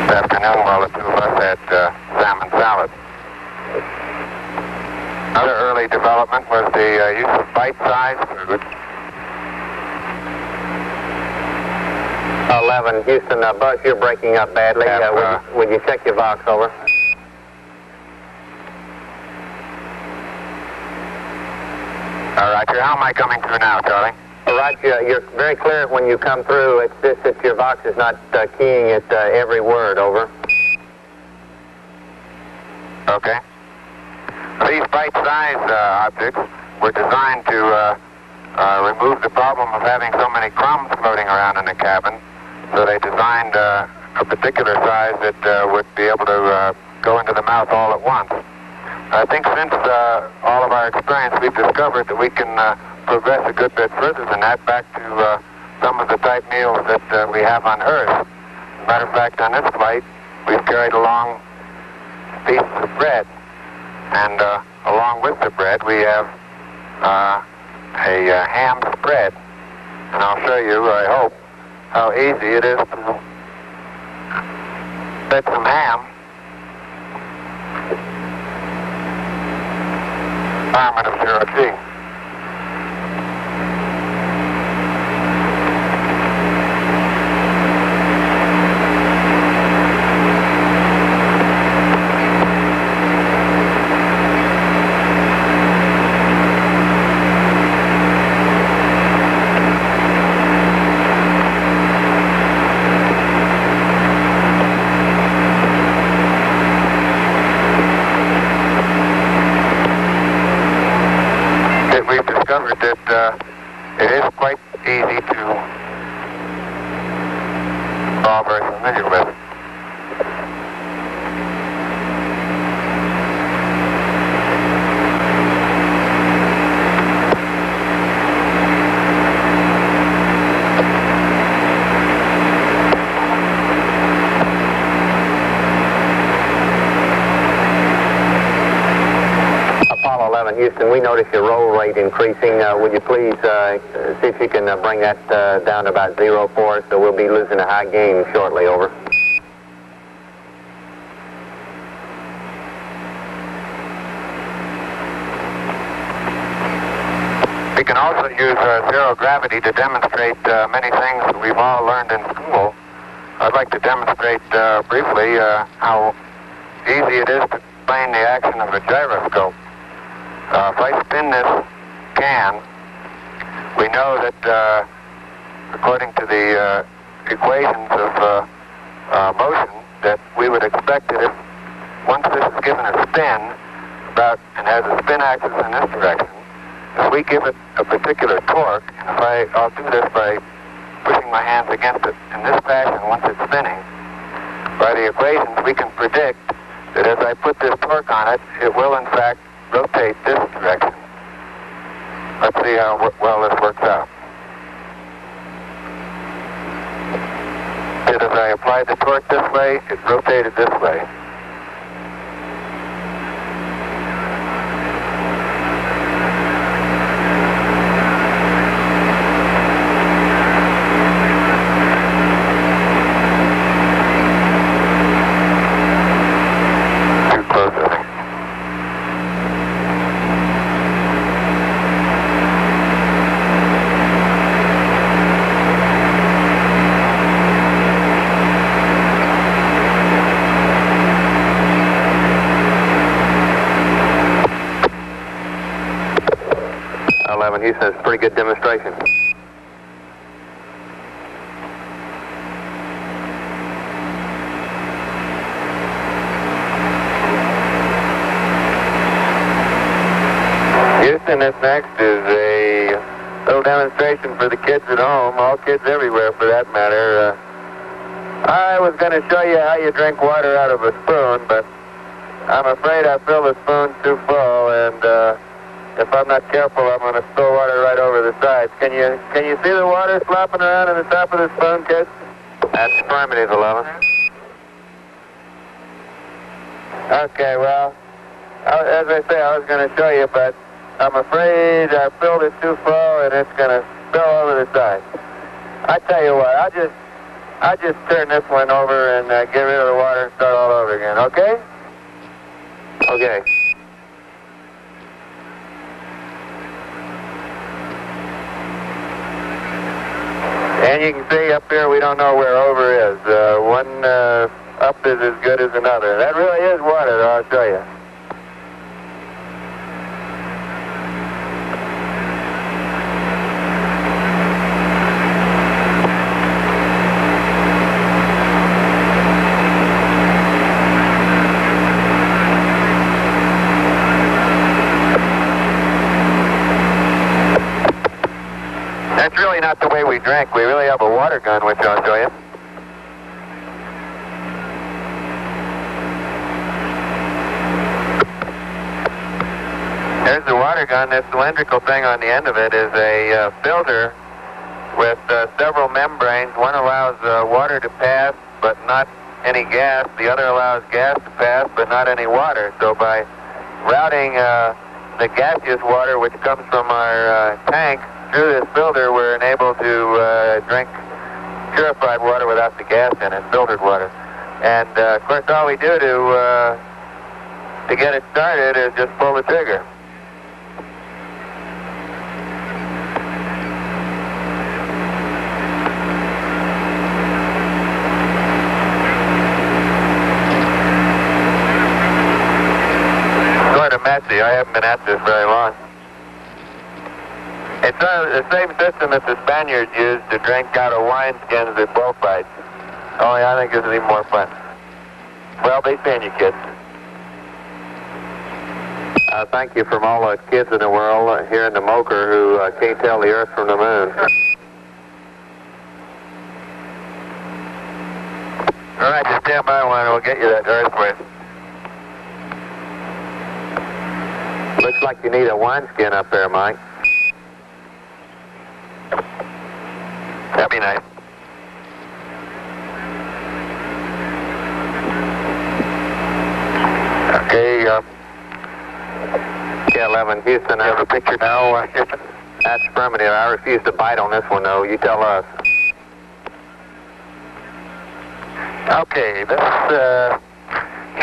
This afternoon, while the two of us had uh, salmon salad. Another early development was the uh, use of bite-sized food. 11, Houston, uh, Buzz, you're breaking up badly. Yeah, uh, would, uh, you, would you check your box over? All right. How am I coming through now, Charlie? All right, you, you're very clear when you come through. It's just that your box is not uh, keying it uh, every word, over. Okay. These bite-sized uh, objects were designed to uh, uh, remove the problem of having so many crumbs floating around in the cabin. So they designed uh, a particular size that uh, would be able to uh, go into the mouth all at once. I think since uh, all of our experience, we've discovered that we can uh, progress a good bit further than that back to uh, some of the type meals that we have on Earth. Matter of fact, on this flight, we've carried along pieces of bread. And along with the bread, we have a ham spread. And I'll show you, I hope, how easy it is to spread some ham. Environment of zero G. that we've discovered that uh, it is quite easy to all very familiar with. Apollo 11, Houston, we notice your roll rate increasing. Uh, would you please uh, see if you can uh, bring that uh, down to about zero for us, so we'll be losing a high gain shortly, over. We can also use uh, zero gravity to demonstrate uh, many things that we've all learned in school. I'd like to demonstrate briefly how easy it is to explain the action of a gyroscope. Uh, if I spin this can, we know that uh, according to the uh, equations of uh, uh, motion, that we would expect that if once this is given a spin about and has a spin axis in this direction, if we give it a particular torque, and if I, I'll do this by pushing my hands against it in this fashion once it's spinning, by the equations we can predict that as I put this torque on it, it will in fact rotate this direction. Let's see how well this works out. That as I applied the torque this way, it rotated this way. Too close, I think. 11 Houston, it's a pretty good demonstration. Houston, this next is a little demonstration for the kids at home, all kids everywhere for that matter. Uh, I was going to show you how you drink water out of a spoon, but I'm afraid I filled the spoon too full, and uh, if I'm not careful, I'm going to spill water right over the sides. Can you can you see the water slopping around in the top of this spoon, kids? That's affirmative, 11. Okay, well, I- as I say, I was going to show you, but I'm afraid I filled it too full, and it's going to spill over the side. I tell you what, I'll just I'll just turn this one over and uh, get rid of the water and start all over again. Okay? Okay. And you can see up here we don't know where over is. Uh, one uh, up is as good as another. That really is water, I'll show you. That's really not the way we drink. We really have a water gun, I'll show you. There's the water gun. This cylindrical thing on the end of it is a uh, filter with uh, several membranes. One allows uh, water to pass, but not any gas. The other allows gas to pass, but not any water. So by routing uh, the gaseous water, which comes from our uh, tank, through this filter, we're enabled to uh, drink purified water without the gas in it, filtered water. And uh, of course, all we do to uh, to get it started is just pull the trigger. Sort of messy. I haven't been at this very long. It's uh, the same system that the Spaniards used to drink out of wine skins at bullfights. Only I think this is even more fun. Well, be seeing you, kids. Uh, thank you from all the kids in the world uh, here in the Moker who uh, can't tell the Earth from the Moon. All right, just stand by one and we'll get you that earthquake. Looks like you need a wineskin up there, Mike. Nice. Okay, uh, K11 Houston, I have a picture now. Uh, That's affirmative. I refuse to bite on this one, though. You tell us. Okay, this uh,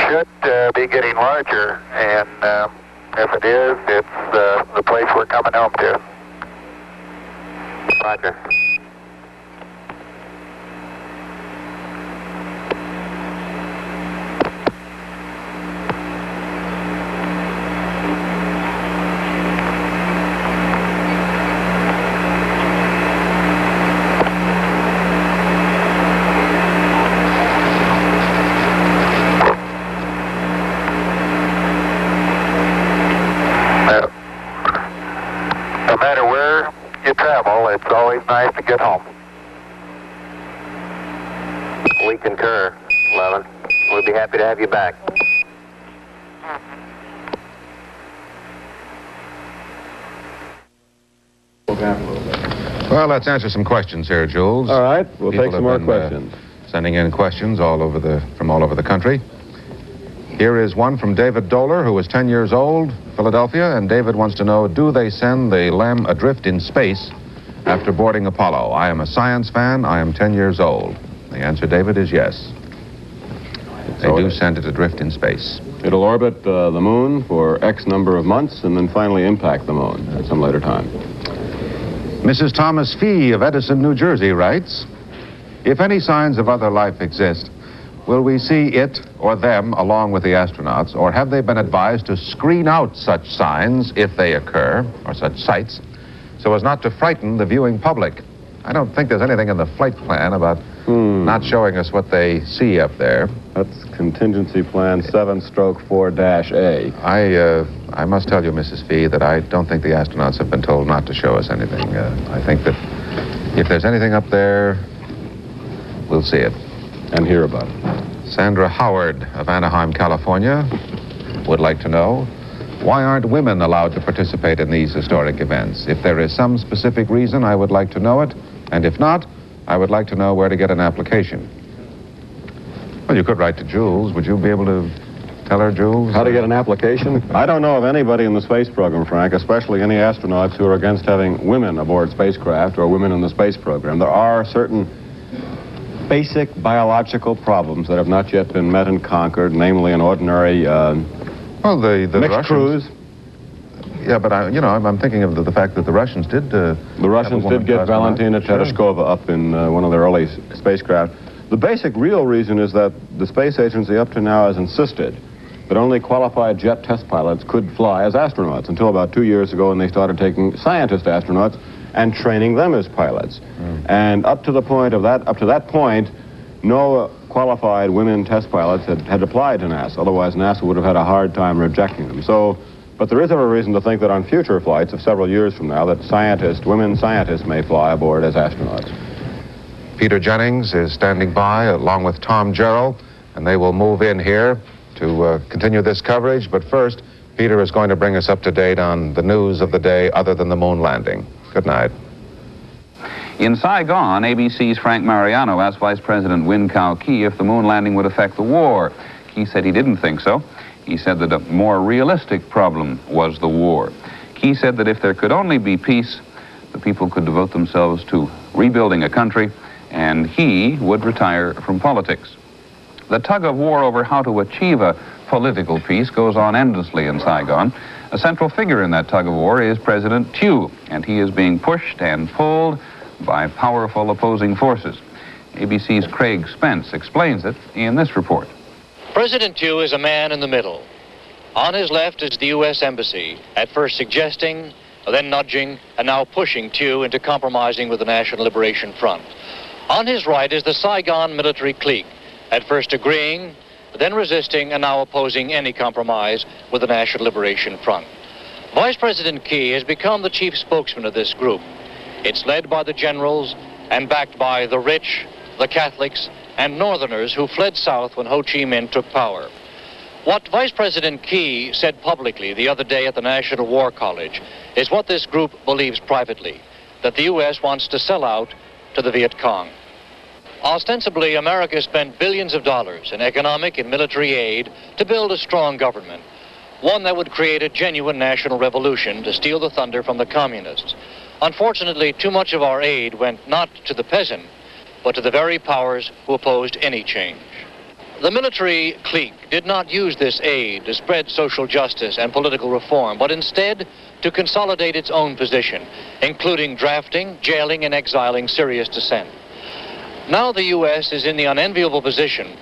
should uh, be getting larger, and uh, if it is, it's uh, the place we're coming home to. Roger. Uh, No matter where you travel, it's always nice to get home. We concur, 11. We'd be happy to have you back. Well, let's answer some questions here, Jules. All right, we'll People take some more been, uh, questions. sending in questions all over the from all over the country. Here is one from David Doler, who is 10 years old, Philadelphia, and David wants to know, do they send the LEM adrift in space after boarding Apollo? I am a science fan. I am 10 years old. The answer, David, is yes. They So do it- send it adrift in space. It'll orbit uh, the moon for X number of months and then finally impact the moon at some later time. Mrs. Thomas Fee of Edison, New Jersey writes If any signs of other life exist, will we see it or them along with the astronauts, or have they been advised to screen out such signs if they occur, or such sights, so as not to frighten the viewing public. I don't think there's anything in the flight plan about Hmm. not showing us what they see up there. That's contingency plan 7 stroke 4 dash A. I, uh, I must tell you, Mrs. Fee, that I don't think the astronauts have been told not to show us anything. Uh, I think that if there's anything up there, we'll see it. And hear about it. Sandra Howard of Anaheim, California, would like to know why aren't women allowed to participate in these historic events? If there is some specific reason, I would like to know it. And if not, I would like to know where to get an application. Well, you could write to Jules. Would you be able to tell her, Jules? How to get an application? I don't know of anybody in the space program, Frank, especially any astronauts who are against having women aboard spacecraft or women in the space program. There are certain basic biological problems that have not yet been met and conquered, namely an ordinary uh, well, the, the mixed Russians- cruise. Yeah, but I, you know, I'm, I'm thinking of the, the fact that the Russians did. Uh, The Russians did get Valentina Tereshkova up in uh, one of their early spacecraft. The basic real reason is that the space agency up to now has insisted that only qualified jet test pilots could fly as astronauts until about two years ago when they started taking scientist astronauts and training them as pilots. And up to the point of that, up to that point, no qualified women test pilots had, had applied to NASA. Otherwise, NASA would have had a hard time rejecting them. So, but there is every reason to think that on future flights of several years from now, that scientists, women scientists, may fly aboard as astronauts. Peter Jennings is standing by along with Tom Jarriel, and they will move in here to uh, continue this coverage. But first, Peter is going to bring us up to date on the news of the day other than the moon landing. Good night. In Saigon, ABC's Frank Mariano asked Vice President Nguyen Cao Ky if the moon landing would affect the war. Ky said he didn't think so. He said that a more realistic problem was the war. Ky said that if there could only be peace, the people could devote themselves to rebuilding a country, and he would retire from politics. The tug of war over how to achieve a political peace goes on endlessly in Saigon. A central figure in that tug of war is President Thieu, and he is being pushed and pulled by powerful opposing forces. ABC's Craig Spence explains it in this report. President Thieu is a man in the middle. On his left is the U.S. Embassy, at first suggesting, then nudging, and now pushing Thieu into compromising with the National Liberation Front. On his right is the Saigon military clique, at first agreeing, then resisting, and now opposing any compromise with the National Liberation Front. Vice President Ky has become the chief spokesman of this group. It's led by the generals and backed by the rich, the Catholics, and Northerners who fled south when Ho Chi Minh took power. What Vice President Ky said publicly the other day at the National War College is what this group believes privately that the U.S. wants to sell out to the Viet Cong. Ostensibly, America spent billions of dollars in economic and military aid to build a strong government, one that would create a genuine national revolution to steal the thunder from the communists. Unfortunately, too much of our aid went not to the peasant, but to the very powers who opposed any change. The military clique did not use this aid to spread social justice and political reform, but instead to consolidate its own position, including drafting, jailing, and exiling serious dissent. Now the U.S. is in the unenviable position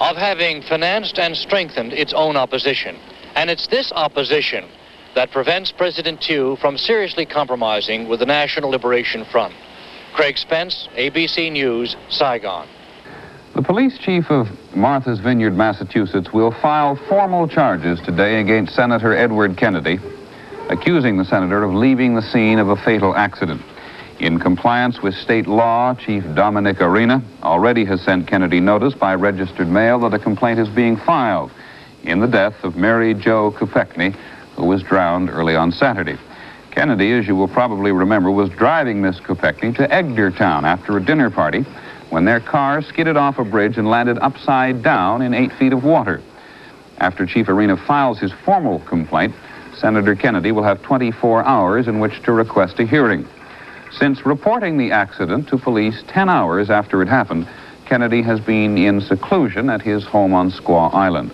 of having financed and strengthened its own opposition. And it's this opposition that prevents President Thieu from seriously compromising with the National Liberation Front. Craig Spence, ABC News, Saigon. The police chief of Martha's Vineyard, Massachusetts, will file formal charges today against Senator Edward Kennedy, accusing the senator of leaving the scene of a fatal accident. In compliance with state law, Chief Dominic Arena already has sent Kennedy notice by registered mail that a complaint is being filed in the death of Mary Jo Kopechne, who was drowned early on Saturday. Kennedy, as you will probably remember, was driving Miss Kopechne to Edgartown after a dinner party when their car skidded off a bridge and landed upside down in eight feet of water. After Chief Arena files his formal complaint, Senator Kennedy will have 24 hours in which to request a hearing. Since reporting the accident to police 10 hours after it happened, Kennedy has been in seclusion at his home on Squaw Island.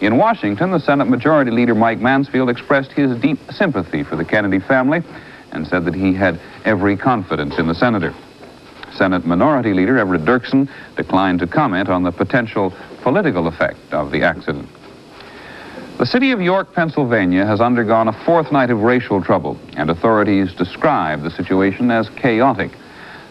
In Washington, the Senate Majority Leader Mike Mansfield expressed his deep sympathy for the Kennedy family and said that he had every confidence in the senator. Senate Minority Leader Everett Dirksen declined to comment on the potential political effect of the accident. The city of York, Pennsylvania has undergone a fourth night of racial trouble, and authorities describe the situation as chaotic.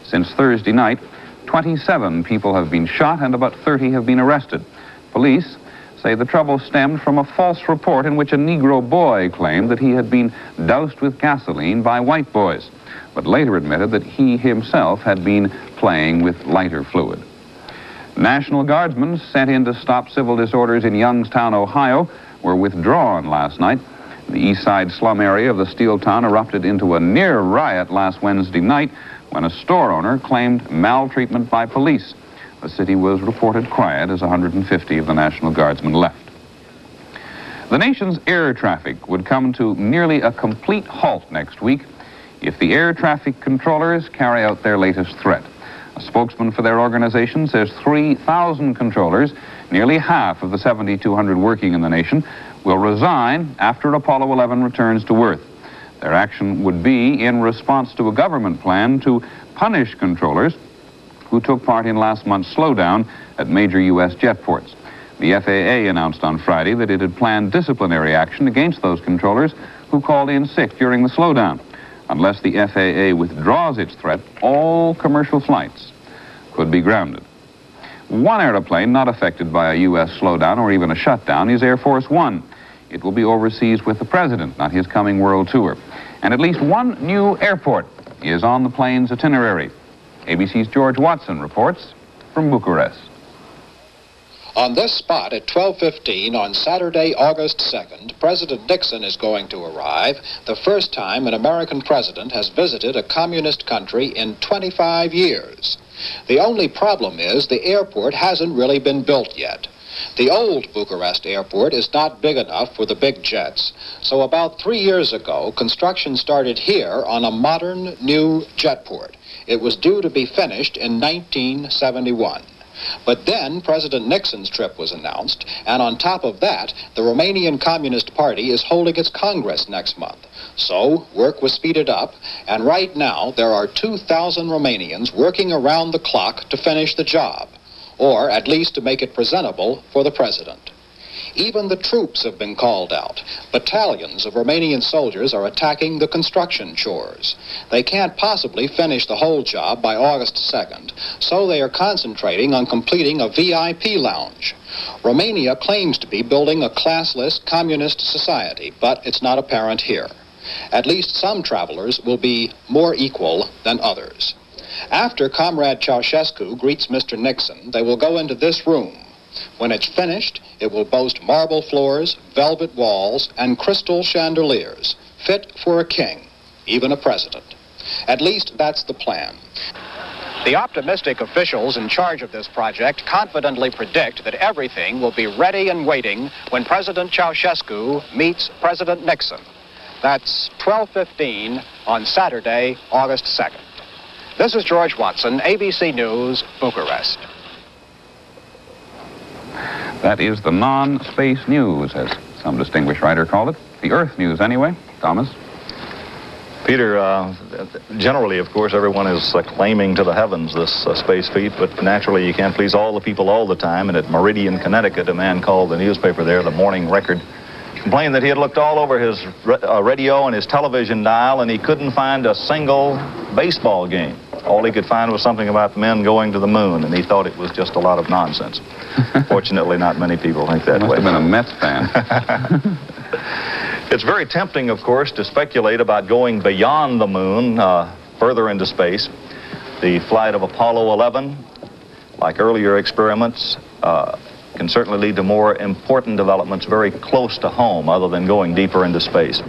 Since Thursday night, 27 people have been shot and about 30 have been arrested. Police say the trouble stemmed from a false report in which a Negro boy claimed that he had been doused with gasoline by white boys, but later admitted that he himself had been playing with lighter fluid. National Guardsmen sent in to stop civil disorders in Youngstown, Ohio, were withdrawn last night. The east side slum area of the steel town erupted into a near riot last Wednesday night when a store owner claimed maltreatment by police. The city was reported quiet as 150 of the National Guardsmen left. The nation's air traffic would come to nearly a complete halt next week if the air traffic controllers carry out their latest threat. A spokesman for their organization says 3,000 controllers, nearly half of the 7,200 working in the nation, will resign after Apollo 11 returns to Earth. Their action would be in response to a government plan to punish controllers who took part in last month's slowdown at major U.S. jet ports. The FAA announced on Friday that it had planned disciplinary action against those controllers who called in sick during the slowdown. Unless the FAA withdraws its threat, all commercial flights could be grounded. One airplane not affected by a U.S. slowdown or even a shutdown is Air Force One. It will be overseas with the president on his coming world tour. And at least one new airport is on the plane's itinerary. ABC's George Watson reports from Bucharest. On this spot at 12:15 on Saturday, August 2nd, President Nixon is going to arrive, the first time an American president has visited a communist country in 25 years. The only problem is the airport hasn't really been built yet. The old Bucharest airport is not big enough for the big jets. So about 3 years ago, construction started here on a modern new jetport. It was due to be finished in 1971. But then President Nixon's trip was announced, and on top of that, the Romanian Communist Party is holding its Congress next month. So work was speeded up, and right now there are 2,000 Romanians working around the clock to finish the job, or at least to make it presentable for the president. Even the troops have been called out. Battalions of Romanian soldiers are attacking the construction chores. They can't possibly finish the whole job by August 2nd, so they are concentrating on completing a VIP lounge. Romania claims to be building a classless communist society, but it's not apparent here. At least some travelers will be more equal than others. After Comrade Ceausescu greets Mr. Nixon, they will go into this room. When it's finished, it will boast marble floors, velvet walls, and crystal chandeliers, fit for a king, even a president. At least that's the plan. The optimistic officials in charge of this project confidently predict that everything will be ready and waiting when President Ceausescu meets President Nixon. That's 12:15 on Saturday, August 2nd. This is George Watson, ABC News, Bucharest. That is the non-space news, as some distinguished writer called it. The Earth news, anyway. Thomas? Peter, uh, generally, of course, everyone is uh, claiming to the heavens this uh, space feat, but naturally you can't please all the people all the time. And at Meriden, Connecticut, a man called the newspaper there, the Morning Record, complained that he had looked all over his uh, radio and his television dial and he couldn't find a single baseball game. All he could find was something about men going to the moon, and he thought it was just a lot of nonsense. Fortunately, not many people think that Must way. have been a Mets fan. It's very tempting, of course, to speculate about going beyond the moon, uh, further into space. The flight of Apollo 11, like earlier experiments, uh, can certainly lead to more important developments very close to home, other than going deeper into space.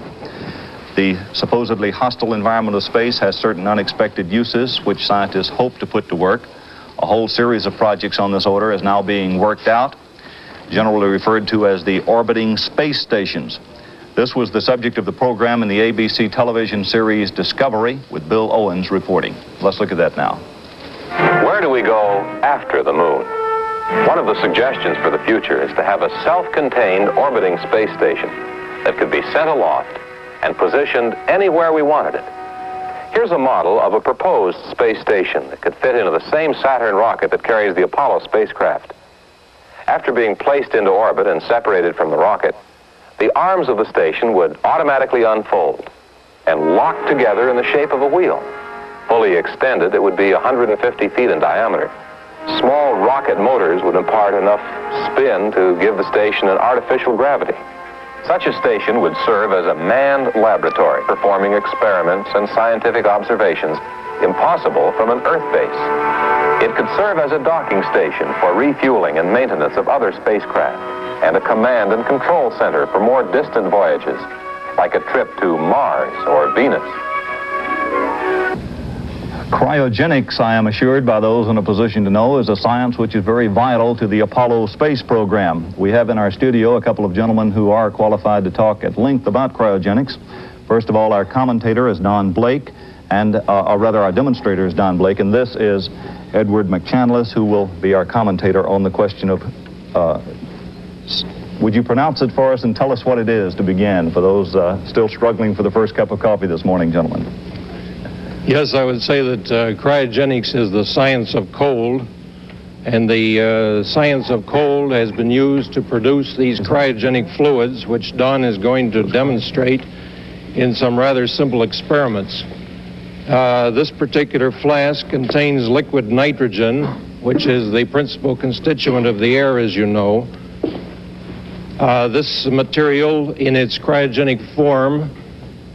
The supposedly hostile environment of space has certain unexpected uses, which scientists hope to put to work. A whole series of projects on this order is now being worked out, generally referred to as the orbiting space stations. This was the subject of the program in the ABC television series Discovery with Bill Owens reporting. Let's look at that now. Where do we go after the moon? One of the suggestions for the future is to have a self-contained orbiting space station that could be sent aloft and positioned anywhere we wanted it. Here's a model of a proposed space station that could fit into the same Saturn rocket that carries the Apollo spacecraft. After being placed into orbit and separated from the rocket, the arms of the station would automatically unfold and lock together in the shape of a wheel. Fully extended, it would be 150 feet in diameter. Small rocket motors would impart enough spin to give the station an artificial gravity. Such a station would serve as a manned laboratory, performing experiments and scientific observations impossible from an Earth base. It could serve as a docking station for refueling and maintenance of other spacecraft, and a command and control center for more distant voyages, like a trip to Mars or Venus. Cryogenics, I am assured by those in a position to know, is a science which is very vital to the Apollo space program. We have in our studio a couple of gentlemen who are qualified to talk at length about cryogenics. First of all, our commentator is Don Blake, and, uh, or rather, our demonstrator is Don Blake, and this is Edward McChandless, who will be our commentator on the question of. Uh, would you pronounce it for us and tell us what it is to begin for those uh, still struggling for the first cup of coffee this morning, gentlemen? Yes, I would say that uh, cryogenics is the science of cold, and the uh, science of cold has been used to produce these cryogenic fluids, which Don is going to demonstrate in some rather simple experiments. Uh, this particular flask contains liquid nitrogen, which is the principal constituent of the air, as you know. Uh, this material, in its cryogenic form,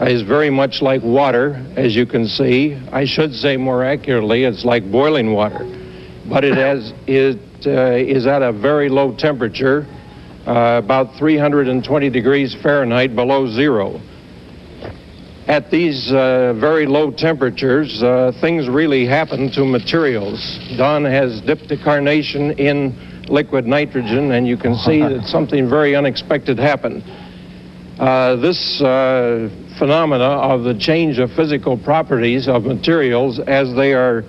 is very much like water, as you can see. I should say more accurately, it's like boiling water. But it, has, it uh, is at a very low temperature, uh, about 320 degrees Fahrenheit below zero. At these uh, very low temperatures, uh, things really happen to materials. Don has dipped the carnation in liquid nitrogen, and you can see that something very unexpected happened. Uh, this uh, phenomena of the change of physical properties of materials as they are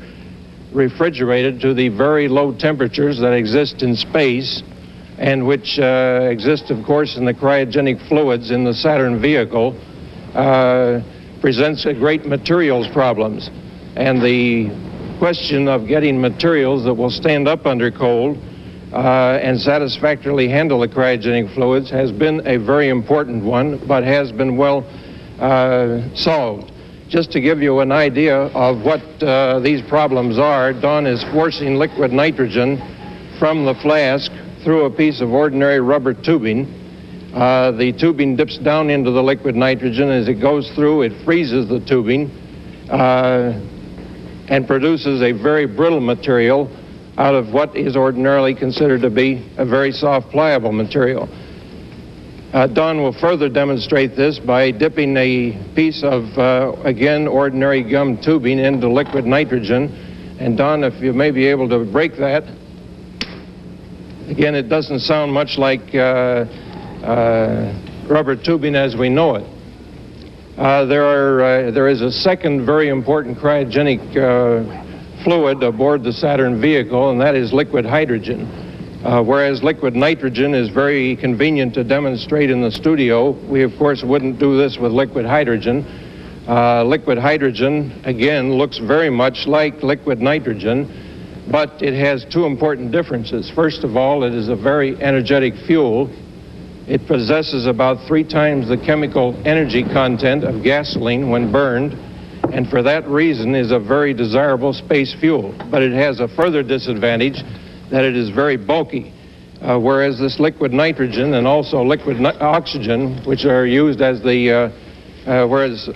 refrigerated to the very low temperatures that exist in space and which uh, exist, of course, in the cryogenic fluids in the Saturn vehicle, uh, presents a great materials problems. And the question of getting materials that will stand up under cold uh, and satisfactorily handle the cryogenic fluids has been a very important one, but has been well solved. Just to give you an idea of what uh, these problems are, Don is forcing liquid nitrogen from the flask through a piece of ordinary rubber tubing. Uh, the tubing dips down into the liquid nitrogen. As it goes through, it freezes the tubing uh, and produces a very brittle material out of what is ordinarily considered to be a very soft, pliable material. Uh, Don will further demonstrate this by dipping a piece of, uh, again, ordinary gum tubing into liquid nitrogen. And Don, if you may be able to break that. Again, it doesn't sound much like uh, uh rubber tubing as we know it. Uh, there, are, uh, there is a second very important cryogenic fluid aboard the Saturn vehicle, and that is liquid hydrogen. Uh, whereas liquid nitrogen is very convenient to demonstrate in the studio, we of course wouldn't do this with liquid hydrogen. Uh, liquid hydrogen, again, looks very much like liquid nitrogen, but it has two important differences. First of all, it is a very energetic fuel. It possesses about three times the chemical energy content of gasoline when burned, and for that reason is a very desirable space fuel. But it has a further disadvantage that it is very bulky. Uh, whereas this liquid nitrogen and also liquid oxygen, which are used as the, uh, uh, whereas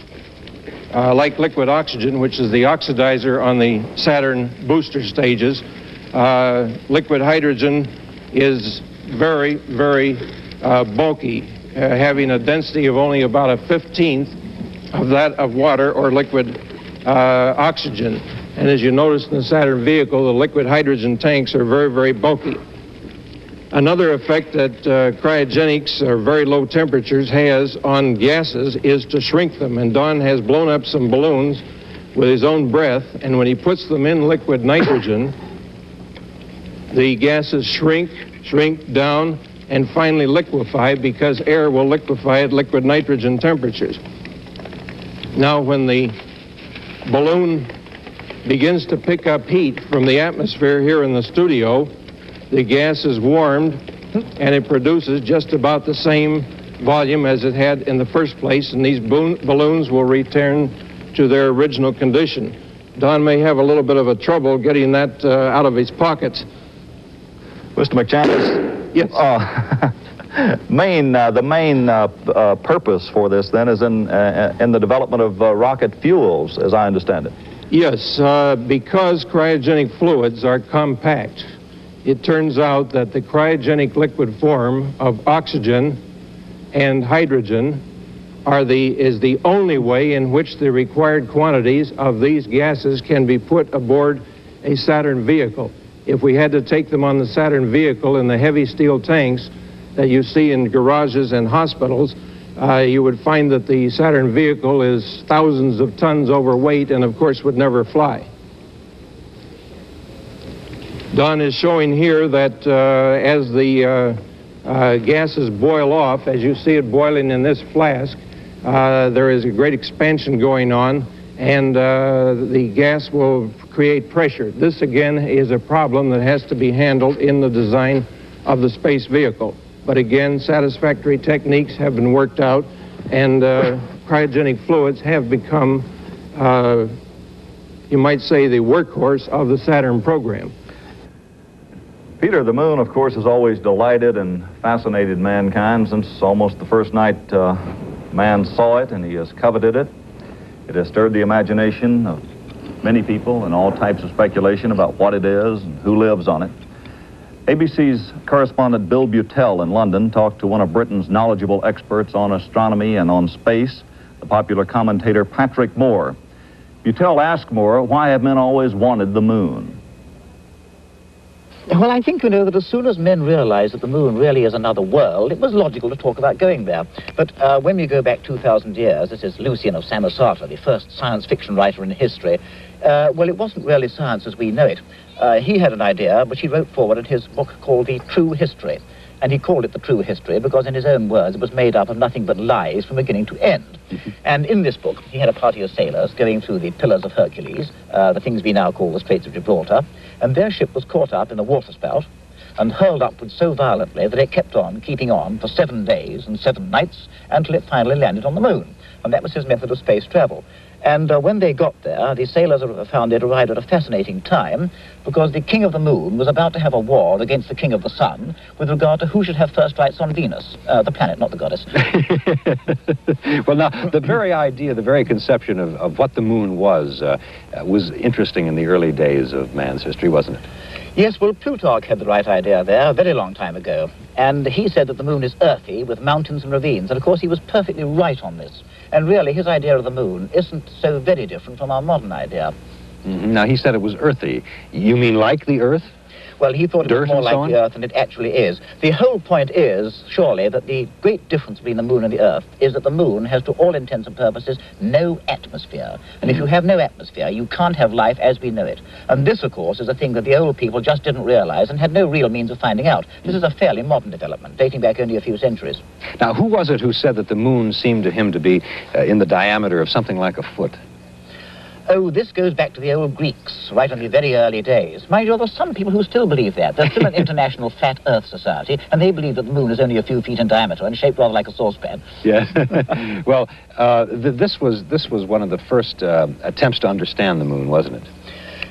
uh, like liquid oxygen, which is the oxidizer on the Saturn booster stages, uh, liquid hydrogen is very, very bulky, having a density of only about a 15th of that of water or liquid oxygen. And as you notice in the Saturn vehicle, the liquid hydrogen tanks are very, very bulky. Another effect that uh, cryogenics or very low temperatures has on gases is to shrink them. And Don has blown up some balloons with his own breath, and when he puts them in liquid nitrogen, the gases shrink, shrink down, and finally liquefy because air will liquefy at liquid nitrogen temperatures. Now, when the balloon begins to pick up heat from the atmosphere here in the studio, the gas is warmed and it produces just about the same volume as it had in the first place, and these balloons will return to their original condition. Don may have a little bit of a trouble getting that uh, out of his pockets. Mr. McChandler. Yes. Uh, main, uh, the main uh, uh, purpose for this then is in, uh, in the development of rocket fuels, as I understand it. Yes, uh, because cryogenic fluids are compact, it turns out that the cryogenic liquid form of oxygen and hydrogen are the, is the only way in which the required quantities of these gases can be put aboard a Saturn vehicle. If we had to take them on the Saturn vehicle in the heavy steel tanks that you see in garages and hospitals, uh, you would find that the Saturn vehicle is thousands of tons overweight and, of course, would never fly. Don is showing here that uh, as the uh, uh, gases boil off, as you see it boiling in this flask, uh, there is a great expansion going on, and uh, the gas will create pressure. This, again, is a problem that has to be handled in the design of the space vehicle. But again, satisfactory techniques have been worked out, and uh, cryogenic fluids have become, uh, you might say, the workhorse of the Saturn program. Peter, the moon, of course, has always delighted and fascinated mankind since almost the first night uh, man saw it and he has coveted it. It has stirred the imagination of many people and all types of speculation about what it is and who lives on it. ABC's correspondent Bill Beutel in London talked to one of Britain's knowledgeable experts on astronomy and on space, the popular commentator Patrick Moore. Beutel asked Moore, why have men always wanted the moon? Well, I think, you know, that as soon as men realized that the moon really is another world, it was logical to talk about going there. But uh, when we go back 2,000 years, this is Lucian of Samosata, the first science fiction writer in history, uh, well, it wasn't really science as we know it. Uh, he had an idea, which he wrote forward in his book called The True History. And he called it The True History because, in his own words, it was made up of nothing but lies from beginning to end. And in this book, he had a party of sailors going through the Pillars of Hercules, uh, the things we now call the Straits of Gibraltar, and their ship was caught up in a waterspout and hurled upwards so violently that it kept on keeping on for seven days and seven nights until it finally landed on the moon. And that was his method of space travel. And uh, when they got there, the sailors found they'd arrived at a fascinating time because the King of the Moon was about to have a war against the King of the Sun with regard to who should have first rights on Venus, uh, the planet, not the goddess. well, now, the very idea, the very conception of, of what the moon was, uh, was interesting in the early days of man's history, wasn't it? Yes, well, Plutarch had the right idea there a very long time ago. And he said that the moon is earthy with mountains and ravines. And of course, he was perfectly right on this. And really, his idea of the moon isn't so very different from our modern idea. Now, he said it was earthy. You mean like the Earth? Well, he thought it Dirt was more like so the Earth than it actually is. The whole point is, surely, that the great difference between the Moon and the Earth is that the Moon has, to all intents and purposes, no atmosphere. And if you have no atmosphere, you can't have life as we know it. And this, of course, is a thing that the old people just didn't realize and had no real means of finding out. This is a fairly modern development, dating back only a few centuries. Now, who was it who said that the Moon seemed to him to be uh, in the diameter of something like a foot? Oh, this goes back to the old Greeks, right in the very early days. Mind you, there are some people who still believe that. There's still an International Flat Earth Society, and they believe that the moon is only a few feet in diameter and shaped rather like a saucepan. Yes. well, uh, th this, was, this was one of the first uh, attempts to understand the moon, wasn't it?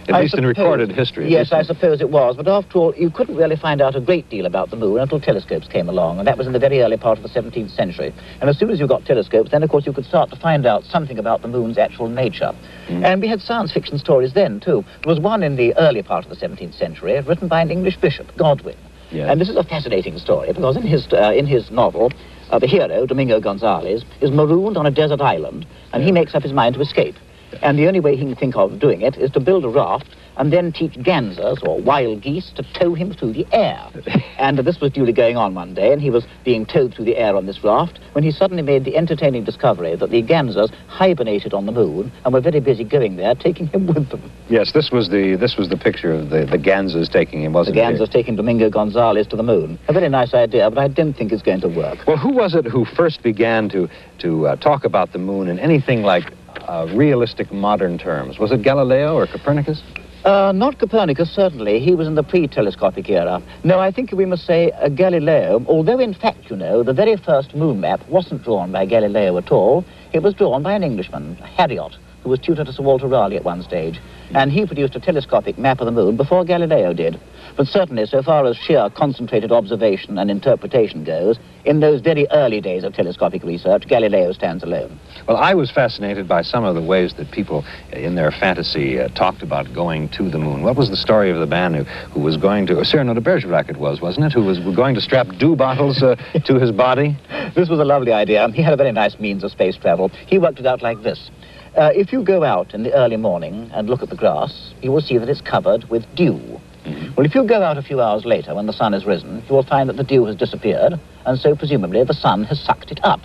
At I least suppose, in recorded history. Yes, I suppose it was. But after all, you couldn't really find out a great deal about the moon until telescopes came along, and that was in the very early part of the 17th century. And as soon as you got telescopes, then, of course, you could start to find out something about the moon's actual nature. Mm. And we had science fiction stories then, too. There was one in the early part of the 17th century, written by an English bishop, Godwin. Yes. And this is a fascinating story, because in his, uh, in his novel, uh, the hero, Domingo Gonzalez, is marooned on a desert island, and he makes up his mind to escape. And the only way he can think of doing it is to build a raft and then teach gansers, or wild geese, to tow him through the air. and this was duly going on one day, and he was being towed through the air on this raft, when he suddenly made the entertaining discovery that the gansers hibernated on the moon and were very busy going there, taking him with them. Yes, this was the this was the picture of the, the gansers taking him, wasn't it? The gansers taking Domingo Gonzalez to the moon. A very nice idea, but I don't think it's going to work. Well, who was it who first began to, to uh, talk about the moon in anything like uh, realistic modern terms? Was it Galileo or Copernicus? Uh, not Copernicus, certainly. He was in the pre-telescopic era. No, I think we must say uh, Galileo, although in fact, you know, the very first moon map wasn't drawn by Galileo at all. It was drawn by an Englishman, Harriot, who was tutor to Sir Walter Raleigh at one stage. And he produced a telescopic map of the moon before Galileo did. But certainly, so far as sheer concentrated observation and interpretation goes, in those very early days of telescopic research, Galileo stands alone. Well, I was fascinated by some of the ways that people in their fantasy uh, talked about going to the moon. What was the story of the man who, who was going to, Cyrano de Bergerac it was, wasn't it, who was going to strap dew bottles uh, to his body? This was a lovely idea. He had a very nice means of space travel. He worked it out like this. Uh, if you go out in the early morning and look at the grass, you will see that it's covered with dew. Mm-hmm. Well, if you go out a few hours later when the sun has risen, you will find that the dew has disappeared, and so presumably the sun has sucked it up.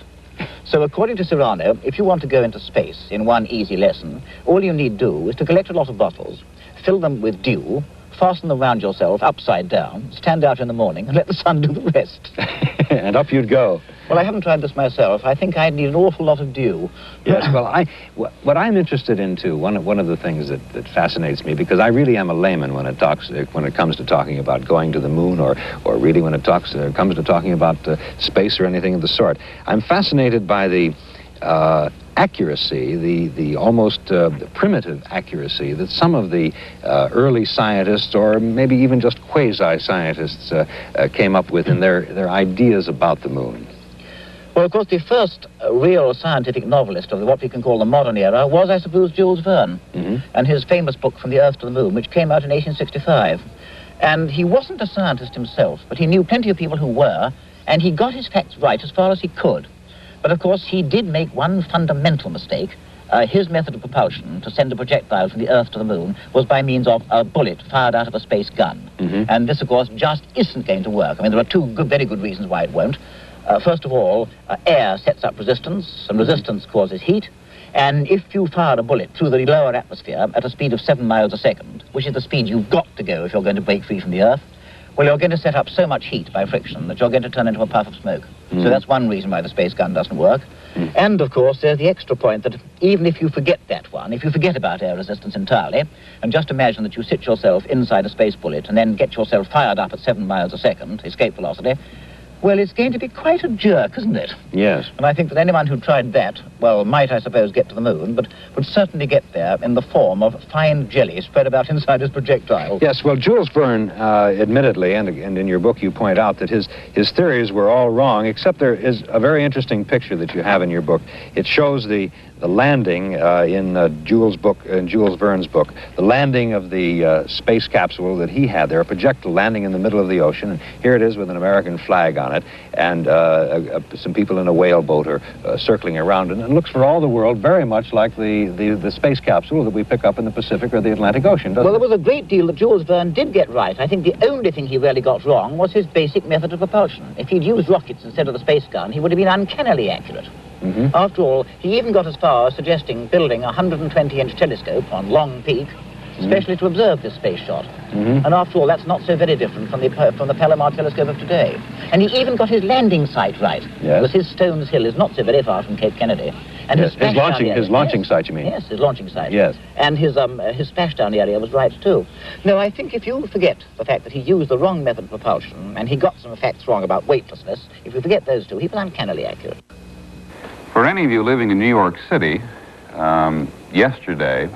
So according to Cyrano, if you want to go into space in one easy lesson, all you need do is to collect a lot of bottles, fill them with dew, fasten them round yourself upside down, stand out in the morning, and let the sun do the rest. and up you'd go. Well, I haven't tried this myself. I think I'd need an awful lot of dew. Yes, well, I, what I'm interested in, too, one, of- one of the things that, that fascinates me, because I really am a layman when it, talks, uh, when it comes to talking about going to the moon or, or really when it talks, uh, comes to talking about uh, space or anything of the sort. I'm fascinated by the uh, accuracy, the, the almost uh, primitive accuracy that some of the uh, early scientists, or maybe even just quasi-scientists, uh, uh, came up with in their, their ideas about the moon. Well, of course, the first uh, real scientific novelist of what we can call the modern era was, I suppose, Jules Verne, and his famous book From the Earth to the Moon, which came out in 1865. And he wasn't a scientist himself, but he knew plenty of people who were, and he got his facts right as far as he could. But of course, he did make one fundamental mistake. Uh, his method of propulsion to send a projectile from the Earth to the Moon was by means of a bullet fired out of a space gun. And this, of course, just isn't going to work. I mean, there are two good, very good reasons why it won't. Uh, first of all, uh, air sets up resistance, and resistance causes heat. And if you fire a bullet through the lower atmosphere at a speed of seven miles a second, which is the speed you've got to go if you're going to break free from the Earth, well, you're going to set up so much heat by friction that you're going to turn into a puff of smoke. Mm. So that's one reason why the space gun doesn't work. And, of course, there's the extra point that even if you forget that one, if you forget about air resistance entirely, and just imagine that you sit yourself inside a space bullet and then get yourself fired up at seven miles a second, escape velocity, well, it's going to be quite a jerk, isn't it? Yes. And I think that anyone who tried that, well, might, I suppose, get to the moon, but would certainly get there in the form of fine jelly spread about inside his projectile. Yes, well, Jules Verne, uh, admittedly, and, and in your book you point out that his, his theories were all wrong, except there is a very interesting picture that you have in your book. It shows the, the landing uh, in uh, Jules' book, in Jules Verne's book, the landing of the uh, space capsule that he had there, a projectile landing in the middle of the ocean, and here it is with an American flag on it, and uh, uh, some people in a whaleboat are uh, circling around, it looks for all the world very much like the, the, the space capsule that we pick up in the Pacific or the Atlantic Ocean, doesn't Well, there was a great deal that Jules Verne did get right. I think the only thing he really got wrong was his basic method of propulsion. If he'd used rockets instead of the space gun, he would have been uncannily accurate. Mm-hmm. After all, he even got as far as suggesting building a 120-inch telescope on Long Peak, especially to observe this space shot. Mhm. And after all, that's not so very different from the, from the Palomar telescope of today. And he even got his landing site right. Yes. Because his Stones Hill is not so very far from Cape Kennedy. And Yes, his, his launching- area- his launching yes. site, you mean? Yes, his launching site. Yes. And his, um, uh, his splashdown area was right, too. No, I think if you forget the fact that he used the wrong method of propulsion, and he got some facts wrong about weightlessness, if you forget those two, he was uncannily accurate. For any of you living in New York City, um, yesterday,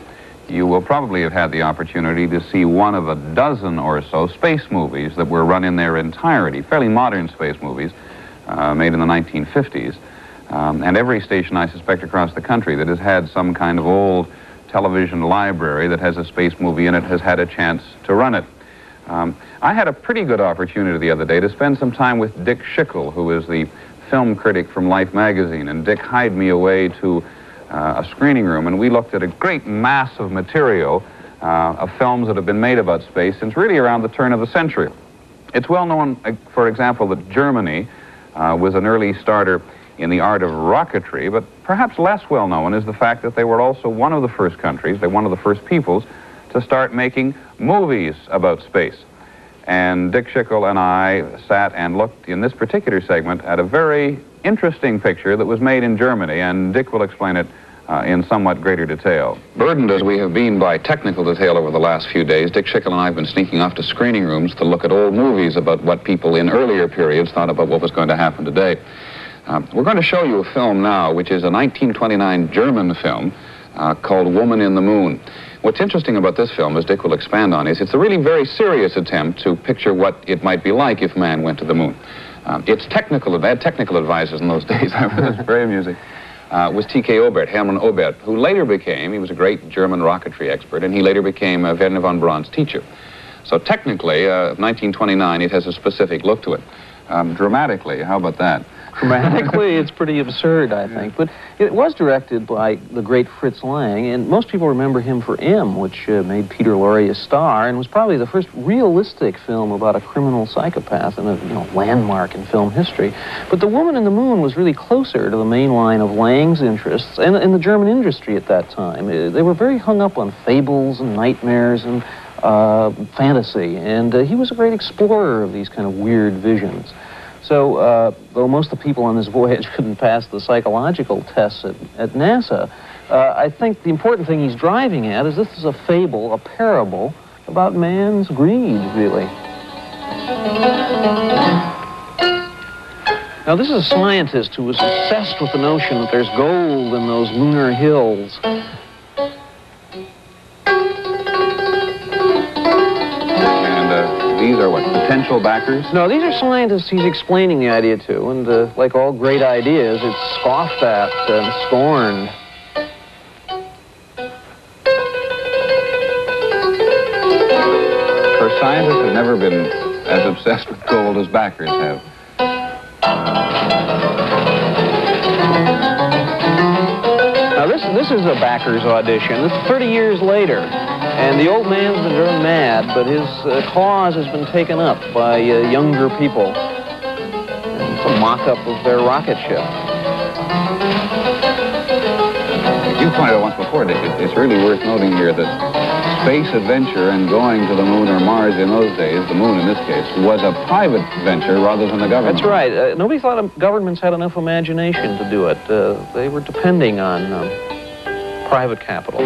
you will probably have had the opportunity to see one of a dozen or so space movies that were run in their entirety, fairly modern space movies uh, made in the 1950s. Um, and every station, I suspect, across the country that has had some kind of old television library that has a space movie in it has had a chance to run it. Um, I had a pretty good opportunity the other day to spend some time with Dick Schickel, who is the film critic from Life magazine, and Dick hied me away to uh, a screening room, and we looked at a great mass of material uh, of films that have been made about space since really around the turn of the century. It's well known, uh, for example, that Germany uh, was an early starter in the art of rocketry, but perhaps less well known is the fact that they were also one of the first countries, they're one of the first peoples, to start making movies about space. And Dick Schickel and I sat and looked in this particular segment at a very interesting picture that was made in Germany, and Dick will explain it uh, in somewhat greater detail. Burdened as we have been by technical detail over the last few days, Dick Schickel and I have been sneaking off to screening rooms to look at old movies about what people in earlier periods thought about what was going to happen today. Um, we're going to show you a film now, which is a 1929 German film uh, called Woman in the Moon. What's interesting about this film, as Dick will expand on, is it's a really very serious attempt to picture what it might be like if man went to the moon. Um, it's technical, they had technical advisors in those days. It's very amusing uh, was T.K. Oberth, Hermann Oberth, who later became, he was a great German rocketry expert, and he later became uh, Wernher von Braun's teacher. So technically, uh, 1929, it has a specific look to it. Um, dramatically, how about that? Dramatically, it's pretty absurd, I think. But it was directed by the great Fritz Lang, and most people remember him for M, which uh, made Peter Lorre a star, and was probably the first realistic film about a criminal psychopath and a you know, landmark in film history. But The Woman in the Moon was really closer to the main line of Lang's interests and in the German industry at that time. Uh, they were very hung up on fables and nightmares and uh, fantasy, and uh, he was a great explorer of these kind of weird visions. So, uh, though most of the people on this voyage couldn't pass the psychological tests at, at NASA, uh, I think the important thing he's driving at is this is a fable, a parable about man's greed, really. Now, this is a scientist who was obsessed with the notion that there's gold in those lunar hills. These are what, potential backers? No, these are scientists he's explaining the idea to, and uh, like all great ideas, it's scoffed at and scorned. For scientists have never been as obsessed with gold as backers have. Now this this is a backers audition. It's 30 years later. And the old man's been driven mad, but his uh, cause has been taken up by uh, younger people. And it's a mock-up of their rocket ship. You pointed out once before, Dick, it's really worth noting here that space adventure and going to the moon or Mars in those days, the moon in this case, was a private venture rather than the government. That's right. Uh, nobody thought governments had enough imagination to do it. Uh, they were depending on um, private capital.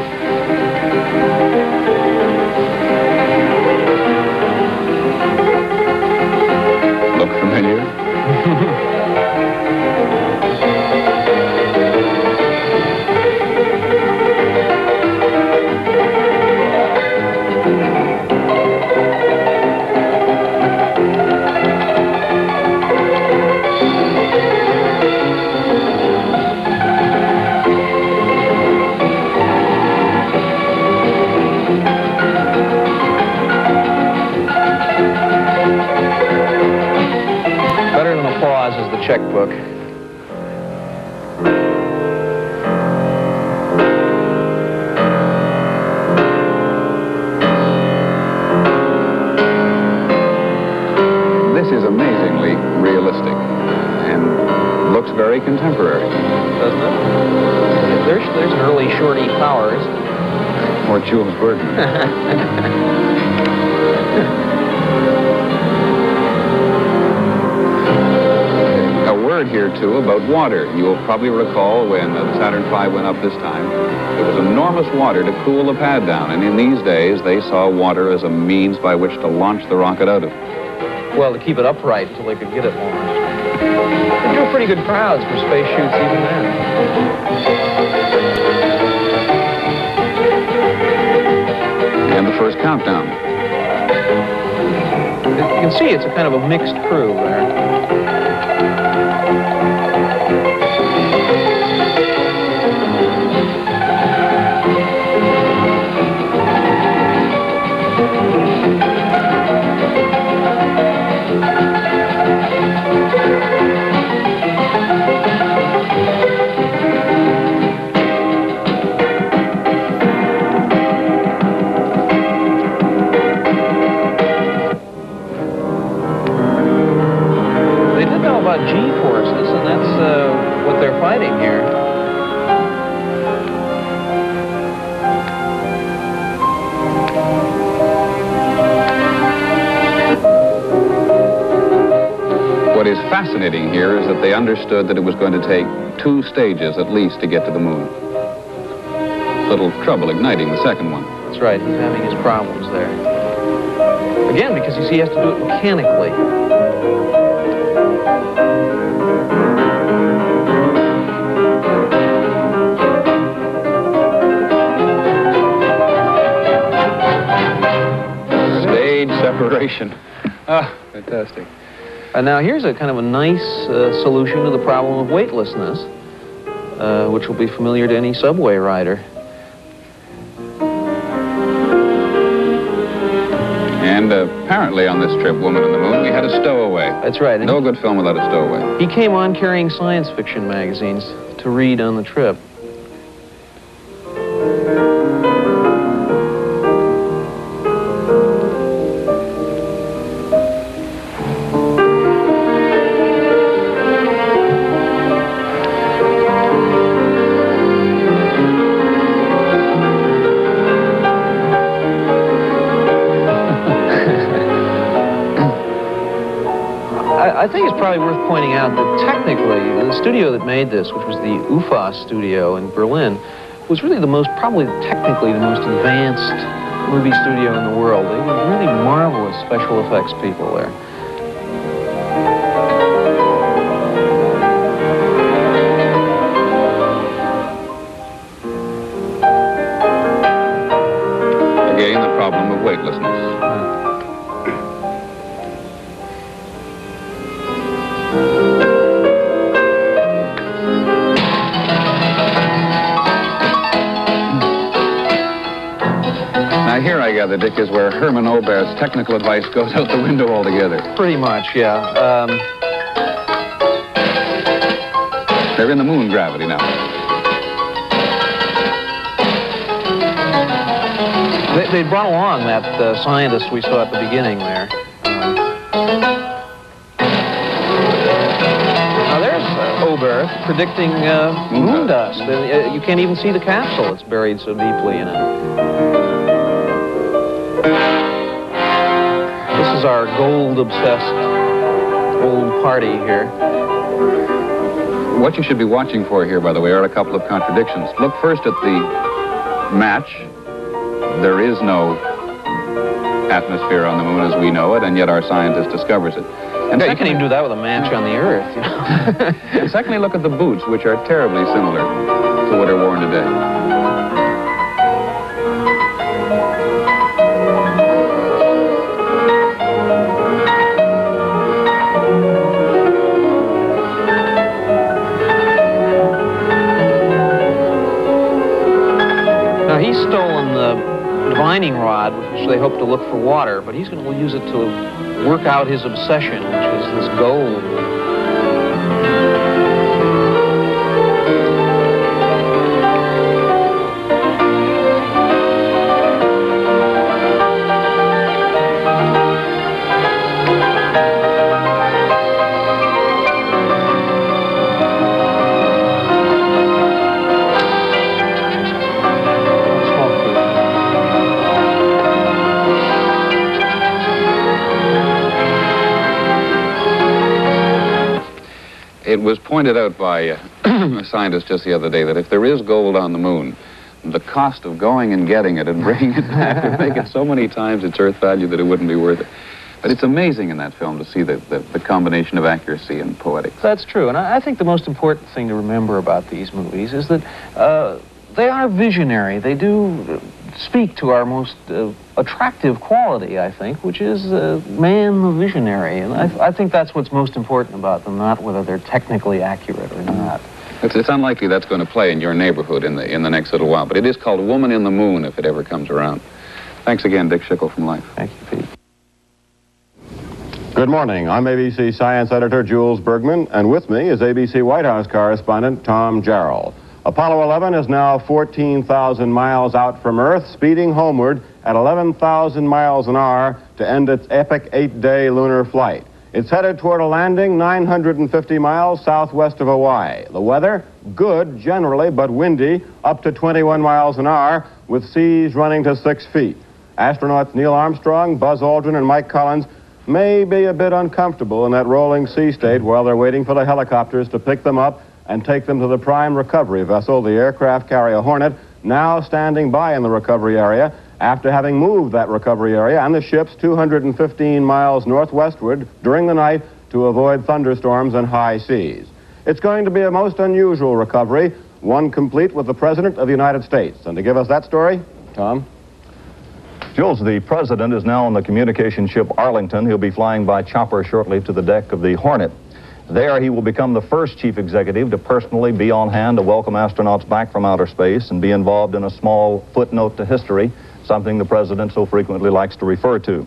Checkbook. This is amazingly realistic and looks very contemporary. Doesn't it? There's, there's an early Shorty Powers. Or Jules Bergman. word here, too, about water. You'll probably recall when the Saturn V went up this time, there was enormous water to cool the pad down. And in these days, they saw water as a means by which to launch the rocket out of. Well, to keep it upright until they could get it launched. They drew pretty good crowds for space shoots even then. And the first countdown. You can see it's a kind of a mixed crew there. Fascinating here is that they understood that it was going to take two stages at least to get to the moon. little trouble igniting the second one. That's right. He's having his problems there. Again, because you see, he has to do it mechanically. Stage separation. Ah, fantastic. And now here's a kind of a nice uh, solution to the problem of weightlessness, uh, which will be familiar to any subway rider. And uh, apparently on this trip, Woman in the Moon, we had a stowaway. That's right. No good film without a stowaway. He came on carrying science fiction magazines to read on the trip. Pointing out that technically, the studio that made this, which was the UFA studio in Berlin, was really the most, probably technically the most advanced movie studio in the world. They were really marvelous special effects people there. Hermann Oberth's technical advice goes out the window altogether. Pretty much, yeah. Um, They're in the moon gravity now. they, they brought along that uh, scientist we saw at the beginning there. Now there's uh, predicting uh, moon dust. And, uh, you can't even see the capsule. It's buried so deeply in it. Is our gold-obsessed old party here. What you should be watching for here, by the way, are a couple of contradictions. Look first at the match. There is no atmosphere on the moon as we know it, and yet our scientist discovers it. And you can't even do that with a match on the Earth. You know? and secondly, look at the boots, which are terribly similar to what are worn today. Divining rod, which they hope to look for water, but he's going to use it to work out his obsession, which is this gold. It was pointed out by uh, a scientist just the other day that if there is gold on the moon, the cost of going and getting it and bringing it back would make it so many times its Earth value that it wouldn't be worth it. But it's amazing in that film to see the, the, the combination of accuracy and poetics. That's true, and I, I think the most important thing to remember about these movies is that uh, they are visionary. They do speak to our most uh, attractive quality, I think, which is uh, man the visionary. And I, I think that's what's most important about them, not whether they're technically accurate or not. It's, it's unlikely that's going to play in your neighborhood in the, in the next little while, but it is called Woman in the Moon if it ever comes around. Thanks again, Dick Schickel from Life. Thank you, Pete. Good morning. I'm ABC Science Editor Jules Bergman, and with me is ABC White House correspondent Tom Jarriel. Apollo 11 is now 14,000 miles out from Earth, speeding homeward at 11,000 miles an hour to end its epic eight-day lunar flight. It's headed toward a landing 950 miles southwest of Hawaii. The weather, good generally, but windy, up to 21 miles an hour, with seas running to six feet. Astronauts Neil Armstrong, Buzz Aldrin, and Mike Collins may be a bit uncomfortable in that rolling sea state while they're waiting for the helicopters to pick them up and take them to the prime recovery vessel, the aircraft carrier Hornet, now standing by in the recovery area after having moved that recovery area and the ships 215 miles northwestward during the night to avoid thunderstorms and high seas. It's going to be a most unusual recovery, one complete with the President of the United States. And to give us that story, Tom. Jules, the president is now on the communication ship Arlington. He'll be flying by chopper shortly to the deck of the Hornet. There, he will become the first chief executive to personally be on hand to welcome astronauts back from outer space and be involved in a small footnote to history, something the president so frequently likes to refer to.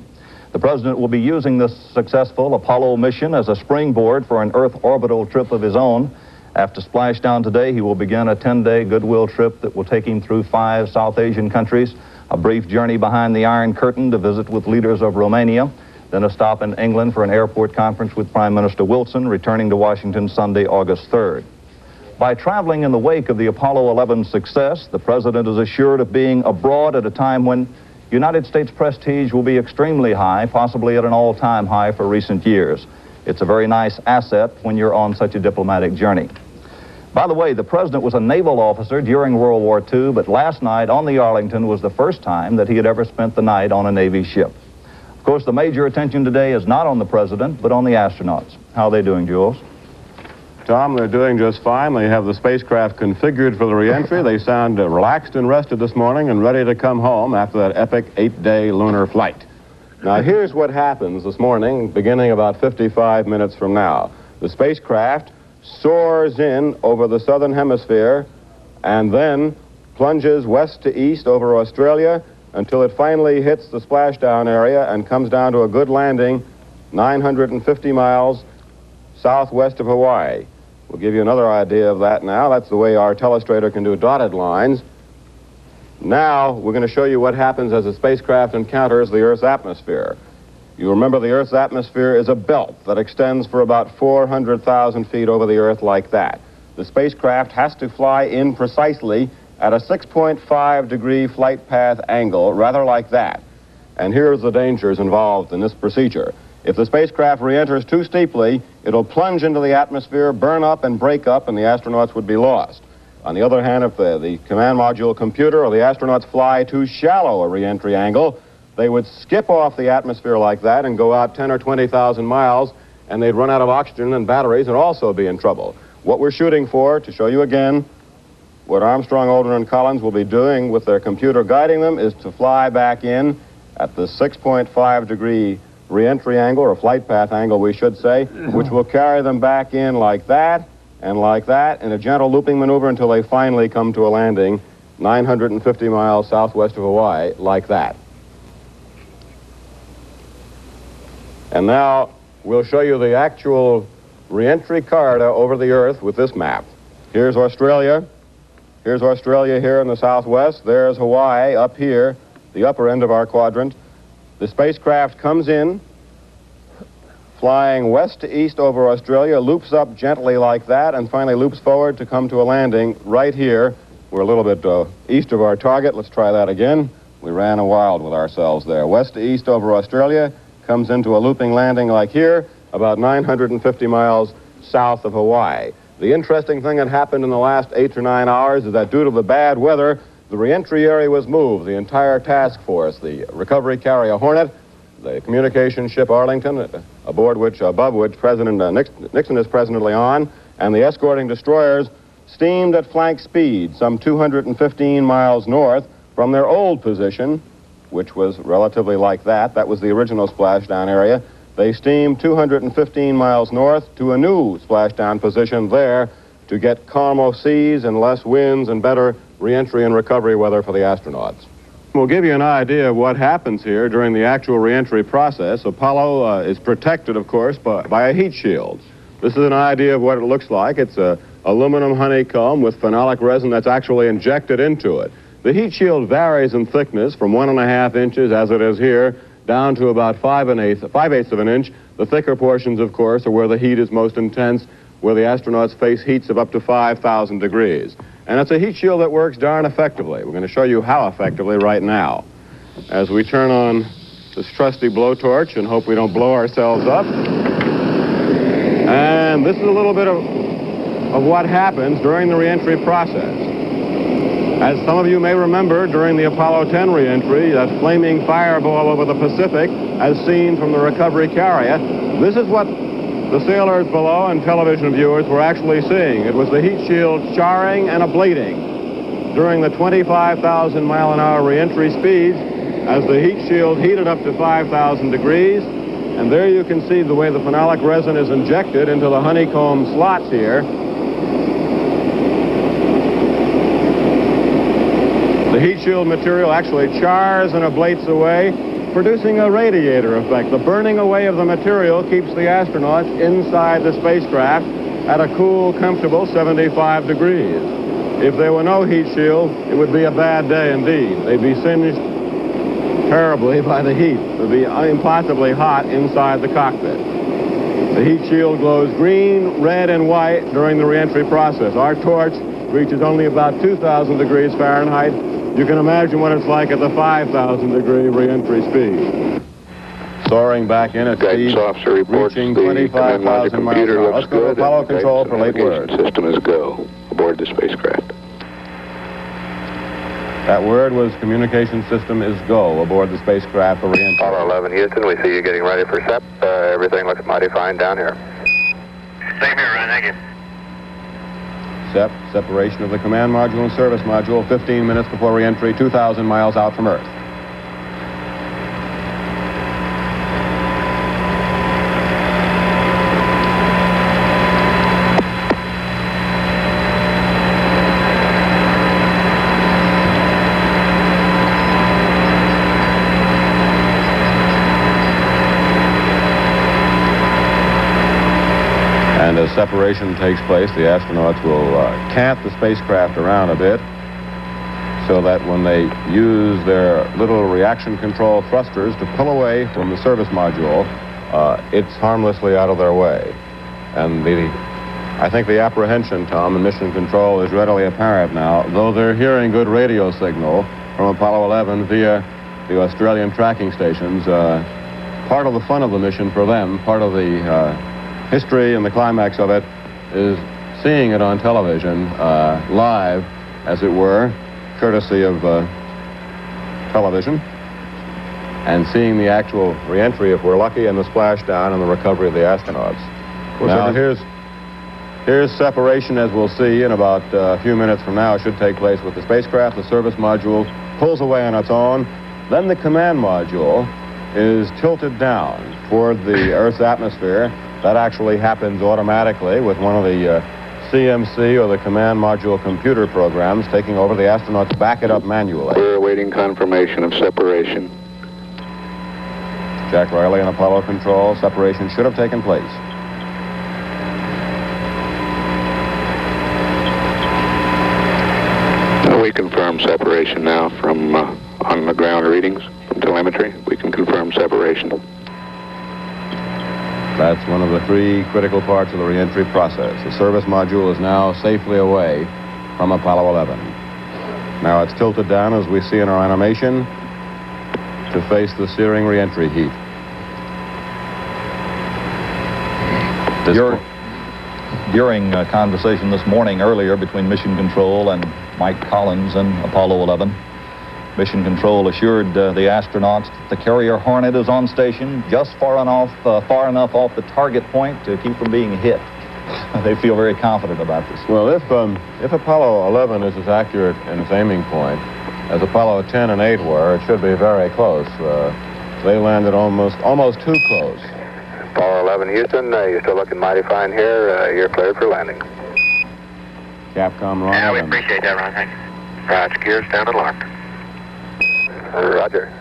The president will be using this successful Apollo mission as a springboard for an Earth orbital trip of his own. After splashdown today, he will begin a 10-day goodwill trip that will take him through five South Asian countries, a brief journey behind the Iron Curtain to visit with leaders of Romania, then a stop in England for an airport conference with Prime Minister Wilson, returning to Washington Sunday, August 3rd. By traveling in the wake of the Apollo 11 success, the president is assured of being abroad at a time when United States prestige will be extremely high, possibly at an all-time high for recent years. It's a very nice asset when you're on such a diplomatic journey. By the way, the president was a naval officer during World War II, but last night on the Arlington was the first time that he had ever spent the night on a Navy ship. Of course, the major attention today is not on the president, but on the astronauts. How are they doing, Jules? Tom, they're doing just fine. They have the spacecraft configured for the reentry. They sound uh, relaxed and rested this morning and ready to come home after that epic eight-day lunar flight. Now, here's what happens this morning, beginning about 55 minutes from now. The spacecraft soars in over the southern hemisphere and then plunges west to east over Australia until it finally hits the splashdown area and comes down to a good landing 950 miles southwest of Hawaii. We'll give you another idea of that now. That's the way our telestrator can do dotted lines. Now, we're going to show you what happens as the spacecraft encounters the Earth's atmosphere. You remember the Earth's atmosphere is a belt that extends for about 400,000 feet over the Earth like that. The spacecraft has to fly in precisely at a 6.5 degree flight path angle, rather like that. And here's the dangers involved in this procedure. If the spacecraft re-enters too steeply, it'll plunge into the atmosphere, burn up and break up, and the astronauts would be lost. On the other hand, if the, the command module computer or the astronauts fly too shallow a re-entry angle, they would skip off the atmosphere like that and go out 10 or 20,000 miles, and they'd run out of oxygen and batteries and also be in trouble. What we're shooting for, to show you again, what Armstrong, Aldrin, and Collins will be doing with their computer guiding them is to fly back in at the 6.5 degree reentry angle, or flight path angle, we should say, which will carry them back in like that and like that in a gentle looping maneuver until they finally come to a landing 950 miles southwest of Hawaii, like that. And now we'll show you the actual reentry corridor over the Earth with this map. Here's Australia. Here's Australia here in the southwest. There's Hawaii up here, the upper end of our quadrant. The spacecraft comes in, flying west to east over Australia, loops up gently like that, and finally loops forward to come to a landing right here. We're a little bit uh, east of our target. Let's try that again. We ran a wild with ourselves there. West to east over Australia, comes into a looping landing like here, about 950 miles south of Hawaii. The interesting thing that happened in the last eight or nine hours is that due to the bad weather, the reentry area was moved. The entire task force, the recovery carrier Hornet, the communication ship Arlington, uh, aboard which, above which President uh, Nixon is presently on, and the escorting destroyers steamed at flank speed, some 215 miles north from their old position, which was relatively like that. That was the original splashdown area. They steamed 215 miles north to a new splashdown position there to get calmer seas and less winds and better reentry and recovery weather for the astronauts. We'll give you an idea of what happens here during the actual reentry process. Apollo uh, is protected, of course, by, by a heat shield. This is an idea of what it looks like. It's a aluminum honeycomb with phenolic resin that's actually injected into it. The heat shield varies in thickness from one and a half inches, as it is here, down to about five and eighth, five eighths of an inch. The thicker portions, of course, are where the heat is most intense, where the astronauts face heats of up to 5,000 degrees. And it's a heat shield that works darn effectively. We're going to show you how effectively right now. As we turn on this trusty blowtorch and hope we don't blow ourselves up. And this is a little bit of, of what happens during the reentry process. As some of you may remember, during the Apollo 10 reentry, that flaming fireball over the Pacific, as seen from the recovery carrier, this is what the sailors below and television viewers were actually seeing. It was the heat shield charring and ablating during the 25,000 mile an hour reentry speeds as the heat shield heated up to 5,000 degrees. And there you can see the way the phenolic resin is injected into the honeycomb slots here. The heat shield material actually chars and ablates away, producing a radiator effect. The burning away of the material keeps the astronauts inside the spacecraft at a cool, comfortable 75 degrees. If there were no heat shield, it would be a bad day indeed. They'd be singed terribly by the heat. It would be impossibly hot inside the cockpit. The heat shield glows green, red, and white during the reentry process. Our torch reaches only about 2,000 degrees Fahrenheit. You can imagine what it's like at the 5,000 degree reentry speed. Soaring back in at Guidance speed, officer reports reaching the command module 25,000 miles computer an hour. Let's go to. Apollo control for late word. System is go aboard the spacecraft. That word was communication system is go aboard the spacecraft for reentry. Apollo 11 Houston, we see you getting ready for SEP. Uh, everything looks mighty fine down here. Same here, Ron. Thank you. SEP, separation of the command module and service module, 15 minutes before reentry, 2,000 miles out from Earth. And as separation takes place, the astronauts will uh, cant the spacecraft around a bit so that when they use their little reaction control thrusters to pull away from the service module, uh, it's harmlessly out of their way. And the, I think the apprehension, Tom, in mission control is readily apparent now, though they're hearing good radio signal from Apollo 11 via the Australian tracking stations. Uh, part of the fun of the mission for them, part of the uh, history and the climax of it is seeing it on television uh, live, as it were, courtesy of uh, television, and seeing the actual reentry, if we're lucky, and the splashdown and the recovery of the astronauts. Now, here's here's separation, as we'll see in about uh, a few minutes from now, should take place with the spacecraft. The service module pulls away on its own. Then the command module is tilted down toward the Earth's atmosphere. That actually happens automatically with one of the uh, CMC or the command module computer programs taking over. The astronauts back it up manually. We're awaiting confirmation of separation. Jack Riley and Apollo Control. Separation should have taken place. We confirm separation now from uh, on the ground readings from telemetry. We can confirm separation. That's one of the three critical parts of the reentry process. The service module is now safely away from Apollo 11. Now it's tilted down, as we see in our animation, to face the searing reentry heat. Dur- during a conversation this morning earlier between Mission Control and Mike Collins and Apollo 11, Mission Control assured uh, the astronauts that the carrier Hornet is on station just far enough, uh, far enough off the target point to keep from being hit. they feel very confident about this. Well, if um, if Apollo 11 is as accurate in its aiming point as Apollo 10 and 8 were, it should be very close. Uh, they landed almost almost too close. Apollo 11 Houston, uh, you're still looking mighty fine here. Uh, you're cleared for landing. Capcom Ron Yeah, we Evans. appreciate that, Ron. Thank you. Roger, gears down and locked. Roger.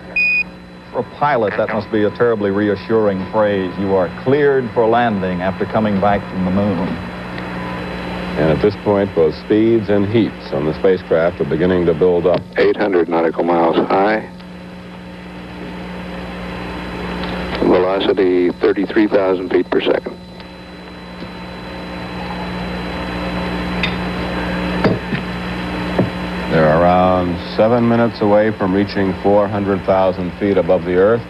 For a pilot, that must be a terribly reassuring phrase. You are cleared for landing after coming back from the moon. And at this point, both speeds and heats on the spacecraft are beginning to build up. 800 nautical miles high. Velocity 33,000 feet per second. They're around seven minutes away from reaching 400,000 feet above the Earth,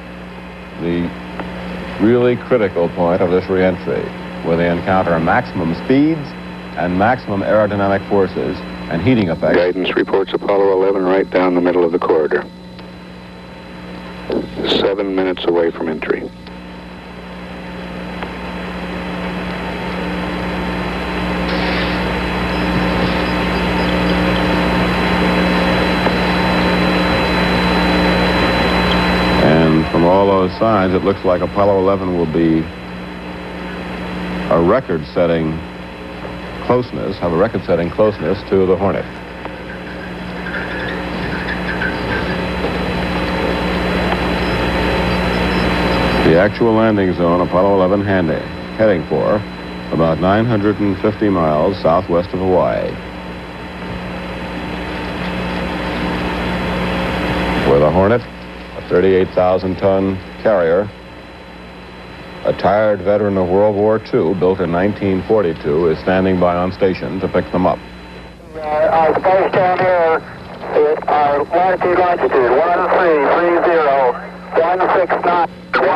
the really critical point of this reentry, where they encounter maximum speeds and maximum aerodynamic forces and heating effects. Guidance reports Apollo 11 right down the middle of the corridor. Seven minutes away from entry. And from all those signs, it looks like Apollo 11 will be a record-setting closeness, have a record-setting closeness to the Hornet. The actual landing zone, Apollo 11 handy, heading for about 950 miles southwest of Hawaii. Where the Hornet, a 38,000-ton carrier, a tired veteran of World War II, built in 1942, is standing by on station to pick them up. Our space down here, it, our latitude longitude, 1330, 169, 15.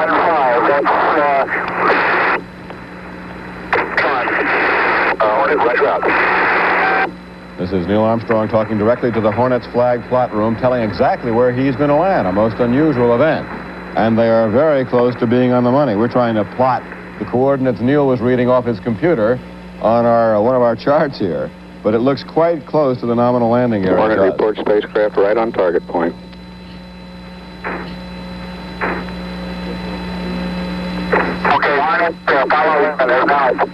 That's, uh, Hornet, right up. This is Neil Armstrong talking directly to the Hornet's flag plot room, telling exactly where he's going to land, a most unusual event. And they are very close to being on the money. We're trying to plot the coordinates Neil was reading off his computer on our one of our charts here. But it looks quite close to the nominal landing area. Hornet Does. reports spacecraft right on target point. okay, Hornet, uh, Apollo 11, they're out.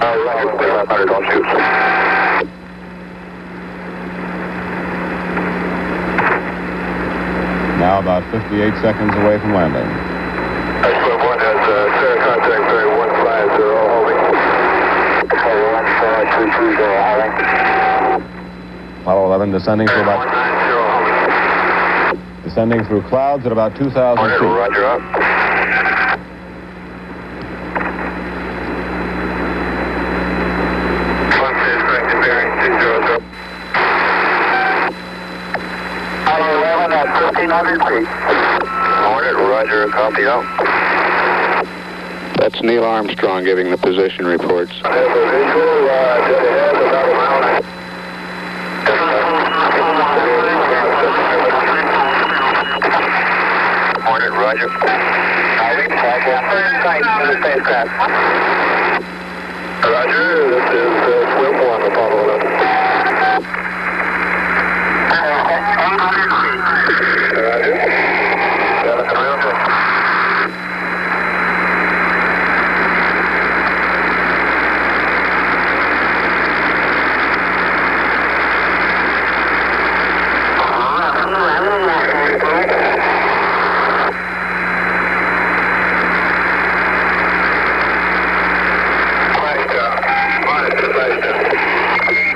All right, Hunter, don't shoot. Now about 58 seconds away from landing. Squib 1 has uh, clear contact bearing 150 holding. Apollo 11 descending through about descending through clouds at about 2,000 feet. roger up. Apollo 11 at 1500 feet. Hornet, roger, copy out. That's Neil Armstrong giving the position reports. I Have a visual, uh, dead ahead, about a mile and a Hornet, roger. Roger, this is uh, Squib 1, Apollo 11. Roger. Got it, roger.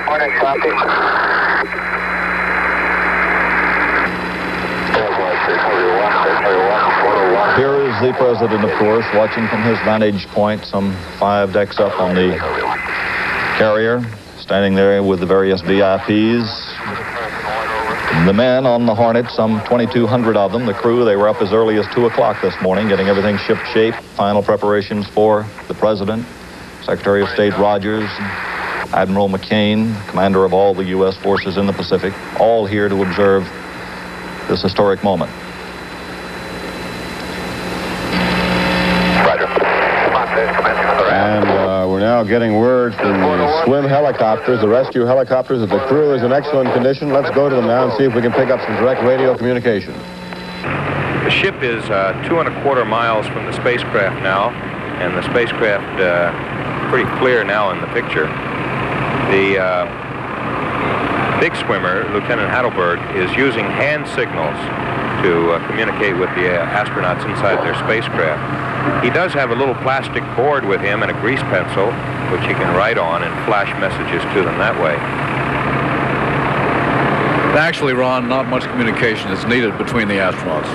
Hornet, copy. Here president, of course, watching from his vantage point, some five decks up on the carrier, standing there with the various VIPs. The men on the Hornet, some 2,200 of them, the crew, they were up as early as 2 o'clock this morning, getting everything ship shape, final preparations for the president, Secretary of State Rogers, Admiral McCain, commander of all the U.S. forces in the Pacific, all here to observe this historic moment. And uh, we're now getting word from the swim helicopters, the rescue helicopters, that the crew is in excellent condition. Let's go to them now and see if we can pick up some direct radio communication. The ship is uh, two and a quarter miles from the spacecraft now, and the spacecraft uh, pretty clear now in the picture. The uh, big swimmer, Lieutenant Hatleberg, is using hand signals to uh, communicate with the uh, astronauts inside their spacecraft. He does have a little plastic board with him and a grease pencil, which he can write on and flash messages to them that way. Actually, Ron, not much communication is needed between the astronauts.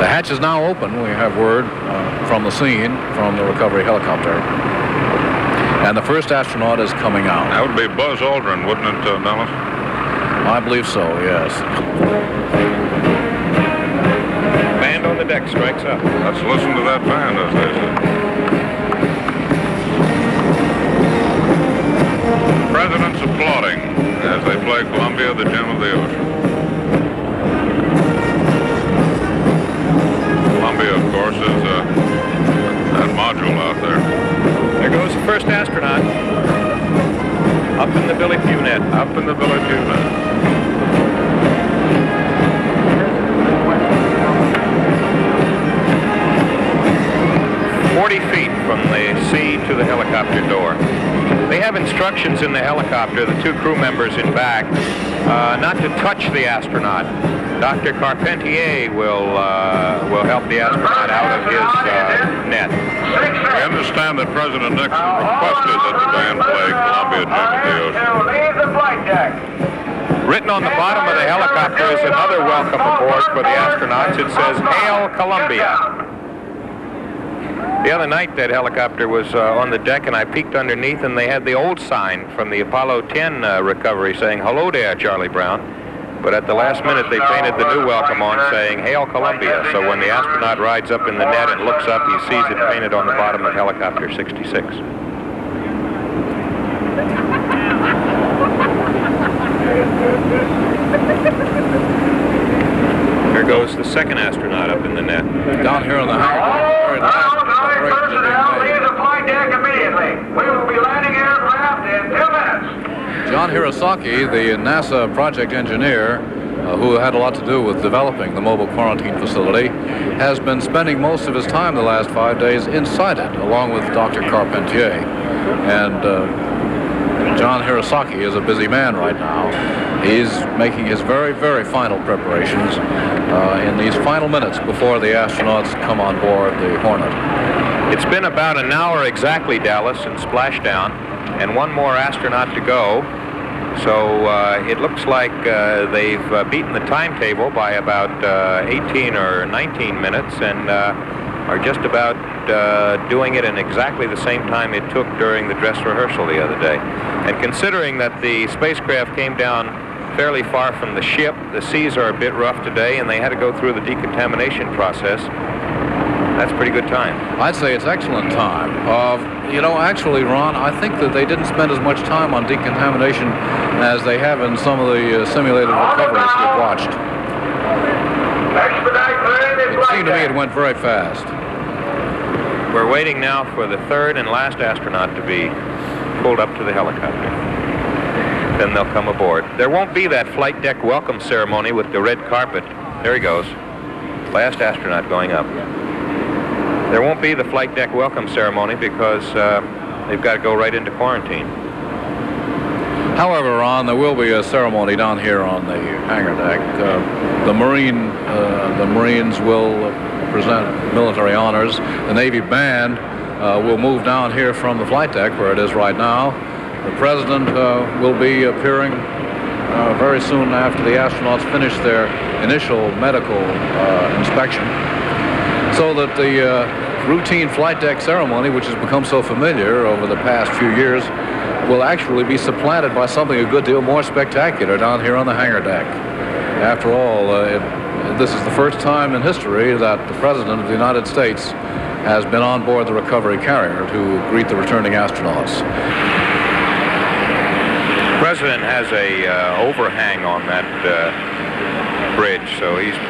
The hatch is now open. We have word uh, from the scene from the recovery helicopter. And the first astronaut is coming out. That would be Buzz Aldrin, wouldn't it, uh, Dallas? I believe so, yes hand on the deck strikes up. Let's listen to that band, as they say. President's applauding as they play Columbia, the gem of the ocean. Columbia, of course, is uh, that module out there. There goes the first astronaut. Up in the Billy Pugh net. Up in the Billy Pugh net. Forty feet from the sea to the helicopter door. They have instructions in the helicopter, the two crew members in back, uh, not to touch the astronaut. Dr. Carpentier will uh, will help the astronaut out of his uh, net. We understand that President Nixon requested that the band play Columbia of the Ocean. Leave the flight deck. Written on the bottom of the helicopter is another welcome aboard for the astronauts. It says, Hail Columbia. The other night, that helicopter was uh, on the deck, and I peeked underneath, and they had the old sign from the Apollo 10 uh, recovery saying, Hello there, Charlie Brown. But at the last minute, they painted the new welcome on saying, Hail Columbia. So when the astronaut rides up in the net and looks up, he sees it painted on the bottom of helicopter 66. There goes the second astronaut up in the net. Down here on the hangar. Leave the flight deck immediately. We will be landing aircraft in two minutes. John Hirasaki, the NASA project engineer, uh, who had a lot to do with developing the mobile quarantine facility, has been spending most of his time the last five days inside it, along with Dr. Carpentier. And uh, John Hirasaki is a busy man right now. He's making his very, very final preparations uh, in these final minutes before the astronauts come on board the Hornet. It's been about an hour exactly, Dallas, since splashdown, and one more astronaut to go. So uh, it looks like uh, they've uh, beaten the timetable by about uh, 18 or 19 minutes and uh, are just about uh, doing it in exactly the same time it took during the dress rehearsal the other day. And considering that the spacecraft came down fairly far from the ship, the seas are a bit rough today, and they had to go through the decontamination process. That's pretty good time. I'd say it's excellent time. Uh, you know, actually, Ron, I think that they didn't spend as much time on decontamination as they have in some of the uh, simulated recoveries we've watched. It seemed to me it went very fast. We're waiting now for the third and last astronaut to be pulled up to the helicopter. Then they'll come aboard. There won't be that flight deck welcome ceremony with the red carpet. There he goes. Last astronaut going up. There won't be the flight deck welcome ceremony because uh, they've got to go right into quarantine. However, Ron, there will be a ceremony down here on the hangar deck. Uh, the Marine, uh, the Marines will present military honors. The Navy band uh, will move down here from the flight deck where it is right now. The president uh, will be appearing uh, very soon after the astronauts finish their initial medical inspection, so that the uh, routine flight deck ceremony, which has become so familiar over the past few years, will actually be supplanted by something a good deal more spectacular down here on the hangar deck. After all, uh, it, this is the first time in history that the President of the United States has been on board the recovery carrier to greet the returning astronauts. The president has a uh, overhang on that uh, bridge, so he's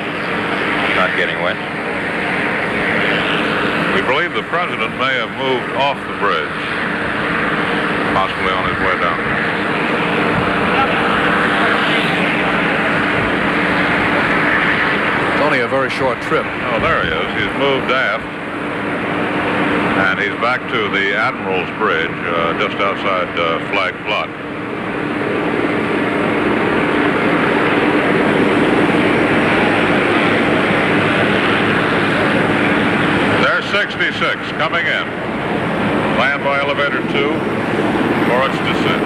not getting wet. We believe the president may have moved off the bridge, possibly on his way down. It's only a very short trip. Oh, there he is. He's moved aft. And he's back to the Admiral's Bridge, uh, just outside uh, Flag Plot. There's 66 coming in. Land by elevator two for its descent.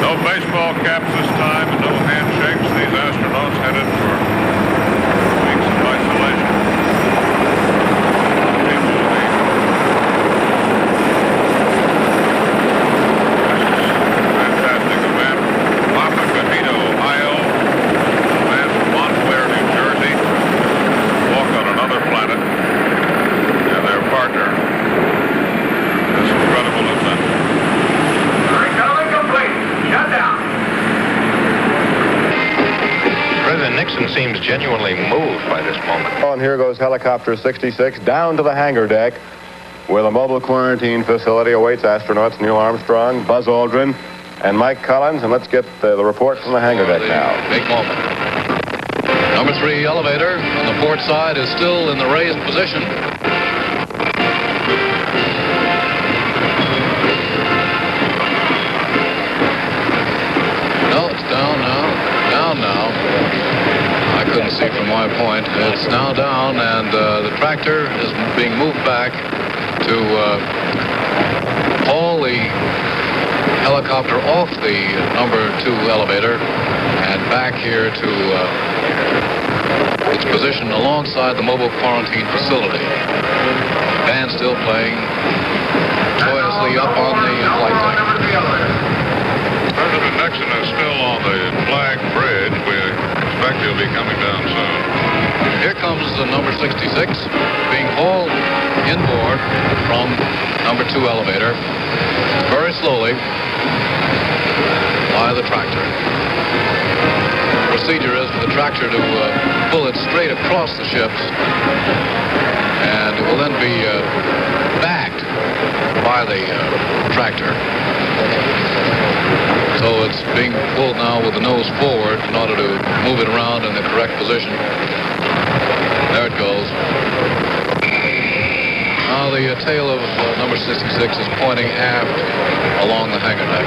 No baseball caps this time no handshakes. These astronauts headed for weeks of isolation. Fantastic event. Lafayette, Ohio. Man from Montclair, New Jersey. Walk on another planet. And their partner. This incredible event. Recovery complete. Shut down. President Nixon seems genuinely moved by this moment. Oh, and here goes helicopter 66 down to the hangar deck. where the mobile quarantine facility awaits astronauts Neil Armstrong, Buzz Aldrin, and Mike Collins. And let's get uh, the report from the hangar deck now. Big moment. Number three elevator on the port side is still in the raised position. My point. It's now down, and uh, the tractor is being moved back to uh, haul the helicopter off the number two elevator and back here to uh, its position alongside the mobile quarantine facility. Band still playing joyously up on the flight deck. President Nixon is still on the flag bridge. We expect he'll be coming down soon. Here comes the number 66 being hauled inboard from number two elevator very slowly by the tractor. Procedure is for the tractor to uh, pull it straight across the ships and it will then be uh, backed by the uh, tractor. So it's being pulled now with the nose forward in order to move it around in the correct position. There it goes. Now the uh, tail of uh, number 66 is pointing aft along the hangar deck.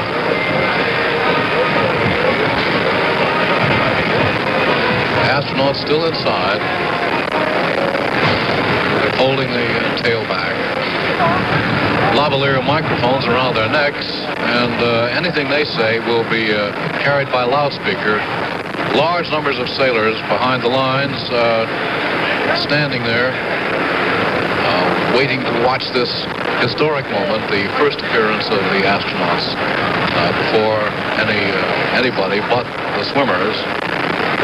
Astronauts still inside, holding the uh, tail. Lavalier microphones around their necks, and uh, anything they say will be uh, carried by loudspeaker. Large numbers of sailors behind the lines, uh, standing there, uh, waiting to watch this historic moment, the first appearance of the astronauts uh, before any anybody but the swimmers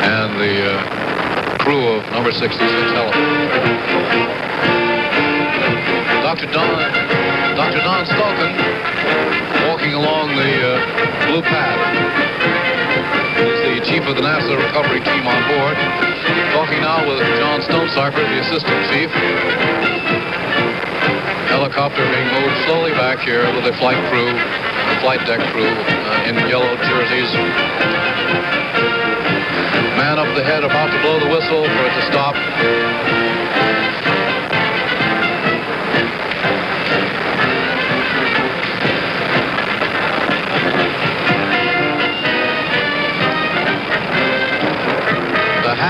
and the crew of number 66 helicopter. Dr. Don, Dr. Don Stullken, walking along the uh, blue path. He's the chief of the NASA recovery team on board. Talking now with John Stonesifer, the assistant chief. Helicopter being moved slowly back here with the flight crew, the flight deck crew uh, in yellow jerseys. Man up the head about to blow the whistle for it to stop.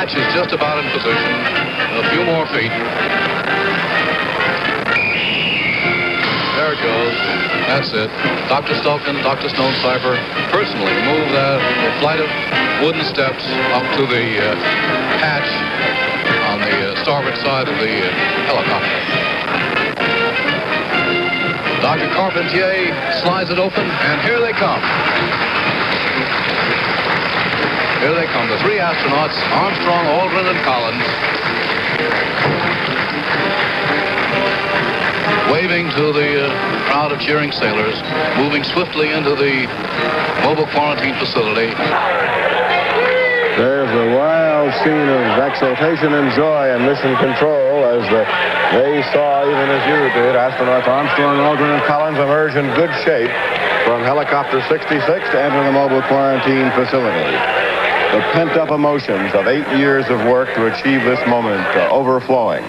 The is just about in position. A few more feet. There it goes. That's it. Dr. Stullken, Dr. Stonesifer personally moved that flight of wooden steps up to the uh, hatch on the uh, starboard side of the uh, helicopter. Dr. Carpentier slides it open, and here they come. Here they come, the three astronauts, Armstrong, Aldrin, and Collins, waving to the uh, crowd of cheering sailors, moving swiftly into the mobile quarantine facility. There's a wild scene of exultation and joy and mission control as the, they saw, even as you did, astronauts Armstrong, Aldrin, and Collins emerge in good shape from helicopter 66 to enter the mobile quarantine facility. The pent-up emotions of eight years of work to achieve this moment uh, overflowing.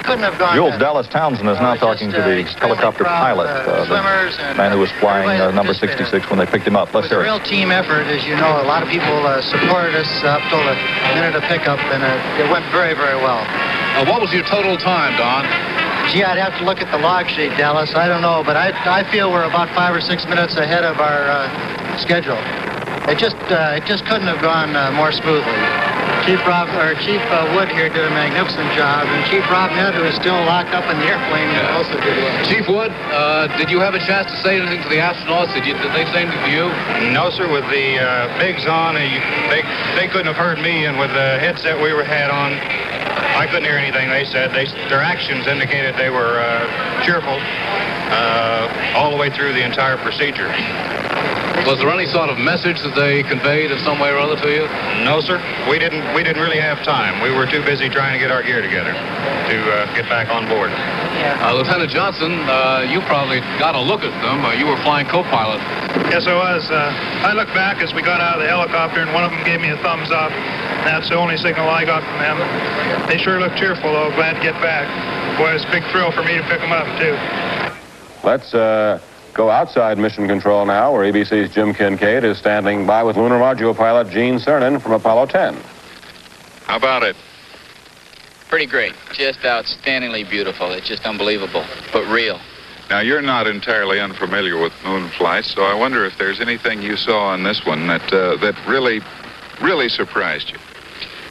Couldn't have gone Jules Dallas Townsend is now talking to the helicopter pilot, uh, the man who was flying uh, number 66 when they picked him up. Let's It was hear a it. real team effort, as you know. A lot of people uh, supported us up till the minute of pickup, and uh, it went very, very well. Uh, what was your total time, Don? Gee, I'd have to look at the log sheet, Dallas. I don't know, but I, I feel we're about five or six minutes ahead of our uh, schedule. It just uh, it just couldn't have gone uh, more smoothly. Chief Rob or Chief uh, Wood here did a magnificent job, and Chief Rob Ned, who is still locked up in the airplane, also did well. Chief Wood, uh, did you have a chance to say anything to the astronauts? Did, you, did they say anything to you? No, sir. With the uh, bigs on, uh, you, they they couldn't have heard me, and with the headset we were had on, I couldn't hear anything they said. They their actions indicated they were uh, cheerful uh, all the way through the entire procedure. Was there any sort of message that they conveyed in some way or other to you? No, sir. We didn't. We didn't really have time. We were too busy trying to get our gear together to uh, get back on board. Uh, Lieutenant Johnson, uh, you probably got a look at them. Uh, you were flying co-pilot. Yes, I was. Uh, I looked back as we got out of the helicopter, and one of them gave me a thumbs up. That's the only signal I got from them. They sure looked cheerful, though. Glad to get back. Boy, it's a big thrill for me to pick them up, too. Let's uh, go outside mission control now, where ABC's Jim Kincaid is standing by with lunar module pilot Gene Cernan from Apollo 10. How about it? Pretty great. Just outstandingly beautiful. It's just unbelievable, but real. Now, you're not entirely unfamiliar with moon flights, so I wonder if there's anything you saw on this one that uh, that really, really surprised you.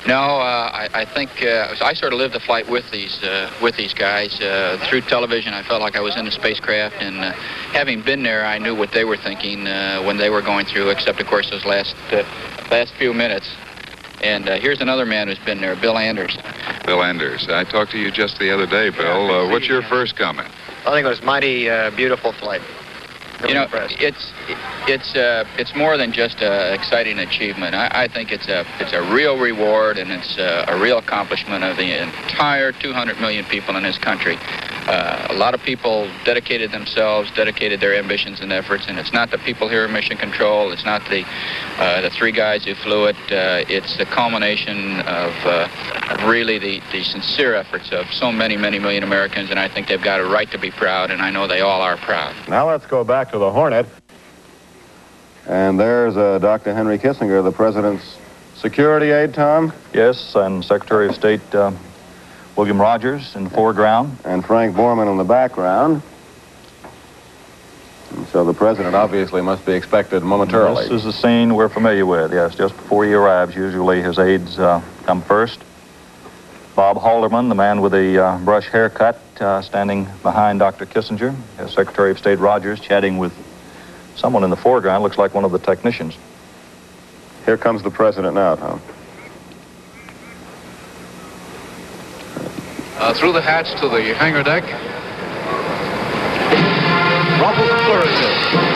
No, uh, I, I think uh, I sort of lived the flight with these uh, with these guys uh, through television. I felt like I was in a spacecraft, and uh, having been there, I knew what they were thinking uh, when they were going through. Except, of course, those last uh, last few minutes. And uh, here's another man who's been there, Bill Anders. Bill Anders. I talked to you just the other day, Bill. Uh, what's your first comment? I think it was mighty uh, beautiful flight. Really you know, impressed. it's it's uh, it's more than just an exciting achievement. I, I think it's a it's a real reward and it's uh, a real accomplishment of the entire 200 million people in this country. Uh, a lot of people dedicated themselves, dedicated their ambitions and efforts, and it's not the people here in Mission Control. It's not the uh, the three guys who flew it. Uh, it's the culmination of, uh, of really the, the sincere efforts of so many, many million Americans, and I think they've got a right to be proud, and I know they all are proud. Now let's go back to the Hornet. And there's uh, Dr. Henry Kissinger, the president's security aide, Tom. Yes, and Secretary of State uh, William Rogers in the foreground. And Frank Borman in the background. And so the president obviously must be expected momentarily. This is a scene we're familiar with, yes. Just before he arrives, usually his aides uh, come first. Bob Haldeman, the man with the uh, brush haircut, uh, standing behind Dr. Kissinger. As Secretary of State Rogers chatting with someone in the foreground, looks like one of the technicians. Here comes the president now, Tom. Uh, through the hatch to the hangar deck. Ruffles and flourishes.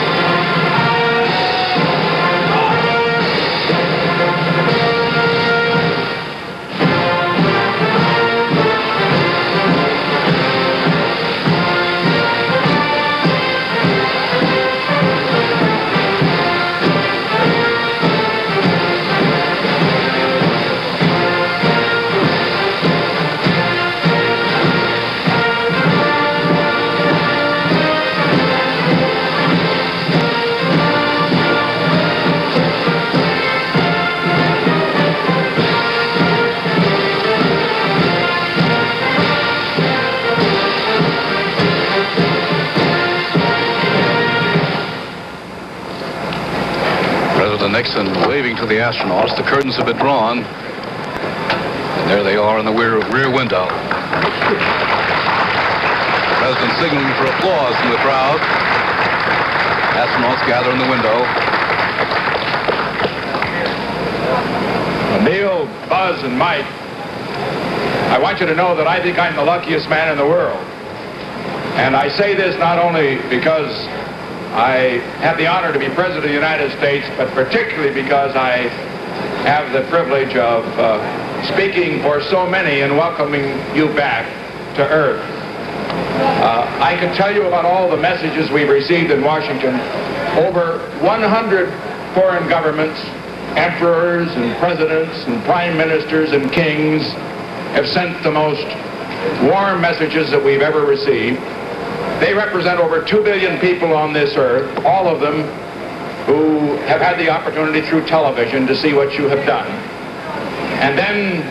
Nixon waving to the astronauts. The curtains have been drawn. And there they are in the rear, rear window. The President signaling for applause from the crowd. Astronauts gather in the window. Neil, Buzz, and Mike, I want you to know that I think I'm the luckiest man in the world. And I say this not only because I have the honor to be President of the United States, but particularly because I have the privilege of uh, speaking for so many and welcoming you back to Earth. Uh, I can tell you about all the messages we've received in Washington. Over 100 foreign governments, emperors and presidents and prime ministers and kings have sent the most warm messages that we've ever received. They represent over 2 billion people on this earth, all of them who have had the opportunity through television to see what you have done. And then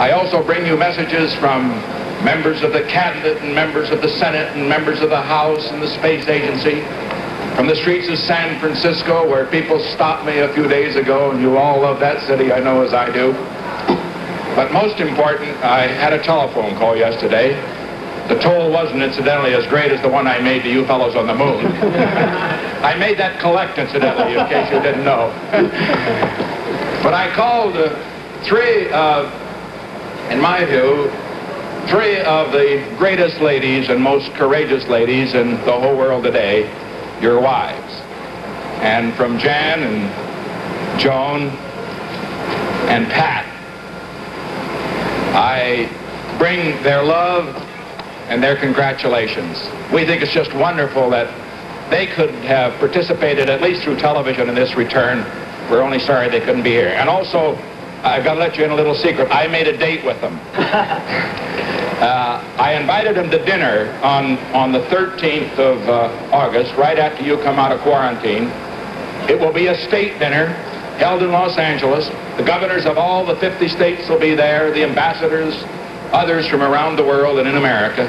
I also bring you messages from members of the cabinet and members of the Senate and members of the House and the Space Agency, from the streets of San Francisco where people stopped me a few days ago, and you all love that city, I know as I do. But most important, I had a telephone call yesterday. The toll wasn't incidentally as great as the one I made to you fellows on the moon. I made that collect incidentally, in case you didn't know. but I called uh, three, uh, in my view, three of the greatest ladies and most courageous ladies in the whole world today, your wives. and from Jan and Joan and Pat, I bring their love and their congratulations. We think it's just wonderful that they could have participated at least through television in this return. We're only sorry they couldn't be here. And also, I've got to let you in a little secret. I made a date with them. uh, I invited them to dinner on, on the 13th of uh, August, right after you come out of quarantine. It will be a state dinner held in Los Angeles. The governors of all the 50 states will be there, the ambassadors, others from around the world and in America.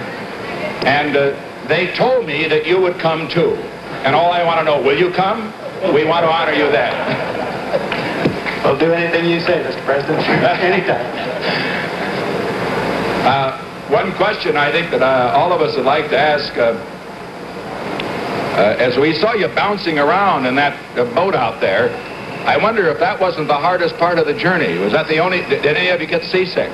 And uh, they told me that you would come too. And all I want to know, will you come? We want to honor you then. I'll do anything you say, Mr. President. Anytime. Uh, one question I think that uh, all of us would like to ask, uh, uh as we saw you bouncing around in that uh, boat out there, I wonder if that wasn't the hardest part of the journey. Was that the only, did any of you get seasick?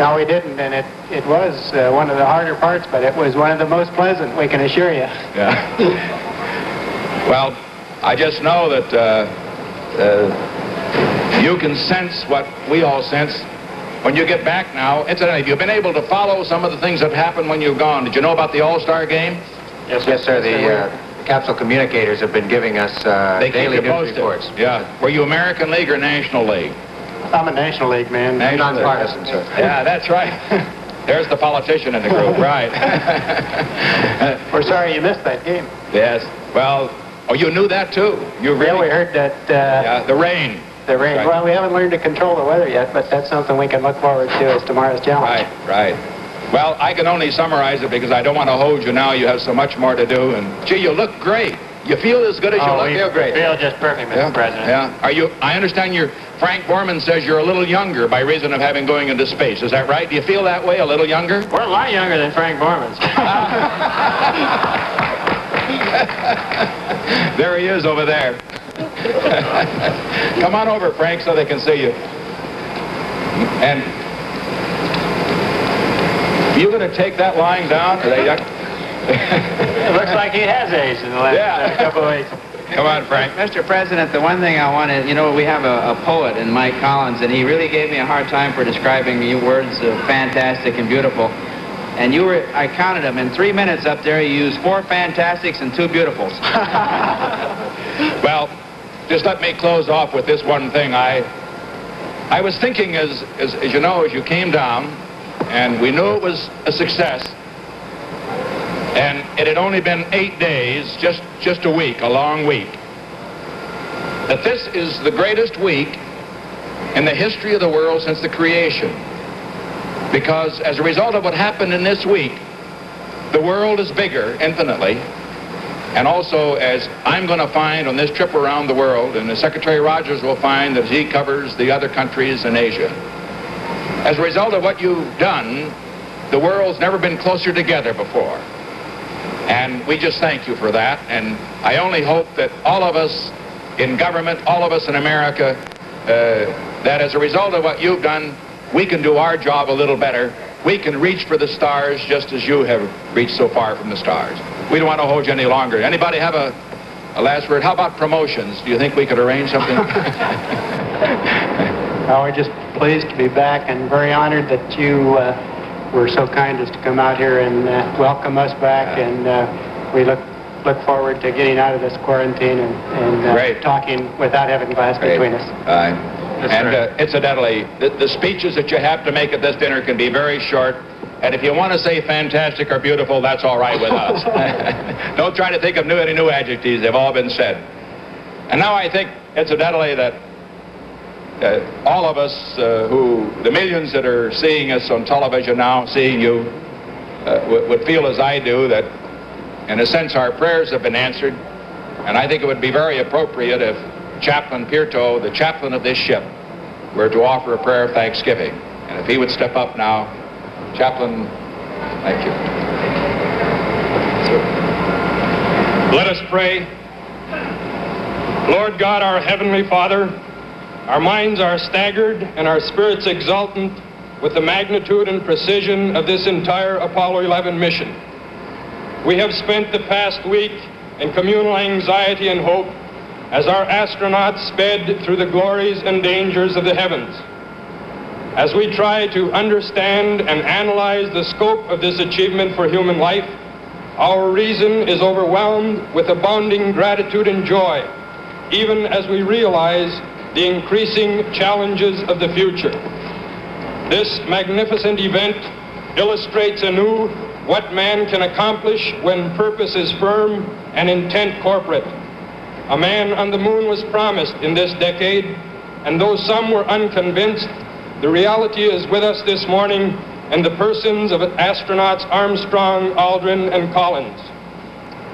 No, we didn't, and it, it was uh, one of the harder parts, but it was one of the most pleasant, we can assure you. Yeah. well, I just know that uh, uh, you can sense what we all sense when you get back now. Incidentally, have you been able to follow some of the things that happened when you've gone? Did you know about the All-Star game? Yes, yes, sir. The uh, capsule communicators have been giving us uh, they daily keep you news posted. reports. Yeah. Were you American League or National League? I'm a National League man. National nonpartisan, sir. Yeah, that's right. There's the politician in the group, right. We're sorry you missed that game. Yes. Well, oh, you knew that too? You really? Yeah, we heard that. Uh, yeah, the rain. The rain. Right. Well, we haven't learned to control the weather yet, but that's something we can look forward to as tomorrow's challenge. Right, right. Well, I can only summarize it because I don't want to hold you now. You have so much more to do. And, gee, you look great. You feel as good as oh, you oh, look. feel great. feel just perfect, Mr. Yeah. President. Yeah. Are you? I understand you're. Frank Borman says you're a little younger by reason of having going into space. Is that right? Do you feel that way? A little younger? We're a lot younger than Frank Borman's. there he is over there. Come on over, Frank, so they can see you. And you going to take that lying down? Uh, Are they, it looks like he has aged in the last Yeah. uh, couple of weeks. Come on, Frank. Mr. President, the one thing I wanted, you know, we have a, a poet in Mike Collins, and he really gave me a hard time for describing your words of fantastic and beautiful. And you were, I counted them, in three minutes up there, you used four fantastics and two beautifuls. Well, just let me close off with this one thing. I, I was thinking, as, as, as you know, as you came down, and we knew it was a success, and it had only been eight days, just, just a week, a long week, that this is the greatest week in the history of the world since the creation. Because as a result of what happened in this week, the world is bigger infinitely. And also, as I'm going to find on this trip around the world, and as Secretary Rogers will find that he covers the other countries in Asia, as a result of what you've done, the world's never been closer together before. And we just thank you for that. And I only hope that all of us in government, all of us in America, uh, that as a result of what you've done, we can do our job a little better. We can reach for the stars just as you have reached so far from the stars. We don't want to hold you any longer. Anybody have a, a last word? How about promotions? Do you think we could arrange something? Oh, we're just pleased to be back and very honored that you uh, were so kind as to come out here and uh, welcome us back. And uh, we look look forward to getting out of this quarantine and, and uh, Great. talking without having glass between us. Aye. and uh, incidentally, the, the speeches that you have to make at this dinner can be very short. And if you want to say fantastic or beautiful, that's all right with us. Don't try to think of new, any new adjectives. They've all been said. And now I think, incidentally, that uh, all of us uh, who, the millions that are seeing us on television now, seeing you, uh, would, feel as I do that, in a sense, our prayers have been answered. And I think it would be very appropriate if Chaplain Piirto, the chaplain of this ship, were to offer a prayer of thanksgiving. And if he would step up now, Chaplain, thank you. Let us pray. Lord God, our Heavenly Father, our minds are staggered and our spirits exultant with the magnitude and precision of this entire Apollo 11 mission. We have spent the past week in communal anxiety and hope as our astronauts sped through the glories and dangers of the heavens. As we try to understand and analyze the scope of this achievement for human life, our reason is overwhelmed with abounding gratitude and joy, even as we realize the increasing challenges of the future. This magnificent event illustrates anew what man can accomplish when purpose is firm and intent corporate. A man on the moon was promised in this decade, and though some were unconvinced, the reality is with us this morning and the persons of astronauts Armstrong, Aldrin, and Collins.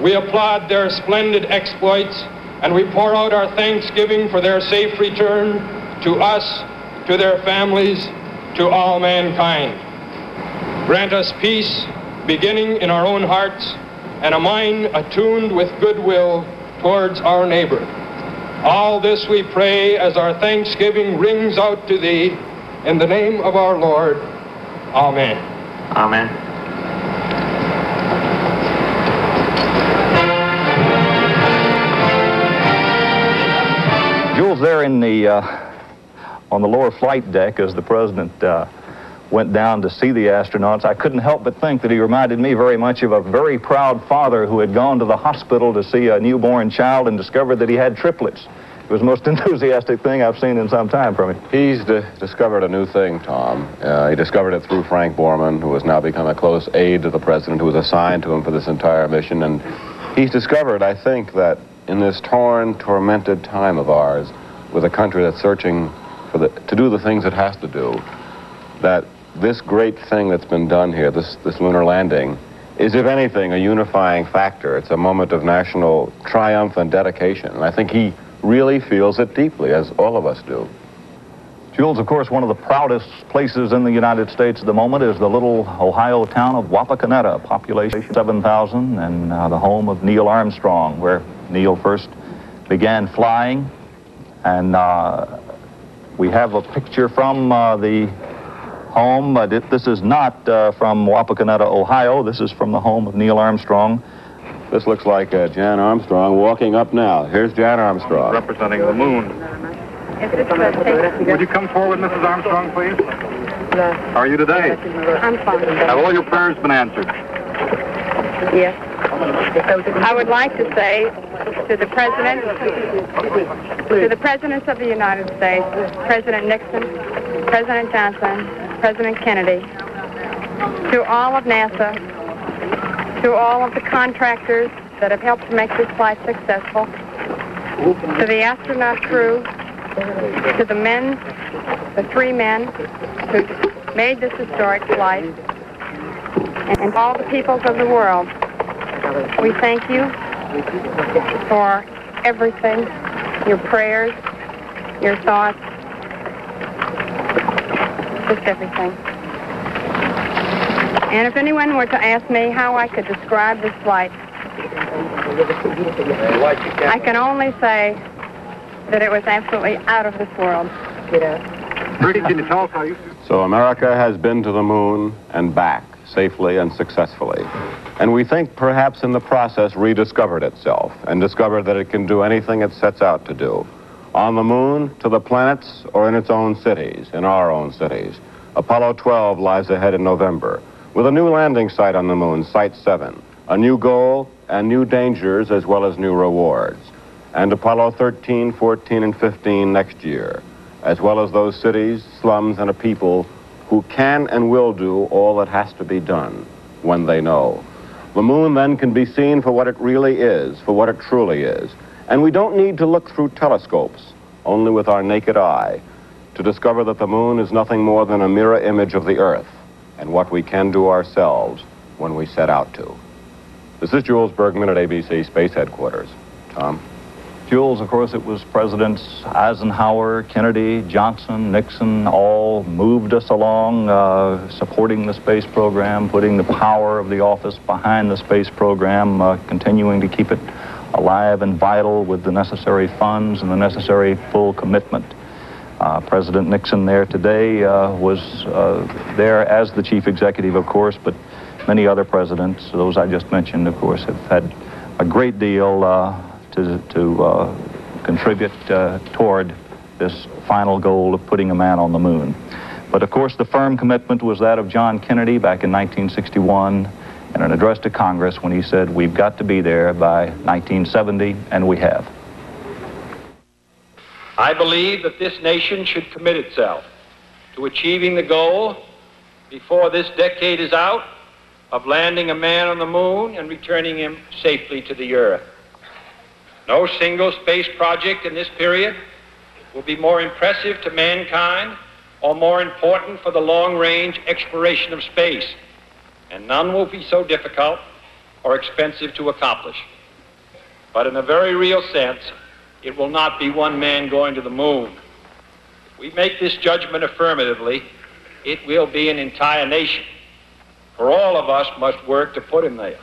We applaud their splendid exploits, and we pour out our thanksgiving for their safe return to us, to their families, to all mankind. Grant us peace, beginning in our own hearts, and a mind attuned with goodwill towards our neighbor. All this we pray as our thanksgiving rings out to thee in the name of our Lord. Amen. Amen. Jules, there in the uh, on the lower flight deck as the president uh, went down to see the astronauts, I couldn't help but think that he reminded me very much of a very proud father who had gone to the hospital to see a newborn child and discovered that he had triplets. It was the most enthusiastic thing I've seen in some time from him. He's discovered a new thing, Tom. Uh, he discovered it through Frank Borman, who has now become a close aide to the president, who was assigned to him for this entire mission. And he's discovered, I think, that in this torn, tormented time of ours, with a country that's searching for the, to do the things it has to do, that this great thing that's been done here, this, this lunar landing, is, if anything, a unifying factor. It's a moment of national triumph and dedication. And I think he really feels it deeply, as all of us do. Jules, of course, one of the proudest places in the United States at the moment is the little Ohio town of Wapakoneta, population 7,000, and uh, the home of Neil Armstrong, where Neil first began flying. And uh, we have a picture from uh, the home, but it, this is not uh, from Wapakoneta, Ohio. This is from the home of Neil Armstrong. This looks like uh, Jan Armstrong walking up now. Here's Jan Armstrong. Representing the moon. Would you come forward, Mrs. Armstrong, please? How are you today? I'm fine. Have all your prayers been answered? Yes. I would like to say to the President, to the Presidents of the United States, President Nixon, President Johnson, President Kennedy, to all of NASA, to all of the contractors that have helped to make this flight successful, to the astronaut crew, to the men, the three men who made this historic flight, and all the peoples of the world. We thank you for everything, your prayers, your thoughts, just everything. And if anyone were to ask me how I could describe this flight, I can only say that it was absolutely out of this world. Rudy, can you tell us how you... So America has been to the moon and back safely and successfully. And we think perhaps in the process rediscovered itself and discovered that it can do anything it sets out to do. On the moon, to the planets, or in its own cities, in our own cities. Apollo 12 lies ahead in November with a new landing site on the moon, Site 7, a new goal and new dangers as well as new rewards. And Apollo 13, 14, and 15 next year, as well as those cities, slums, and a people who can and will do all that has to be done when they know. The moon then can be seen for what it really is, for what it truly is. And we don't need to look through telescopes, only with our naked eye, to discover that the moon is nothing more than a mirror image of the Earth and what we can do ourselves when we set out to. This is Jules Bergman at ABC Space Headquarters. Tom? Of course, it was Presidents Eisenhower, Kennedy, Johnson, Nixon, all moved us along, uh, supporting the space program, putting the power of the office behind the space program, uh, continuing to keep it alive and vital with the necessary funds and the necessary full commitment. Uh, President Nixon there today uh, was uh, there as the chief executive, of course, but many other presidents, those I just mentioned, of course, have had a great deal uh, to, to uh, contribute uh, toward this final goal of putting a man on the moon. But of course, the firm commitment was that of John Kennedy back in 1961 in an address to Congress when he said, We've got to be there by 1970, and we have. I believe that this nation should commit itself to achieving the goal before this decade is out of landing a man on the moon and returning him safely to the earth. No single space project in this period will be more impressive to mankind or more important for the long range exploration of space, and none will be so difficult or expensive to accomplish. But in a very real sense, it will not be one man going to the moon. If we make this judgment affirmatively, it will be an entire nation. For all of us must work to put him there.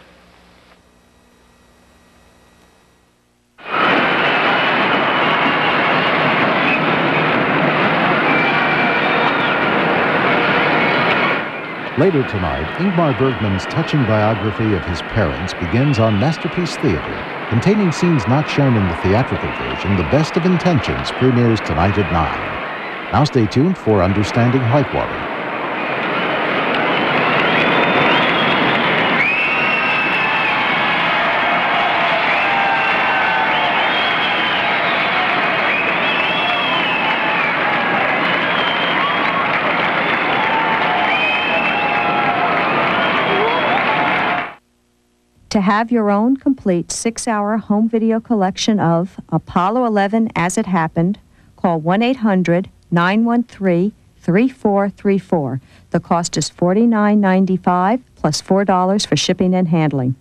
Later tonight, Ingmar Bergman's touching biography of his parents begins on Masterpiece Theater. Containing scenes not shown in the theatrical version, The Best of Intentions premieres tonight at 9. Now stay tuned for Understanding Whitewater. Have your own complete six hour home video collection of Apollo 11 as it happened, call 1 800 913 3434. The cost is $49.95 plus $4 for shipping and handling.